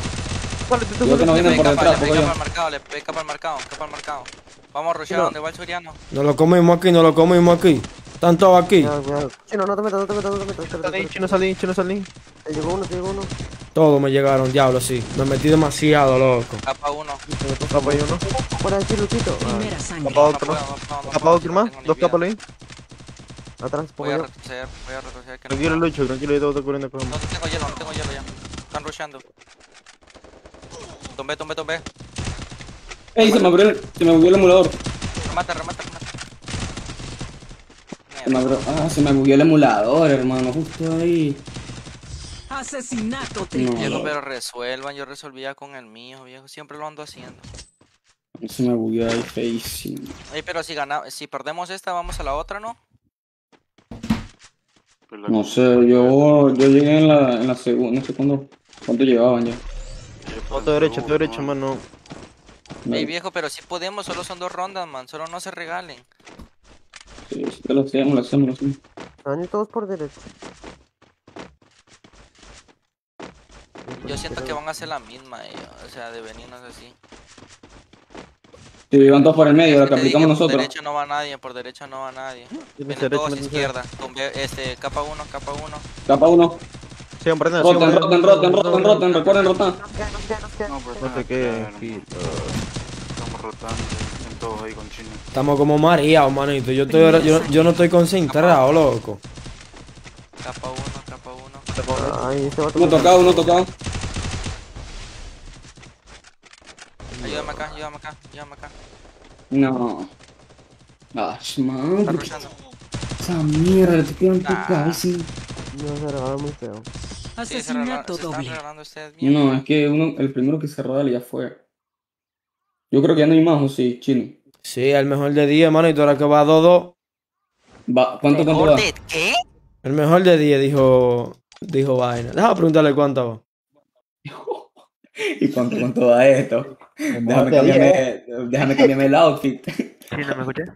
Yo que no vienen por detrás, Le poco capa al marcado, le pe- capa al marcado, capa al marcado. Vamos a rushear donde va el suriano. Nos lo comimos aquí, nos lo comimos aquí. Están todos aquí. Cuidado, cuidado. Chino, no te metas, no te metas, no te metas. Salí, chino, salí, chino, salí. Te llegó uno, te llegó uno. Todos me llegaron, diablo, sí. Me metí demasiado, loco. Capa uno. Capa uno. Fuera de Luchito. Primera sangre. Capa otro. No no no puedo, otro no más. Dos capas ahí. Atrás, Voy a retroceder, voy a retroceder. No Tranquilo. Lucho, tranquilo, yo te voy corriendo con No tengo hielo, no tengo hielo ya. Están rusheando. Tombe, tombe, tombe. Ey, se me abrió el, se me bugueó el emulador. Remata, remata, remata. Se me abrió, ah, se me bugueó el emulador, hermano, justo ahí. Asesinato No, triple. Viejo, no. pero resuelvan, yo resolvía con el mío, viejo. Siempre lo ando haciendo. Se me bugueó ahí feísimo. Ey, pero si ganamos, si perdemos esta, vamos a la otra, ¿no? No sé, yo, yo llegué en la, en la segunda, no sé cuándo, cuánto llevaban ya. Otro derecho, otro derecho, mano. Ey, viejo, pero si podemos, solo son dos rondas, man. Solo no se regalen. Sí, sí, que lo hacemos, lo hacemos, lo hacemos. Van todos por derecho. Yo siento que van a hacer la misma, ellos. O sea, de venirnos así. Si van todos por el medio, lo que dije, aplicamos Por nosotros. derecha no va nadie, por derecha no va nadie. Vienen derecha, todos izquierda. Este, capa uno, capa uno. Capa uno. Sigan prendiendo, Roten, sigan roten, roten, roten, roten, recuerden rotar. No, pues No te quedes. Estamos rotando, todos ahí con chino. Estamos como mareados, manito. Yo, estoy, yo, yo no estoy concentrado, loco. Capa uno, capa uno. Ahí se va a Uno tocado, uno tocado. Ayúdame acá, ayúdame acá, ayúdame acá. No. Ah, man. Está ¿por qué- rushando. Esa mierda, te quedan Nah. tocadísimo. No, se regala muy feo. Sí, regala- Asesinato doble. No, es que uno, el primero que se rodale ya fue. Yo creo que ya no hay más, ¿o sí, chino? Sí, el mejor de 10, manito. Ahora que va 2-2. Va, ¿Cuánto, cuánto va? ¿Qué? El mejor de 10 dijo. Dijo vaina. Déjame preguntarle cuánto va. [LAUGHS] ¿Y cuánto, cuánto va esto? Déjame cambiarme, déjame cambiarme el outfit. Chino, ¿me escuchas?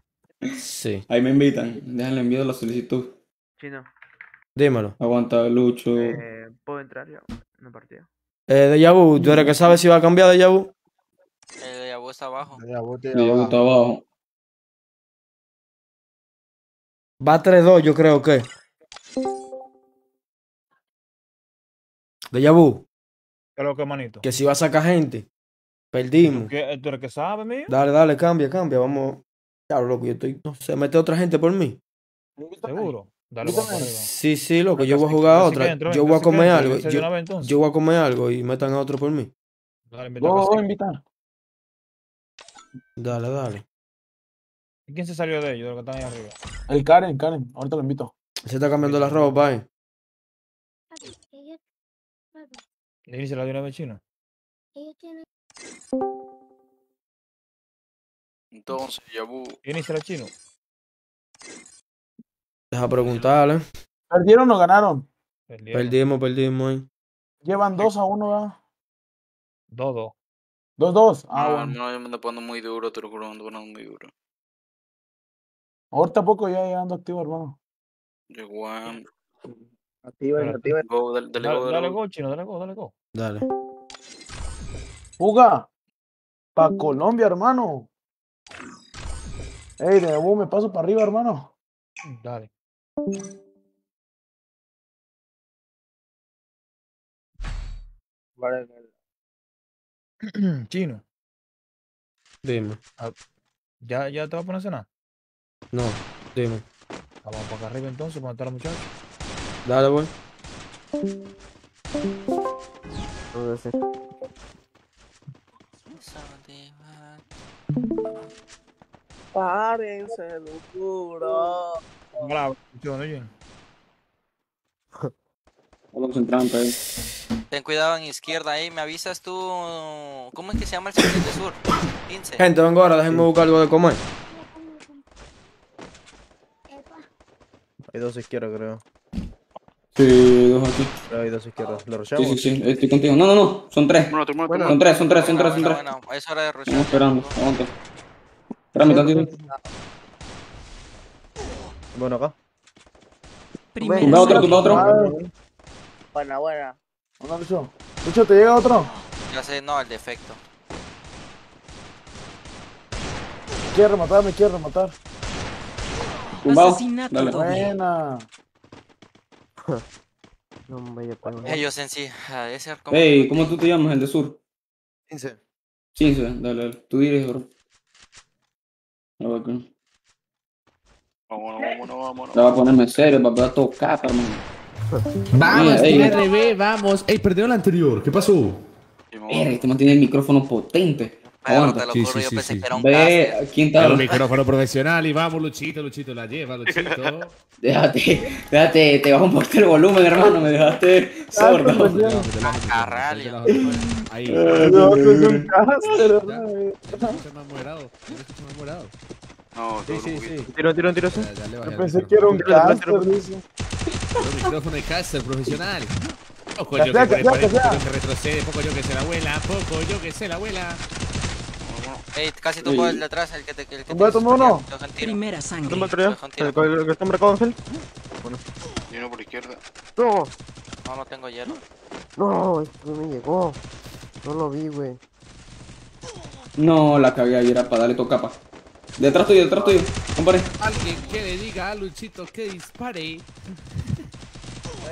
Sí. Ahí me invitan. Déjale envío la solicitud. Chino, Dímelo. Aguanta, Lucho. eh, ¿puedo entrar ya? Una partida. Eh, de Yabu, ¿tú eres que sabes si va a cambiar de Yabu? El de Yabu está abajo. Sí, yo está abajo. Va 3-2, yo creo que. De Yabu, ¿Qué es lo que, manito? que si va a sacar gente. Perdimos. ¿Qué- ¿Tú eres que sabe, mío? Dale, dale, cambia, cambia. Vamos. Claro, loco, yo estoy. No sé, mete otra gente por mí. Seguro. Dale, vamos para arriba. Sí, sí, loco, yo voy a jugar a otra. entro, Yo voy a comer algo. de Yo, vez, voy a comer algo y metan a otro por mí. Dale, invita a invitar. Dale, dale. ¿Y quién se salió de ellos, de los que están ahí arriba? El Karen, Karen. Ahorita lo invito. Se está cambiando la ropa, eh. ¿Y se la dio una vez chino? Entonces, Yabu. ¿Quién hizo la chino? Deja preguntarle. ¿Perdieron o ganaron? Perdimos, perdimos ahí. Llevan 2 a 1, ¿verdad? Dos, dos. 2-2. Ah, no, bueno. no, yo me ando poniendo muy duro, te lo juro, me ando poniendo muy duro. Ahorita poco ya llegando activo, hermano. Llegó a... Activa, activa. Go, dale, dale, Dale, go, dale dale, go. go, chino, dale go, dale go. Dale. Fuga. Pa' Colombia, hermano. Ey, de nuevo me paso para arriba, hermano. Dale. [CLEARS THROAT] Chino, Dime. ¿ya, ¿ya te vas a poner a cenar? No, dime. Vamos para acá arriba entonces, para matar a los muchachos. Dale, voy. Sé. Párense, locura. Bravo, oye. [LAUGHS] Vamos entrando ahí. Ten cuidado en izquierda ahí, me avisas tú. ¿Cómo es que se llama el sector de sur? 15. Gente, vengo ahora, déjenme buscar algo de comer. Hay dos izquierdas, creo. Sí, dos aquí. Creo hay dos izquierdas. ¿Lo Sí, rochamos? sí, sí, estoy contigo. No, no, no, son tres. Bueno, Son tres, son tres, son tres, son Bueno, tres. bueno, es hora de rushar. Estamos esperando, aguanta. Espérame tantito. Bueno, acá. Tumba otro, tumba otro. Buena, buena. Hola, Lucho. Lucho, ¿te llega otro? Ya sé, no, el defecto. Me quiere rematar, me quiere rematar. Tumbado. Asesinato Dale. Buena. [LAUGHS] No, vaya para Ellos en sí, a ese arco. Ey, ¿cómo tú te llamas, el de sur? 15. 15, dale, dale. Tú dices, bro. A. Vámonos, vámonos, vámonos. Ya va a ponerme serio, para poder tocar, hermano. Vamos. TRB, vamos. Ey, perdió el anterior. ¿Qué pasó? Mira, este man tiene el micrófono potente. Aguanta. te lo juro, yo pensé que era un Ve. El micrófono profesional y vamos, Luchito, Luchito, la lleva, Luchito. Déjate, déjate, te bajo un poquito el volumen, hermano, me dejaste sordo. Carralio. Ahí. No, que es un cáncer, Escucha más moderado. Escucha más moderado. No, Sí, sí, sí. Tiro, tiro, tiro, sí. Yo pensé que era un tíralo. dice. El micrófono de caster profesional. Poco yo que que retrocede, poco yo que sé la abuela, poco yo que sé la abuela. Ey, casi tumbó el de atrás, el que te. El que uno. tiro. Primera sangre. El que- el que está marcado, Ángel. Y uno por izquierda. No, No, no tengo hielo. no, esto me llegó. No lo vi, güey. No, la cagué ayer era para darle tu capa. Detrás tuyo, detrás tuyo, compadre. Alguien que le diga a Luchito que dispare.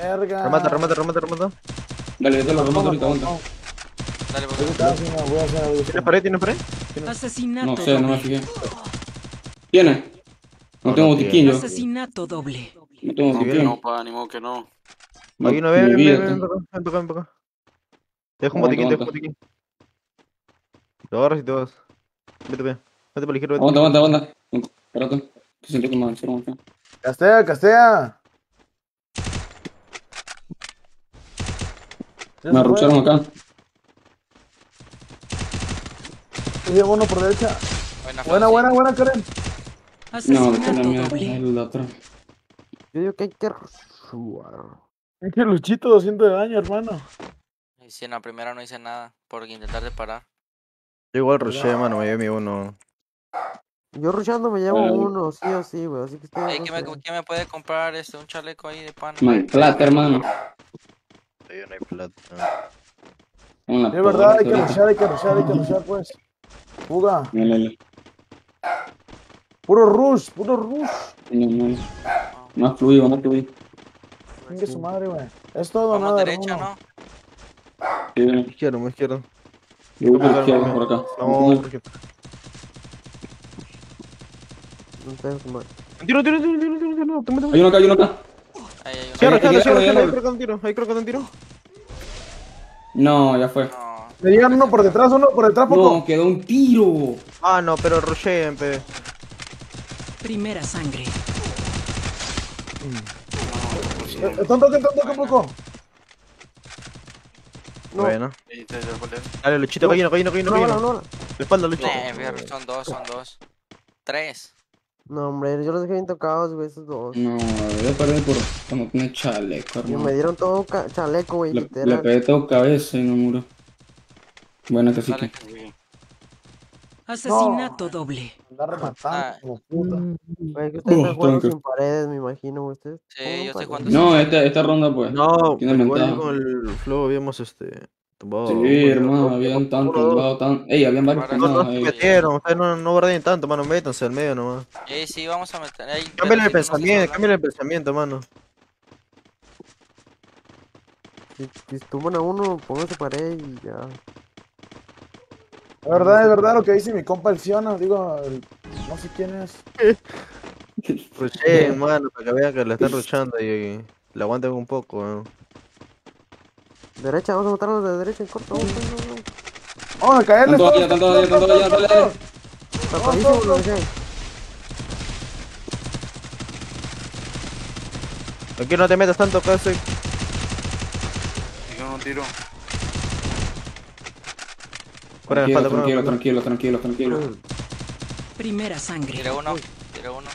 Verga. Remata, remata, remata, remata. Dale, yo te lo remoto ahorita, aguanta. Dale, voy a hacer algo. ¿Tienes pared? ¿Tienes pared? Asesinato No sé, no me doble. fijé. ¿Tienes? No No, tengo no botiquín yo. Asesinato doble. No tengo No, que botiquín. no, pa, ni modo que no. No, uno, mi ven, ven, vida, ven, ven, ten. ven, ven para acá, ven para acá. Te dejo un botiquín, te dejo un botiquín. Lo agarras y te vas. Vete, vete. Vete para la izquierda, vete. Aguanta, aguanta, aguanta. Espérate. Que siento que me avanzaron acá. Castea, castea. Me arrucharon acá. Llevo uno por derecha. Buena, Buena, buena, buena, Karen. No, Asesinato que la mierda. doble. El atrás. Yo digo que hay que rushar. Es que Luchito 200 de daño, hermano. Y si en la primera no hice nada por intentar de parar. Yo igual rushé, mano, me llevé mi uno. Yo rushando me llevo uno, sí o sí, güey. Así que estoy. Ey, ¿quién me, quién me puede comprar este, un chaleco ahí de pana? No hay plata, hermano. Sí, no hay plata. Es verdad, hay que rushar, hay que rushar, hay que rushar, pues. Fuga. ahorita. Dale, dale. Puro rush, puro rush. No, no. Más fluido, más fluido. Venga su madre, güey. Es todo Vamos nada, derecha. ¿no? Sí. Izquierdo, muy izquierdo. Yo voy por vamos, por acá. Vamos, por izquierda. No te su madre. Tiro, tiro, tiro, tiro, tiro, tiro. Hay uno acá, hay uno acá. Cierra, Ahí, cierra, cierra, cierra. ahí. Ahí creo que un tiro. Ahí creo que un tiro. No, ya fue. No. Me llegan uno por detrás, uno por detrás, poco. No, quedó un tiro. Ah, no, pero rushé, en pe. Primera sangre. Tonto, que tonto, que poco. Bueno. Dale, Luchito, cayendo, cayendo, cayendo, No, no, no, no. La espalda, Luchito. Eh, son dos, son dos. Tres. No, hombre, yo los dejé bien tocados, güey, esos dos. No, voy a perder por cuando tiene chaleco, Y me hermano. dieron todo chaleco, güey, Le, le pegué todo cabeza y no murió. Buena que sí Dale. que. Asesinato doble. Anda rematando, Ah. como puta. Güey, que ustedes Oh, están jugando sin paredes, me imagino. Ustedes. Sí, ¿cómo yo no estoy jugando No, esta, esta ronda pues. No, igual con el flow habíamos este. Tumbado. Sí, bueno, hermano, no, habían tan uno, dos. tumbado, tan. Ey, habían varios No, no se metieron, ustedes no, no guarden tanto, mano, métanse al medio nomás. Eh, sí, vamos a meter ahí. Cámbiale el no pensamiento, cámbiale el pensamiento, mano. Si, si tumban a uno, póngase pared y ya. Es verdad, es verdad lo que dice mi compa el Fiona. Digo, el- no sé quién es. Rusheen, mano, para que vean que le están rushando y, y le aguanten un poco, ¿no? Derecha, vamos a matarlos de derecha en corto. Vamos, vamos, vamos. Vamos a caerle. Tanto allá, tanto allá, tanto allá, lo dejé. Aquí no te metas tanto, casi. Yo no tiro. De Tranquilo, espalda, fuera de tranquilo, tranquilo, tranquilo, tranquilo. Primera sangre. Tiré uno, tiré uno.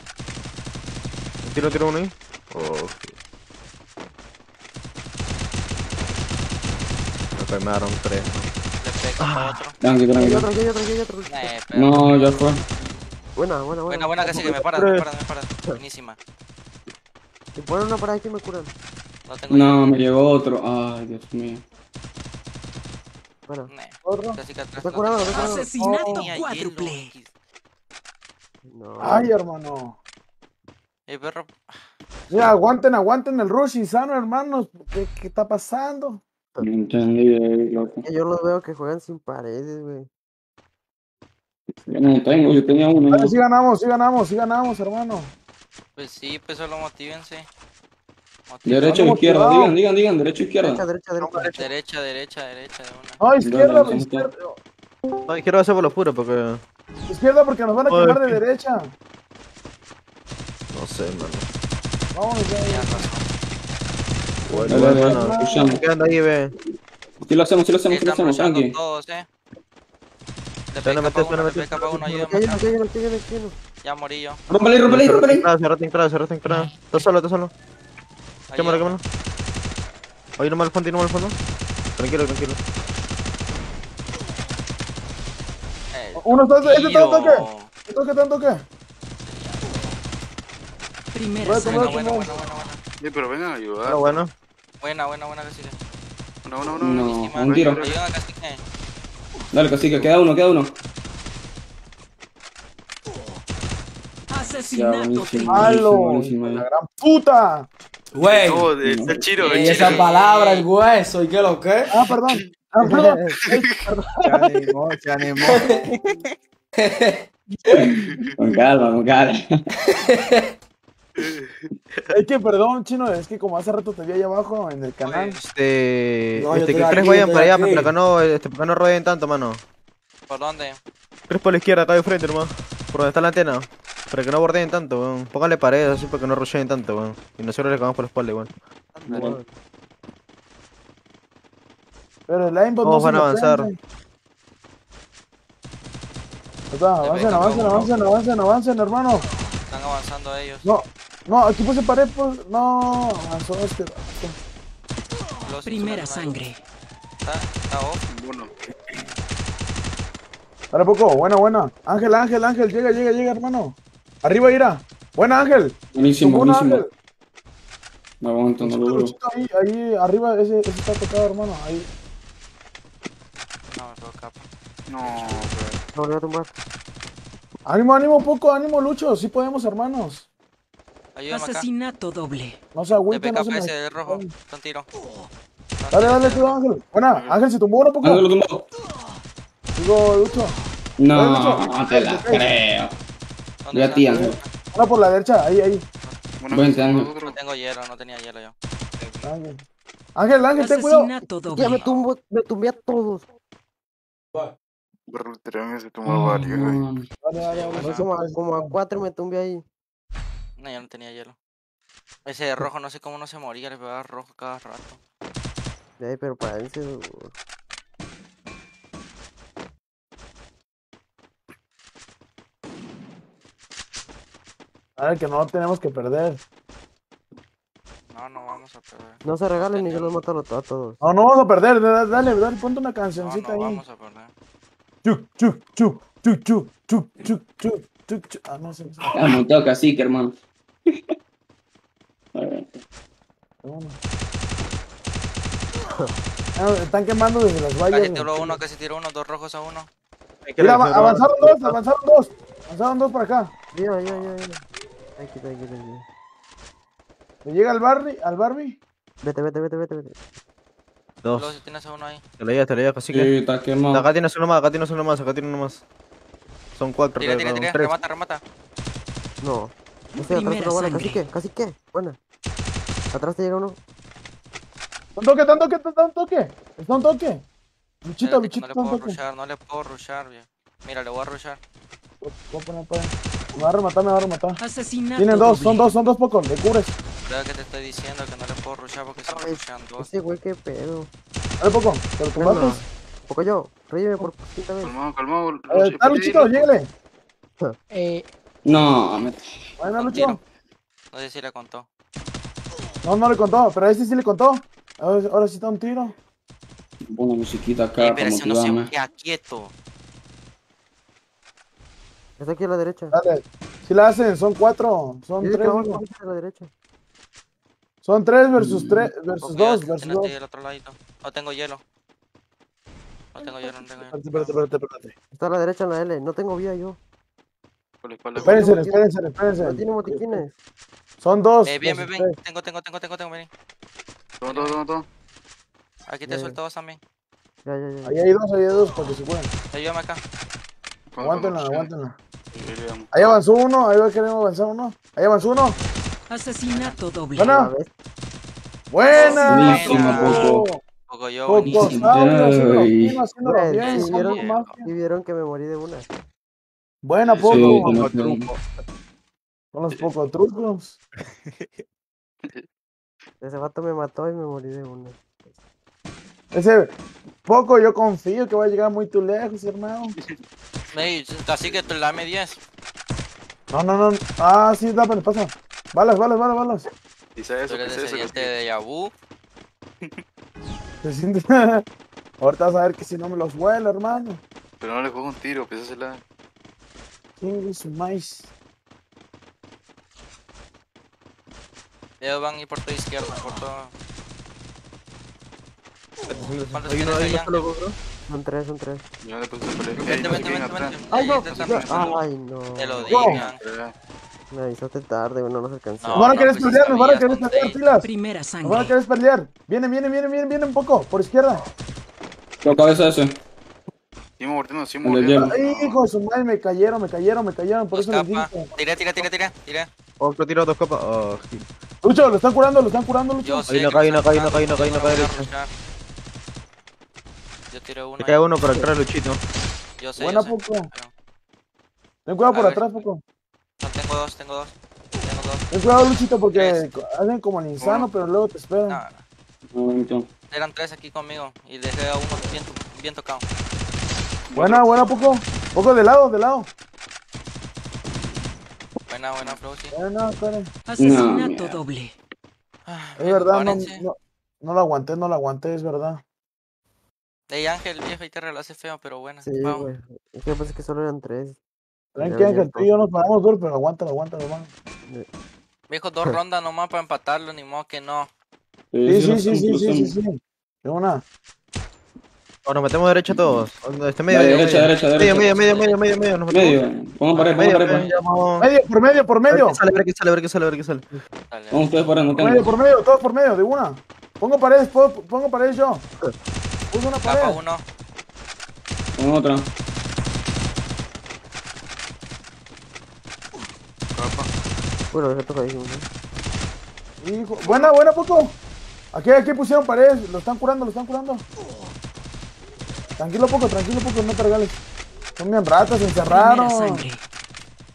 Tiro, tiro uno ahí. Oh, Me quemaron tres. Le pego a otro. Tranqui, Aquí hay tranquilo. otro, aquí hay otro. Eh, No, ya fue. Buena, buena, buena. Buena, buena, casi que me paran, me paran, me paran. Buenísima. Si ponen una por ahí que me curan. No tengo No, me llegó otro. Ay, Dios mío. Bueno. Otro. Casi que atrás. Está curado, está curado. Asesinato tenía cuádruple. No. Ay, hermano. Eh, perro. Mira, aguanten, aguanten el rush insano, hermanos. ¿Qué, qué está pasando? No entendí, eh, loco. Yo los veo que juegan sin paredes, güey. Yo no tengo, yo tenía uno. Dale, sí ganamos, sí ganamos, sí ganamos, hermano. Pues sí, pues solo motívense. Derecha o izquierda, digan, digan, digan, derecha o izquierda. Derecha, derecha, derecha. Derecha, derecha, derecha, de una. No, izquierda, izquierda. No, izquierda va a ser por los puros porque. Izquierda porque nos van a quemar de derecha. No sé, mano. Vamos, ya, ya. Bueno, bueno, bueno, escuchamos. Quedando ahí, ve. Sí lo hacemos, sí lo hacemos, sí lo hacemos, Yankee. Todos, eh. Le pega para uno, le pega para uno, ayúdame. Ya morí yo. Rómpale, rómpale, rómpale. Cerrate, cerrate. Está solo, está solo. Quémalo, quémalo. Oye, no me al fondo, no me al fondo. Tranquilo, tranquilo. Uno está, ese está en toque. Está toque, está en toque. Primera bueno, bueno, bueno, bueno, Sí, pero vengan a ayudar. Bueno, bueno. Buena, buena, buena, Cacique. Buena, buena, buena. No, no, un tiro. Dale, Cacique, queda uno, queda uno. Asesinato. Buenísimo, buenísimo, buenísimo, ¡La gran puta! Güey. No, está Y chiro. esa palabra, el hueso, ¿y qué lo que? Ah, perdón. Ah, [LAUGHS] perdón. Se animó, se animó. Con calma, con calma. [LAUGHS] Es que perdón, chino, es que como hace rato te vi ahí abajo en el canal. Este. No, este, que tres vayan para allá, aquí. para que no, este, para que no rodeen tanto, mano. ¿Por dónde? Tres por la izquierda, acá de frente, hermano. Por donde está la antena. Para que no bordeen tanto, weón. Póngale paredes así para que no rusheen tanto, weón. Y nosotros le cagamos por la espalda, weón. Pero el aimbot no van a avanzar. Avancen, avancen, avancen, avancen, avancen, hermano. Están avanzando ellos. No, no, aquí puse pared, pues. No, avanzó este. Primera sangre. Está, está off. Bueno, Dale poco, buena, buena. Ángel, Ángel, Ángel, llega, llega, llega, hermano. Arriba, ira. Buena, Ángel. Buenísimo, buenísimo. Ángel. No aguanto, no lo duro. Luchito, Ahí, ahí, arriba, ese, ese está tocado, hermano. Ahí. No, pegó capa. no, pero. No, voy a tumbar. Ánimo, ánimo, poco, ánimo, Lucho. Sí podemos, hermanos. Ayúdame acá. Asesinato doble. No se agüiten, no se ese de rojo. Está tiro. Dale, dale, tú, Ángel. Buena, Ángel, se tumbó uno poco. Ángel lo tumbó. Digo, Lucho. No, te la creo. ¿Dónde Ya a ti? Ángel. Por la derecha, ahí, ahí. Bueno, Vente, pues, Ángel. No tengo hielo, no tenía hielo yo. Ángel, Ángel, Ángel, ten cuidado. Ya me tumbo, me tumbé a todos. Pero tenemos que tomar varios. eh. Mm, Dale, dale, dale. Fue como, a- como a cuatro me tumbé ahí. No, yo no tenía hielo. Ese de rojo, no sé cómo no se moría, le pegaba rojo cada rato. Ahí, pero para él se... A ver, que no tenemos que perder. No, no vamos a perder. No se regalen y yo los mato a los- a todos. No, no vamos a perder. Dale, dale, dale, ponte una No, cancioncita no ahí. vamos a perder. Chuc, chuc, chuc, chuc, chuc, chuc, chuc, chuc, chuc, chuc. Ah, no sé. Ya montado cacique, hermano. A ver. Bueno. Ah, Están quemando desde las vallas. Casi tiró uno, casi tiró uno, dos rojos a uno. Mira, ava- avanzaron dos, avanzaron dos. Avanzaron dos para acá. Ya, ya, ya. Aquí, aquí, aquí, aquí. Le llega al Barbie, al Barbie. Vete, vete, vete, vete, vete. Luego Dos. si tienes a uno ahí. Te la llevas, te la llevas, así Sí, que. está quemado. Acá tienes uno más, acá tienes uno más, acá tienes uno más. Son cuatro, Tira, tira, no, tira. tres. Remata, remata. No. Atrás te buena, sangre. casi que, casi que, buena. Atrás te llega uno. Un toque, está un toque, está un toque. Está un toque. Luchito, Luchito, no le puedo toque. rushar, no le puedo rushar, bien. Mira, le voy a rushar. Voy a poner. Me va a rematar, me va a rematar. Asesinato Tienen dos, son dos, son dos pocos. Le cubres. Creo que te estoy diciendo que no le puedo rushar porque se rushan dos. Ese güey, qué pedo. Dale poco. Te lo Bueno, tumbaste. poco yo, revive por quinta vez. Calmado, calmado. Eh, Está Luchito, llégale. Eh, No, me... Buena, Lucho. No sé si le contó. No, no le contó, pero a este sí le contó. Ahora, ahora sí está un tiro. Pongo musiquita Eh, acá para pero ese no se queda quieto. Está aquí a la derecha. Dale. Si la hacen, son cuatro. Son tres. digo. a la derecha. Son tres versus tres, versus dos, versus dos. el otro ladito. No tengo hielo. No tengo hielo, no tengo hielo. Espérate, espérate, espérate, espérate. Está a la derecha en la L. No tengo vía yo. Espérense, espérense, espérense. No tiene botiquines. Son dos. Eh, bien, bien, bien. Tengo, tengo, tengo, tengo, tengo, vení. Todo, todo, todo, todo. Aquí te suelto dos también. Ya, ya, ya. Ahí hay dos, ahí hay dos, para que se puedan. Ayúdame acá. Aguántenla, aguántenla. Ahí avanzó uno, ahí va queremos avanzar uno. Ahí avanzó uno. Asesinato doble. Buena. Buena. Buenísimo, Coco. Coco. Poco yo, buenísimo. ¿y vieron, que me morí de una. Buena, Sí, Poco. que- Con los pocos trucos. [LAUGHS] Ese vato me mató y me morí de una. Ese Poco, yo confío que va a llegar muy tu lejos, hermano. Ey, así que tú dame 10. No, no, no. Ah, sí, dame, pasa. Balas, balas, balas, balas. Dice Tú eso, eres dice eso. descendiente de Yabu. Se siente. [LAUGHS] Ahorita vas a ver que si no me los vuelo, hermano. Pero no le cojo un tiro, pésasela. Chingue su maíz. Ellos van a ir por tu izquierda, por todo. ¿Cuántos Hay uno, hay uno solo, bro. Son tres, son tres. Yo le puse por ahí. Vente, vente, vente. Ay, no. Te están- Ay, no. Te lo digan. Me avisaste tarde, no nos alcanzó. No, Nos van a no, querer pues, pelear, nos van a querer pelear, pilas. Primera Nos van a sangre. querer pelear. Viene, viene, viene, viene, viene un poco. Por izquierda. Lo cabeza ese. Sigo mordiendo, sigo El mordiendo. hijo de su madre, me cayeron, me cayeron, me cayeron. Por eso les dije. Tira, tira, tira, tira, tira. Otro tiro, dos copas. Oh, sí. Lucho, lo están curando, lo están curando, Lucho. Ahí no cae, no cae, no cae, no cae, no cae voy a derecha. rushar. Yo tiré uno. Se cae uno por atrás, Luchito. Yo sé, Buena, yo sé. Poco. pero- Ten cuidado por ver. atrás, Poco. No, tengo dos, tengo dos. Tengo dos. Ten cuidado, Luchito, porque Tres. hacen como el insano, pero luego te esperan. No, eran tres aquí conmigo y dejé a uno bien, to- bien tocado. Buena, buena, Poco. Poco de lado, de lado. Buena, buena, Flow, sí. Buena, esperen. Asesinato No, doble. Ah, Es verdad, no, no, no la aguanté, no la aguanté, es verdad. Ey, Ángel, viejo, y te relace feo, pero bueno. Sí, vamos. güey. Es que pensé que solo eran tres. Tranqui, Ángel, tú y yo nos paramos duro, pero aguántalo, aguántalo, hermano. Viejo, dos [LAUGHS] rondas nomás para empatarlo, ni modo que no. Sí, sí, sí, sí, sí, sí. De una. O nos metemos derecha todos. Este medio, medio, derecha, medio. derecha, medio, derecha. medio, medio, medio, medio, medio, nos metemos. Medio. Pongan pared, pongan Medio, pared. medio. Medio, por medio, por A ver medio. qué sale, a ver qué sale, a ver qué sale, a ver qué sale. Dale, Vamos ustedes Por medio, por medio, todos por medio, de una. Pongo paredes, po- pongo paredes yo. [LAUGHS] Puse una Capa pared. uno. Con otra. Bueno, deja tocadísimo. ¿no? Hijo, buena, buena, poco. Aquí, aquí pusieron paredes, lo están curando, lo están curando. Tranquilo, poco, tranquilo, poco, no te regales. Son bien ratas, se encerraron.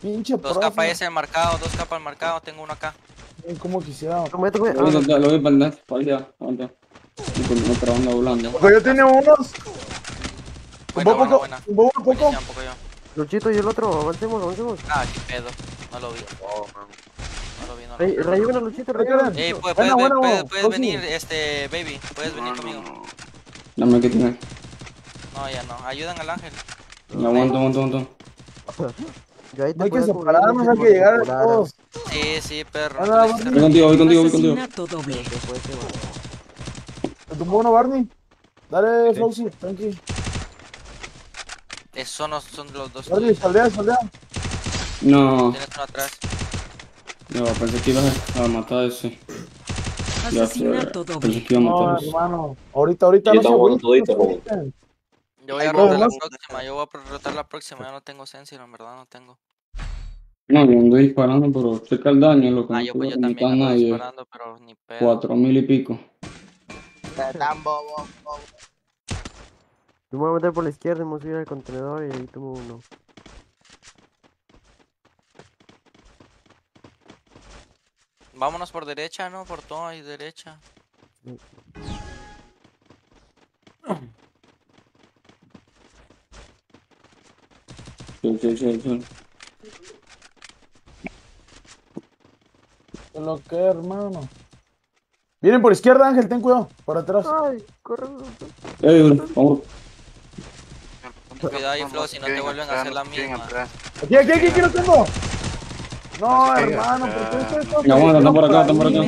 Pinche Dos profe. capas ese marcado, dos capas marcado, tengo uno acá. Como quisiera. Lo voy a lo voy a. Y con otra banda volando. Porque yo tenía unos. Buena, Un buena, poco, buena. un poco, un poco. Buenísima, un poco yo. Luchito y el otro, avancemos, avancemos. Ah, qué pedo. No lo vi. No lo vi, no lo vi. A Luchito. Ey, puedes, Buena, puedes, buena, puedes, buena. puedes Rosy. venir, este, baby. Puedes venir conmigo. Dame que tiene. No, ya no. Ayudan al ángel. Aguanto, aguanto, aguanto. Yo ahí te No hay que separarnos, no hay que llegar temporada. todos. Sí, sí, perro. Voy contigo, voy contigo, voy contigo. Doble. Después se va. ¿Te tumbó uno, Barney? Dale, Flowsy, tranqui. Esos no son los dos. Barney, saldea, saldea. No, Tienes uno atrás. no, pensé que ibas a matar a ese. Asesinato pensé doble. que iba a No, matar hermano. Ahorita, ahorita Sí, no se agüiten. Yo voy a rotar la próxima. Yo voy a rotar la próxima. Yo no tengo Sensor, en verdad no tengo. No, yo ando disparando, pero checa el daño, lo que Ah, no yo puedo pues yo también a ando nadie. disparando, pero ni pedo. Cuatro mil y pico. [LAUGHS] Tan bobo, bobo. Yo me voy a meter por la izquierda y a subir al contenedor y ahí tomo uno. Vámonos por derecha, ¿no? Por todo ahí derecha. Sí, sí, sí, sí. ¿Qué Lo que, hermano. Vienen por izquierda, Ángel, ten cuidado. Por atrás. Ay, corre. Eh, vamos. Cuidado ahí, Flo, si no te vuelven a hacer la misma. Aquí, aquí, aquí, aquí lo tengo. No, hermano, ¿por qué ustedes están Ya, bueno, están por acá, están por acá.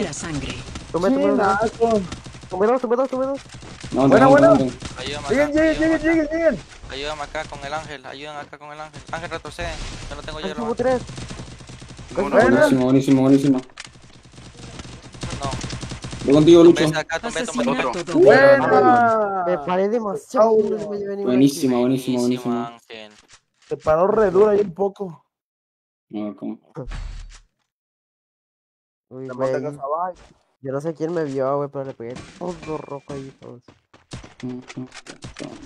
Tomé, tomé dos. Chinazo. Tomé dos, tomé dos, tomé dos. No, Buena, no, buena. no, no. Ayúdame Lleguen, lleguen, lleguen, lleguen. Ayúdame acá con el ángel, ayúdame acá con el ángel. Ángel retrocede, yo no tengo hierro. Buenísimo, buenísimo, buenísimo. Voy contigo, Lucho. Me paré demasiado. Buenísimo, buenísimo. Ángel. Se paró re dura ahí un poco. No, ¿cómo? Uy. Yo no sé quién me vio, güey, pero le pegué todo rojo ahí. Todos,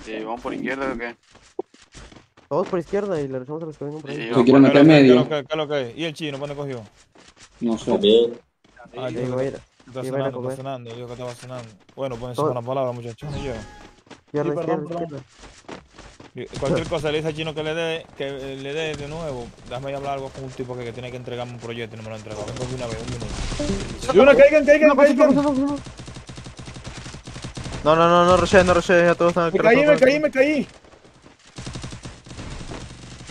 Sí, ¿Vamos por izquierda o qué? todos por izquierda y le echamos a los que vengan por ahí. Yo quiero meter ¿Qué es medio. qué es lo que? ¿Y el chino cuándo cogió? No sé. Ah, Está cenando, está yo que estaba cenando. Bueno, pues Todo- una palabra, muchachos. yo. Sí, perdón. [LAUGHS] Y Cualquier cosa le dice al chino que le dé, que le dé de nuevo. Déjame hablar algo con un tipo que, que tiene que entregarme un proyecto y no me lo ha entregado. Vengo de una vez, un minuto. De una, caigan, caigan, caigan. No, no, no, no rushes, no rushes, ya todos están Me caí, me caí, me caí.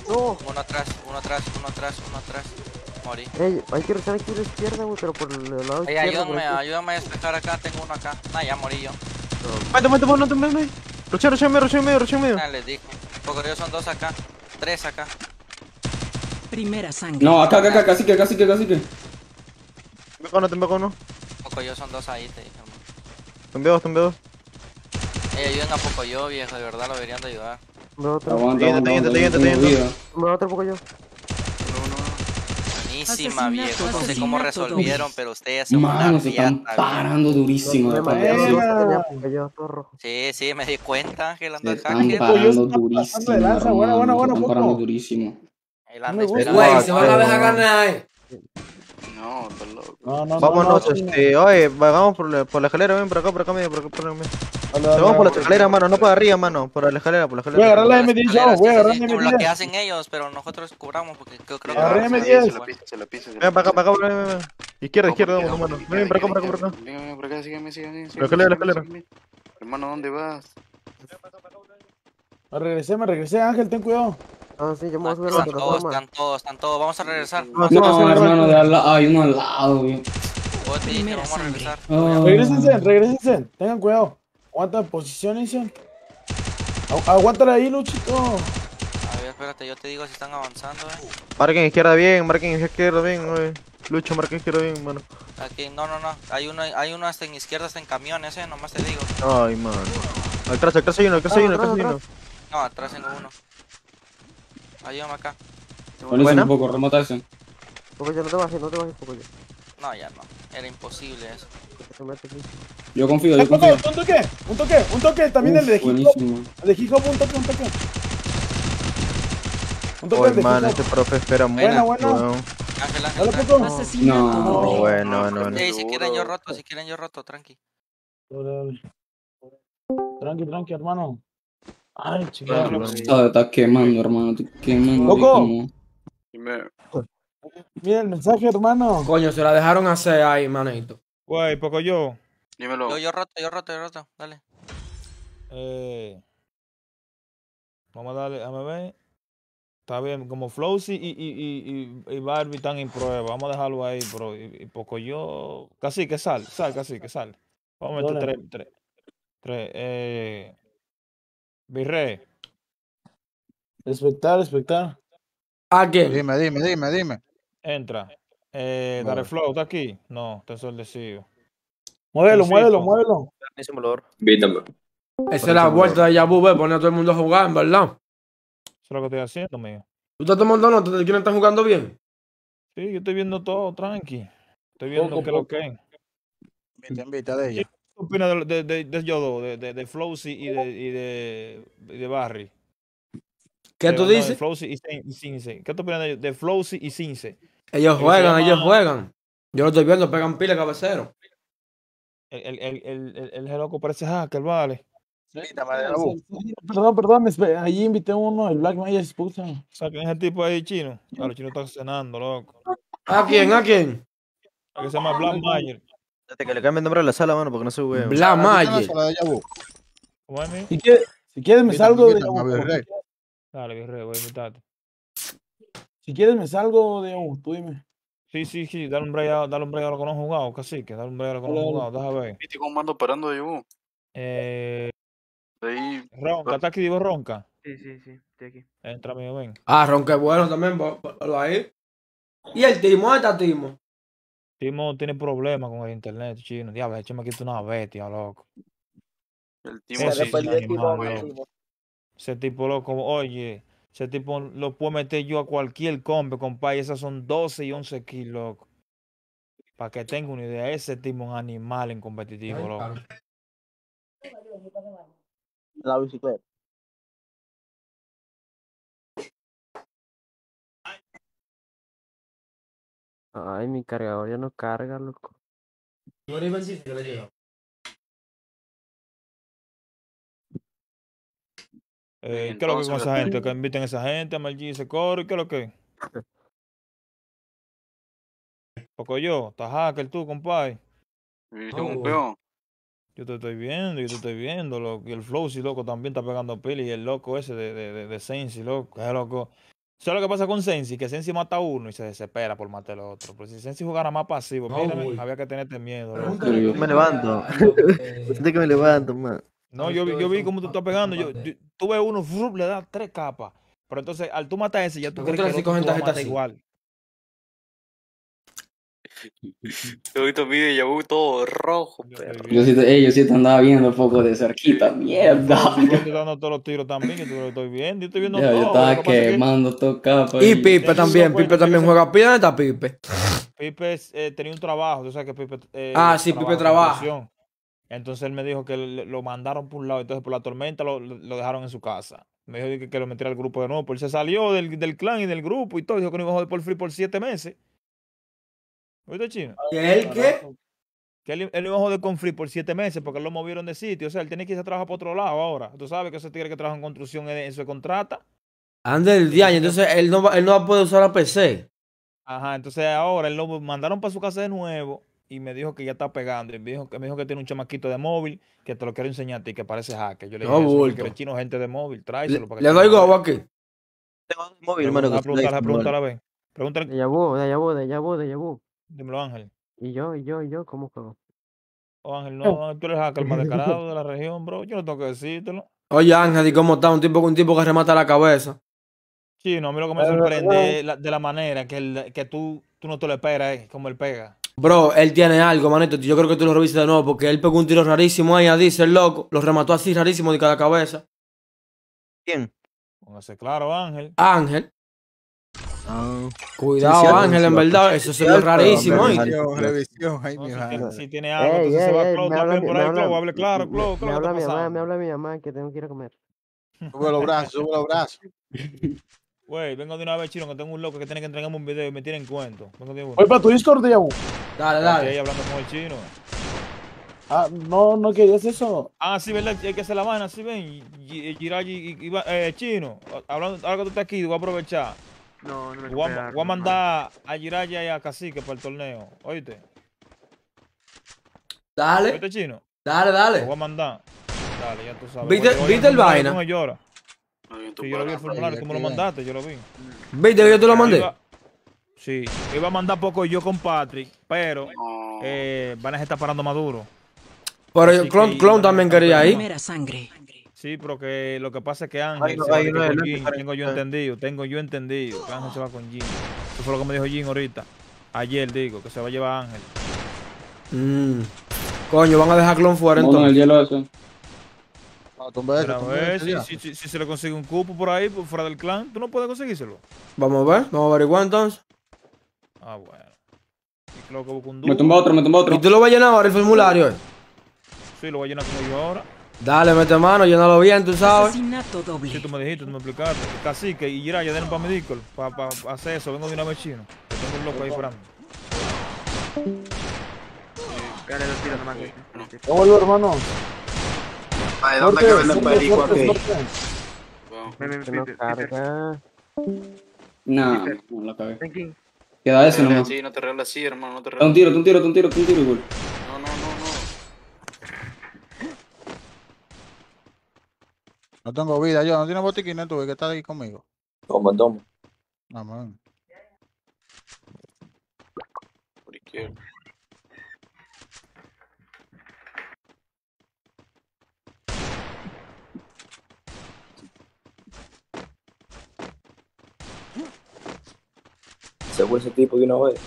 No. Uno atrás, uno atrás, uno atrás, uno atrás. Morí. Ey, hay que rushar aquí a la izquierda, güey, pero por el lado Ey, izquierdo. ayúdame, aquí. ayúdame a despejar acá, tengo uno acá. Nah, ya morí yo. Mate, mate, no te. Rushea, rushea medio, rushea medio, medio. Ah, les dije. Porque yo son dos acá, tres acá. Primera sangre. No, acá, acá, acá, casi que, casi que, casi que. Pego uno, te pego uno. Poco yo son dos ahí, te dije. dos, tumbe dos. Ey, ayuden a poco yo, viejo, de verdad lo deberían de ayudar. Me otro. Aguanta, aguanta, aguanta. Me otro poco yo. Buenísima, viejo. No sé cómo resolvieron, pero ustedes una Mano, se están parando durísimo. Que. Sí, sí, me di cuenta, Ángel, Se anda el están hacker. parando durísimo, hermano. Se buena, están poco. parando durísimo. Güey, se van a dejar ganar, eh. No. No, no, no. Vámonos, no, este, oye, vamos por la, por la escalera, ven por acá, por acá, medio, por acá, por acá, medio. Dale, Vamos por la escalera, mano, no por arriba, mano, por la escalera, por la Voy a escalera. agarrar la Las M10 yo, voy a agarrar la Como lo que M10. hacen ellos, pero nosotros cobramos porque yo creo que. Agarré lo M10. hacen Se la pisa, se la pisa. Ven para acá, para acá, ven, ven, ven. Izquierda, izquierda, vamos, mano. Ven, por acá, por acá, por acá. Venga, por acá, sígueme, sígueme. La escalera, la escalera. Hermano, ¿dónde vas? Me regresé, me regresé, Ángel, ten cuidado. Ah, sí, yo me voy a subir a la Están todos, plataforma. están todos, están todos. Vamos a regresar. No, hermano, de al lado. Hay uno al lado, güey. Vamos a regresar. Ah. Regrésense, regrésense. Tengan cuidado. Aguanta, posicionense. Agu- Aguántala ahí, Luchito. A ver, espérate, yo te digo si están avanzando, eh. Marquen izquierda bien, marquen izquierda bien, güey. Lucho, marquen izquierda bien, mano. Aquí, no, no, no. Hay uno, hay uno hasta en izquierda, hasta en camiones, eh. Nomás te digo. Ay, mano. Atrás, atrás hay uno, atrás hay uno, atrás hay uno. No, atrás tengo uno. Ayúdame acá. Pones un poco, remota ese. Poco yo, no te bajes, no te bajes, poco yo. No, ya no. Era imposible eso. Yo confío, yo confío. un toque, un toque, un toque. También el de Uf, hip. El de hip un toque, un toque. Un toque el de man, este profe espera Buena, mucho, buena. weón. Ángel, Ángel. No. Oh, bueno, bueno, bueno. Ey, si quieren yo roto, si quieren yo roto, tranqui. Tranqui, tranqui, hermano. Ay, chingada. Está, está quemando, hermano. Estoy quemando. Loco. Mira el mensaje, hermano. Coño, se la dejaron hacer ahí, manito. Güey, poco yo. Dímelo. Yo, yo roto, yo roto, yo roto. Dale. Eh, vamos a darle, a ver. Está bien, como Flowsy y, y, y, y, Barbie están en prueba. Vamos a dejarlo ahí, pero y, y poco yo. Casi que sal, sal, casi que sal. Vamos a meter tres, tres. Tres. Eh, Virrey. Espectar, espectar. ¿A quién? Dime, dime, dime, dime. Entra. Eh. Dale Flow, ¿está aquí? No, está ensoldecido. Muévelo, muévelo, muévelo. Esa es la vuelta de Yabu, ve, poner a todo el mundo a jugar, en verdad. Eso es lo que estoy haciendo, mío. ¿Tú estás tomando nota de quién está jugando bien? Sí, yo estoy viendo todo, tranqui. Estoy viendo Poco, qué es lo que es. De ella. ¿Qué opinas de, de, de, dos? De, de, de Flowsy y de, y de, y de Barry. ¿Qué De- tú no, de dices? Flowsy y Cince. ¿Qué tú opinas de ellos? De Flowsy y Cince. Ellos El juegan, llama- ellos juegan. Yo lo estoy viendo, pegan pila cabecero. El, el, el, el, el, el, el loco parece hacker, vale. Perdón, perdón, espe- allí invité uno, el Black Maya expulsa. Saquen ese tipo ahí chino. A los chinos están cenando, loco. ¿A quién? ¿A quién? El que se llama Black Mayer. Desde que le cambien el nombre a la sala, mano, porque no se ve. Bla Mayer. La de Yabu. ¿Cómo es, mi? Si quieres, me salgo de... a. Dale, Virrey, voy a invitarte. Si quieres me salgo de un, tú dime. Sí, sí, sí, dale un break a, dale un break a lo que no han jugado, casi que dale un break a lo que no han jugado, déjame ver. ¿Viste cómo ando parando de? Eh, Ahí. ronca, ¿está aquí digo ronca? Sí, sí, sí, estoy aquí. Entra, amigo, ven. Ah, ronque bueno también, ponlo ahí. ¿Y el Timo? ¿Dónde está Timo? Timo tiene problemas con el internet chino. Diablo, chamaquito es una bestia, loco. El Timo sí es un sí. animal, loco. Ese tipo loco, oye, ese tipo lo puedo meter yo a cualquier combe, compadre. Esas son 12 y 11 kilos, loco. Para que tenga una idea, ese tipo es un animal en competitivo, loco. La bicicleta. Ay, mi cargador ya no carga, loco. Eh, ¿Qué es lo que con esa gente? Que inviten a esa gente, a Melgy ese coro, ¿y qué es lo que? Poco yo, estás hacker tú, compadre. ¿Viste un peón? Yo te estoy viendo, yo te estoy viendo, loco. Y el Flow, sí, loco, también está pegando pila. Y el loco ese de, de, de, de Sensi, loco. Es loco. ¿Sabes lo que pasa con Sensi? Que Sensi mata a uno y se desespera por matar al otro. Pero si Sensi jugara más pasivo, No, mírame, güey. había que tenerte miedo, loco. Yo me levanto. [LAUGHS] Siente que me levanto, man. No, yo, vi- yo vi cómo tú estás pegando. Yo, ves uno, frup, le das tres capas. Pero entonces, al tú matar a ese, ya tú crees que tú matas igual. [LAUGHS] Yo mi de Yahoo todo rojo, perro. Yo sí, te, yo sí te andaba viendo un poco de cerquita. [LAUGHS] Mierda. Yo estoy [LAUGHS] dando todos los tiros también, que tú lo estoy viendo. Yo estoy viendo Ya, todo. yo lo estaba quemando todo capa. Y. Pipe también, Pipe también juega. Pipe, ¿dónde está Pipe? Pipe eh, tenía un trabajo, tú sabes que Pipe. eh, Ah, sí, Pipe trabaja. Entonces él me dijo que lo mandaron por un lado, entonces por la tormenta lo, lo dejaron en su casa. Me dijo que, que lo metiera al grupo de nuevo, pues él se salió del, del clan y del grupo y todo, dijo que no iba a joder por free por siete meses. ¿Oíste, chino? ¿Que él qué? Que él, él iba a joder con free por siete meses porque lo movieron de sitio. O sea, él tiene que irse a trabajar por otro lado ahora. Tú sabes que ese tigre que trabaja en construcción, eh, eso se contrata. Anda el día, entonces él no, va, él no va a poder usar la PC. Ajá, entonces ahora él lo mandaron para su casa de nuevo y me dijo que ya está pegando. Y me dijo, que me dijo que tiene un chamaquito de móvil que te lo quiero enseñar a ti, que parece hacker. Yo le No, dije, "Eso, bulto. que eres chino, gente de móvil, Le, tráeselo. para que le te doy haga". aquí. Móvil, hermano. Pregúntale, pregúntale, a ver. Pregúntale, De Yabu, de Yabu, de Yabu, de Yabu. dímelo, Ángel. Y yo, y yo, y yo, ¿cómo juego? Oh, Ángel, no, Ángel, tú eres hacker más descarado de la región, bro. Yo no tengo que decírtelo. Oye, Ángel, ¿y cómo está? Un tipo, un tipo que remata la cabeza. Chino, a mí lo que me sorprende la- de la manera que, él- que tú, tú no te lo esperas, es como él pega. Bro, él tiene algo, manito. Yo creo que tú lo revises de nuevo porque él pegó un tiro rarísimo ahí a Dice, el loco. Lo remató así rarísimo de cada cabeza. ¿Quién? Póngase claro, Ángel. Ángel. Ah. Cuidado, Sí, Ángel, sí, en verdad. Eso se ve rarísimo. Revisión, revisión, ay, No, mi si, tiene, si tiene algo, Ey, entonces se va habla también por ahí, mi- hable claro, ¿qué Me habla mi mamá, me habla mi mamá que tengo que ir a comer. Sube los brazos, sube los brazos. [LAUGHS] Güey, vengo de una vez, chino, que tengo un loco que tiene que entregarme un video y me tiene en cuento. Vengo de una. Voy para tu Discord de Yabu. Dale, Estoy ahí dale. hablando con el chino. Ah, no, no querías eso. Ah, sí, ¿verdad? Hay que hacer la vaina, sí, ven. Y- y- Giraji, eh, chino, hablando, ahora que tú estás aquí, voy a aprovechar. No, no me Voy a, voy a mandar a Jiraya y a Cacique para el torneo. ¿Oíste? Dale. ¿Oíste, chino? Dale, Lo dale. voy a mandar. Dale, ya tú sabes. ¿Viste- el vaina? con ellos ahora. Sí, yo lo vi el formulario, tú me lo mandaste, yo lo vi. ¿Viste que yo te lo mandé? Iba- Sí, iba a mandar poco yo con Patrick, pero eh, van a estar parando más duro. Pero Clon, que Clon también quería ir. Sangre. Sí, pero que lo que pasa es que Ángel no, se va no, con no, tengo yo entendido, tengo yo entendido que Ángel se va con Jin. Eso fue lo que me dijo Jin ahorita. Ayer digo, que se va a llevar a Ángel. Mm. Coño, van a dejar Clon fuera con el entonces. hielo ese. Ah, tumba eso, Pero a tumba ver si, ya. si, si- si se le consigue un cupo por ahí, por fuera del clan, tú no puedes conseguírselo. Vamos a ver, vamos a averiguar entonces. Ah, bueno. Y creo que un Me tumba otro, me tumba otro. ¿Y tú lo vas a llenar ahora el formulario? eh? Sí, lo voy a llenar con ellos ahora. Dale, mete mano, llénalo bien, tú sabes. Asesinato doble. Sí, tú me dijiste, tú me explicaste. Cacique y Jiraya, denle para mi Discord, para hacer eso. Vengo de una vez chino. Que tengo un loco ahí esperando. Pégale dos tiros nomás. Hermano. Vale, ¿dónde quedó el parico aquí? No, no lo acabé. Queda ese nomás. Sí, no te regalas así, hermano, no te regalas. Un tiro, un tiro, un tiro, un tiro igual. No, no, no, no. No tengo vida yo, no tiene botiquines tú, que está ahí conmigo. Toma, toma. Vamos. Por izquierda. Se fue ese tipo de una vez.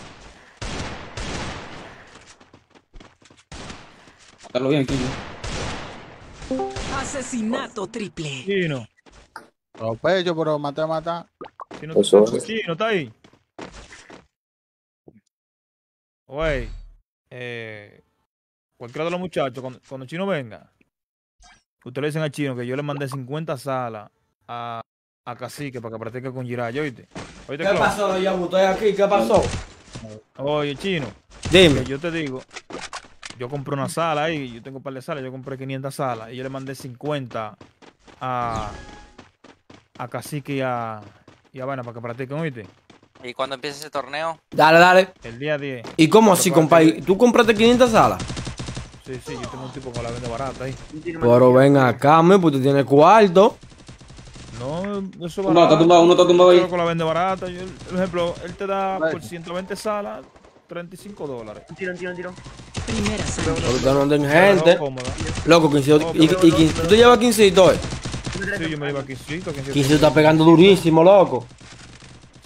Matarlo bien, Kino. Asesinato triple. Chino. Los pechos, pero maté, matar. Eso tú- es. Chino, está ahí. Güey, eh, cualquiera de los muchachos, cuando, cuando Chino venga, ustedes le dicen al Chino que yo le mandé 50 salas a, a Cacique para que practique con Jiraya, ¿oíste? ¿Oíste, ¿Qué Clau? pasó, Yabu? Estoy aquí, ¿qué pasó? Oye, Chino. Dime. yo te digo, yo compré una sala ahí, yo tengo un par de salas, yo compré 500 salas y yo le mandé 50 a, a Cacique y a, y a Vaina para que practiquen, ¿oíste? ¿Y cuando empieza ese torneo? Dale, dale. El día 10. ¿Y cómo así, compadre? ¿Tú compraste 500 salas? Sí, sí, yo tengo un tipo que la vende barata ahí. Pero ven acá, me, pues tú tienes cuarto. No, eso es Tumbado, está tumbado, uno está tumbado ahí. Que la vende barata. Yo, por ejemplo, él te da por 120 salas 35 dólares. Un tiro, un tiro, un tiro. Primera. Pero ustedes no anden gente. Loco, 15. Y, y, y- ¿Tú te llevas 15 eh? Sí, yo me llevo a Quincito. 15 está pegando durísimo, loco.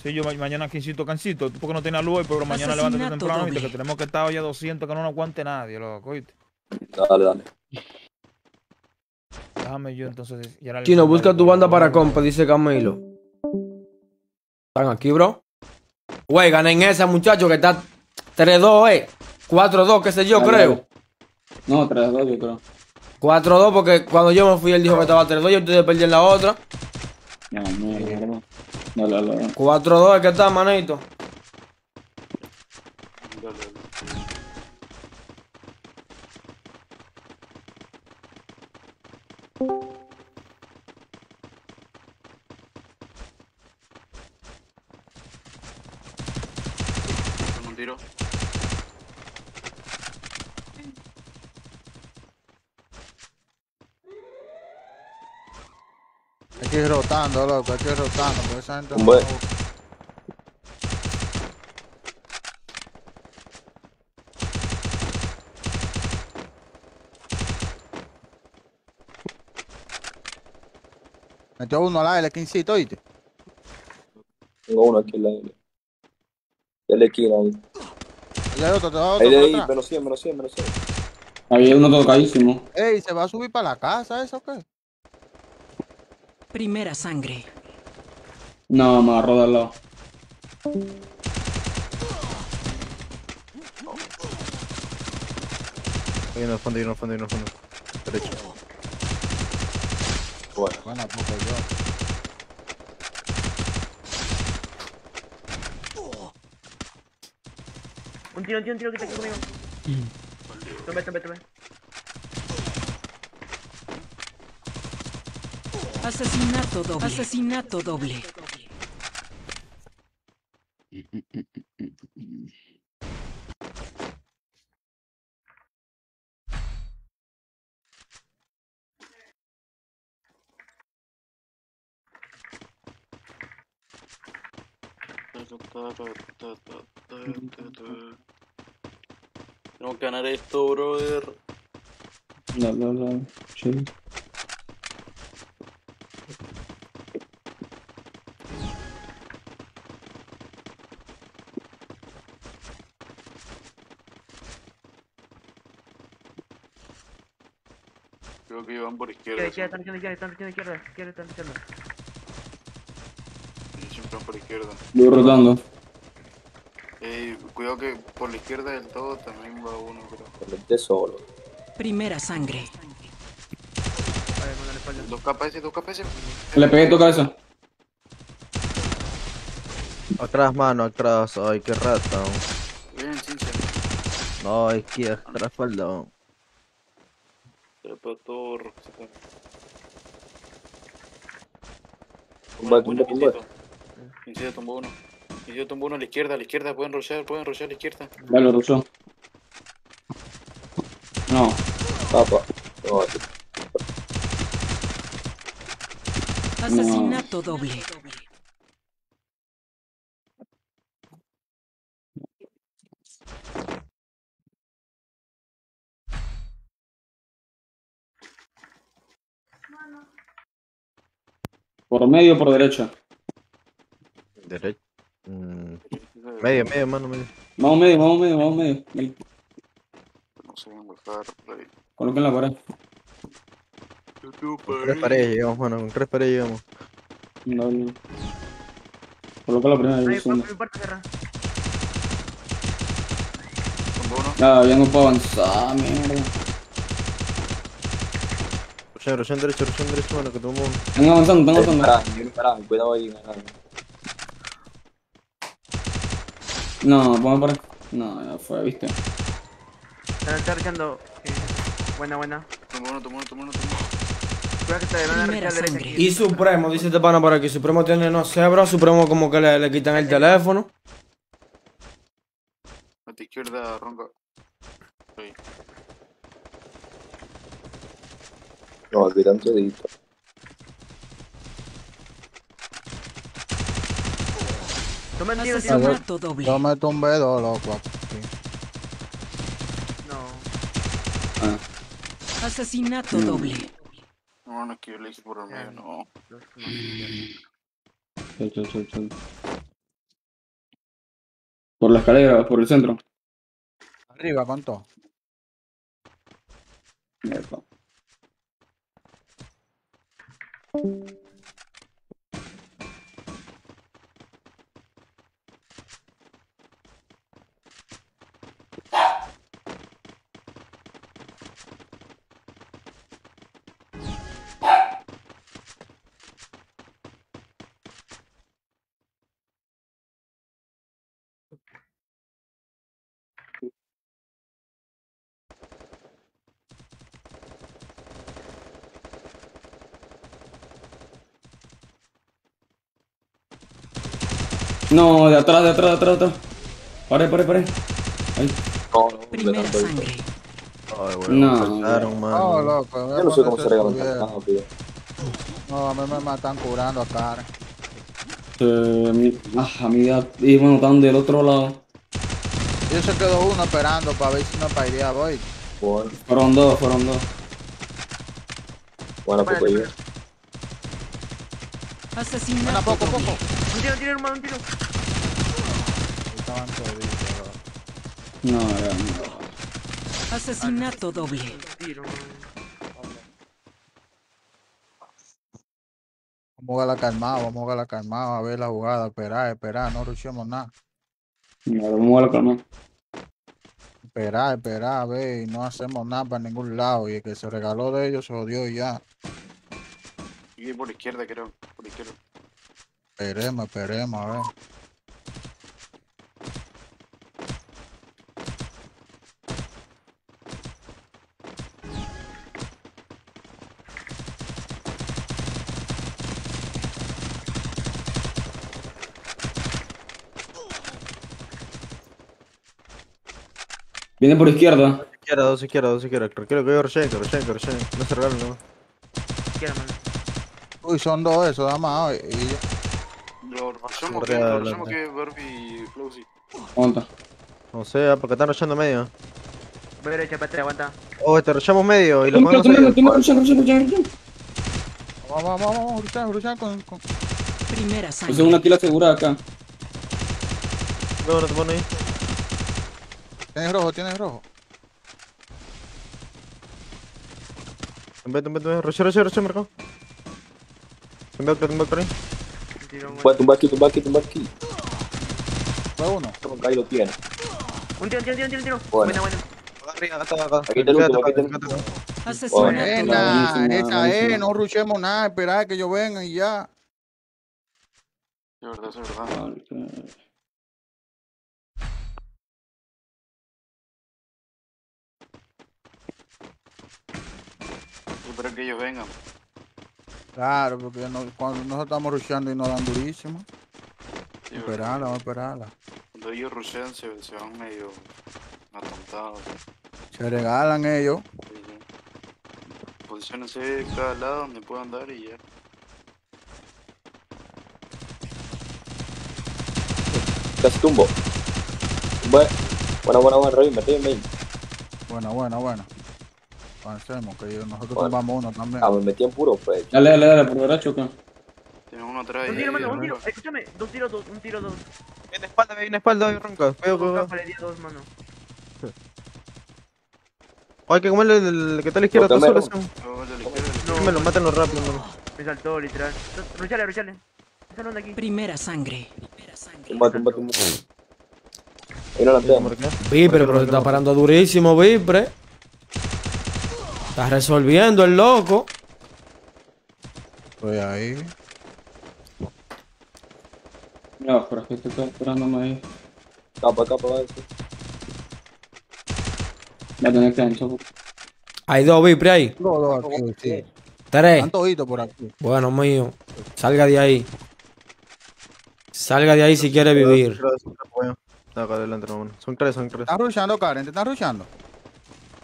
Sí, yo ma- mañana Quincito, Cancito. Porque no tiene luz, pero mañana levántate temprano. Que tenemos que estar hoy a 200, que no nos aguante nadie, loco, ¿oíste? Dale, dale. Déjame yo entonces. ya Chino, busca tu banda para compa, dice Camilo. ¿Están aquí, bro? Güey, ganen esa, muchacho, que está 3-2, eh. 4-2, qué sé yo, Dale, creo. No, 3 2 yo creo. 4-2, porque cuando yo me fui, él dijo que estaba 3-2 y ustedes perdieron la otra. Mierda, bro. Dale, dale, dale. 4-2 es que está, manito. Tiro. Hay que ir rotando, loco, hay que ir rotando, porque esa gente no. Metió uno al aire, quincito, oíste. Tengo uno aquí en la L. De la esquina ahí. Y hay otro, te va otro Ahí de menos 100, menos 100, menos 100. Ahí uno tocadísimo. Ey, ¿se va a subir para la casa eso o qué? Primera sangre. No, me agarró de al lado. Ahí en el fondo, ahí en el fondo, ahí en el fondo. Derecho. Bueno. Bueno, porque yo. Un tiro, un tiro, un tiro que está aquí conmigo. Tome, tome, tome. Asesinato doble. Asesinato doble. [LAUGHS] Tengo que ganar esto, brother. La, la, la. Chill. Creo que van por izquierda. Izquierda, izquierda, izquierda, izquierda, izquierda, izquierda, por izquierda. Voy rotando. Ey, cuidado que por la izquierda del todo también va uno, creo. Conecté solo. Primera sangre. Dos KPS, dos KPS. Le pegué tu cabeza. Atrás, mano, atrás. Ay, qué rata. Bien, cincha. No, izquierda, atrás, espalda. Trepa torre. Tumba, Incidio tumbó uno. Incidio tumbó uno a la izquierda, a la izquierda. Pueden rochear, pueden rochear a la izquierda. Ya lo rushó. No. Tapa. Oh. No. Asesinato doble. Por medio o por derecha. Derecho. Mm, Medio, medio, mano, medio. Vamos medio, vamos medio, vamos medio. No sé, buscar play. Coloquen la pared. Con tres paredes llegamos, mano, con tres paredes llegamos. Dale. Coloca la primera y la segunda. Ah, ya no puedo avanzar, mierda. Rochan, Rochan derecho, Rochan derecho, mano, que tomamos. Están avanzando, están avanzando. Pará, pará, cuidado ahí. pará. No, vamos para. No, ya fue, viste. Están está echando. Buena, buena. Toma uno, toma uno, toma uno, toma uno. Cuidado que te van a Primera rechazar derecha sangre. aquí. Y Supremo, dice este pana por aquí. Supremo tiene, no sé, bro. Supremo como que le, le quitan el teléfono. A tu izquierda, ronca. Ahí. No, olvidan todito. Toma el tiro, tiro. Asesinato doble. Yo me tumbé dos, loco. No. Asesinato Mm. doble. No, no, le hice por el medio, no. Chal, chal, chal. Por la escalera, por el centro. Arriba todo. Mierda. No, de atrás, de atrás, de atrás, de atrás. Pare, pare, pare. Ahí. Primera sangre. Ay, weón, No, me saltaron, mano. No, loco. a Yo no sé cómo se regalan esto tan bien. rápido. No, a mí me matan curando a cara. Eh, mi- ah, a mí ya iban del otro lado. Y se quedó uno esperando para ver si no pairía voy. Bueno, Fueron dos, fueron dos. bueno, pues ahí. Asesinato poco, doble. poco. Un tiro, un tiro, hermano, un tiro. Estaban loco. No, ya, no. Asesinato doble. Tiro. Vamos a jugarla calmado, vamos a jugarla calmado, a ver la jugada, esperar, esperar, no rushemos nada. Ya, vamos a la calma. Esperar, esperar, a ver, y no hacemos nada para ningún lado. Y el que se regaló de ellos se jodió y ya. Y por la izquierda, creo. Por la izquierda. Esperemos, esperemos, a ver. Viene por izquierda. Izquierda, dos izquierda, dos izquierda. Tranquilo que que Rochan, que Rochan. No se regalen, no. Izquierda, mano. Uy, son dos esos, dame más. Y y- Lo rushamos Corre que, lo adelante. rushamos que Barbie y Flowsy. Aguanta. No sé, ah, porque están rochando medio. Voy derecha, para atrás, aguanta. Oh, te rochamos medio y lo ponemos. Vamos, vamos, vamos, vamos, rushar, rushar con, con... Primera sangre. es una tira segura acá. No, no te pones ahí. Tienes rojo, tienes rojo. Tumbe, tumbe, tumbe. Rocha, rocha, rocha, marcado. Tumbe, tumbe, tumbe, por ahí. Tiro, un Puede tumbar aquí, tumbar aquí, tumbar aquí. Fue uno. Ahí lo tiene. Un tiro, un tiro, un tiro, un tiro. Bueno. Buena, buena. Arriba, acá está, acá. Aquí está el último, aquí está el último. Asesinato Buena, esa es, no rushemos nada, esperar que ellos vengan y ya. De verdad, es verdad. Espero que ellos vengan. Claro, porque no- cuando nosotros estamos rusheando y nos dan durísimo. Sí, ¿verdad? Esperarla, vamos a esperarla. Cuando ellos rushean se, se van medio atontados. Se regalan ellos. Posiciónense de cada lado donde puedan dar y ya. Casi tumbo. Bueno, buena, buena, buena, Rey, metí en main. Buena, buena, buena. Avancemos, que yo- nosotros Bueno. tumbamos uno también. Ah, me metí en puro pecho. Dale, dale, dale, por derecho, ¿qué? Tiene uno atrás Un tiro, mano, un ahí, tiro. Escúchame, dos tiros, dos, un tiro, dos. Viene espalda, viene espalda, viene ronca. Cuidado, cuidado. Ronca, le di a dos, mano. Oh, hay que comerle el, el que está a la izquierda, está Cómelo. solo. ese. No, me lo mátenlo rápido, mano. Me saltó, literal. Ruchale, ruchale. Salón de aquí. Primera sangre. Tumba, tumba, tumba. Ahí no la tengo. Vipre, pero se está parando durísimo, Vipre. Está resolviendo el loco. Estoy ahí. No, pero es que estoy esperándome ahí. Capa, capa, va a decir. Va a tener que ancho. Hay dos Vipre ahí. Dos, dos aquí, sí. Tres. Están toditos por aquí. Bueno, mío. Salga de ahí. Salga de ahí si quiere vivir. Está acá adelante, no. Son tres, son tres. ¿Están rushando, Karen? ¿Te están rushando?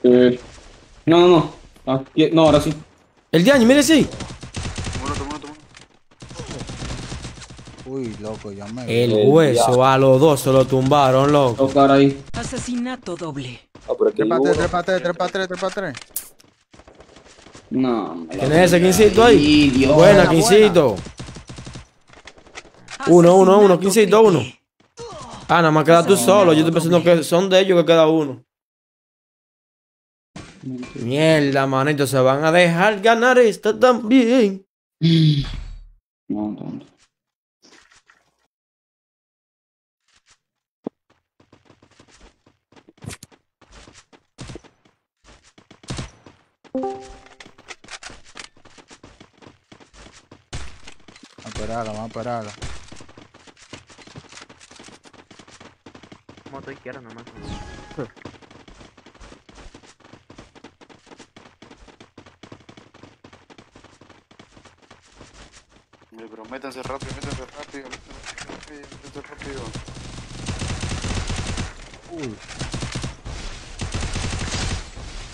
Eh, no, no, no. Aquí- no, ahora sí. El de mire, sí. Uy, loco, ya me. El hueso a los dos se lo tumbaron, loco. Tocar ahí. Asesinato doble. Ah, por aquí hay Trépate, trépate, trépate, trépate. No. ¿Quién es ese quincito ahí? Dios. Buena, Buena, quincito. Uno, uno, uno, quincito, uno. Ah, nada más queda tú solo. Yo estoy pensando que son de ellos que queda uno. Mierda, manito, se van a dejar ganar esta también. No, no, no. Vamos a esperarla, vamos a esperarla. Moto izquierda nomás. Hombre, [LAUGHS] Pero métanse rápido, métanse rápido, métanse rápido, métanse rápido. Uy.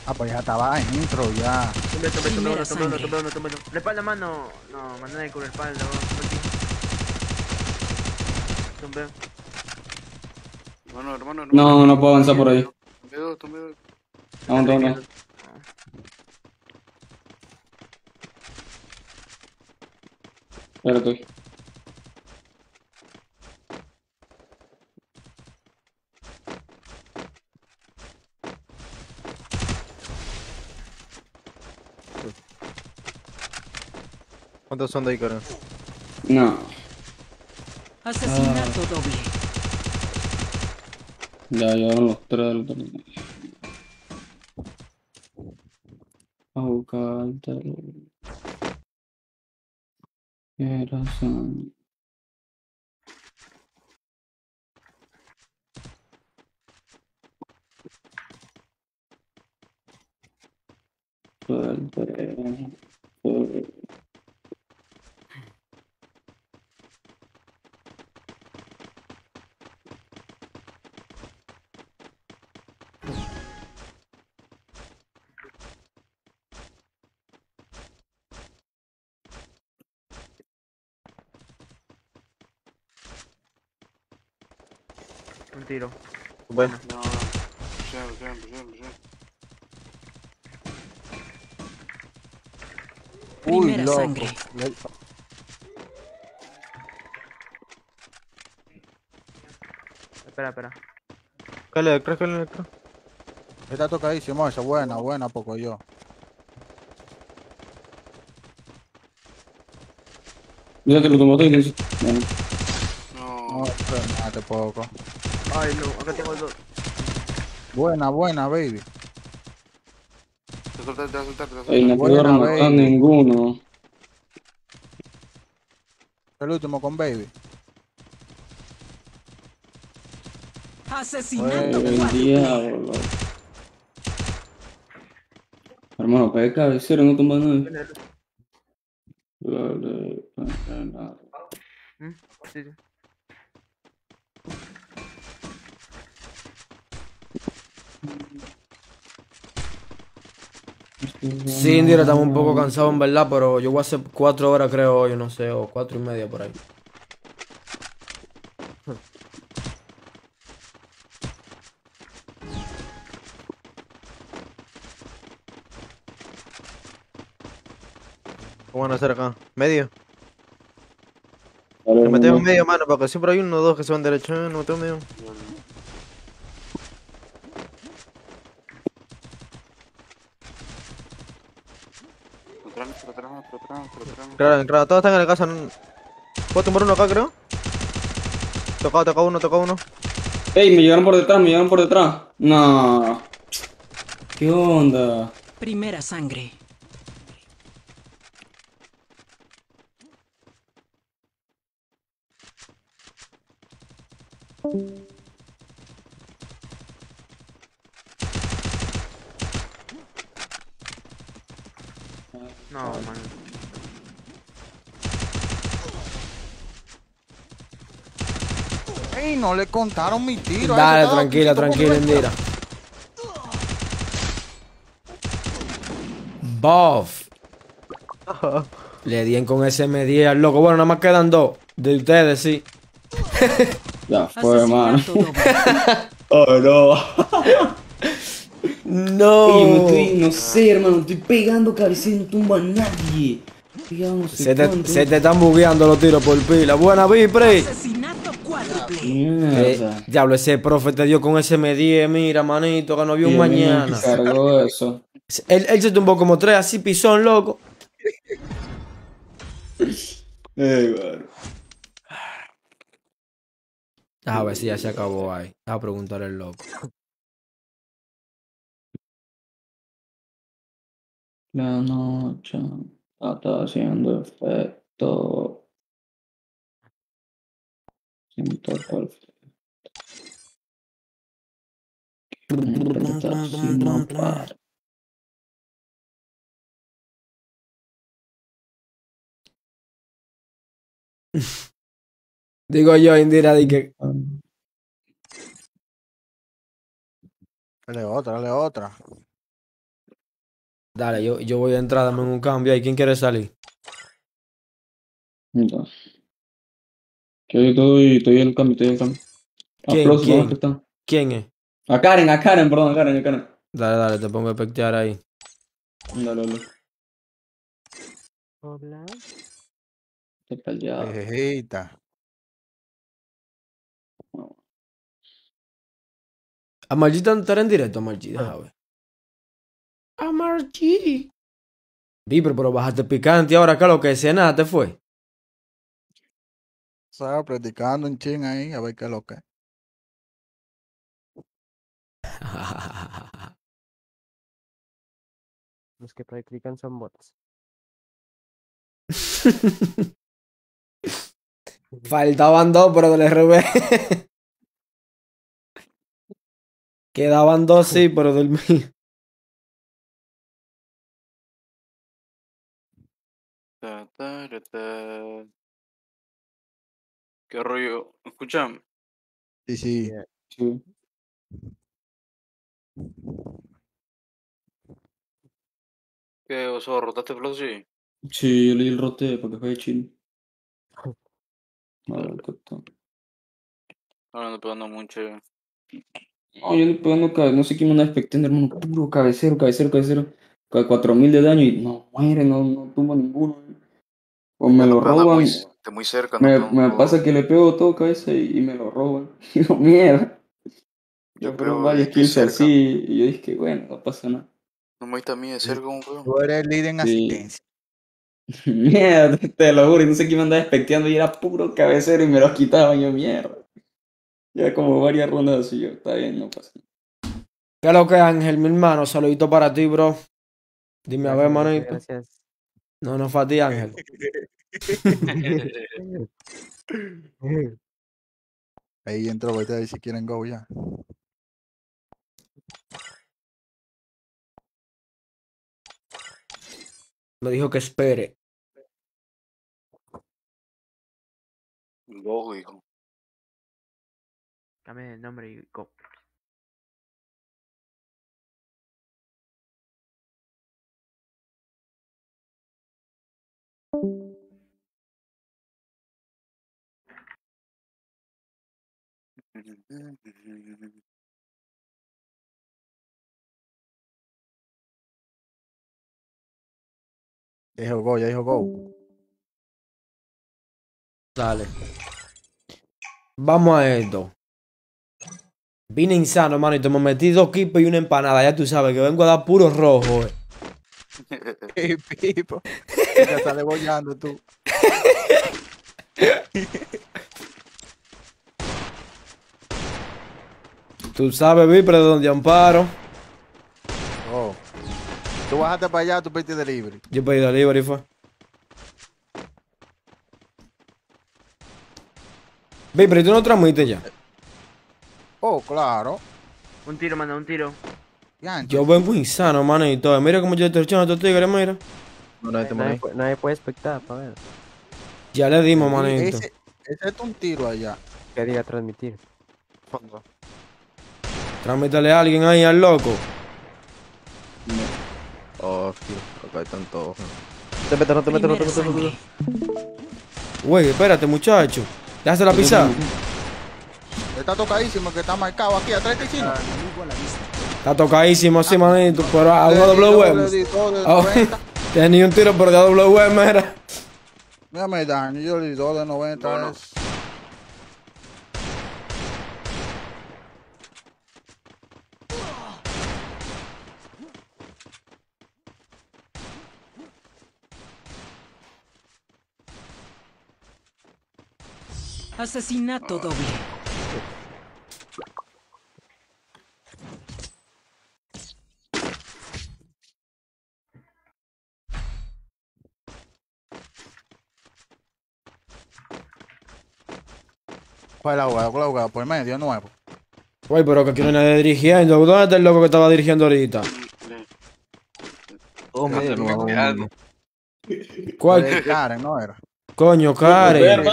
Ah, pues ya estaba adentro, ya. Tumbe, tumbe, tumbe uno, tumbe uno, tumbe uno, tumbe uno. La espalda, mano. No, mandé con la espalda, vamos. Tumbe. Hermano, hermano, hermano. No, no puedo avanzar por ahí. Tomé dos, tomé dos. ¿Cuántos son de? No. Asesinato doble. Ya llegaron los tres. A buscarte. Qué razón. Suerte. Suerte. Un tiro. Bueno. No, no. Uy, Primera loco. sangre. Espera, espera. Cale, electro, cale, electro. Está tocadísimo esa, buena, buena, poco yo. Mira que lo tomó todo y dice, bueno, No, espérate poco. Ay, no, acá tengo dos. Buena, buena, baby. Te soltaste, te soltar, te Ay, no puedo baby. ninguno. El último con baby. Asesinato El diablo. Hermano, pegué cabecero, no toma nada. Vale, nada. Sí, Indira, estamos un poco cansados en verdad, pero yo voy a hacer cuatro horas creo hoy, no sé, o cuatro y media por ahí. ¿Cómo van a hacer acá? ¿Medio? Me metemos medio mano, porque siempre hay uno o dos que se van derecho, no tengo medio. Claro, claro, todos están en la casa. no- ¿Puedo tumbar uno acá, creo? Tocado, tocado uno, tocado uno. Ey, me llegaron por detrás, me llegaron por detrás. No. ¿Qué onda? Primera sangre man. Ey, no le contaron mi tiro. Dale, tranquila, tranquila, ¿cómo Indira. Buff. Le di en con ese M10 al loco. Bueno, nada más quedan dos. De ustedes, sí. [LAUGHS] Ya fue, mano. Asesinato [LAUGHS] oh, no. No. Estoy, no sé, hermano, estoy pegando cabecera y no tumbo a nadie. Te, se te están bugueando los tiros por pila. Buena, Vipre. Mierda. Eh, diablo, ese profe te dio con ese M10. Mira, manito, que no vio un mañana. cargó eso. Él, él se tumbó como tres así, pisón, loco. [LAUGHS] Ey, bueno. A ver si ya se acabó ahí. A preguntar el loco. La noche está haciendo efecto. Sin no par. [LAUGHS] Digo yo, Indira, di que. Dale otra, dale otra. Dale, yo, yo voy a entrar, dame un cambio ahí. ¿Quién quiere salir? Mira. Que yo estoy, estoy en el cambio, estoy en el cambio. ¿Quién? Aplausos, ¿Quién? vamos que están. ¿Quién es? A Karen, a Karen, perdón, a Karen, a Karen. Dale, dale, te pongo a espectear ahí. Dale, dale. Hola. Te peleado. Ejita. A Margie te estará en directo, a deja ver. A Margie. Viper, pero bajaste picante ahora, que lo que cenaste fue. Estaba practicando un ching ahí, a ver qué es lo que. es. [LAUGHS] Los que practican son bots. [LAUGHS] Faltaban dos, pero del RB. Quedaban dos, sí, [LAUGHS] pero del mío. Ta, ta, ta. ¿Qué rollo? Escuchame. Sí, sí. Sí. ¿Qué oso? ¿Rotaste flow? Sí. Sí, yo le di el rote para que juegue chino. [LAUGHS] A ver, ¿qué tal? Ahora ando pegando mucho. No, yo le pegando cabe- no sé quién me anda expectando, hermano. Puro cabecero, cabecero, cabecero. Cada 4000 de daño y no muere, no, no tumba ninguno. O me lo roban. muy, de muy cerca. ando Me, me pasa que le pego todo cabeza y, y me lo roban. [LAUGHS] Y digo, mierda. Yo pego varios kills así. Y yo dije, bueno, no pasa nada. No me viste a mí de cerca, un weón. Tú eres el líder en Sí. asistencia. [LAUGHS] Mierda, te lo juro, y no sé quién me andaba expecteando y era puro cabecero y me lo quitaban yo, mierda. Ya como varias rondas así, yo, está bien, no pasa nada. ¿Qué es lo que, Ángel, mi hermano? Saludito para ti, bro. Dime a ver, Gracias, manito. Gracias. No, no fue a ti, Ángel. [LAUGHS] Ahí entró, vete a ver si quieren go ya. Me dijo que espere. Vos, hijo. Cambia el nombre y go. Ya dijo go, ya dijo go. Dale. Vamos a esto. Vine insano, hermano, y te me metí dos kippers y una empanada. Ya tú sabes que vengo a dar puro rojo. Eh. Pipo. [LAUGHS] Ya sale bollando tú. Tú sabes, Vipre, de donde amparo. Oh. Tú bajaste para allá, tú pediste delivery. Yo pedí delivery, fue. Vipre, ¿tú no transmites ya? Oh, claro. Un tiro, manda, un tiro. Yo vengo insano, manito. Mira cómo yo estoy echando a estos tigres, mira. Nadie, puede- nadie puede espectar, para ver. Ya le dimos, manito. Ese, ese es un tiro allá. Que diga transmitir. Transmítale a alguien ahí al loco. Oh, tío, acá hay tanto. Te metes, no te metes, no te metes, no metes. Güey, espérate, muchacho. Déjase la pisar. Está tocadísimo que está marcado aquí atrás de chino. Está tocadísimo así, manito. Pero a todo de Oh, 90. Tenía [LAUGHS] un tiro, pero de W, mira. Mírame daño, yo le di dos de 90. es- Asesinato doble. ¿Cuál es la jugada? ¿Cuál es la jugada? Por medio, nuevo. Güey, pero que aquí no hay nadie dirigiendo. ¿Dónde está el loco que estaba dirigiendo ahorita? Oh, medio nuevo. ¿Cuál? Karen, no era. Coño, Karen.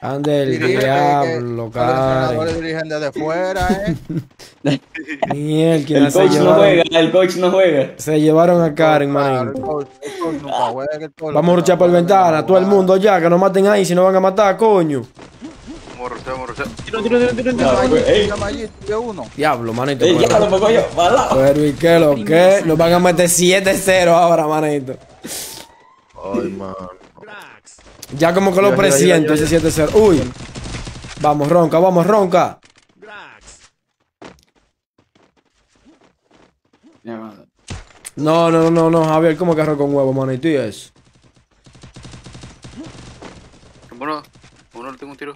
Ande el diablo, que Los entrenadores Karen. dirigen desde fuera, eh. [LAUGHS] Mierda, El se coach no juega, el coach no juega. se llevaron a Karen, Claro, el manito. coach- el coach nunca juega, el coach Vamos a luchar por ventana, todo el mundo ya, que no maten ahí, si no van a matar, coño. Vamos a rushar, vamos a. Ya, pues, ey. Llama allí, tío, uno. Diablo, manito. Ey, pero- ya lo pongo yo. Pero ¿y qué lo que? Nos van a meter 7-0 ahora, manito. Ay, man. Ya como que lo presiento ese 7-0. Uy. Vamos, ronca, vamos, ronca. No, no, no, no, Javier, ¿cómo que arroz con huevo, manito? ¿Y eso? Bueno, uno le tengo un tiro.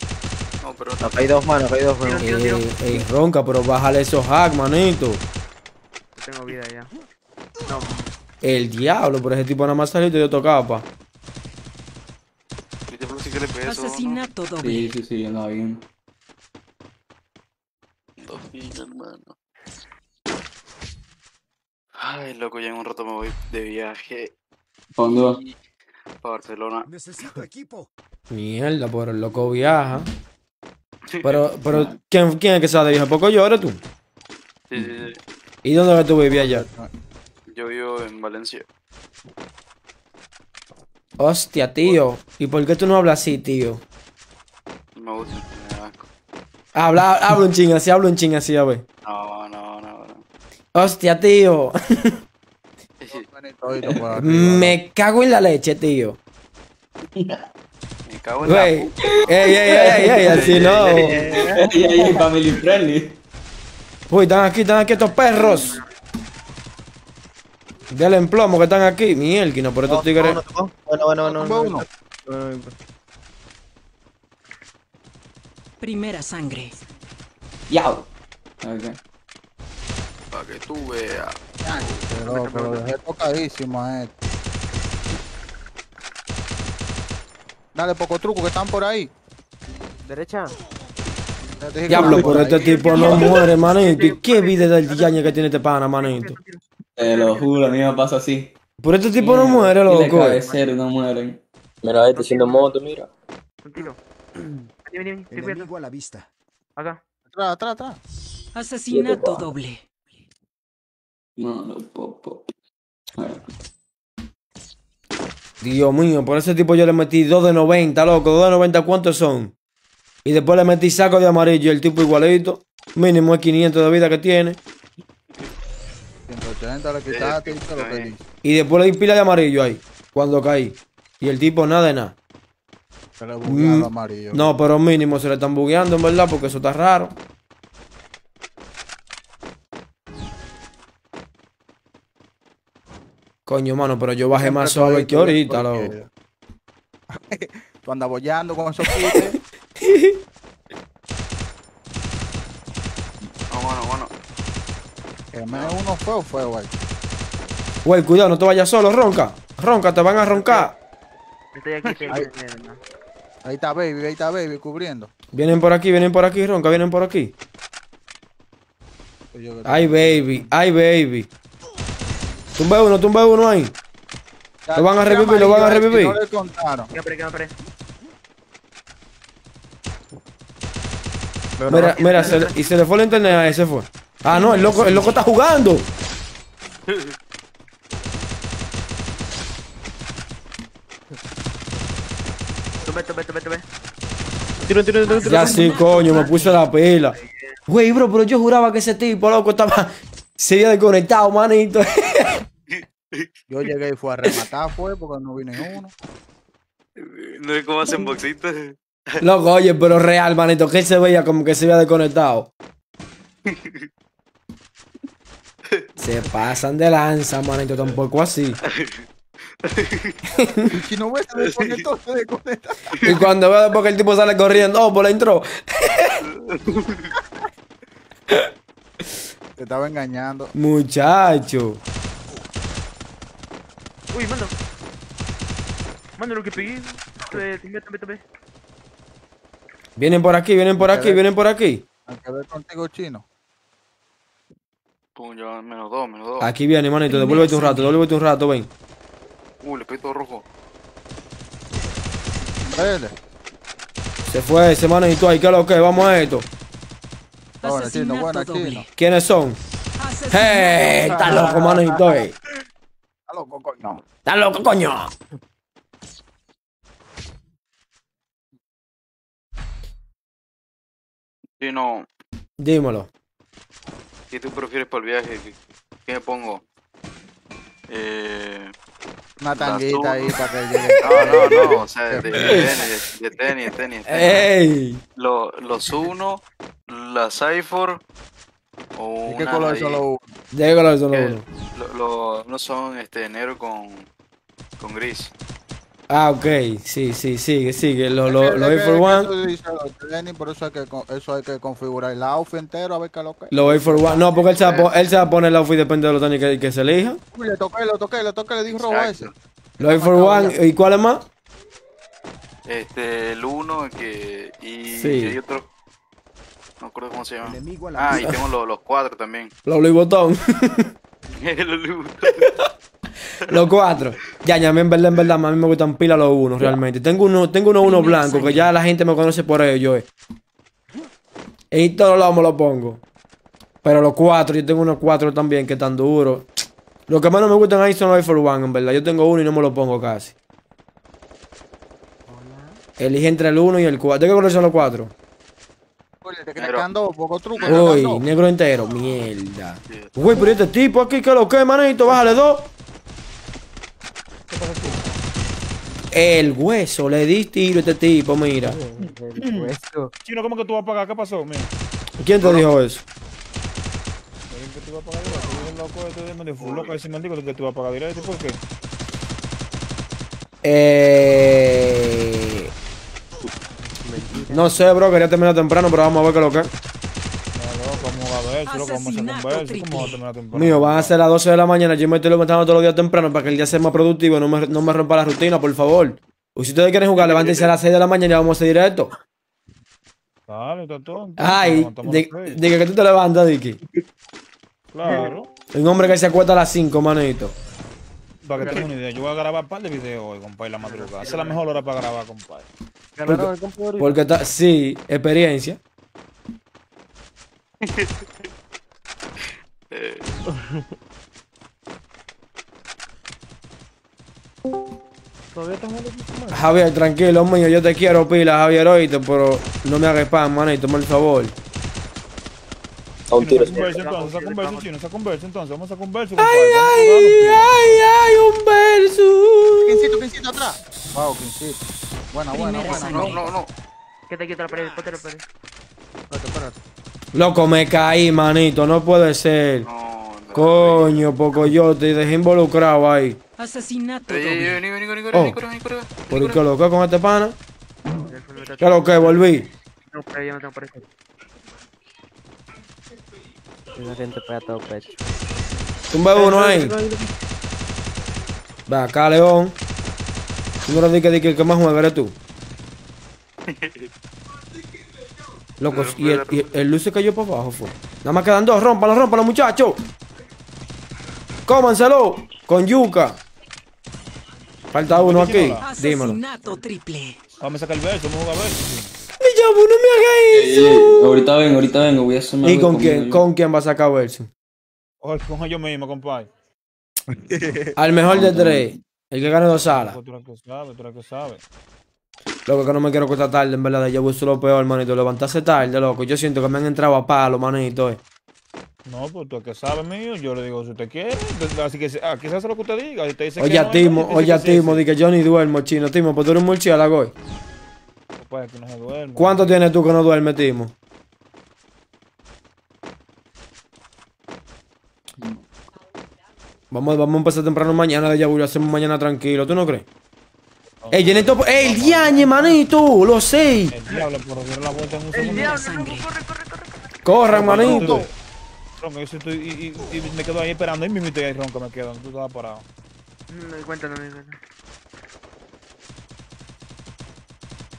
No, pero. Acá hay dos manos, acá hay dos manos. Ey, ey, ronca, pero bájale esos hacks, manito. Yo tengo vida ya. No, El diablo, pero ese tipo nada más salió y te dio tocapa. Viste, pero sí que le peso. Asesinato doble. Sí, sí, sí, andaba bien. Dos filas, hermano. Ay, loco, ya en un rato me voy de viaje ¿Pa' dónde vas? para Barcelona. Necesito equipo. Mierda, pero el loco viaja. Pero, pero, ¿quién, quién es que sabe de viaje? ¿Poco yo eres tú? Sí, sí, sí. ¿Y dónde que tú vivías allá? Yo vivo en Valencia. Hostia, tío. ¿Y por qué tú no hablas así, tío? Me gusta, me asco. Habla, habla un ching así, habla un ching así, a ver. No, no, no, no. Hostia, tío. [LAUGHS] [LAUGHS] Me cago en la leche, tío. [LAUGHS] Cago en la Güey. Ey, ey, ey, ey, así no. Ey, ey, ey, family friendly. Uy, están aquí, están aquí estos perros. Dale en plomo que están aquí. Mierda, por estos tigres. Bueno, bueno, bueno, bueno. Primera sangre. Yao. Ok. Para que tú veas. Pero, pero dejé tocadísimo a este. Dale, poco truco que están por ahí. Derecha. Diablo, por este ahí. tipo no [LAUGHS] muere, manito. ¿Y qué vida del diaño que tiene este pana, manito? Te lo juro, a mí me pasa así. Por este tipo no muere, loco. cabecero no mueren. Mira, este haciendo moto, mira. Un tiro. Vení, vení, vení. Estoy Enemigo a la vista. Acá. Atrás, atrás, atrás. Asesinato doble. No, no, popo. Dios mío, por ese tipo yo le metí 2 de 90, loco. 2 de 90, ¿cuántos son? Y después le metí saco de amarillo. El tipo igualito. Mínimo es 500 de vida que tiene. 180 le quitaste y lo pedí. Y después le di pila de amarillo ahí. cuando caí. Y el tipo nada de nada. Se le Mm, amarillo. No, pero mínimo se le están bugueando, en verdad, porque eso está raro. Coño, mano, pero yo bajé más suave que ahorita, loco. [LAUGHS] Tú andas bollando con esos pites. [LAUGHS] No, bueno, bueno. Que me uno feo, feo ahí. Güey, cuidado, no te vayas solo, ronca. Ronca, te van a roncar. Estoy aquí, estoy Ahí. Ahí está Baby, ahí está Baby cubriendo. Vienen por aquí, vienen por aquí, ronca, vienen por aquí. Ay, baby, ay, baby. Tumba uno, tumba uno ahí. Lo van a revivir, lo van a revivir. No le contaron. ¿Qué hombre, qué hombre? Mira, mira, se le- y se le fue el internet, ahí se fue. Ah, no, el loco, el loco está jugando. Tumbe, tumbe, tumbe, tumbe. Tiro, tiro, tiro, tiro. Ya sí, coño, me puse la pila. Güey, bro, pero yo juraba que ese tipo, loco, estaba. [LAUGHS] Se había desconectado, manito. [LAUGHS] Yo llegué y fue a rematar, fue, porque no vine uno. [LAUGHS] No es como hacen boxitos. [LAUGHS] Loco, oye, pero real, manito, que se veía como que se había desconectado. [LAUGHS] Se pasan de lanza, manito, tampoco así. Si no ves, se desconectó, se desconectó. Y cuando veo después que el tipo sale corriendo, oh, por la intro. Te estaba engañando. Muchacho. Uy, mano. Mano, lo que pegué. Vienen por aquí, vienen por aquí, vienen por aquí. Hay que ver contigo, chino. Pum, ya, menos dos, menos dos. Aquí viene, manito, devuélvete un rato, devuélvete un rato, ven. Uh, le pegué todo rojo. Dale. Se fue ese manito ahí, ¿qué es lo que? Vamos a esto. Bueno, chino, bueno, chino. ¿Quiénes son? ¡Hey! Está loco, manito, eh. Está loco, coño. Está loco, coño. Sí, no. Dímelo. ¿Qué tú prefieres para el viaje? ¿Qué, qué me pongo? Eh, Una tanguita ahí para que llegue. [LAUGHS] No, no, no. O sea, de, de tenis, de, de tenis, de tenis. ¡Ey! Lo- los uno, la Cypher o ¿Y qué color ahí son los uno? Déjalo solo que uno. Lo, lo- no son este negro con, con gris. Ah, ok. Sí, sí, sigue, sigue. Lo, lo, lo es Air que- for es que One. tú dices los tenis, por eso hay que, eso hay que configurar el outfit entero a ver qué es lo que. Lo Air for One. No, porque él se va, a po- él se va a poner el outfit depende de los tenis que, que se elija. Uy, le toqué, le toqué, le toqué, le dijo robo ese. Lo Air for One. ¿Y cuál es más? Este, el uno que, y, Sí. y hay otro. No me acuerdo cómo se llama. Ah, y tengo los, los cuatro también. Los Louis Vuitton. Los Louis los cuatro. Ya, ya, a mí en verdad, en verdad, a mí me gustan pila los unos, realmente. Tengo uno, tengo uno, uno blanco, que ya la gente me conoce por ello, eh. Y todos lados me lo pongo. Pero los cuatro, yo tengo unos cuatro también que están duros. Lo que menos me gustan ahí son los for One, en verdad. Yo tengo uno y no me lo pongo casi. Elige entre el uno y el cuatro. ¿De qué color son los cuatro? Te poco truco. Uy, negro entero. Mierda. Güey, pero este tipo aquí, ¿qué lo que, manito? Bájale dos. El hueso, le di tiro a este tipo, mira. Chino, ¿cómo que tú vas a pagar? ¿Qué pasó? Mira. ¿Quién te dijo eso? ¿Qué tú vas a pagar directo? Tú eres loco, este me dijo, loco ese mendigo que tú vas a pagar directo. ¿Por qué? Eh... No sé, bro, quería terminar temprano, pero vamos a ver qué es lo que. Mío, van a ser las 12 de la mañana. Yo me estoy levantando todos los días temprano para que el día sea más productivo y no me, no me rompa la rutina, por favor. O si ustedes quieren jugar, levántense a las 6 de la mañana y vamos a hacer directo. Dale, está tonto. Ay, diga que tú te levantas, Dicky. Claro. Un hombre que se acuesta a las 5, manito. Para que tengas una idea, yo voy a grabar un par de videos hoy, compadre, la madrugada. Esa es la mejor hora para grabar, compadre. Ganaron el. Porque está, sí, experiencia. Todavía estamos jugando Javier, tranquilo, mío, yo te quiero pila, Javier, oíste, pero no me hagas spam, manito, por favor. A un tiro. Saca un verso entonces, saca un verso, chino, saca un verso entonces, vamos a sacar un verso, Ay, ay, ay, ay, un verso. Kincito, quincito atrás. Wow, quincito. Buena, buena, buena. No, no, no. Quédate quieto la pared, ponte la pared. Espérate, espérate. Loco, me caí, manito. No puede ser. Coño, poco yo te dejé involucrado ahí. Asesinato Ey, ey, doble. vení, vení, vení, Oh. vení, corre, vení, corre. ¿Por qué loco con este pana? ¿Qué lo que? Volví. No, pero yo no tengo pared. Esa gente pega todo pecho. Tumba uno ahí. Ve acá, León. Tú no le di que di que el que más juega eres tú. [LAUGHS] Loco, y el, y el luz se cayó para abajo, fue. Nada más quedan dos, rómpalo, rómpalo, muchachos. Cómanselo, con yuca. Falta uno aquí, dímelo. Asesinato triple. Vamos a sacar el verso, vamos a jugar verso. No me hagas Ey, ey, ahorita vengo, ahorita vengo, voy a hacerme ¿Y con quién? ¿Con quién va a sacar verso? Oye, coja yo mismo, compadre. [LAUGHS] Al mejor de tres. El que gane dos salas. Tú eres que sabes, tú eres que sabes. Loco, que no me quiero acostar tarde, en verdad. Yo eso es lo peor, manito. Levantarse tarde, loco. Yo siento que me han entrado a palo, manito. eh. No, pues tú es que sabes mío, yo le digo si usted quiere. Así que aquí se hace lo que usted diga. Si usted dice que Oye, no, Timo, oye, que Timo, di que yo ni duermo, chino. Timo, pues tú eres un murciélago Pues que no se duerme. ¿Cuánto tienes tú que no duermes, Timo? Vamos, vamos a empezar temprano mañana de ya lo hacemos mañana tranquilo, ¿tú no crees? ¡Ey, necesito- ¡Ey, el diañe, manito! ¡Lo sé! El diablo, pero dieron la vuelta en un segundo. sangre. ¡Corran, manito! Ronco, yo sí estoy y, y- y me quedo ahí esperando. Y mismo ahí, Ronco, me quedo. Tú estabas parado. No me di cuenta, no me di cuenta.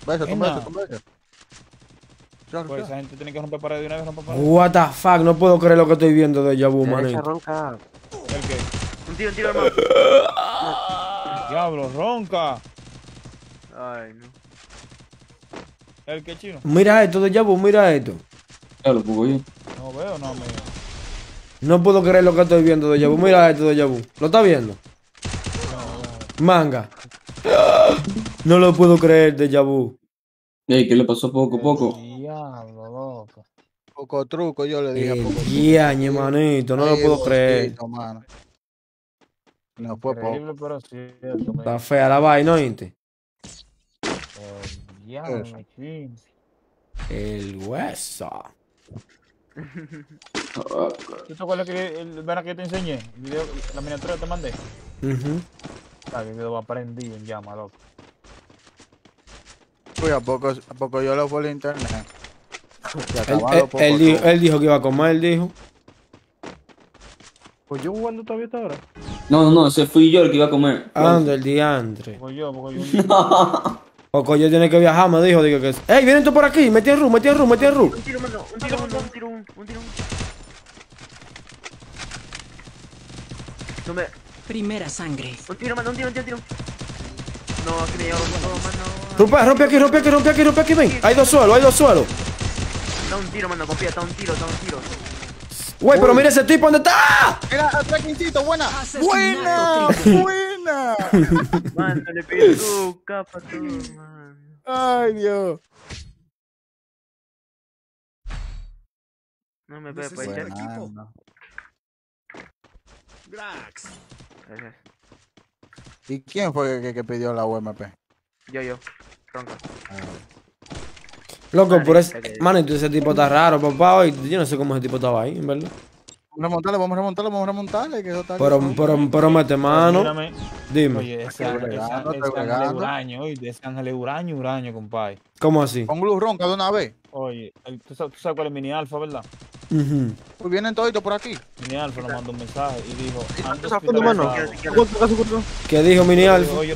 Vaya, toma eso, toma eso. Pues esa gente tiene que romper pared de una vez, romper pared. What the fuck, no puedo creer lo que estoy viendo de Yabu, ronca. ¿El qué? Un tiro, un tiro, hermano. [LAUGHS] Diablo, ronca. Ay, no. ¿El qué chino? Mira esto de Yabu, mira esto. Ya lo pongo yo. No veo, no, mío. No puedo creer lo que estoy viendo de Yabu. Mira esto de Yabu. ¿Lo está viendo? Manga. No lo puedo creer de Yabu. Ey, ¿qué le pasó poco a poco? Diablo, loco. Poco truco, yo le dije. El poco truco. diañe, manito. No lo puedo creer. mano. No fue poco. Pero cierto. Está fea la vaina, ¿oíste? El diablo, chino. El hueso. ¿Tú te acuerdas que el verano que yo te enseñé? El video, la miniatura que te mandé. Ah, que quedó aprendido en llama, loco. Uy, a poco, a poco yo lo por el internet. [LAUGHS] Él, él- poco él dijo, él dijo que iba a comer, él dijo. Pues yo jugando todavía hasta ahora. No, no, no, ese fui yo el que iba a comer. Anda, el diantre. Pues yo, [LAUGHS] porque yo. Poco yo tiene que viajar, me dijo. Digo que. ¡Ey, vienen tú por aquí! ¡Metí en ru, metí en ru, metí en ru! Un tiro, mano. Un tiro, mano. Un tiro, un, un tiro. un. No me. Primera sangre. Un tiro, mano. Un tiro, un tiro, un tiro. No, aquí me llevaron todo, mano. Rompe, rompe aquí, rompe aquí, rompe aquí, rompe aquí, ven. Hay dos suelos, hay dos suelos. Da un tiro, mano. Confía, da un tiro, da un tiro. Güey, pero mira ese tipo, ¿dónde está? Mira, atrás, quincito, buena. Asesinato Buena, buena. [LAUGHS] Mano, le pido tu capa, todo, mano. Ay, Dios. No me puede echar. equipo. Grax. Gracias. ¿Y quién fue que, que pidió la UMP? Yo, yo. Ronca. Loco, por ese. Manito, que- Manito, ese tipo está raro, papá. Hoy yo no sé cómo ese tipo estaba ahí, en verdad. Remontarle, vamos a remontarle, vamos a remontarle. Que eso está Pero, pero, pero mete mano. Mírame. Dime, Oye, ese ángel huraño, oye, ese ángel es huraño, huraño, compadre. ¿cómo así? Con Blue Ronca de una vez. Oye, tú, sabes, tú sabes cuál es Mini Alfa, ¿verdad? Ujú. Pues vienen toditos por aquí. Mini Alfa nos mandó un mensaje y dijo, foto, mano. ¿Qué dijo Mini Alfa? Yo.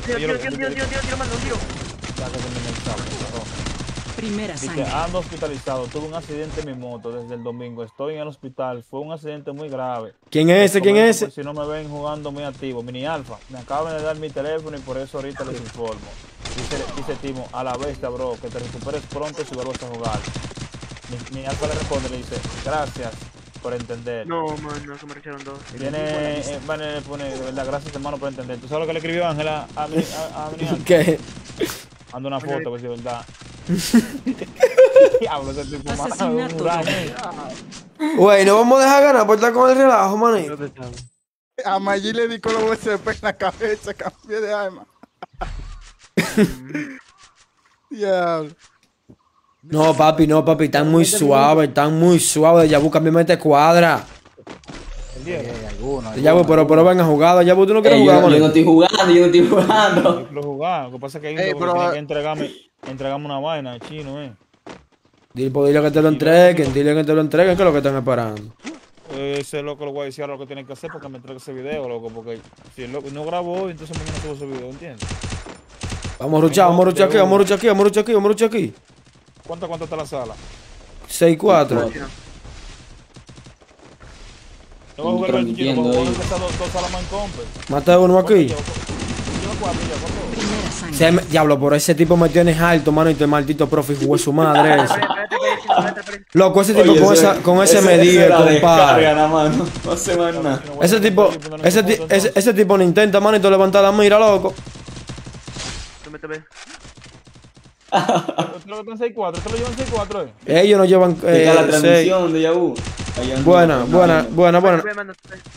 Primera Dice, sangre. ando hospitalizado, tuve un accidente en mi moto desde el domingo, estoy en el hospital, fue un accidente muy grave. ¿Quién es ese? ¿Quién es ese? Si no me ven jugando muy activo, Mini Alfa, me acaban de dar mi teléfono y por eso ahorita les informo. Dice, dice Timo, a la bestia, bro, que te recuperes pronto si vuelves a jugar. Mi, mi Alfa le responde, le dice, gracias por entender. No, mano, que me recharon dos. Viene, eh, le pone, de verdad, gracias hermano por entender. ¿Tú sabes lo que le escribió Ángela a, mi- a, a? [LAUGHS] [LAUGHS] ¿Qué? Manda una foto, pues de verdad. [LAUGHS] Diablo, ese tipo Asesinato. Güey, no vamos a dejar ganar por estar con el relajo, manito. A Maggi le di con los USP en la cabeza, cambié de arma. Diablo. No, papi, no, papi, están muy suaves, están muy suaves. Ya busca mi mente cuadra. Ya voy, pero, pero ven a jugar. Ya tú no quieres jugar, yo, yo no estoy jugando, yo no estoy jugando. Yo quiero jugar. Lo que pasa es que hay Ey, un pero- tiene que entregarme, entregarme una vaina chino, eh. Dile, pues, dile que te lo entreguen, dile que te lo entreguen, que es lo que están esperando. Ese loco lo voy a decir ahora lo que tiene que hacer porque me entregue ese video, loco. Porque si el loco no grabó entonces mañana subo ese video, ¿entiendes? Vamos a ruchar, vamos a ruchar aquí, vamos a ruchar aquí, vamos a ruchar aquí, vamos a ruchar aquí. ¿Cuánto, cuánto está la sala? 6-4. Yo voy a jugar el chino, voy a empezar dos, dos salas más en. Mata uno aquí. Diablo, por ese tipo me tienes alto, mano, y te maldito profe jugó su madre ese. Loco, ese tipo Oye, con, ese- esa, con ese, ese- compadre. no, no hace más nada. Ese tipo, ese, ese, ese tipo no intenta, manito, levantar la mira, loco. Creo que están 6-4, ¿te lo llevan 6-4, eh? Ellos no llevan eh, la seis. transmisión de Yahoo. Buena, buena, buena, buena.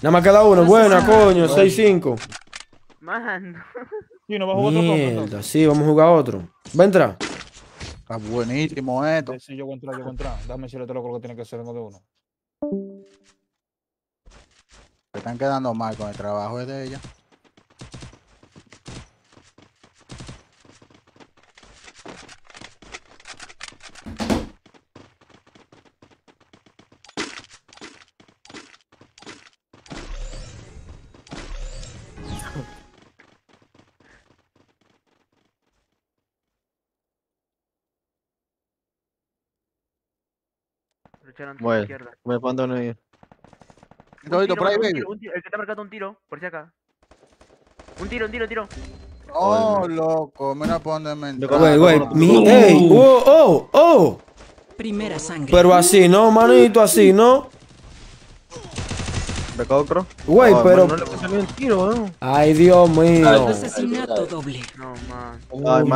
Nada más queda uno, buena, coño, 6-5. Mano. Sí, no va a jugar otro sí, vamos a jugar otro. Va a entrar. Está buenísimo esto. Sí, yo voy a entrar, yo voy a entrar. Dame decirle este loco lo que tiene que hacer uno de uno. Se están quedando mal con el trabajo de ella. Lucharon Bueno, izquierda. me abandono ahí. Un Todito tiro, por ahí, baby. tiro, un tiro, El que te ha marcado un tiro, por si acá. Un tiro, un tiro, un tiro. Oh, loco, mira por dónde me entró. Güey, güey, mi, ey, oh, oh, oh. Primera sangre. Pero así, ¿no, manito? Así, ¿no? ¿De otro? Güey, Oh, pero... mano, No le salió el tiro, weón. Ay, Dios mío. Asesinato doble. No, man.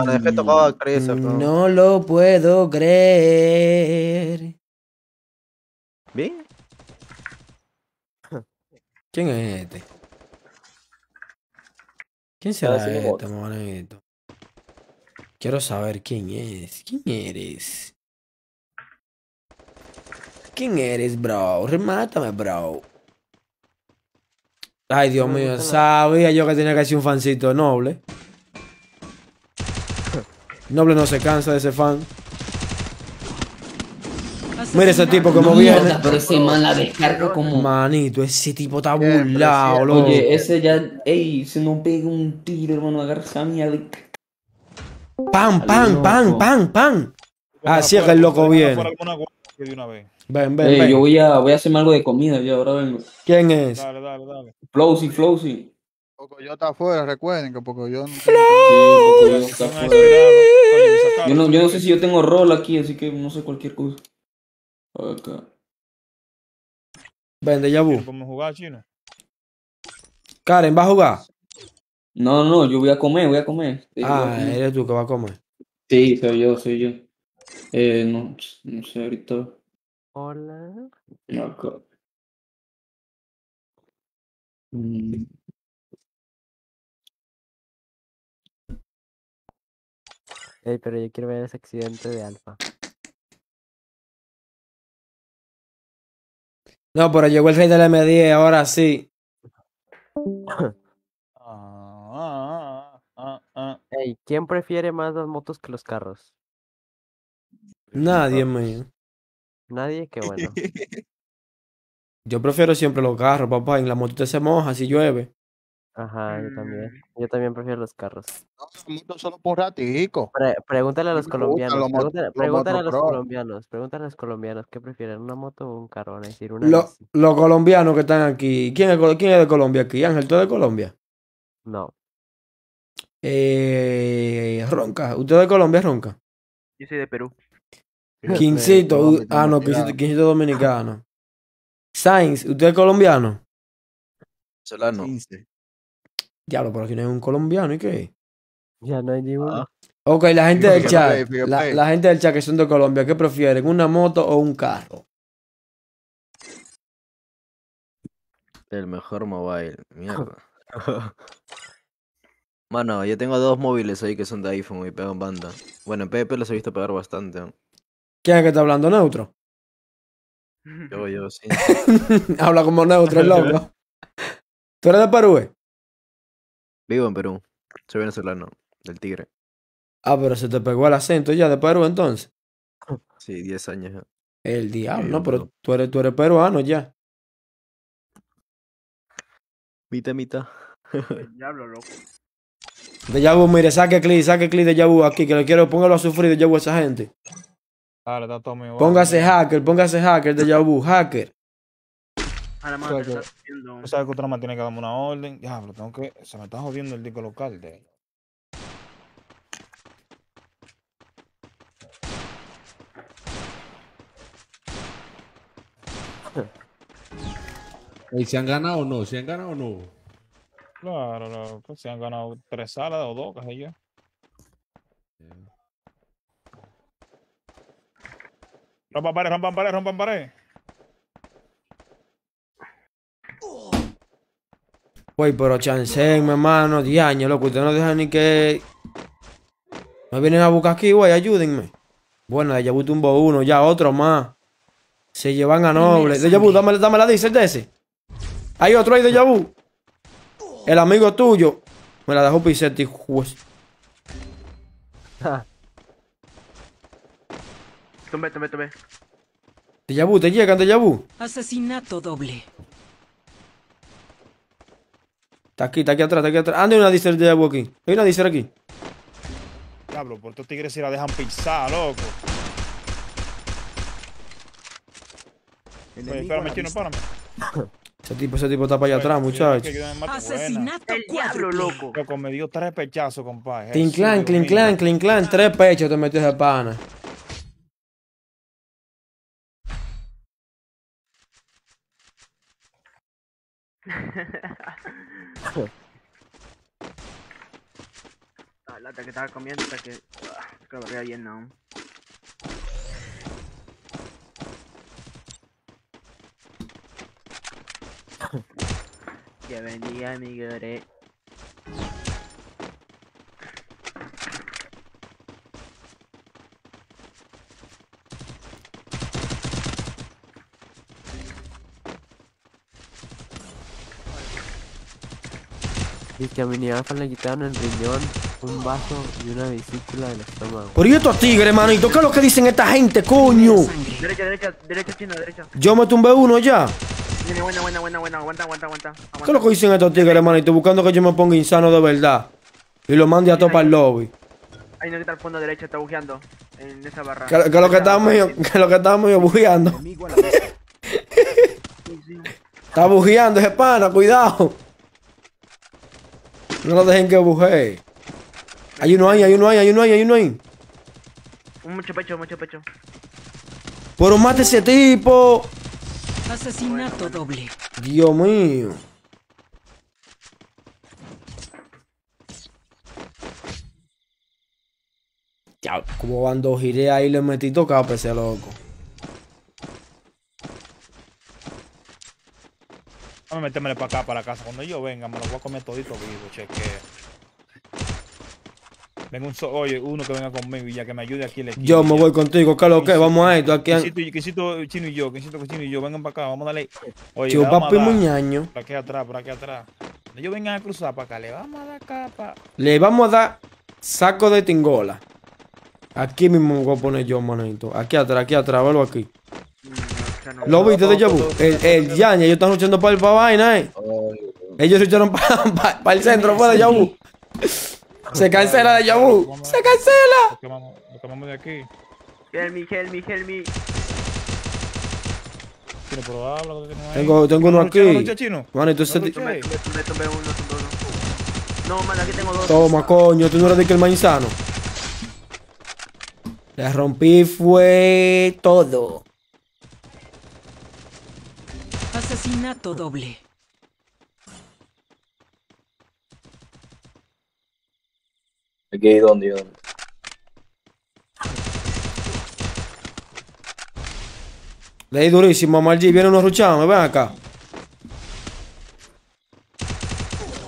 Ay, es que tocaba actriz, weón. No lo puedo creer. ¿Bien? [LAUGHS] ¿Quién es este? ¿Quién será haciendo este, manito? Quiero saber quién es. ¿Quién eres? ¿Quién eres, bro? Remátame, bro. Ay, Dios mío, sabía yo que tenía que ser un fancito noble. [LAUGHS] Noble no se cansa de ese fan. Mira ese tipo como viene. Mierda, pero ese man la descarga como. Manito, ese tipo está burlado, loco. Oye, ese ya. Ey, se nos pega un tiro, hermano. Agarra esa mierda. ¡Pam, pam, pam, pam, pam! Así es que el loco viene. Ven, ven, Ey, ven. yo voy a, voy a hacerme algo de comida ya, ahora vengo. ¿Quién es? Dale, dale, dale. Flowsy, Flowsy. Yo está afuera, recuerden que porque yo no Sí, porque yo está afuera. Yo no, yo no sé si yo tengo rol aquí, así que no sé cualquier cosa. Acá. Ven, de Yabu. ¿Cómo jugar chino? Karen, ¿va a jugar? No, no, yo voy a comer, voy a comer. Sí, voy a Ah, comer. eres tú que va a comer. Sí, soy yo, soy yo. Eh, no, no sé, ahorita. Hola. Acá. Mm, Ey, pero yo quiero ver ese accidente de Alfa. No, pero llegó el rey del M10, ahora sí. Ah, ah, ah, ah. Ey, ¿quién prefiere más las motos que los carros? Nadie, mío. Nadie, qué bueno. [LAUGHS] Yo prefiero siempre los carros, papá. En la motita se moja si llueve. Ajá, yo también. Yo también prefiero los carros. solo por ratico. Pre- pregúntale a los colombianos. Pregúntale, a los colombianos. Pregúntale a los colombianos qué prefieren, una moto o un carro. Van a decir una Lo- los colombianos que están aquí. ¿Quién es, quién es de Colombia aquí? Ángel, ¿tú eres de Colombia? No. Eh, Ronca. ¿Usted es de Colombia, Ronca? Yo soy de Perú. Quincito. Ah, no. Quincito, Quincito dominicano. Sainz, ¿usted es colombiano? Solano. Diablo, pero aquí no hay un colombiano, ¿y qué? Ya no hay ni uno. Ok, la gente del chat. La, la gente del chat que son de Colombia, ¿qué prefieren? ¿Una moto o un carro? El mejor mobile. Mierda. [LAUGHS] Mano, yo tengo dos móviles ahí que son de iPhone y pegan banda. Bueno, en PvP los he visto pegar bastante. ¿Quién es que está hablando? Neutro. Yo, yo, sí. [LAUGHS] Habla como neutro, el loco. [LAUGHS] ¿Tú eres de Perú? Eh? Vivo en Perú. Soy venezolano, del Tigre. Ah, pero se te pegó el acento ya de Perú entonces. Sí, 10 años ya. El diablo, Sí, no, pero tú eres, tú eres peruano ya. Mitad, mitad. [LAUGHS] Diablo, loco. De Yabu, mire, saque clip, saque clip de Yabu aquí, que lo quiero, póngalo a sufrir de Yabu a esa gente. Dale, está todo mío. Póngase hacker, póngase hacker de Yabu, hacker. A la O sea, está haciendo. Tú sabes que otra más tiene que darme una orden. Diablo, tengo que. Se me está jodiendo el disco local de ella. ¿Y si han ganado o no? ¿Si han ganado o no? Claro, loco. Se han ganado tres salas o dos, qué sé yo. Rompan pared, rompan pared, rompan pared. Güey, pero chancen, mi hermano, diaño, loco, ustedes no dejan ni que... Me vienen a buscar aquí, güey, ayúdenme. Bueno, de Yabu tumbó uno, ya otro más. Se llevan a Noble. De Yabu, dame, dame la dice de ese. Hay otro ahí de Yabu. El amigo tuyo. Me la dejó Pisetti, juez. Tumbe, tumbe, tumbe. De Yabu, te llegan de Yabu. Asesinato doble. Está aquí, está aquí atrás, está aquí atrás. Anda, hay una dice de Yabu aquí. Hay una dice aquí. Diablo, por estos tigres si la dejan pisar, loco. Oye, espérame, chino, espérame. [COUGHS] Ese tipo, ese tipo está para allá atrás, muchacho. Asesinato El diablo, loco. Loco, me dio tres pechazos, compadre. Clean clan, clean clan, clean clan. Tres pechos te metió ese pana. [LAUGHS] La lata que estaba comiendo hasta que. ah, veía bien, no. que bendiga [LAUGHS] mi gore. Dice que a mi Niafa le quitaron el riñón, un vaso y una vesícula del estómago. Por y estos tigres, manito, ¿qué es lo que dicen esta gente, coño? Derecha, derecha, derecha, chino, derecha. Yo me tumbé uno ya. Viene, buena, buena, buena, buena. Aguanta, aguanta, aguanta. ¿Qué es lo que dicen estos tigres, manito? Buscando que yo me ponga insano de verdad. Y lo mande a topar el lobby. Uno que está al fondo derecho, está bujeando. En esa barra. Que, que lo que está medio, que lo que está medio bujeando. [LAUGHS] Está bujeando ese pana, cuidado. No lo dejen que bujee. Hay uno ahí, hay uno ahí, hay uno ahí, hay uno ahí. Un mucho pecho, mucho pecho. Pero mate ese tipo. Asesinato doble. Dios mío. Ya, como cuando giré ahí le metí tocado a ese loco. Vamos a metérmele para acá, para la casa. Cuando yo venga, me lo voy a comer todito vivo, cheque. Venga un so- oye, uno que venga conmigo y ya que me ayude aquí. esquina Yo me voy contigo, ¿qué es lo que? Vamos a esto aquí. Quisito, Chino y yo, Quisito, Chino y yo, vengan para acá, vamos a darle. Oye, Yo, le papi muñaño. Por aquí atrás, por aquí atrás. Cuando ellos vengan a cruzar para acá, le vamos a dar capa. Le vamos a dar saco de tingola. Aquí mismo me voy a poner yo, manito. Aquí atrás, aquí atrás, velo aquí. ¿Lo viste de Yabu? El, el Yaña, ellos están luchando para el pa vaina, eh. Ellos lucharon para [LAUGHS] el centro, fue de Yabu. [LAUGHS] Se cancela de Yabu. Se cancela. Lo quemamos, de aquí. Help me, help me, me. Tengo, tengo uno ¿No luché, no aquí. luché, Chino? Manito, ese ¿No ti- luché? Tumbe, tumbe, tumbe, tumbe uno, tumbe uno. No, man, aquí tengo dos. Toma, coño, tú no eres de que el manzano. Le rompí fue todo. Asesinato doble. Aquí, ¿dónde? ¿Dónde? Le di durísimo, Margie. Viene uno ruchando, ven acá.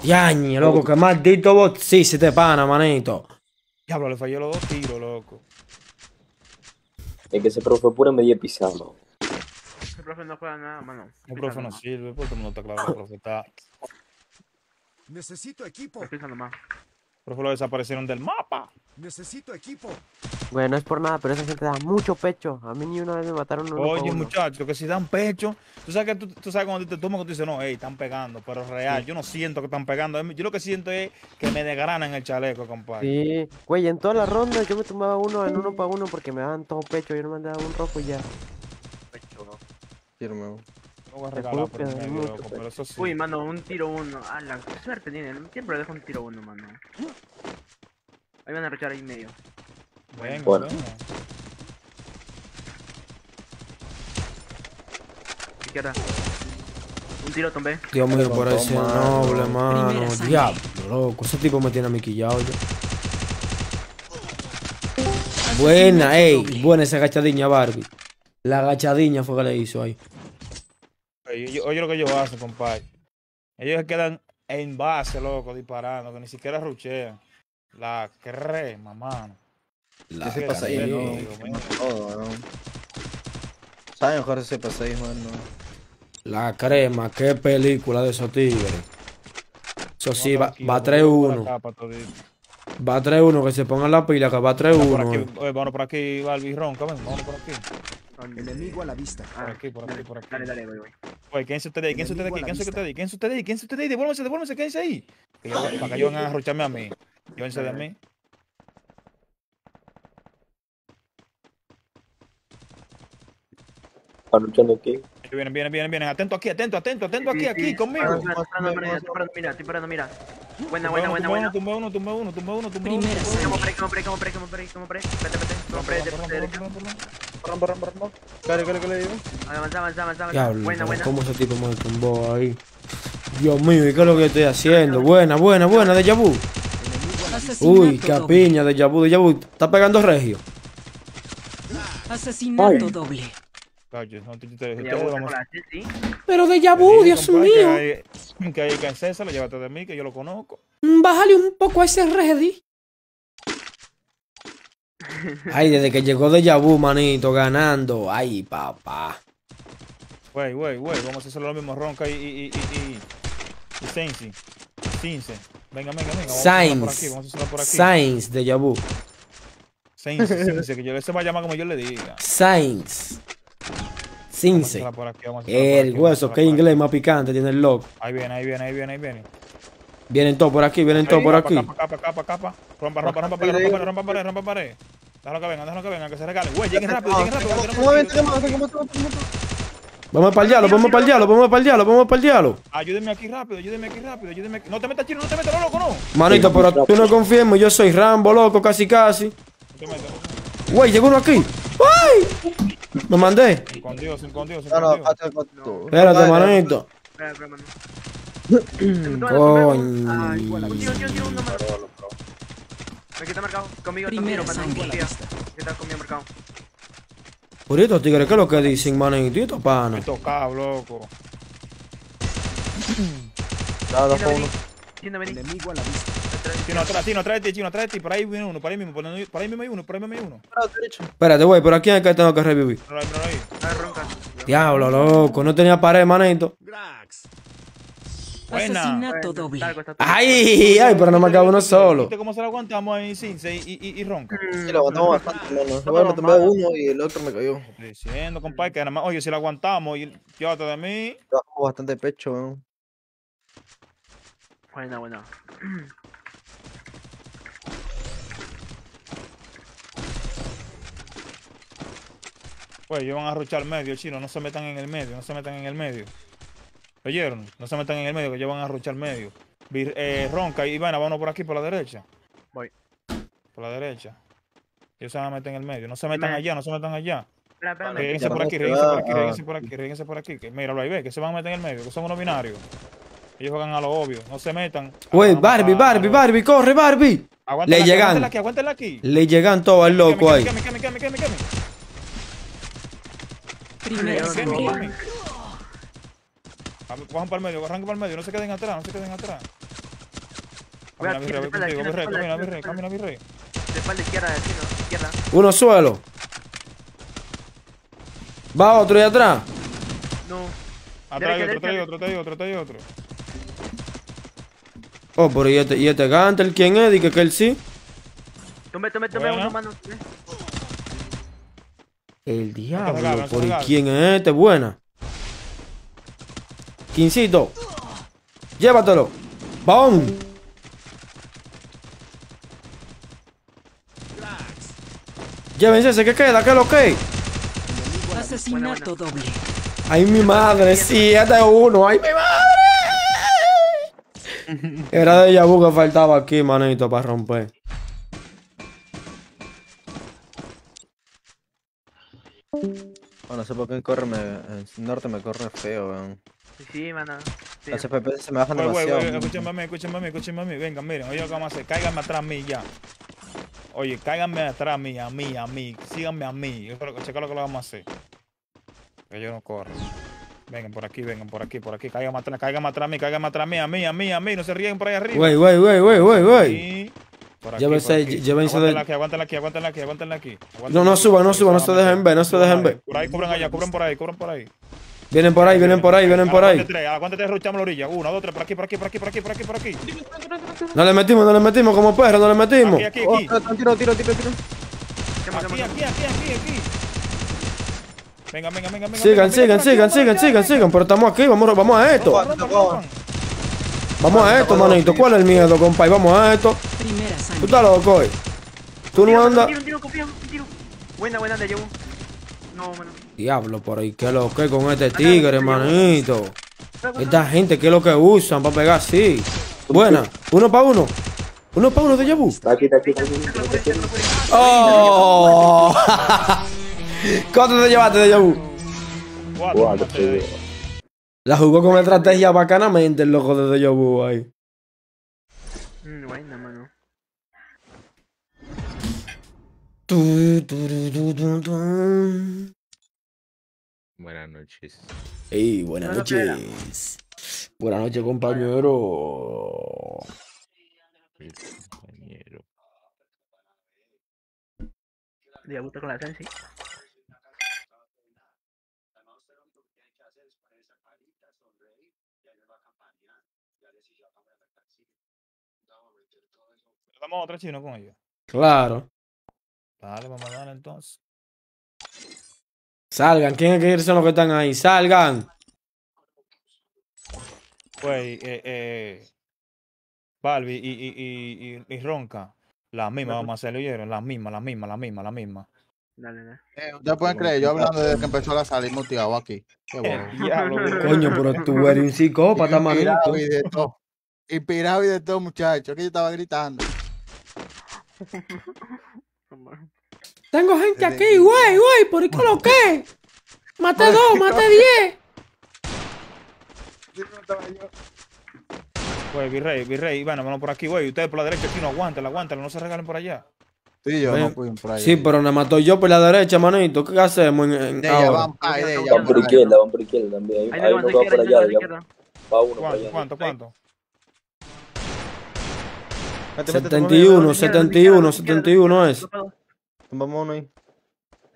Yañe, loco, qué maldito bot. Sí, se te pana, manito. Diablo, le falló los dos tiros, loco. Es que ese profe pura media pisada. El profe no juega nada, mano. El profe no sirve, porque todo el mundo está claro que el profe está. Necesito equipo. Fija nomás. El profe lo desaparecieron del mapa. Necesito equipo. Güey, no es por nada, pero esa gente da mucho pecho. A mí ni una vez me mataron uno Oye, por uno. muchachos, que si dan pecho, tú sabes que tú, tú sabes cuando te tomas, tú dices, no, hey, están pegando, pero real, yo no siento que están pegando. Yo lo que siento es que me desgranan el chaleco, compadre. Sí, güey, en todas las rondas yo me tomaba uno en uno para uno porque me daban todo pecho. Yo no me daba un rojo y ya. Sí, hermano. No voy a Te regalar juro por que el da medio, mucho loco, pero eso sí. Uy, mano, un tiro uno. Ah, la qué suerte tiene. Siempre dejo un tiro uno, mano. Ahí van a rechar ahí en medio. Venga, Bueno. venga. Izquierda. Un tiro tomé. Dios mío, por ese noble, mano. Diablo, loco. Ese tipo me tiene a mí quillado ya. Buena, ey. Buena esa agachadiña, Barbie. La agachadiña fue que le hizo ahí. Oye, lo que ellos hacen, compadre. Ellos se quedan en base, loco, disparando, que ni siquiera ruchean. La crema, mano. La Ese pasa ahí, no, todo, ¿no? Saben jugar ese P6, mano. La crema, qué película de esos tigres. Eso sí, va, va vamos a buscar 3-1. la capa todito. Va 3-1, que se pongan la pila, que va Por aquí, 3-1. oye, vámonos por aquí, Balbi Ronca, ven, vámonos por aquí. Enemigo a la vista. Por aquí, por aquí, por aquí. Dale, dale, voy, voy. Oye, ¿quién se ustedes ahí? ¿Quién se ustedes aquí? Enemigo a la ¿Quién se vista. ustedes ahí? ¿Quién se ustedes ahí? ¿Quién se ustedes ahí? Devuélvanse, devuélvanse, quédense ahí. Que yo- para que ellos vengan a arrocharme a mí. Llévense de mí. Están luchando aquí. Vienen, vienen, vienen, vienen. Atento aquí, atento, atento, atento aquí, Sí, aquí, conmigo. Mira, estoy parando, mira, estoy parando, mira. Buena, buena, buena, buena. Tumbe uno, tumbe uno, tumbe uno, tumbe uno. Primera Como sangre. pre, como pre, como pre, como pre, como pre. Vete, vete. Como pre, de de derecha. Rambo, Rambo, Rambo. ¿Qué le, digo? Avanza, avanza, avanza. Diablo, Buena, buena. ¿cómo ese tipo me tumbó ahí? Dios mío, ¿y qué es lo que estoy haciendo? Buena, buena, buena, de Yabu. Uy, qué doble. piña de Yabu, de Yabu. Está pegando regio. Asesinato doble. Pero de Yabu, Dios mío. Que hay, que que César, llévate de mí, que yo lo conozco. Mm, Bájale un poco a ese ready. [LAUGHS] Ay, desde que llegó de Yabu, manito, ganando. Ay, papá. Güey, güey, güey, vamos a hacerlo lo mismo, Ronca y, y, y, y, y, y Sensi. Cince. Venga, venga, venga. Vamos a hacerlo por aquí, Sainz. vamos a hacerlo por aquí. Sainz de Yabu. Sainz, que yo, ese va a llamar como yo le diga. Sainz. Cince. El hueso, qué inglés más picante tiene el loco. Ahí viene, ahí viene, ahí viene, ahí viene. Vienen todos por aquí, vienen todos por aquí. Capa, capa, capa, capa. Rompa, rompa, rompa pared, rompa pared, rompa pared, rompa pared. Déjalo que vengan, déjalo que vengan, que se regalen. Güey, lleguen rápido, lleguen rápido. Vamos para el diablo, vamos para el diablo, vamos para el diablo, vamos para el diablo. Ayúdenme aquí rápido, ayúdenme aquí rápido, ayúdenme aquí. No te metas chino, no te metas, loco, no. Manito, pero tú no mí, yo soy Rambo, loco, casi casi. Güey, llegó uno aquí. ¡Ay! Me mandé. Con Dios, sin con Dios, con Dios. Espérate, manito. Coño. Tiro, un tiro, uno más. Aquí está marcado. Conmigo está conmigo marcado. Por estos tigres, ¿qué es lo que dicen, manito? ¿Y estos panas? Esto cab, loco. Nada, uno. Enemigo a la vista. Chino, atrás, chino, atrás de ti, chino, atrás de ti. Por ahí viene uno, por ahí mismo, por ahí por ahí mismo hay uno, por ahí mismo hay uno. Espérate, güey, pero aquí que tengo que revivir. Míralo ahí, míralo ahí. Diablo, loco, no tenía pared, manito. Grax. Buena. Asesinato doble. Ay, ay, pero no me acabo uno solo. ¿Viste cómo se lo aguantamos ahí, Cince y, y, y, y Ronca? Sí, lo aguantamos bastante, mano. Bueno, me tomé uno y el otro me cayó. Estoy diciendo, compadre, que nada más, oye, si lo aguantamos y llévate de mí. Bajamos bastante pecho, weón. Buena, buena. [CLEARS THROAT] Pues ellos van a ruchar medio, chino, no se metan en el medio, no se metan en el medio. ¿Oyeron? No se metan en el medio, que ellos van a ruchar medio. Vir- eh, Ronca y Ivana, vámonos por aquí, por la derecha. Voy. Por la derecha. Ellos se van a meter en el medio. No se metan Me- allá, no se metan allá. Ríguense por aquí, se ríguense por aquí, ríguense por aquí, ríguense por aquí. Que, míralo ahí, ve, que se van a meter en el medio, que son unos binarios. Ellos juegan a lo obvio, no se metan. Güey, Vamos Barbie, Barbie, Barbie, corre, Barbie. Aguántala Le aquí, llegan. Aguántala aquí, aguántala aquí. Le llegan todos al loco ahí. Cojan para el medio, arranquen para el medio, no se queden atrás, no se queden atrás. Camina, mi rey, contigo, mi rey, camina, mi rey, camina, mi rey. De espalda izquierda, chino, izquierda. Uno suelo. Va otro y atrás. No. Atrás hay otro, atrás hay otro, atrás hay otro, atrás hay otro. Oh, pero y este, y este Gantel, ¿quién es? Dije que él sí. Tome, tome, tome uno, mano. El diablo, regalo, ¿por quién es este? Buena. Quincito. Llévatelo. ¡Bom! Llévense ese que queda, ¿qué es lo que? Asesinato doble. ¡Ay, mi madre! Sí, este es uno. ¡Ay, mi madre! [LAUGHS] Era de Yabu que faltaba aquí, manito, para romper. Oh, no sé por qué corre, me, en norte me corre feo, weón. Sí, mano. Sí. Las FPS se me bajan güey, demasiado. a mí, escúchenme a mí, escúchenme a mí. Vengan, miren, oye lo que vamos a hacer. Cáiganme atrás a mí ya. Oye, cáiganme atrás a mí, a mí, a mí. Síganme a mí. Yo creo que checa lo que lo vamos a hacer. Que yo no corro. Vengan por aquí, vengan por aquí, por aquí. Cáiganme atrás, cáiganme atrás a mí, cáiganme atrás a mí, a mí, a mí, a mí. No se ríen por ahí arriba. Güey, güey, güey, güey, güey, güey. Sí. Por aquí, Llévense, por aquí. llévense de- Aguántenla aquí, aguántenla aquí, aguántenla aquí, aguántenla aquí. No, no suban, no suban, no se dejen ver, no se dejen ver. Por ahí, cubran allá, cubran por ahí, cubran por ahí. Vienen por ahí, vienen por ahí, vienen por ahí. Aguántate, aguántate, ruchamos la orilla. Uno, dos, tres, por aquí, por aquí, por aquí, por aquí, por aquí, por aquí. No le metimos, no le metimos como perro, no le metimos. Aquí, aquí, Oh, aquí. tiro, tiro, tiro, tiro. Aquí, aquí, aquí, aquí, aquí. Venga, venga, venga, venga. Sigan, venga, sigan, venga, sigan, sigan, sigan, sigan. Pero estamos aquí, vamos, vamos a esto. Vamos a esto, manito. ¿Cuál es el miedo, compa? Y vamos a esto. Primera Tú sangre. estás loco, eh. Tú no andas. Buena, buena, de llevo. No, mano. Diablo, por ahí, ¿qué es lo que con este tigre, manito? Esta gente, ¿qué es lo que usan para pegar así? Buena, uno para uno. Uno para uno de Yabu. Aquí, aquí, aquí, aquí. ¡Oh! ¿Cuánto te llevaste de Yabu? Cuatro, La jugó con estrategia bacanamente el loco de Deja Vu ahí. Mm, buena, mano. Tu, tu. Buenas noches. Ey, buenas noches. Buenas noches, compañero. Compañero. Le gusta con la sensi. Otra chino con ellos. Claro. Dale, vamos a darle entonces. Salgan, ¿quién es que son los que están ahí? Salgan. Güey, eh, eh. Balbi y, y, y, y, y Ronca. Las mismas vamos a hacer, ¿oyeron? Las mismas, las mismas, las mismas, las mismas. Dale, dale. Eh, Ustedes pueden creer, yo hablando desde que empezó la salir muteado aquí. Qué. [LAUGHS] Coño, pero tú eres un psicópata, manito. Inspirado y de todo. Inspirado y de todo, muchacho. Que yo estaba gritando. Tengo gente aquí, güey, güey, ¿por qué lo que? Mate dos, mate diez. Güey, virrey, virrey. Bueno, vamos por aquí, güey. Ustedes por la derecha, chino, aguántenla, aguántenla, no se regalen por allá. Sí, yo Ven. no fui por ahí. Sí, pero más estoy yo por la derecha, manito. ¿Qué hacemos en, en De ella, ahora? van, ay, de ella. Van por izquierda, van por izquierda también. Ahí Hay, hay no va por allá. Va uno por ¿Cuánto, allá. cuánto, cuánto? Vete, vete, 71, 71, 71 es. Tumbamos uno ahí.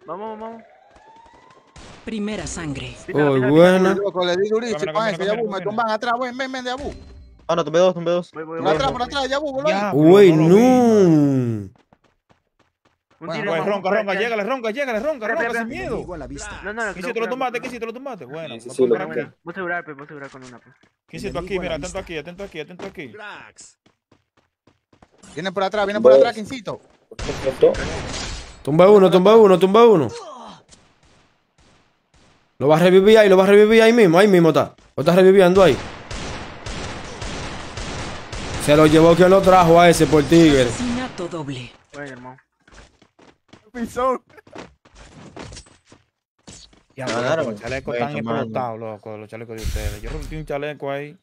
Vamos, vamos. Primera sangre. Uy, buena. Loco, le di durísimo Yabu, me tumban atrás, ven, ven, ven, de Yabu. Ah, no, tumbé dos, tumbé dos. Voy, voy, Por atrás, por atrás, Yabu, vuelve ahí. Uy, pero no Bueno, vamos, ronca, por ronca, llégale, ronca, llégale, ronca, ronca, sin miedo. Enemigo a la vista. No, no, no. ¿Quién si te lo? ¿Quién si te lo tumbaste? Bueno, Sí, sí, voy por a asegurar, pues, voy a asegurar con una, pues. ¿Quién si tú aquí? Mira, atento aquí, atento aquí, atento aquí. Vienen por atrás, vienen por atrás, Quincito. Tumba uno, tumba uno, tumba uno. Lo va a revivir ahí, lo va a revivir ahí mismo, ahí mismo está. Lo está reviviendo ahí. Se lo llevó quien lo trajo a ese por tigre. Asesinato doble. Bueno, hermano. Pisón. Ya, loco, los chalecos están explotados, loco, los chalecos de ustedes. Yo rompí un chaleco ahí.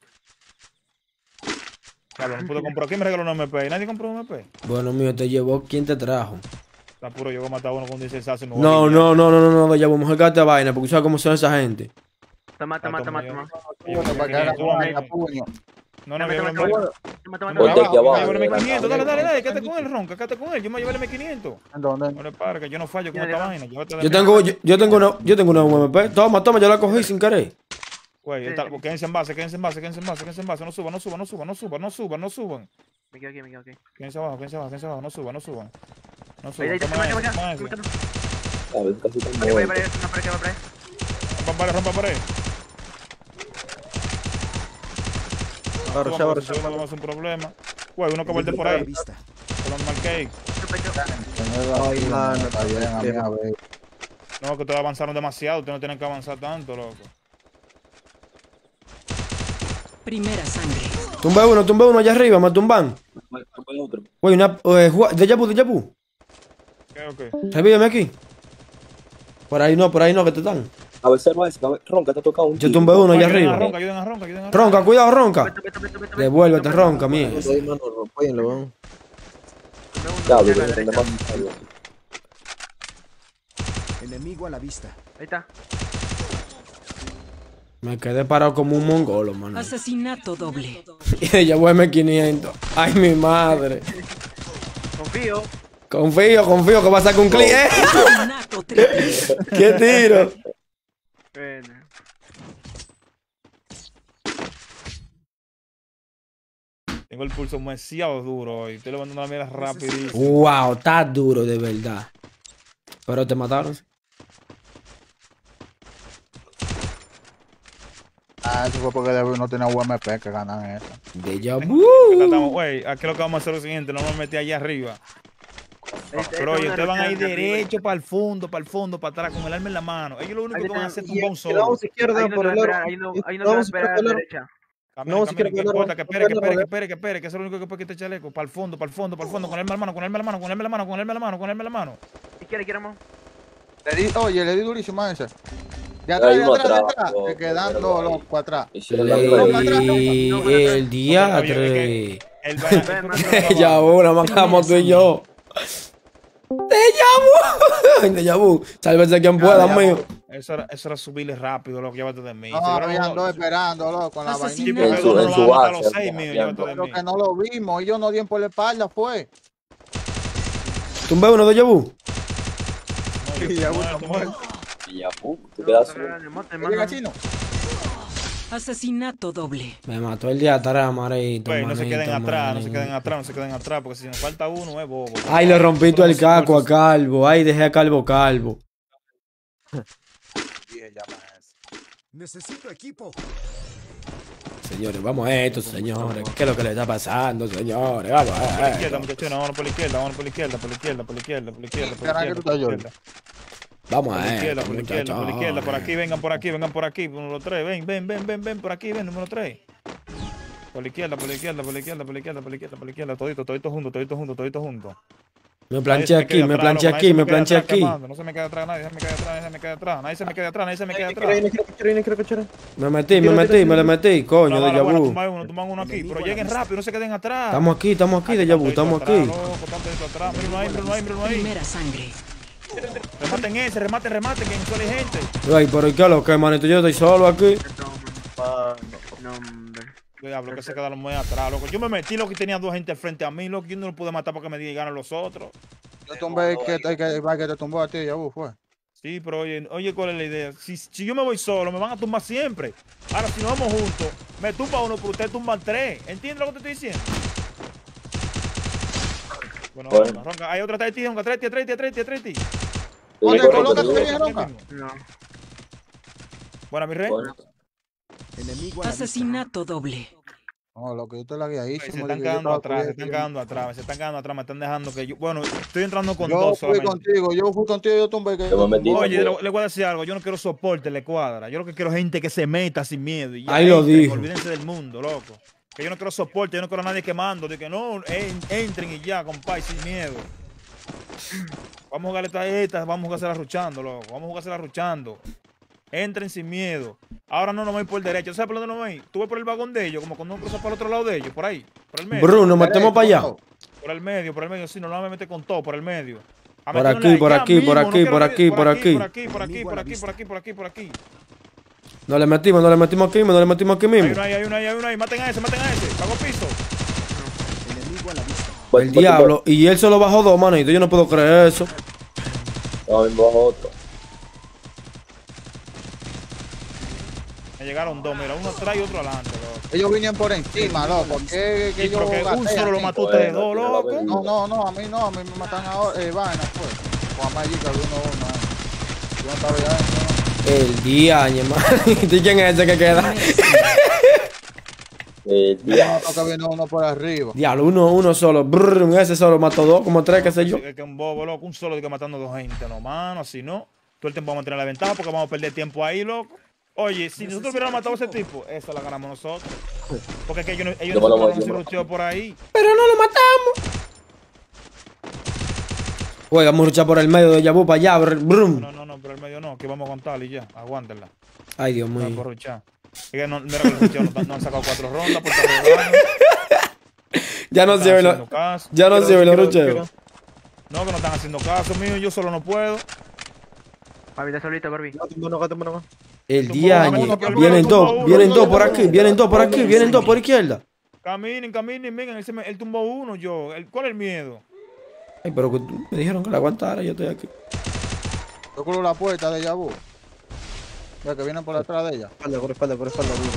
Claro, no pude comprar. ¿Quién me regaló un MP? ¿Nadie compró un MP? Bueno, mío, te llevó quien te trajo. Está puro, yo voy a matar a uno con 16 sazos. No, no, no, no, no, no, ya vamos a sacarte vaina, porque sabes cómo son esa gente. Toma, toma, toma, toma, toma. No, no, yo me mete, mete, mete, Ponte mete. aquí abajo. Llévame 500, dale, dale, dale, quédate con él, ronca, quédate con él. Yo me llevo el M500. ¿En dónde? No le pares, que yo no fallo con esta vaina. Yo tengo, yo, yo tengo una, yo tengo una UMP. Toma, toma, yo la cogí sin querer. Güey, está- quédense en base, quédense en base, quédense en base, quédense en base. No suban, no suban, no suban, no suban, no suban, no suban. Me quedo aquí, me quedo aquí. Quédense abajo, quédense abajo, quédense abajo, no suban, no suban. No Ahí, suban. A ver, casi tan Vale, vale, vale, una pared, una pared. Rompa pared, rompa pared. Va a rushar, va a Vamos, vamos, un problema. Güey, uno que vuelte por ahí. A a. No, que ustedes avanzaron demasiado, ustedes no tienen que avanzar tanto, loco. Primera sangre. Tumbe uno, tumbe uno allá arriba, me tumban. Güey, una. Eh, de Yapu, de Yapu. ¿Qué, ok? Revíveme aquí. Por ahí no, por ahí no, que te están. A ver, a ver, Ronca, te ha tocado un Yo tumbé uno allá arriba. Ronca, ayuden a ronca, ayuden a ronca. Ronca, cuidado, ronca. Devuélvete, ronca, más algo. Enemigo a la vista. Ahí está. Me quedé parado como un mongolo, mano. Asesinato doble. [LAUGHS] Y ella vuelve 500. Ay, mi madre. Confío. Confío, confío que va a sacar un clic. ¿eh? Asesinato triple. [LAUGHS] ¿Qué tiro? Bueno. Tengo el pulso demasiado duro hoy. Estoy levantando la mira rapidísimo. Wow, está duro de verdad. Pero te mataron. Ah, eso fue porque no tenía UMP que ganan eso. De Güey, aquí lo que vamos a hacer es lo siguiente. No me metí allá arriba. Este- Pero oye, este ustedes van a ir derecho para el fondo, para el fondo, para atrás, con el arma en la mano. Ellos lo único que van a hacer es tumbar un solo. Quedamos izquierda Ahí no por te el a ahí no- ahí no te va a Vamos esperar a derecha. No, si que importa, que espere, que espere, que espere, que espere, que eso es lo único que puede quitar chaleco. Para el fondo, para el fondo, para el fondo, con el arma en la mano, con el arma en la mano, con el arma en la mano, con el arma en la mano, con el arma en la mano. Izquierda, izquierda, mano. Le di, oye, le di durísimo a ese. De atrás, de atrás, de atrás, Se quedan pero- dos locos atrás. El diatre. El [LAUGHS] Ya, una más quedamos tú y yo. De Yabu. De Yabu. Sálvese quien pueda, mío. Eso era, eso era subirle rápido, loco, llévate de mí. No, dos esperando, loco, con la pero En su- en lo su base, mí. que no lo vimos, ellos no dieron por la espalda, fue. Tumbe uno de Yabu. [LAUGHS] Y ya muerto. Y ya, pum, tú quedas solo. Asesinato doble. Me mató el día atrás, marito. Güey, no se queden manito, atrás, no se queden atrás, no se queden atrás, porque si nos falta uno es bobo. Ay, le rompí todo el caco a Calvo. Ay, dejé a Calvo calvo. Necesito equipo. Señores, vamos a esto, señores. ¿Qué es lo que le está pasando, señores? Vamos Por la a izquierda, esto. muchachos, vamos por la izquierda, vamos por la izquierda, por la izquierda, por la izquierda, por la izquierda, por la izquierda, por la izquierda. Vamos Por a la izquierda, esto, por la izquierda, por la izquierda, por aquí, vengan por aquí, vengan por aquí, número 3, ven, ven, ven, ven, ven, por aquí, ven, número 3. Por la izquierda, por la izquierda, por la izquierda, por la izquierda, por la izquierda, por la izquierda, todito, todito junto, todito junto, todito junto. Me planché aquí, me planché aquí, me planché aquí. No se me quede atrás nadie, se me quede atrás, nadie se me quede atrás, nadie se me quede atrás, nadie se me ir, atrás. Me metí, me metí, me le metí, coño, No, de Yabu. tumban uno, aquí, pero lleguen rápido, no se queden atrás. Estamos aquí, estamos aquí, de Yabu, estamos aquí. Primera sangre. Rematen ese, rematen, rematen, que no hay gente. Ay, pero ¿y qué es lo que, manito? Yo estoy solo aquí. No, hombre. Diablo, que se quedaron muy atrás, loco. Yo me metí, lo que tenía dos gente frente a mí, loco. Yo no lo pude matar para que me digan los otros. Yo tumbé el que, el que, el que te tumbó a ti, ya uh, fue. Sí, pero oye, oye, ¿cuál es la idea? Si, si yo me voy solo, me van a tumbar siempre. Ahora, si nos vamos juntos, me tumba uno, pero ustedes tumban tres. ¿Entiendes lo que te estoy diciendo? Bueno, Bueno. ronca, ronca. Hay otra tres ronca, tres tres tres tres tres ¿Dónde correcto, colocas bien, Ronca? No. Bueno, mi rey. Bueno, Enemigo a la vista. Asesinato doble. No, lo que yo te la ahí. Se están quedando atrás, se están quedando atrás, se están quedando atrás, me están dejando que yo. Bueno, estoy entrando con Yo dos fui solamente. contigo, yo fui contigo, yo tumbé que. Yo me metí. Oye, le, le voy a decir algo, yo no quiero soporte, le cuadra. Yo lo que quiero es gente que se meta sin miedo. Y ya Ahí lo dijo. Olvídense del mundo, loco. Que yo no quiero soporte, yo no quiero a nadie quemando. De que no, en- entren y ya, compadre, sin miedo. Vamos a jugar esta, esta, vamos a jugársela ruchando, loco. Vamos a jugársela ruchando. Entren sin miedo. Ahora no nos voy por el derecho. ¿Sabes por dónde nos voy? Tú vas por el vagón de ellos, como cuando uno cruza por el otro lado de ellos, por ahí. Por el medio. Bruno, metemos para allá. Por el medio, por el medio, sí, no, no me mete con todo, por el medio. Por aquí, por aquí, por no aquí, por aquí, por aquí. Por aquí, por aquí, por aquí, por aquí, por aquí, por aquí. No le metimos, no le metimos aquí mismo, no le metimos aquí Hay mismo. uno ahí, hay uno ahí, hay uno ahí. Maten a ese, maten a ese. Pago piso. Enemigo a la vista. El diablo. Y él solo bajó dos, manito. Yo no puedo creer eso. No, me bajo otro. Me llegaron dos, mira, uno atrás y otro adelante, loco. Ellos vinieron por encima, loco. ¿Qué, que yo que un solo lo mató a ustedes dos, loco. No, no, no, a mí no, a mí me matan ahora. Eh, vaina, pues. Juan Magica, uno a uno. eh. Yo no estaba ya ¿no? El diaño, manito. [LAUGHS] ¿Y quién es ese que queda? [LAUGHS] No, diablo. que viene uno por arriba. Diablo, uno, uno solo. Brrr, ese solo mató dos, como tres, qué sé yo. Es que un bobo, loco, un solo de que matando dos gente, no, mano, así no. Todo el tiempo vamos a tener la ventaja porque vamos a perder tiempo ahí, loco. Oye, si nosotros hubiéramos matado a ese tipo, esa la ganamos nosotros. [LAUGHS] Porque es que ellos, no- ellos no se rucheo por ahí. Pero no lo matamos. Oye, vamos a luchar por el medio de Yabu para allá. brum. No, no, no, pero el medio no, que vamos a contar y ya, aguántenla. Ay, Dios mío. por ruchar. Es que no, mira que los rucheos no, no han sacado cuatro rondas por. [LAUGHS] Ya no están sirve haciendo lo. caso. Ya no Quiero- sirve los rucheos. No, que no están haciendo caso mío, yo solo no puedo. Papi, está solito, Barbie. El tumbo Vienen dos, vienen dos por aquí, vienen dos por aquí, vienen dos por izquierda. Caminen, caminen, vengan, él, él tumbó uno yo. El- ¿Cuál es el miedo? Ay, pero que tú- me dijeron que la aguantara, yo estoy aquí. Yo cubro la puerta de Yabu. Ve que vienen por atrás de ella. Espalda, por espalda, por espalda, duro.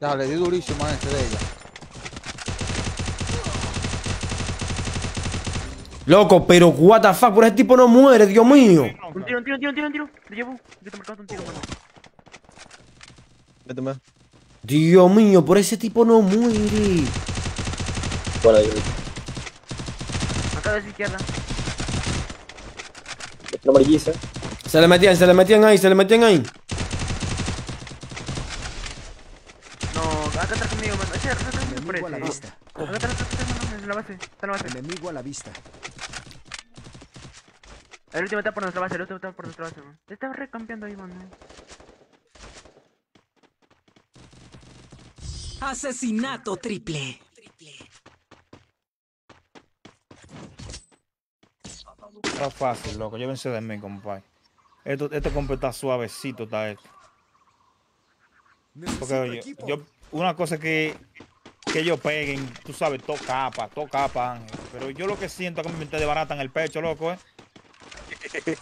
Ya, le di durísimo a ese de ella. Loco, pero what the fuck, por ese tipo no muere, Dios mío. Un tiro, un tiro, un tiro, un tiro, un tiro. Te llevo. Yo te marcado un tiro, mano. Vete más. Dios mío, por ese tipo no muere. Bueno, yo Acá de su izquierda. amarilliza. Se le metían, se le metían ahí, se le metían ahí. No, acá atrás conmigo, mano. Ese, acá atrás conmigo, por la ese. Acá acá. En la base. Está en la base. Enemigo a la vista. El último está por nuestra base, el último está por nuestra base, man. Estaba recampeando ahí, mano. Asesinato triple. Está fácil, loco. Llévense de mí, compadre. Esto, este compa está suavecito, está esto. Porque oye, yo, una cosa es que, que ellos peguen, tú sabes, todo capa, todo capa, Ángel. Pero yo lo que siento es que me desbaratan el pecho, loco, eh. [LAUGHS]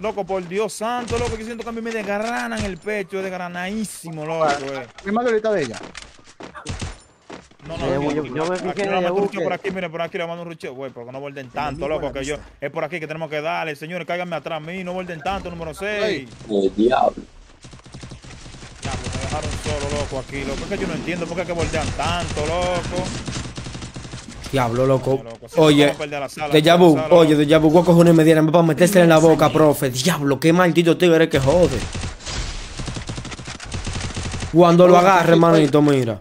Loco, por Dios santo, loco, yo siento que a mí me desgranan el pecho, es desgranadísimo, loco, eh. ¿Qué más ahorita de ella? No, no, yo- aquí, yo me aquí fijé mando ella, un por aquí, mire, por aquí le mando un rucheo, güey, porque no vuelven tanto, loco, que yo, es por aquí que tenemos que darle, señores, cáiganme atrás a mí, no vuelven tanto, número 6. El diablo. Dejaron solo, loco, aquí, loco, es que yo no entiendo por qué es que voltean tanto, loco. Diablo, loco. Oye, de Yabu, oye, de Yabu, voy a coger una mediana para metérsela en la boca, profe. Diablo, qué maldito tigre que jode. Cuando lo agarre, hermanito, mira.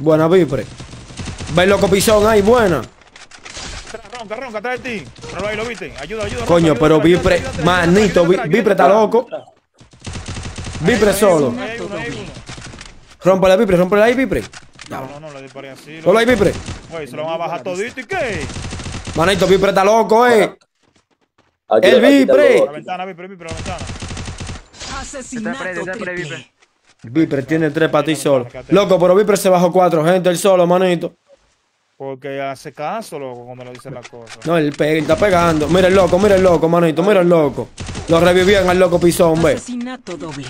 Buena, Vipre. Ve loco pisón ahí, buena. Ronca, ronca, de ti. No lo, viste. Ayuda, ayuda. Coño, pero Vipre, manito, Vipre está loco. Vipre solo. Hay hay uno. Rómpale, Vipre, rómpale ahí, Vipre. No, no, no, le disparé así. Solo ahí, Vipre. Güey, se lo van a bajar todito y qué. Manito, Vipre está loco, eh. Aquí, El Vipre. La ventana, Vipre, Vipre, la ventana. Asesinato. Vipre tiene tres para ti solo. Loco, pero Vipre se bajó cuatro gente, él solo, manito. Porque hace caso, loco, cuando le dicen las cosas. No, él, pega, él está pegando. Mira el loco, mira el loco, manito, mira el loco. Lo revivían al loco pisón, ve. Asesinato doble.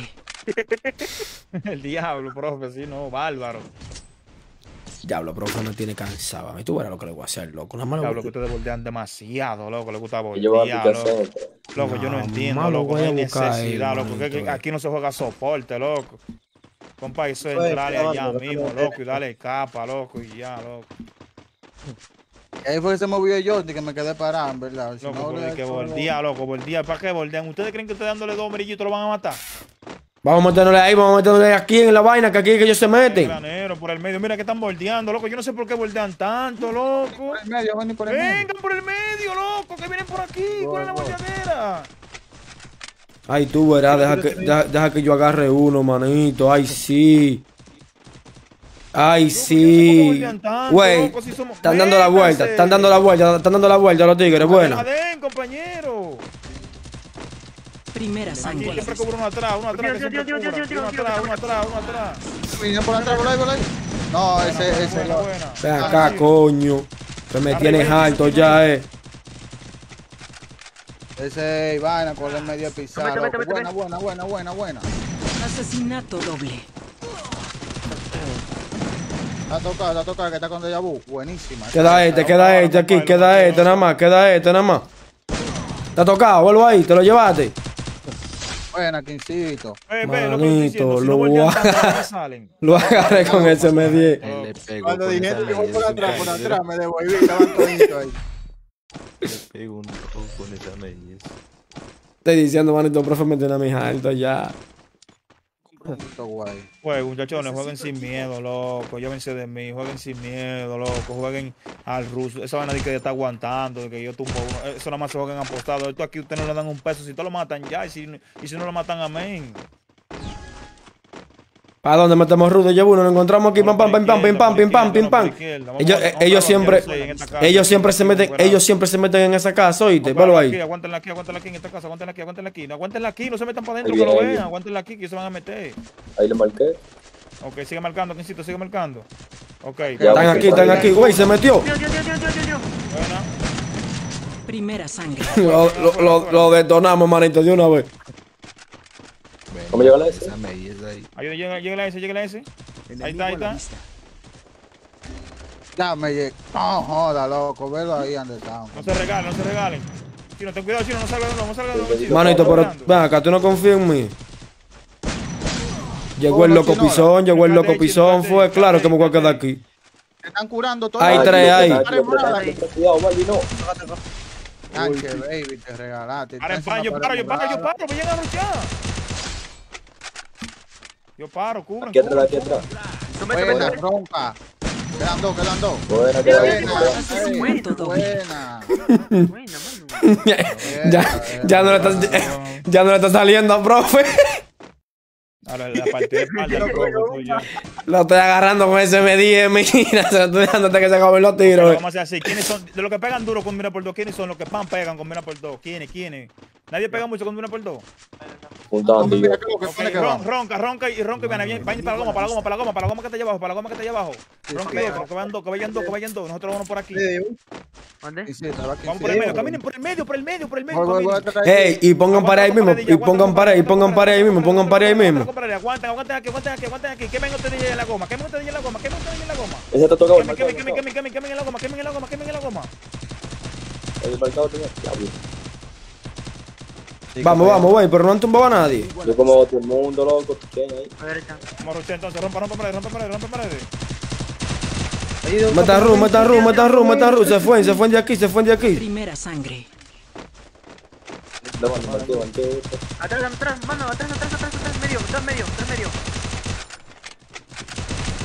[LAUGHS] El diablo, profe, sí, no, bárbaro. Diablo, profe, no tiene cansado. A mí tú verás lo que le voy a hacer, loco. Nada más lo Diablo, que ustedes voltean demasiado, loco, le gusta Yo voy a voltear, picar loco. Loco, yo no entiendo, loco, no voy a hay necesidad, loco, que, que manito, aquí no se juega soporte, loco. Compa, eso es Pues, entrarle allá mismo, no, loco, y darle capa, loco, y ya, loco. Ahí fue que se movió yo, de que me quedé parado, en verdad. Si Loco, no, que voltea, loco, voltea. ¿Para qué voltean? ¿Ustedes creen que ustedes dándole dos amarillitos lo van a matar? Vamos a meternos ahí, vamos a meternos aquí en la vaina, que aquí es que ellos se meten. Granero, por el medio. Mira que están volteando, loco. Yo no sé por qué voltean tanto, loco. Por el medio, ven y por el medio. Vengan por el medio, loco, que vienen por aquí. ¿Cuál es la volteadera? Ay, tú verás, deja que, deja, deja que yo agarre uno, manito. Ay, sí. Ay, sí. voltean tanto, Güey, somos- están dando la vuelta, están dando la vuelta, están dando la vuelta los tigres, buena. Adén, compañero. Primera sangre. siempre cubre uno atrás, uno atrás, que siempre. Uno atrás, uno atrás, uno atrás. Vinieron por atrás, por ahí, por ahí. No, ese, ese. Ven acá, coño. Que me tienes alto ya, eh. Ese vaina con el medio pisado. Buena, buena, buena, buena, buena. Asesinato doble. Está tocado, está tocado, que está con Deja Vu. Buenísima. Queda este, queda este aquí, queda este nada más, queda este nada más. Te ha tocado, vuelvo ahí, te lo llevaste. Buena, Quincito. Eh, lo lo, salen. [LAUGHS] lo agarré con ese M10. Cuando dijiste que voy por atrás, por atrás, me devolví, estaban toditos ahí. [LAUGHS] Le pego un con esa. Estoy diciendo, manito, profe, me tiene a mi alto ya. Guay. Pues, muchachones, jueguen sin miedo, loco. Llévense de mí, jueguen sin miedo, loco. Jueguen al ruso. Esa vaina de que está aguantando, de que yo tumbo uno. Eso nada más se juegan apostado. Esto aquí ustedes no le dan un peso. Si te lo matan ya, y si, y si no lo matan, amén. ¿Para dónde metemos rudo? Llevo uno, lo encontramos aquí, pam, pam, pam, pam, pim, pam, pim, pam, pim, pam. Ellos, ellos siempre, ellos siempre se meten, ellos siempre se meten en esa casa, oíste, velo Aquí, ahí. aguántenla aquí, aguántenla aquí en esta casa, aguántenla aquí, aguántenla aquí. No, aguántenla aquí, no se metan para adentro, que lo vean. Aguántenla aquí, que ellos se van a meter. Ahí le marqué. Ok, sigue marcando, Quincito, sigue marcando. Ok. Están aquí, están aquí, güey, se metió. Primera sangre. [LAUGHS] Lo, lo, lo, lo detonamos, manito, de una vez. ¿Cómo llega la S? Esa belleza ahí. Ahí llega, llega la S, llega la S. Ahí está, ahí está. Ya me llegué. No joda, loco, velo ahí donde está. No se regalen, no se regalen. Chino, ten cuidado, Chino, no salga de nuevo, no salga de. Chino. Manito, pero ven acá, tú no confías en mí. Llegó el loco pisón, llegó el loco pisón, fue claro que me voy a quedar aquí. Se están curando todos. Hay tres ahí. Cuidado, Malvi, no. Anche, baby, te regalaste. Ahora, yo paro, yo paro, yo paro, me llegan a. Yo paro, cubran, Aquí atrás, aquí atrás. Buena, ronca. Quedan dos, quedan dos. Buena, Buena, buena. ya, ya no le está, ya no le está saliendo, profe. Ahora, la partida de espalda. Lo estoy agarrando con ese M10, [LAUGHS] mira, se lo estoy dando hasta que se acaben los tiros. vamos a hacer así. ¿Quiénes son? De los que pegan duro con mira por dos, ¿quiénes son los que pan pegan con mira por dos? ¿Quiénes? ¿Quiénes? Nadie pega mucho con mira por dos. Juntando ron- ronca, ronca y ronca y van, vayan vayan para la goma, para la goma, para la goma, para la goma que está allá abajo, para la goma que está allá abajo. Ronca y otro, que vayan dos, que vayan dos, que vayan dos. Nosotros vamos por aquí. ¿Dónde? Vamos por el medio, caminen por el medio, por el medio, por el medio. Ey, y pongan para ahí mismo, y pongan para ahí, pongan para ahí mismo, pongan para ahí mismo. Aguanten, aguanten aquí, aguanten aquí, aguanten aquí. Quemen ustedes en la goma, quemen ustedes en la goma, quemen ustedes en la goma. Ese está tocado, el Quemen, quemen, quemen, quemen, quemen en la goma, quemen en la goma, quemen en la goma. El marcado tenía. Diablo. Vamos, vamos, güey, pero no han tumbado a nadie. Yo como todo el mundo, loco. ¿Quién ahí? Vamos a rushar entonces, rompa, rompa paredes, rompa paredes, rompa paredes. Meta ru, meta ru, meta ru, meta ru. Se fue, se fue de aquí, se fue de aquí. Primera sangre. Atrás, atrás, mano, atrás, atrás, atrás, atrás, medio, atrás, medio, atrás, medio.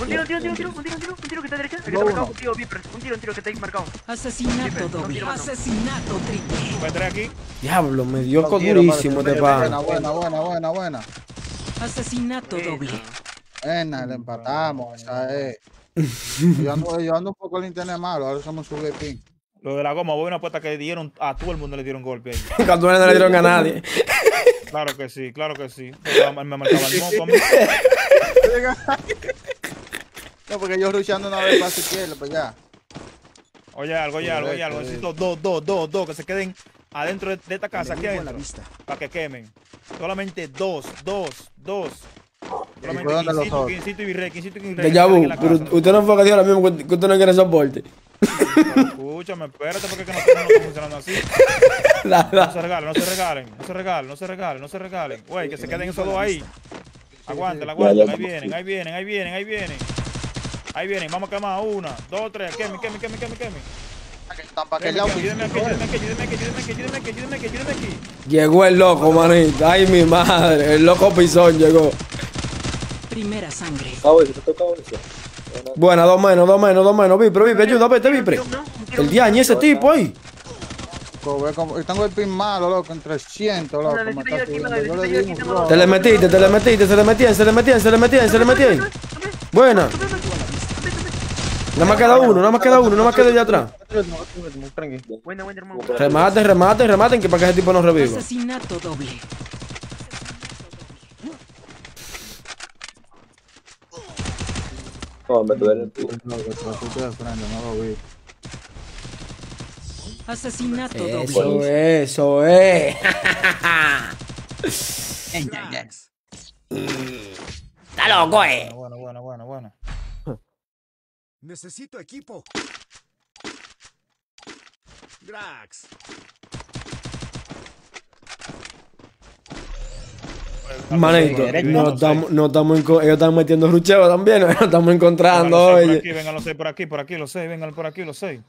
Un tiro, un tiro, un tiro, un tiro, un tiro, un tiro, un tiro que está derecha, que está marcado contigo, Viper. Un tiro, un tiro que está ahí marcado. Asesinato doble. Asesinato triple. Voy a entrar aquí. Diablo, me dio durísimo este Buena, pan. buena, buena, buena, buena. Asesinato doble. Buena, le empatamos, esa es. Yo ando, yo ando un poco el internet malo, ahora somos su ping. Lo de la goma, voy a una apuesta que dieron, a todo el mundo le dieron golpe. [LAUGHS] Cuando no le dieron a nadie. Claro que sí, claro que sí. Me me marcaba el moco a mí. [LAUGHS] [LAUGHS] No, porque yo rushando una vez para su izquierda, pues ya. Oye, algo, oye, algo, oye, algo. Necesito dos, dos, dos, dos, que se queden adentro de, de esta casa, aquí adentro. Para que quemen. Solamente dos, dos, dos. Solamente ¿Y dónde los Quincito? Quincito y Virrey, Quincito y Virrey. De ya pero usted no fue que dijo ahora mismo que usted no quiere soporte. Escúchame, espérate porque es que no, no está funcionando así. [LAUGHS] La- la- No se regalen, no se regalen, no se regalen, no se regalen, no se regalen. Güey, que se queden esos dos ahí. Aguanten, aguanten, ahí vienen, ahí vienen, ahí vienen, ahí vienen. Ahí vienen, vamos a quemar una, dos, tres, queme, queme, queme, queme, queme. ¿Para qué Queme, lado? queme, Ayúdenme aquí, ayúdenme aquí, ayúdenme aquí, ayúdenme aquí, ayúdenme aquí, ayúdenme aquí. Llegó el loco, manito. Ay, mi madre. El loco pisón llegó. Primera sangre. Ah. Buena, dos menos, dos menos, dos menos. Vipre, Vipre, ayuda, vete, Vipre. El diaño, ese tipo ahí. Yo tengo el pin malo, loco, en 300, loco. Te le metiste, te le metiste, se le metían, se le metían, se le metían, se le metían. Buena. Nada más queda uno, nada más queda uno, nada más queda allá atrás. Rematen, rematen, rematen, que para que ese tipo no reviva. Asesinato doble. Asesinato doble. Eso es, eso es. Está loco, eh. Bueno, bueno, bueno, bueno. Necesito equipo. Drax. Manito, Derecho, no no estamos, no estamos ellos están metiendo rucheo también, [LAUGHS] nos estamos encontrando, Vengan los seis por oye. aquí, vengan los seis por aquí, por aquí, los seis, vengan por aquí, los seis.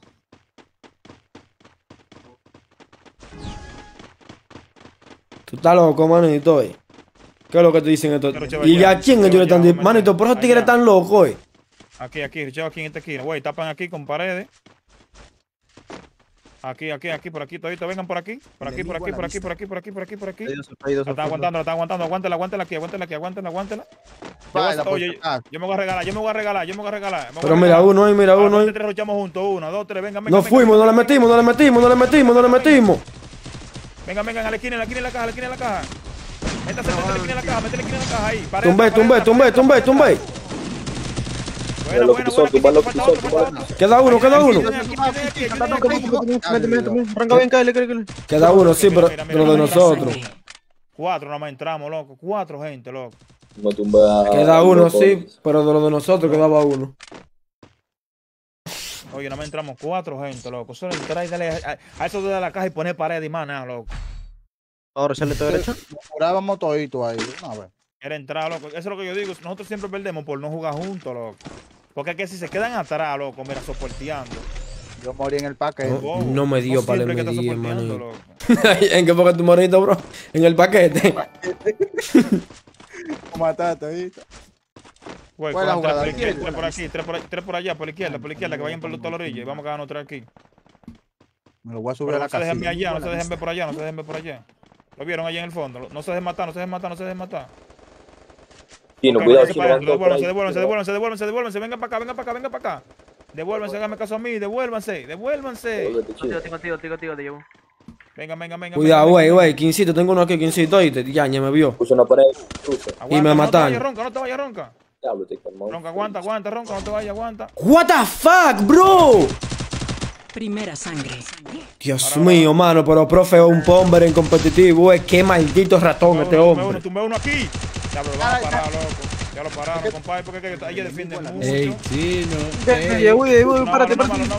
Tú estás loco, manito, eh. ¿Qué es lo que te dicen estos? ¿Y ya, a quién ellos le están diciendo? Manito, por esos tigres están locos, eh. Aquí, aquí, Richard, aquí en esta esquina. Güey, tapan aquí con paredes. Aquí, aquí, aquí, por aquí, todito. Vengan por aquí. Por aquí, por aquí, por aquí, por aquí, por aquí, por aquí, por aquí. La fondo. aguantando, la están aguantando. Aguántela, aguántela aquí, aguántela aquí, aguántela, aguántela. A- Oye, yo me voy a regalar, yo me voy a regalar, yo me voy a regalar. a Pero mira uno ahí, mira Ahora, uno ahí. tres luchamos juntos. Uno, dos, tres, vengan, vengan. Nos fuimos, no le metimos, no le metimos, no le metimos, no le metimos. Vengan, vengan, a la esquina, a la esquina de la caja, a la esquina de la caja. Métase, a la esquina de la caja, métase a la esquina de la caja ahí. Pared, Tumbé, pared, tumbé, pared, tumba los pisos. Queda uno, queda uno. Queda uno, sí, pero, pero de nosotros. Cuatro nada más entramos, loco. Cuatro gente, loco. No tumba a- Queda uno, sí, pero de los de nosotros quedaba uno. Oye, nada más entramos cuatro gente, loco. Solo entrar y darle a, a eso de la caja y poner pared y más nada, loco. Ahora sale todo derecho. Curábamos todito ahí, una vez. Era entrar, loco. Eso es lo que yo digo. Nosotros siempre perdemos por no jugar juntos, loco. Porque es que si se quedan atrás, loco, mira, soporteando. Yo morí en el paquete. No, no me dio para el medir, hermano. ¿En qué fue que tu morito, bro? En el paquete. [LAUGHS] Mataste, ¿viste? Güey, tres por aquí, tres por aquí, tres por, tres por allá, por la izquierda, por la izquierda, que vayan por toda la orilla y vamos a quedarnos tres aquí. Me lo voy a subir Pero a la no se dejen allá, no se dejen ver por allá, no se dejen ver por allá. Lo vieron allá en el fondo. No se dejen matar, no se dejen matar, no se dejen matar. Chino, Ok, cuidado, chino. Devuélvanse, devuélvanse, devuélvanse, devuélvanse, devuélvanse, vengan para acá, vengan para acá, vengan para acá. Devuélvanse, háganme caso a mí, devuélvanse, devuélvanse. Contigo, contigo, contigo, te llevo. Vengan, vengan, vengan. Cuidado, güey, güey. Quincito, tengo uno aquí, Quincito, oíste. Ya, ya me vio. Puso una pared, cruza. Y me Aguanta, No te mataron. vayas, ronca, no te vayas, ronca. Diablo, te calmó. Ronca, aguanta, aguanta, ronca, no te vayas, aguanta. What the fuck, bro? Primera sangre. Dios mío, mano, pero profe, un bomber en competitivo, eh. Qué maldito ratón este Tumbé uno, hombre. tumbé uno aquí. Ya lo van a parar, loco. Ya lo pararon, compadre, porque es que ellos defienden mucho. Ey, chino. Ey. párate, párate.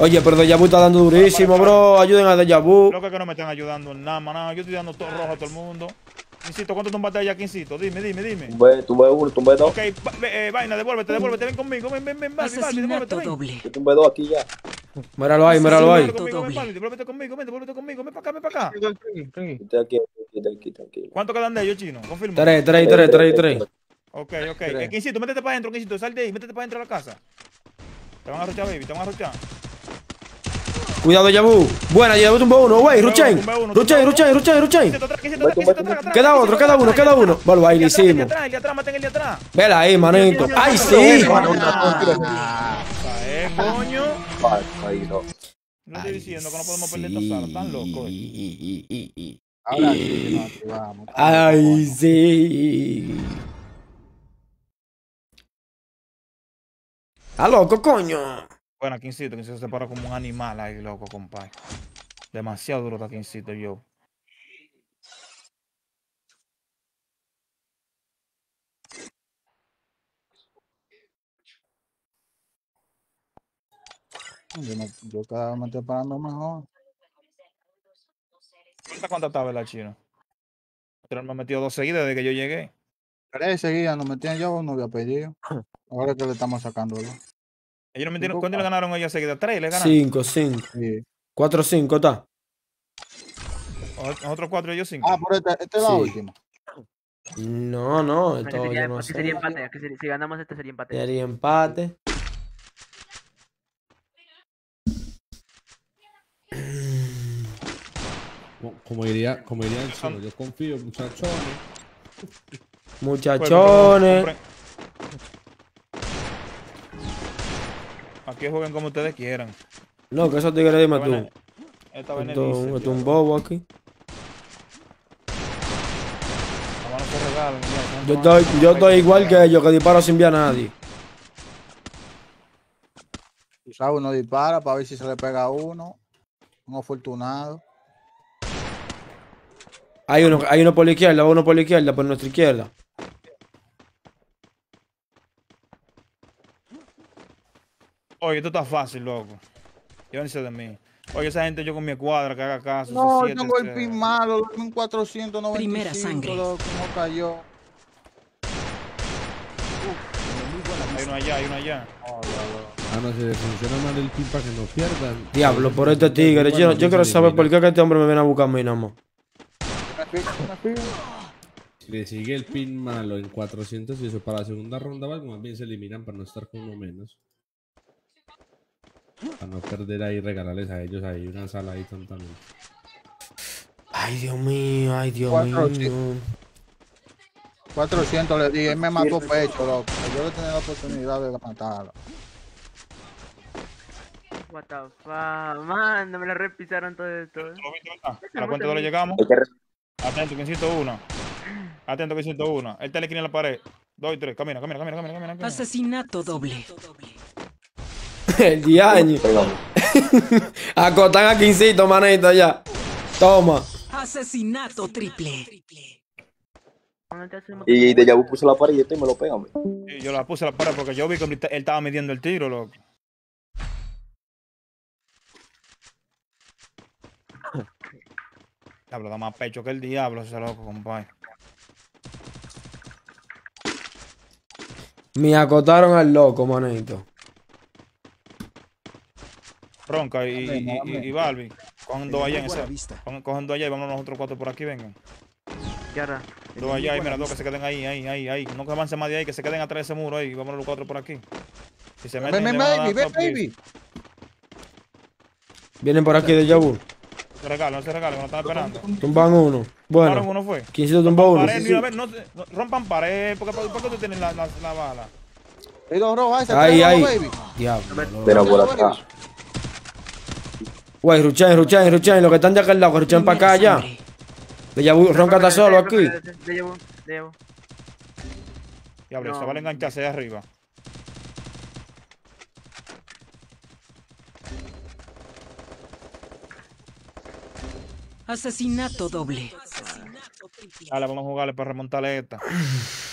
Oye, pero Deja Vu está dando durísimo, bro. Ayuden a Deja Vu. Loco que no me están ayudando en nada, maná. Yo estoy dando todo rojo a todo el mundo. Quincito, ¿cuánto tumbaste allá, Quincito? Dime, dime, dime. Tumbé, tumbé uno, tumbé dos. Ok, va- eh, vaina, devuélvete, devuélvete, ven conmigo, ven, ven, ven, Balbi, Balbi, devuélvete, ven. doble. Yo tumbé dos aquí ya. Míralo ahí, míralo ahí. Devuélvete conmigo, ven. Balbi, devuélvete conmigo, ven, devuélvete conmigo, ven para acá, ven para acá. Estoy aquí, estoy aquí, tranquilo. ¿Cuánto quedan de ellos, chino? Confirma. Tres, tres, tres, tres, tres. Ok, ok. Eh, Quincito, métete para adentro, Quincito, sal de ahí, métete para adentro de la casa. Te van a ruchar, baby, te van a ruchar. Cuidado, Vu. Buena, Deja Vu tumbó uno, güey. Ruchain. Tumba uno, Ruchain, tumba Ruchain, Ruchain, Ruchain. Queda otro, queda uno, queda uno. Bueno, ahí El lo hicimos. Vela ahí, manito. ¡Ay, sí! Coño. Vale, no. Estoy diciendo que no podemos perder esta sala, están locos. eh. Ahora sí, activamos. ¡Ay, sí! ¡A loco, coño! Bueno, Quincito, Quincito se paró como un animal ahí, loco, compadre. Demasiado duro está Quincito, yo. Yo, no, yo cada vez me estoy parando mejor. ¿Cuántas cuántas tablas la chino? Pero me ha metido dos seguidas desde que yo llegué. Tres seguidas nos metían yo, no había pedido. [LAUGHS] Ahora es que le estamos sacando. ¿no? Ellos no. ¿Cuánto le ganaron ellos seguidas? ¿Tres le ganaron? Cinco, cinco. Sí. Cuatro, cinco, está. Nosotros cuatro, ellos cinco. Ah, por esta, esta es la Sí. última. No, no, Aquí esto sería, yo no aquí sería sé. empate. si ganamos este sería empate. Sería empate. Como- diría, como diría el chino, yo confío, muchachones. Muchachones. Aquí jueguen como ustedes quieran. No, que esos tigres dime tú. Esta vaina Esto esto un bobo aquí. regalan. Yo estoy, yo estoy igual que ellos, que disparo sin ver a nadie. Sabes, uno dispara para ver si se le pega a uno. Un afortunado. Hay uno, hay uno por la izquierda, uno por la izquierda, por nuestra izquierda. Oye, esto está fácil, loco. Llévense de mí. Oye, esa gente yo con mi escuadra que haga caso. No, C7, tengo el pin malo, un 495, Primera sangre. loco, no cayó. Hay uno allá, hay uno allá. Ah, no, se funciona mal el pin para que no pierdan. Diablo, por este tigre. Yo, yo quiero saber por qué que este hombre me viene a buscar a mí nada más. Si le sigue el pin malo en 400 y eso para la segunda ronda, va, más bien se eliminan para no estar con uno menos. Para no perder ahí, regalarles a ellos ahí una sala ahí tontamente. Ay, Dios mío, ay, Dios mío. 400 le di, él me mató pecho, loco. Yo le tenía la oportunidad de matarlo. What the fuck, man, me lo repisaron todo esto. eh. A la cuenta le llegamos. Atento, que insisto uno. Atento, que insisto uno. Él está en la esquina de la pared. Dos y tres. Camina, camina, camina, camina, camina. camina. Asesinato doble. [LAUGHS] El diaño. [LAUGHS] Acotan a Quincito, manito, ya. Toma. Asesinato triple. Y de Yabu puso la pared y este me lo pega. Sí, yo la puse a la pared porque yo vi que él estaba midiendo el tiro, loco. [COUGHS] Diablo, da más pecho que el diablo ese loco, compadre. Me acotaron al loco, manito. Ronca y, Dame, y, y, dame. y Barbie. Cogen dos allá en esa. cogen dos allá y vamos nosotros cuatro por aquí, vengan. ¿Qué hará? Dos allá y mira, dos que se queden ahí, ahí, ahí, ahí. No que avancen más de ahí, que se queden atrás de ese muro ahí. Vámonos los cuatro por aquí. Si se Ven, meten, ven, baby, ven, baby. Vienen por aquí de Yabu. No se regalen, no se regalen, no están esperando. Tumban uno. Bueno. uno fue. Quincito tumbó uno. Pared, de una vez, no, se- no- rompan pared, porque ¿por qué tú tienes la, la, la bala? Hay dos rojas, ese Ahí, ahí. Diablo. Mira por atrás. Güey, Ruchain, Ruchain, Ruchain. Los que están de aquel lado, Ruchain para acá ya. De Yabu, Ronca está solo aquí. Le llevo, le llevo. Diablo, No. se van a engancharse de arriba. Asesinato doble. Dale, vamos a jugarle para remontarle esta. [CLEARS THROAT]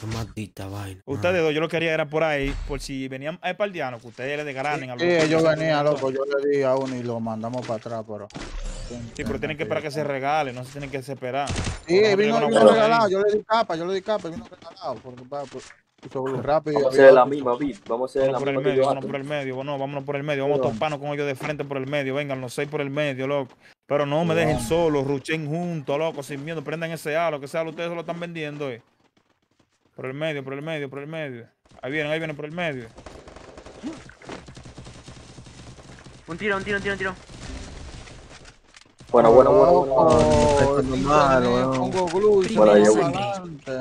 Qué maldita vaina. Ustedes dos, yo lo quería era por ahí, por si venían a Espardiano, que ustedes le desgranen a Sí, ellos venían, loco. Yo le di a uno y lo mandamos para atrás, pero. Sí, pero tienen que esperar que se regale, no se tienen que desesperar. Sí, vino, vino ahí. regalado. Yo le di capa, yo le di capa y vino regalado. Porque, va, pues, hizo rápido. Vamos a hacer la misma. Vamos a hacer la por el misma que medio, yo vámonos por el medio, bueno, vámonos por el medio, vamos a toparnos con ellos de frente por el medio, vengan los seis por el medio, loco. Pero no me dejen solo, ruchen juntos, loco, sin miedo, prendan ese A, lo que sea, ustedes se lo están vendiendo, eh. Por el medio, por el medio, por el medio. Ahí vienen, ahí vienen por el medio. Un tiro, un tiro, un tiro, un tiro. Bueno, bueno, bueno, bueno. Oh, el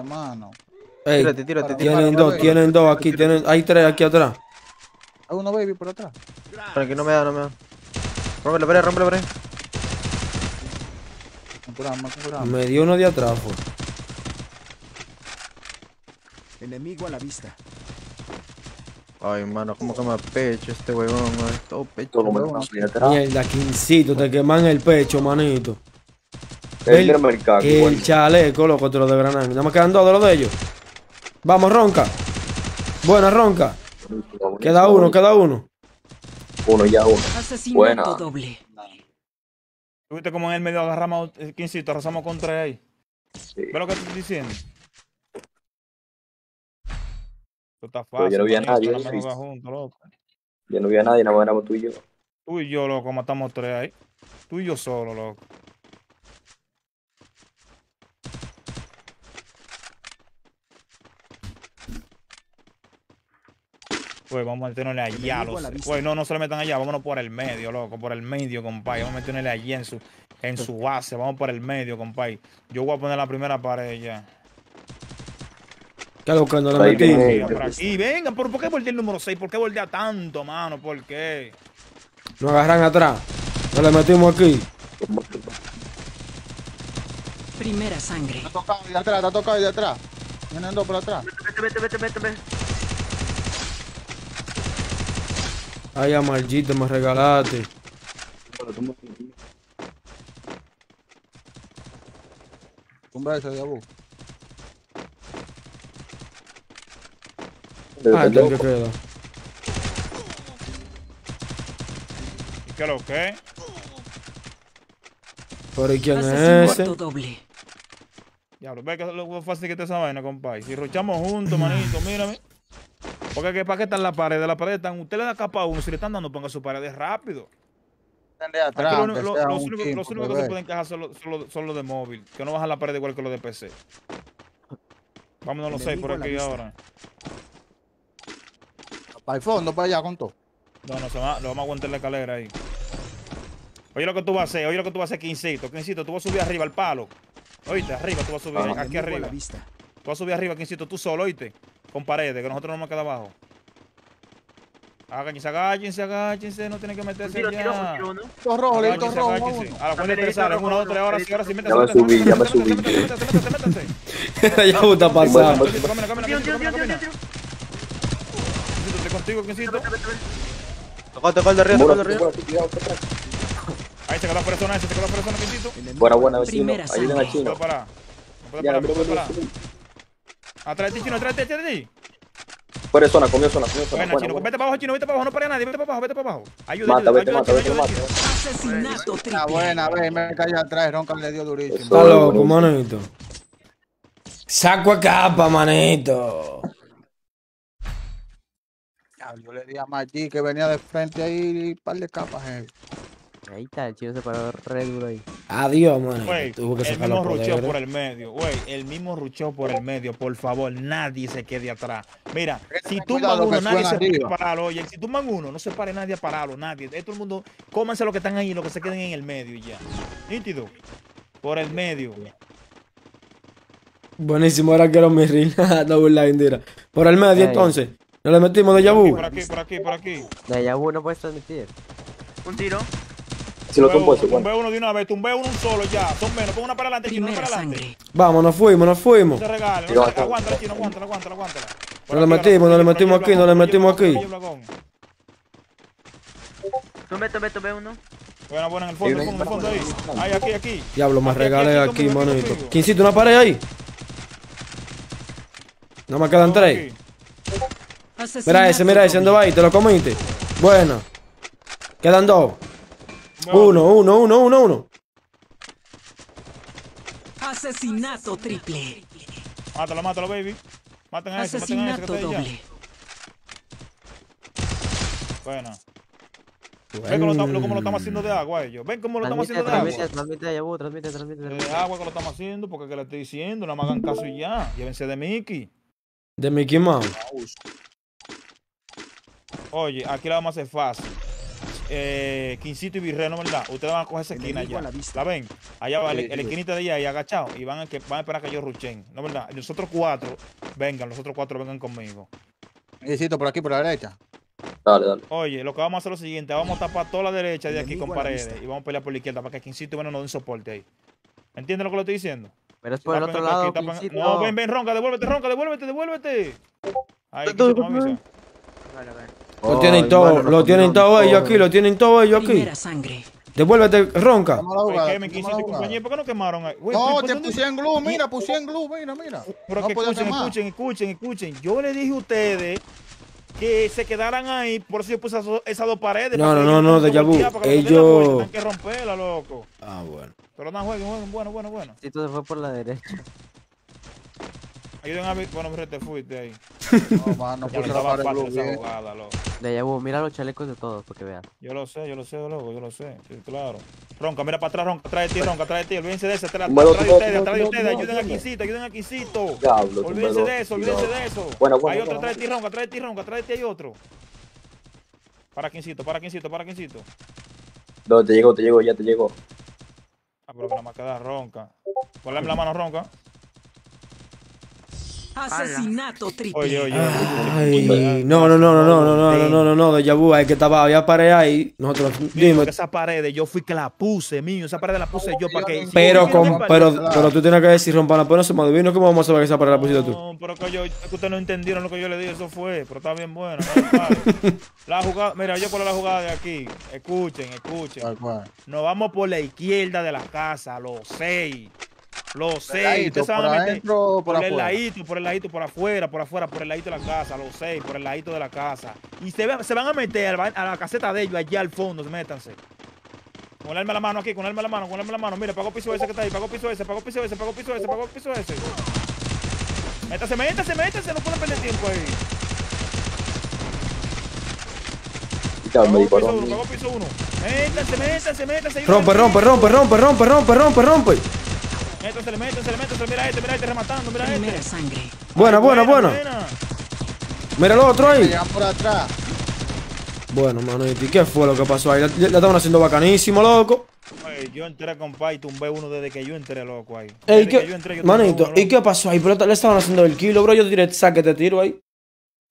malo. Ey, Tírate, tírate, tienen dos, tienen dos aquí, tienen, hay tres aquí atrás. Hay uno baby por atrás. Para que no me da, no me da. Rompe la pared, rompe la pared. Curamos, curamos. Me dio uno de atrás, fue. Enemigo a la vista. Ay, mano, como que me pecho este huevón, weón. Todo pecho. Todo de atrás. Mierda, Quincito, te queman el pecho, manito. El el chaleco, loco, te lo desgranan. Nada más quedan dos de los de ellos. Vamos, Ronca. Buena, Ronca. Queda uno, queda uno. Uno ya, uno. Asesinato Buena. doble. ¿Viste cómo en el medio agarramos, eh, quincito, arrasamos con tres ahí? ¿Ves lo que te estoy diciendo? Esto está Pero fácil. yo no vi a nadie, juntos, loco. Yo no vi a nadie, nada más éramos tú y yo. Tú y yo, loco, matamos tres ahí. Tú y yo solo, loco. Pues vamos a meternos allá, los. Pues no, no se le metan allá, vámonos por el medio, loco, por el medio, compadre. Vamos a meternos allí en su, en su [LAUGHS] base, vamos por el medio, compadre. Yo voy a poner la primera pared ya. ¿Qué es lo que no le Ahí metí? viene. Venga, por aquí, venga, ¿por, ¿por qué voltea el número 6? ¿Por qué voltea tanto, mano? ¿Por qué? Nos agarran atrás. Nos le metimos aquí. Primera sangre. Está tocado ahí de atrás, está tocado ahí de atrás. Vienen dos por atrás. Vete, vete, vete, vete, vete. Ay, amargito, me regalaste. Tumba ese de abu. Ah, el que queda. ¿Y qué lo que? Pero ¿y quién es ese? doble. Diablo, ve que es lo fácil que está esa vaina, compadre. Si rochamos juntos, manito, mírame. Porque que para qué están las paredes, las paredes están, usted le da capa a uno, si le están dando, ponga sus paredes rápido. Están de Aquí atrás, lo- lo- sea los únicos, que se bebé. pueden quejar son los, son los- son los de móvil, que no bajan la pared igual que los de PC. Vámonos los seis por aquí vista. Para el fondo, para allá, con todo. No, no, se va, lo vamos a aguantar la escalera ahí. Oye lo que tú vas a hacer, oye lo que tú vas a hacer, Quincito. Quincito, tú vas a subir arriba al palo. Oíste, arriba, tú vas a subir, aquí a la arriba. vista. Tú vas a subir arriba, Quincito, tú solo, oíste. Con paredes, que nosotros no vamos a quedar abajo. Agáchense, agáchense, agáchense, no tienen que meterse Tiro, tiro, ya. tiro, ¿no? Listo, Agáchense, rojo. A la cuenta de tres salen, una, dos, tres, ahora sí, ahora sí, métanse, Ya me métanse, subí, ya me métanse, subí. ya está pasando. Quincito, camina, camina, Tiro, Quincito, tiro, camina, tiro, tiro, camina. tiro. Quincito, estoy contigo, Quincito. Vete, vete, vete. Tocó, tocó el de arriba, tocó el de arriba. Ahí se quedó la persona, ahí se quedó la persona, Quincito. Enemigo Buena, buena, vecino. Ayuden al chino. No parar. No parar, no parar. Atrás de ti, chino, atrás de ti, atrás de ti. Fuera de zona, comió zona, comió zona. Buena, chino, buena. vete para abajo, chino, vete para abajo, no para nadie, vete para abajo, vete para abajo. Ayuda, Mata, ayuda, vete, ayuda, mata, chino, vete, ayuda, mata. chino. Asesinato triple. buena, ve, me cayó atrás, Ronca le dio durísimo. Está loco, manito. Saco a capa, manito. Ya, Yo le di a Maggi que venía de frente ahí, un par de capas. eh. Ahí está, el chino se paró re duro ahí. Adiós, Tuvo que el mismo rucheo por el medio, güey, el mismo rucheo por el medio, por favor, nadie se quede atrás. Mira, si tumban uno, nadie se puede pararlo, oye, si tumban uno, no se pare nadie a pararlo, nadie. De todo el mundo, cómanse lo que están ahí, lo que se queden en el medio y ya. Nítido, por el medio. Buenísimo, ahora quiero mi ring. no [LAUGHS] burla, Indira. Por el medio, entonces. No le metimos de Por Yabu. aquí, por aquí, por aquí. De allá no puedes transmitir. Un tiro. Si lo Tumbé tumbo uno, ese, bueno. tumbé uno de una vez, tumbé uno un solo ya. Son menos, pon una para adelante, chino, una Primera para adelante. sangre. Vamos, nos fuimos, nos fuimos. No se regalen, Tiro no acá. aguántala, chino, aguántala, aguántala, aguántala. Por No le metimos, no le por metimos aquí, no le por metimos por aquí. por Blagón. Tumbe, tumbe, tumbe uno. Buena, buena, en el fondo, en el fondo, en el fondo ahí. Ahí, aquí, aquí. Diablo, me regalé aquí, manito. conmigo. Quincito, una pared ahí. No me quedan tres. Mira ese, mira ese, ¿dónde va ahí? ¿Te lo comiste? Bueno. Quedan dos. Uno, uno, uno, uno, uno. Asesinato triple. Mátalo, mátalo, baby. Maten a ese, maten a ese que doble. Buena. Ven cómo lo, estamos- cómo lo estamos haciendo de agua ellos. Ven cómo lo estamos Transmite, haciendo de transmite, agua. transmite, Yabu, transmite, transmite. De transmite. agua que lo estamos haciendo porque que le estoy diciendo. Nada más hagan caso y ya. Llévense de Mickey. De Mickey Mouse. Oye, aquí la vamos a hacer fácil. Eh, Quincito y Virrey, ¿no verdad? Ustedes van a coger esa esquina Enemigo ya. a la. ¿La ven? Allá va, el, el esquinita de allá ahí agachado. Y van a, que, van a esperar que yo ruchen. ¿No verdad? Los otros cuatro, vengan, los otros cuatro vengan conmigo. Necesito por aquí, por la derecha. Dale, dale. Oye, lo que vamos a hacer es lo siguiente, vamos a tapar toda la derecha de aquí con a paredes y vamos a pelear por la izquierda para que Quincito bueno nos den soporte ahí. ¿Entiendes lo que le estoy diciendo? Pero es por el otro lado. No, ven, ven, Ronca, devuélvete, Ronca, devuélvete, devuélvete. Ahí, Tú, Quincito, me avisa. Vale, vale. Lo tienen todo, lo tienen todo ellos aquí, lo tienen todo ellos aquí. Sangre. Devuélvete, ronca. La y jugada. compañía, ¿por qué no quemaron ahí? Güey, No, ¿por te en glue, mira, puse en glue, mira, mira. Pero no que escuchen, más. escuchen, escuchen, escuchen. Yo le dije a ustedes que se quedaran ahí, por eso yo puse esas, esas dos paredes. No, no, no, no, den la Ellos- que romperla, loco. Ah, bueno. Pero no, jueguen, jueguen, bueno, bueno, bueno. Quincito se fue por la derecha. Ayuden a ver, bueno, hombre, te fuiste ahí. [LAUGHS] No, man, no Ya puse no la estaba pared glue esa jugada, loco. De Yabu, mira los chalecos de todos, para que veas. Yo lo sé, yo lo sé, loco, yo lo sé. Sí, claro. Ronca, mira para atrás, Ronca, atrás de ti, Ronca, atrás de ti. Olvídense de ese, atrás, de ustedes, atrás de ustedes. Ayuden a. Quincito, ayuden a Quincito. Diablo, Olvídense de eso, olvídense de eso. Bueno, bueno, Hay otro atrás de ti. Ronca, atrás de ti, Ronca, atrás de ti hay otro. Para Quincito, para Quincito, para Quincito. No, te llegó, te llegó, ya te llegó. Ah, pero que nada más queda ronca. Ponle la mano ronca. Asesinato triple. Oye, oye. Ay, no, no, no, no, no, no, no, no, no, no, no, de vu, hay que estaba, había pared ahí. Nosotros, Mío, dime, esa pared yo fui que la puse, mío. Esa pared la puse yo para que. si pero, con, pero, pero tú tienes que decir, rompan la pena, se me adivino cómo vamos a saber que esa pared la pusiste tú. No, pero que yo, es que ustedes no entendieron lo que yo le dije, eso fue, pero está bien bueno. no vale. la jugada, mira, yo por la jugada de aquí, escuchen, escuchen. Nos vamos por la izquierda de la casa, los seis. Los seis. ladito, Ustedes se van por a meter adentro por por el ladito, por el ladito, por afuera, por afuera, por el ladito de la casa, los seis, por el ladito de la casa. Y se, van a meter a la caseta de ellos, allá al fondo, métanse. Con el arma en la mano aquí, con el arma en la mano, con el arma en la mano. Mira, pagó piso ese que está ahí, pagó piso ese, pagó piso ese, pagó piso ese, pagó piso ese. Métase, métase, métase, no pueden perder tiempo ahí. Pagó piso uno, pagó piso uno. Métanse, métanse, métanse. Rompe, rompe, rompe, rompe, rompe, rompe, rompe, rompe. Métanse, métanse, métanse. Mira este, mira este rematando, mira Primera este. sangre. Buena, buena, buena. Mira el otro ahí. Llegan por atrás. Bueno, manito, ¿y qué fue lo que pasó ahí? La, la estaban haciendo bacanísimo, loco. Oye, yo entré con Pa y tumbé uno desde que yo entré, loco, ahí. Ey, Desde que ¿qué? yo entré, yo Manito, uno, ¿y qué pasó ahí? Pero le estaban haciendo el kilo, bro. Yo tiré, saque, te tiro ahí.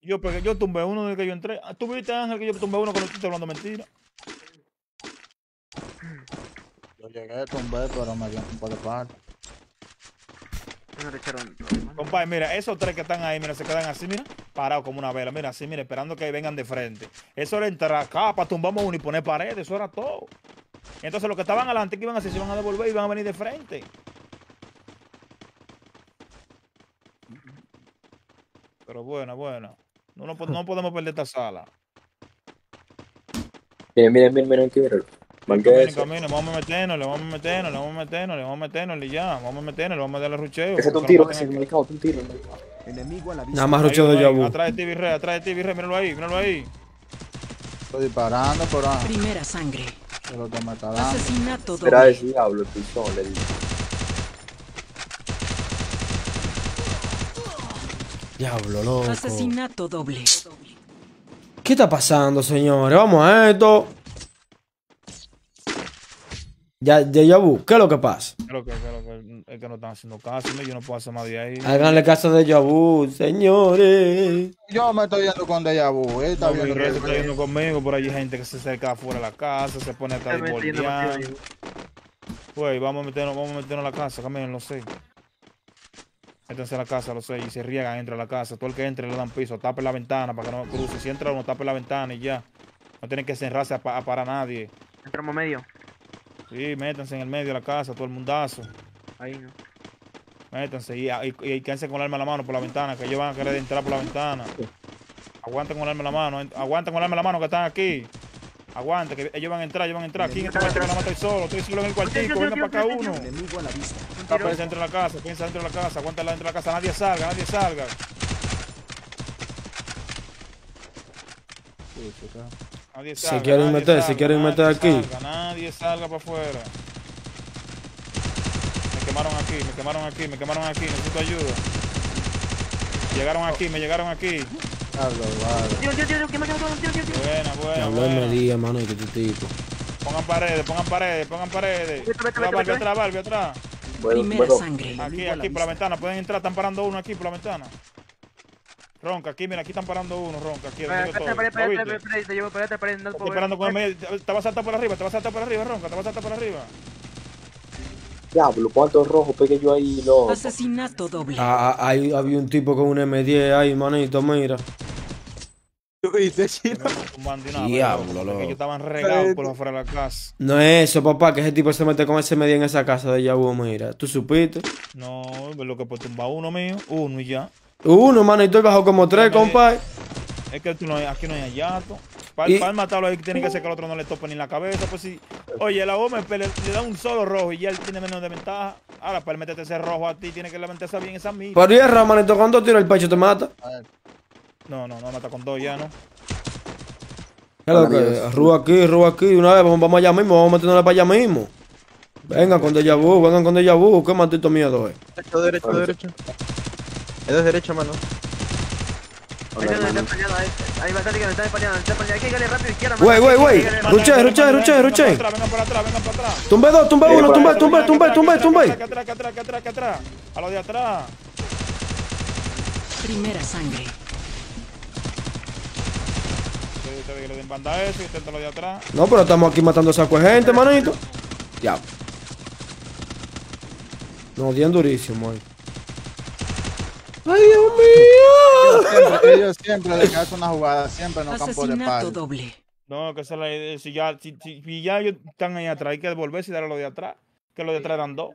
Yo, pegué- yo tumbé uno desde que yo entré. Ah, ¿Tú viste, Ángel, que yo tumbé uno cuando tú estás hablando mentira? Yo llegué, tumbé, pero me dio un poco de parte. Compadre, mira, esos tres que están ahí, mira, se quedan así, mira, parados como una vela, mira, así, mira, esperando que vengan de frente. Eso era entrar acá para tumbamos uno y poner paredes, eso era todo. Entonces los que estaban adelante, ¿qué iban a hacer? Se iban a devolver y iban a venir de frente. Pero bueno, bueno. No, no, no podemos perder esta sala. Miren, miren, miren, miren aquí, miren. Marqué eso. caminen, vamos a meternos, le vamos a meternos, le vamos a meternos, le vamos a meternos y ya, vamos a meternos, le vamos a darle rucheo. Ese es un tiro, ese es aquí. un tiro. Enemigo a la vista. Nada más rucheo de Yabu. Atrás de ti, Virrey, atrás de ti, Virrey, míralo ahí, míralo ahí. Estoy disparando, pero ah, Primera sangre. lo que me está dando. Asesinato doble. el diablo, el pistón, le digo. Diablo, loco. Asesinato doble. ¿Qué está pasando, señores? Vamos a esto. Ya, ya, Yabu, ¿qué es lo que pasa? Creo que, creo que es que no están haciendo caso, ¿no? yo no puedo hacer más de ahí. Háganle caso de Yabu, señores. Yo me estoy yendo con Deja Vu. Él está No, viendo Virrey que- se está yendo conmigo, por allí hay gente que se acerca afuera de la casa, se pone hasta demasiado Güey, vamos a meternos, vamos a meternos a la casa, caminen los seis. Métanse a la casa los seis y se riegan, entra a la casa. Todo el que entre le dan piso, tape la ventana para que no cruce. Si entra uno, tape la ventana y ya. No tienen que cerrarse a, pa- a para nadie. Entramos medio. Sí, métanse en el medio de la casa, todo el mundazo. Ahí no. Métanse y, y, y quédense con el arma en la mano por la ventana, que ellos van a querer entrar por la ventana. Aguanten con el arma en la mano, aguanten con el arma en la mano que están aquí. Aguanten, que ellos van a entrar, ellos van a entrar. Aquí en esta no estoy solo, estoy solo en el cuartico, venga para acá uno. Tápense dentro de la casa, piensa dentro de la casa, aguántala dentro de la casa, nadie salga, nadie salga. Nadie Se salga, quieren nadie meter, se salga, quieren nadie meter aquí. salga, nadie salga para afuera. Me quemaron aquí, me quemaron aquí, me quemaron aquí, necesito ayuda. Llegaron aquí, me llegaron aquí. Tío, tío. Buena, buena, mano, y que tu tipo. Pongan paredes, pongan paredes, pongan paredes. Vete. atrás, Barbie atrás. Bueno, Primera sangre. Aquí, aquí, por la ventana, pueden entrar, están parando uno aquí por la ventana. Ronca, aquí, mira, aquí están parando uno, Ronca, aquí, Espérate, espérate, ¿Lo espérate, viste? espérate, te llevo, espérate, espérate, no Estoy esperando con el medio. Te vas a saltar por arriba, te vas a saltar por arriba, Ronca, te vas a saltar por arriba. Diablo, ¿cuántos rojos pegué yo ahí? No. Asesinato doble. Ah, ah, ahí había un tipo con un M10 ahí, manito, mira. Tumbando una vez, Diablo, loco, loco. Ellos estaban regados por afuera de la casa. No es eso, papá, que ese tipo se mete con ese M10 en esa casa de Yabu, mira. ¿Tú supiste? No, lo que por tumbar uno mío, uno y ya. Uno, manito, y bajó como tres, compadre. Es que tú no, aquí no hay hallato. Para Y- matarlo ahí tiene que ser que el otro no le tope ni la cabeza. Pues si, oye, la OMP le, le da un solo rojo y ya él tiene menos de ventaja. Ahora, para él meterte ese rojo a ti, tiene que levantarse bien esa mira. Por tierra, manito, cuando tiro el pecho te mata. No, no, no mata con dos ya, ¿no? ¿Qué es lo que? Rúa aquí, rúa aquí, una vez, vamos, allá mismo, vamos a meternos para allá mismo. Vengan con Deja Vu, vengan con Deja Vu, qué maldito miedo es. Derecho, derecho, derecho. Eso es derecha, mano. Ahí está, está españado, ahí. Hay bastante que nos rápido mano. Wey, wey, wey. Ruché, ruché, ruché, ruché. Venga por atrás, venga por atrás. Tumbe dos, tumbe uno, tumbe, tumbe, tumbe, tumbe, tumbe. Atrás, atrás. A los de atrás. Primera sangre. No, pero estamos aquí matando saco de gente, manito. Ya. Nos odian durísimo, eh. ¡Ay, Dios mío! Siempre, ellos siempre le hacen una jugada, siempre en los campos de Asesinato palo. doble. No, que esa es la idea. Si ya, si, si- si ya ellos están ahí atrás, hay que devolverse y darle a los de atrás. Que los de atrás eran dos.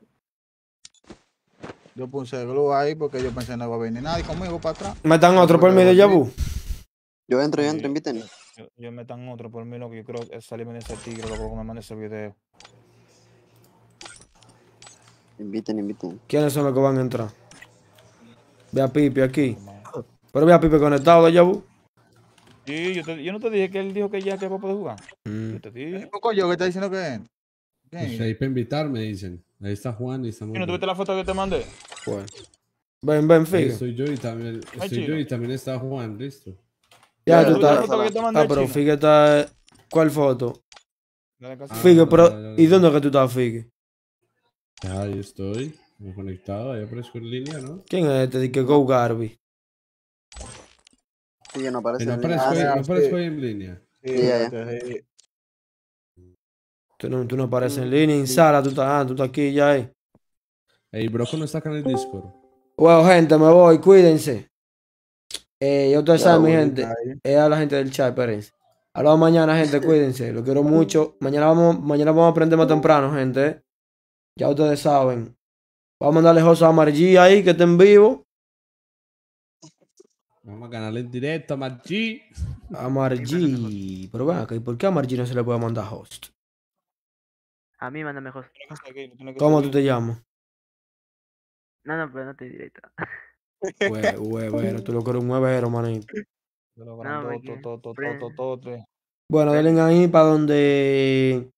Yo puse glue ahí porque yo pensé no iba a venir nadie conmigo para atrás. Metan otro por mi de Yabu. Yo entro, yo entro, inviten. Yo, yo metan otro por mí, lo que yo creo es salirme de ese tigre, lo que me mande ese video. Inviten, inviten. ¿Quiénes son los que van a entrar? Ve a Pipe aquí. Pero ve a Pipe conectado de Yabu. Sí, yo, te- yo no te dije que él dijo que ya que va a poder jugar. Mm. Yo te dije. Poco yo que está diciendo que Pues ahí para invitar, me dicen. Ahí está Juan y estamos. ¿Y no tuviste la foto que te mandé? Bueno. Ven, ven, Ahí Figue. estoy yo y también, Ay, estoy yo y también está Juan, listo. Ya, tú ¿tú la estás. Ah, pero? Figue está. ¿Cuál foto? La de casi- Figue, Ah, pero. ¿Y dónde es que tú estás, Figue? Ya, ahí estoy. Conectado, ahí aparezco en línea, ¿no? ¿Quién es este? Que Go Garby. Sí, yo no aparece. Que no en línea. aparezco, ahí, Ah, no aparezco ahí en línea. Sí, Sí, ya, ya, sí. Tú no, tú no apareces en línea, en sala, tú estás, ah, tú estás aquí ya ahí. Ey, Broco no está acá en el Discord. Bueno, gente, me voy, cuídense. Eh, ya ustedes saben, mi gente. Es a la gente del chat, espérense. Hablamos mañana, gente, cuídense. Lo quiero mucho. Mañana vamos, mañana vamos a aprender más temprano, gente. eh. Ya ustedes saben. Vamos a mandarle José a Margí ahí, que está en vivo. Vamos a ganarle en directo a Maggi. A Margí. Pero ¿y por qué a Margí no se le puede mandar host? A mí manda mejor. ¿Cómo tú te llamas? No, no, pero no te directo. [LAUGHS] Hue- Huevero, tú lo que eres un huevero, manito. Bueno, denle ahí para donde.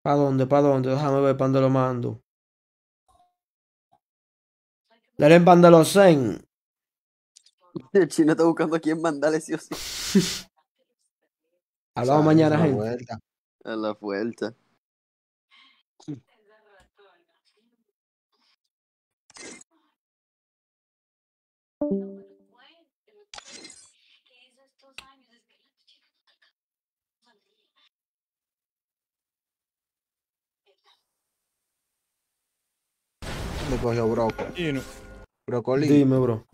¿Para dónde? ¿Para dónde? Déjame ver para dónde lo mando. Lo zen. [LAUGHS] El chino está buscando a quién mandarle sí o sí. [LAUGHS] Hablamos mañana, La gente. vuelta. A la vuelta. Le cogió broco. Brócoli. Dime, bro.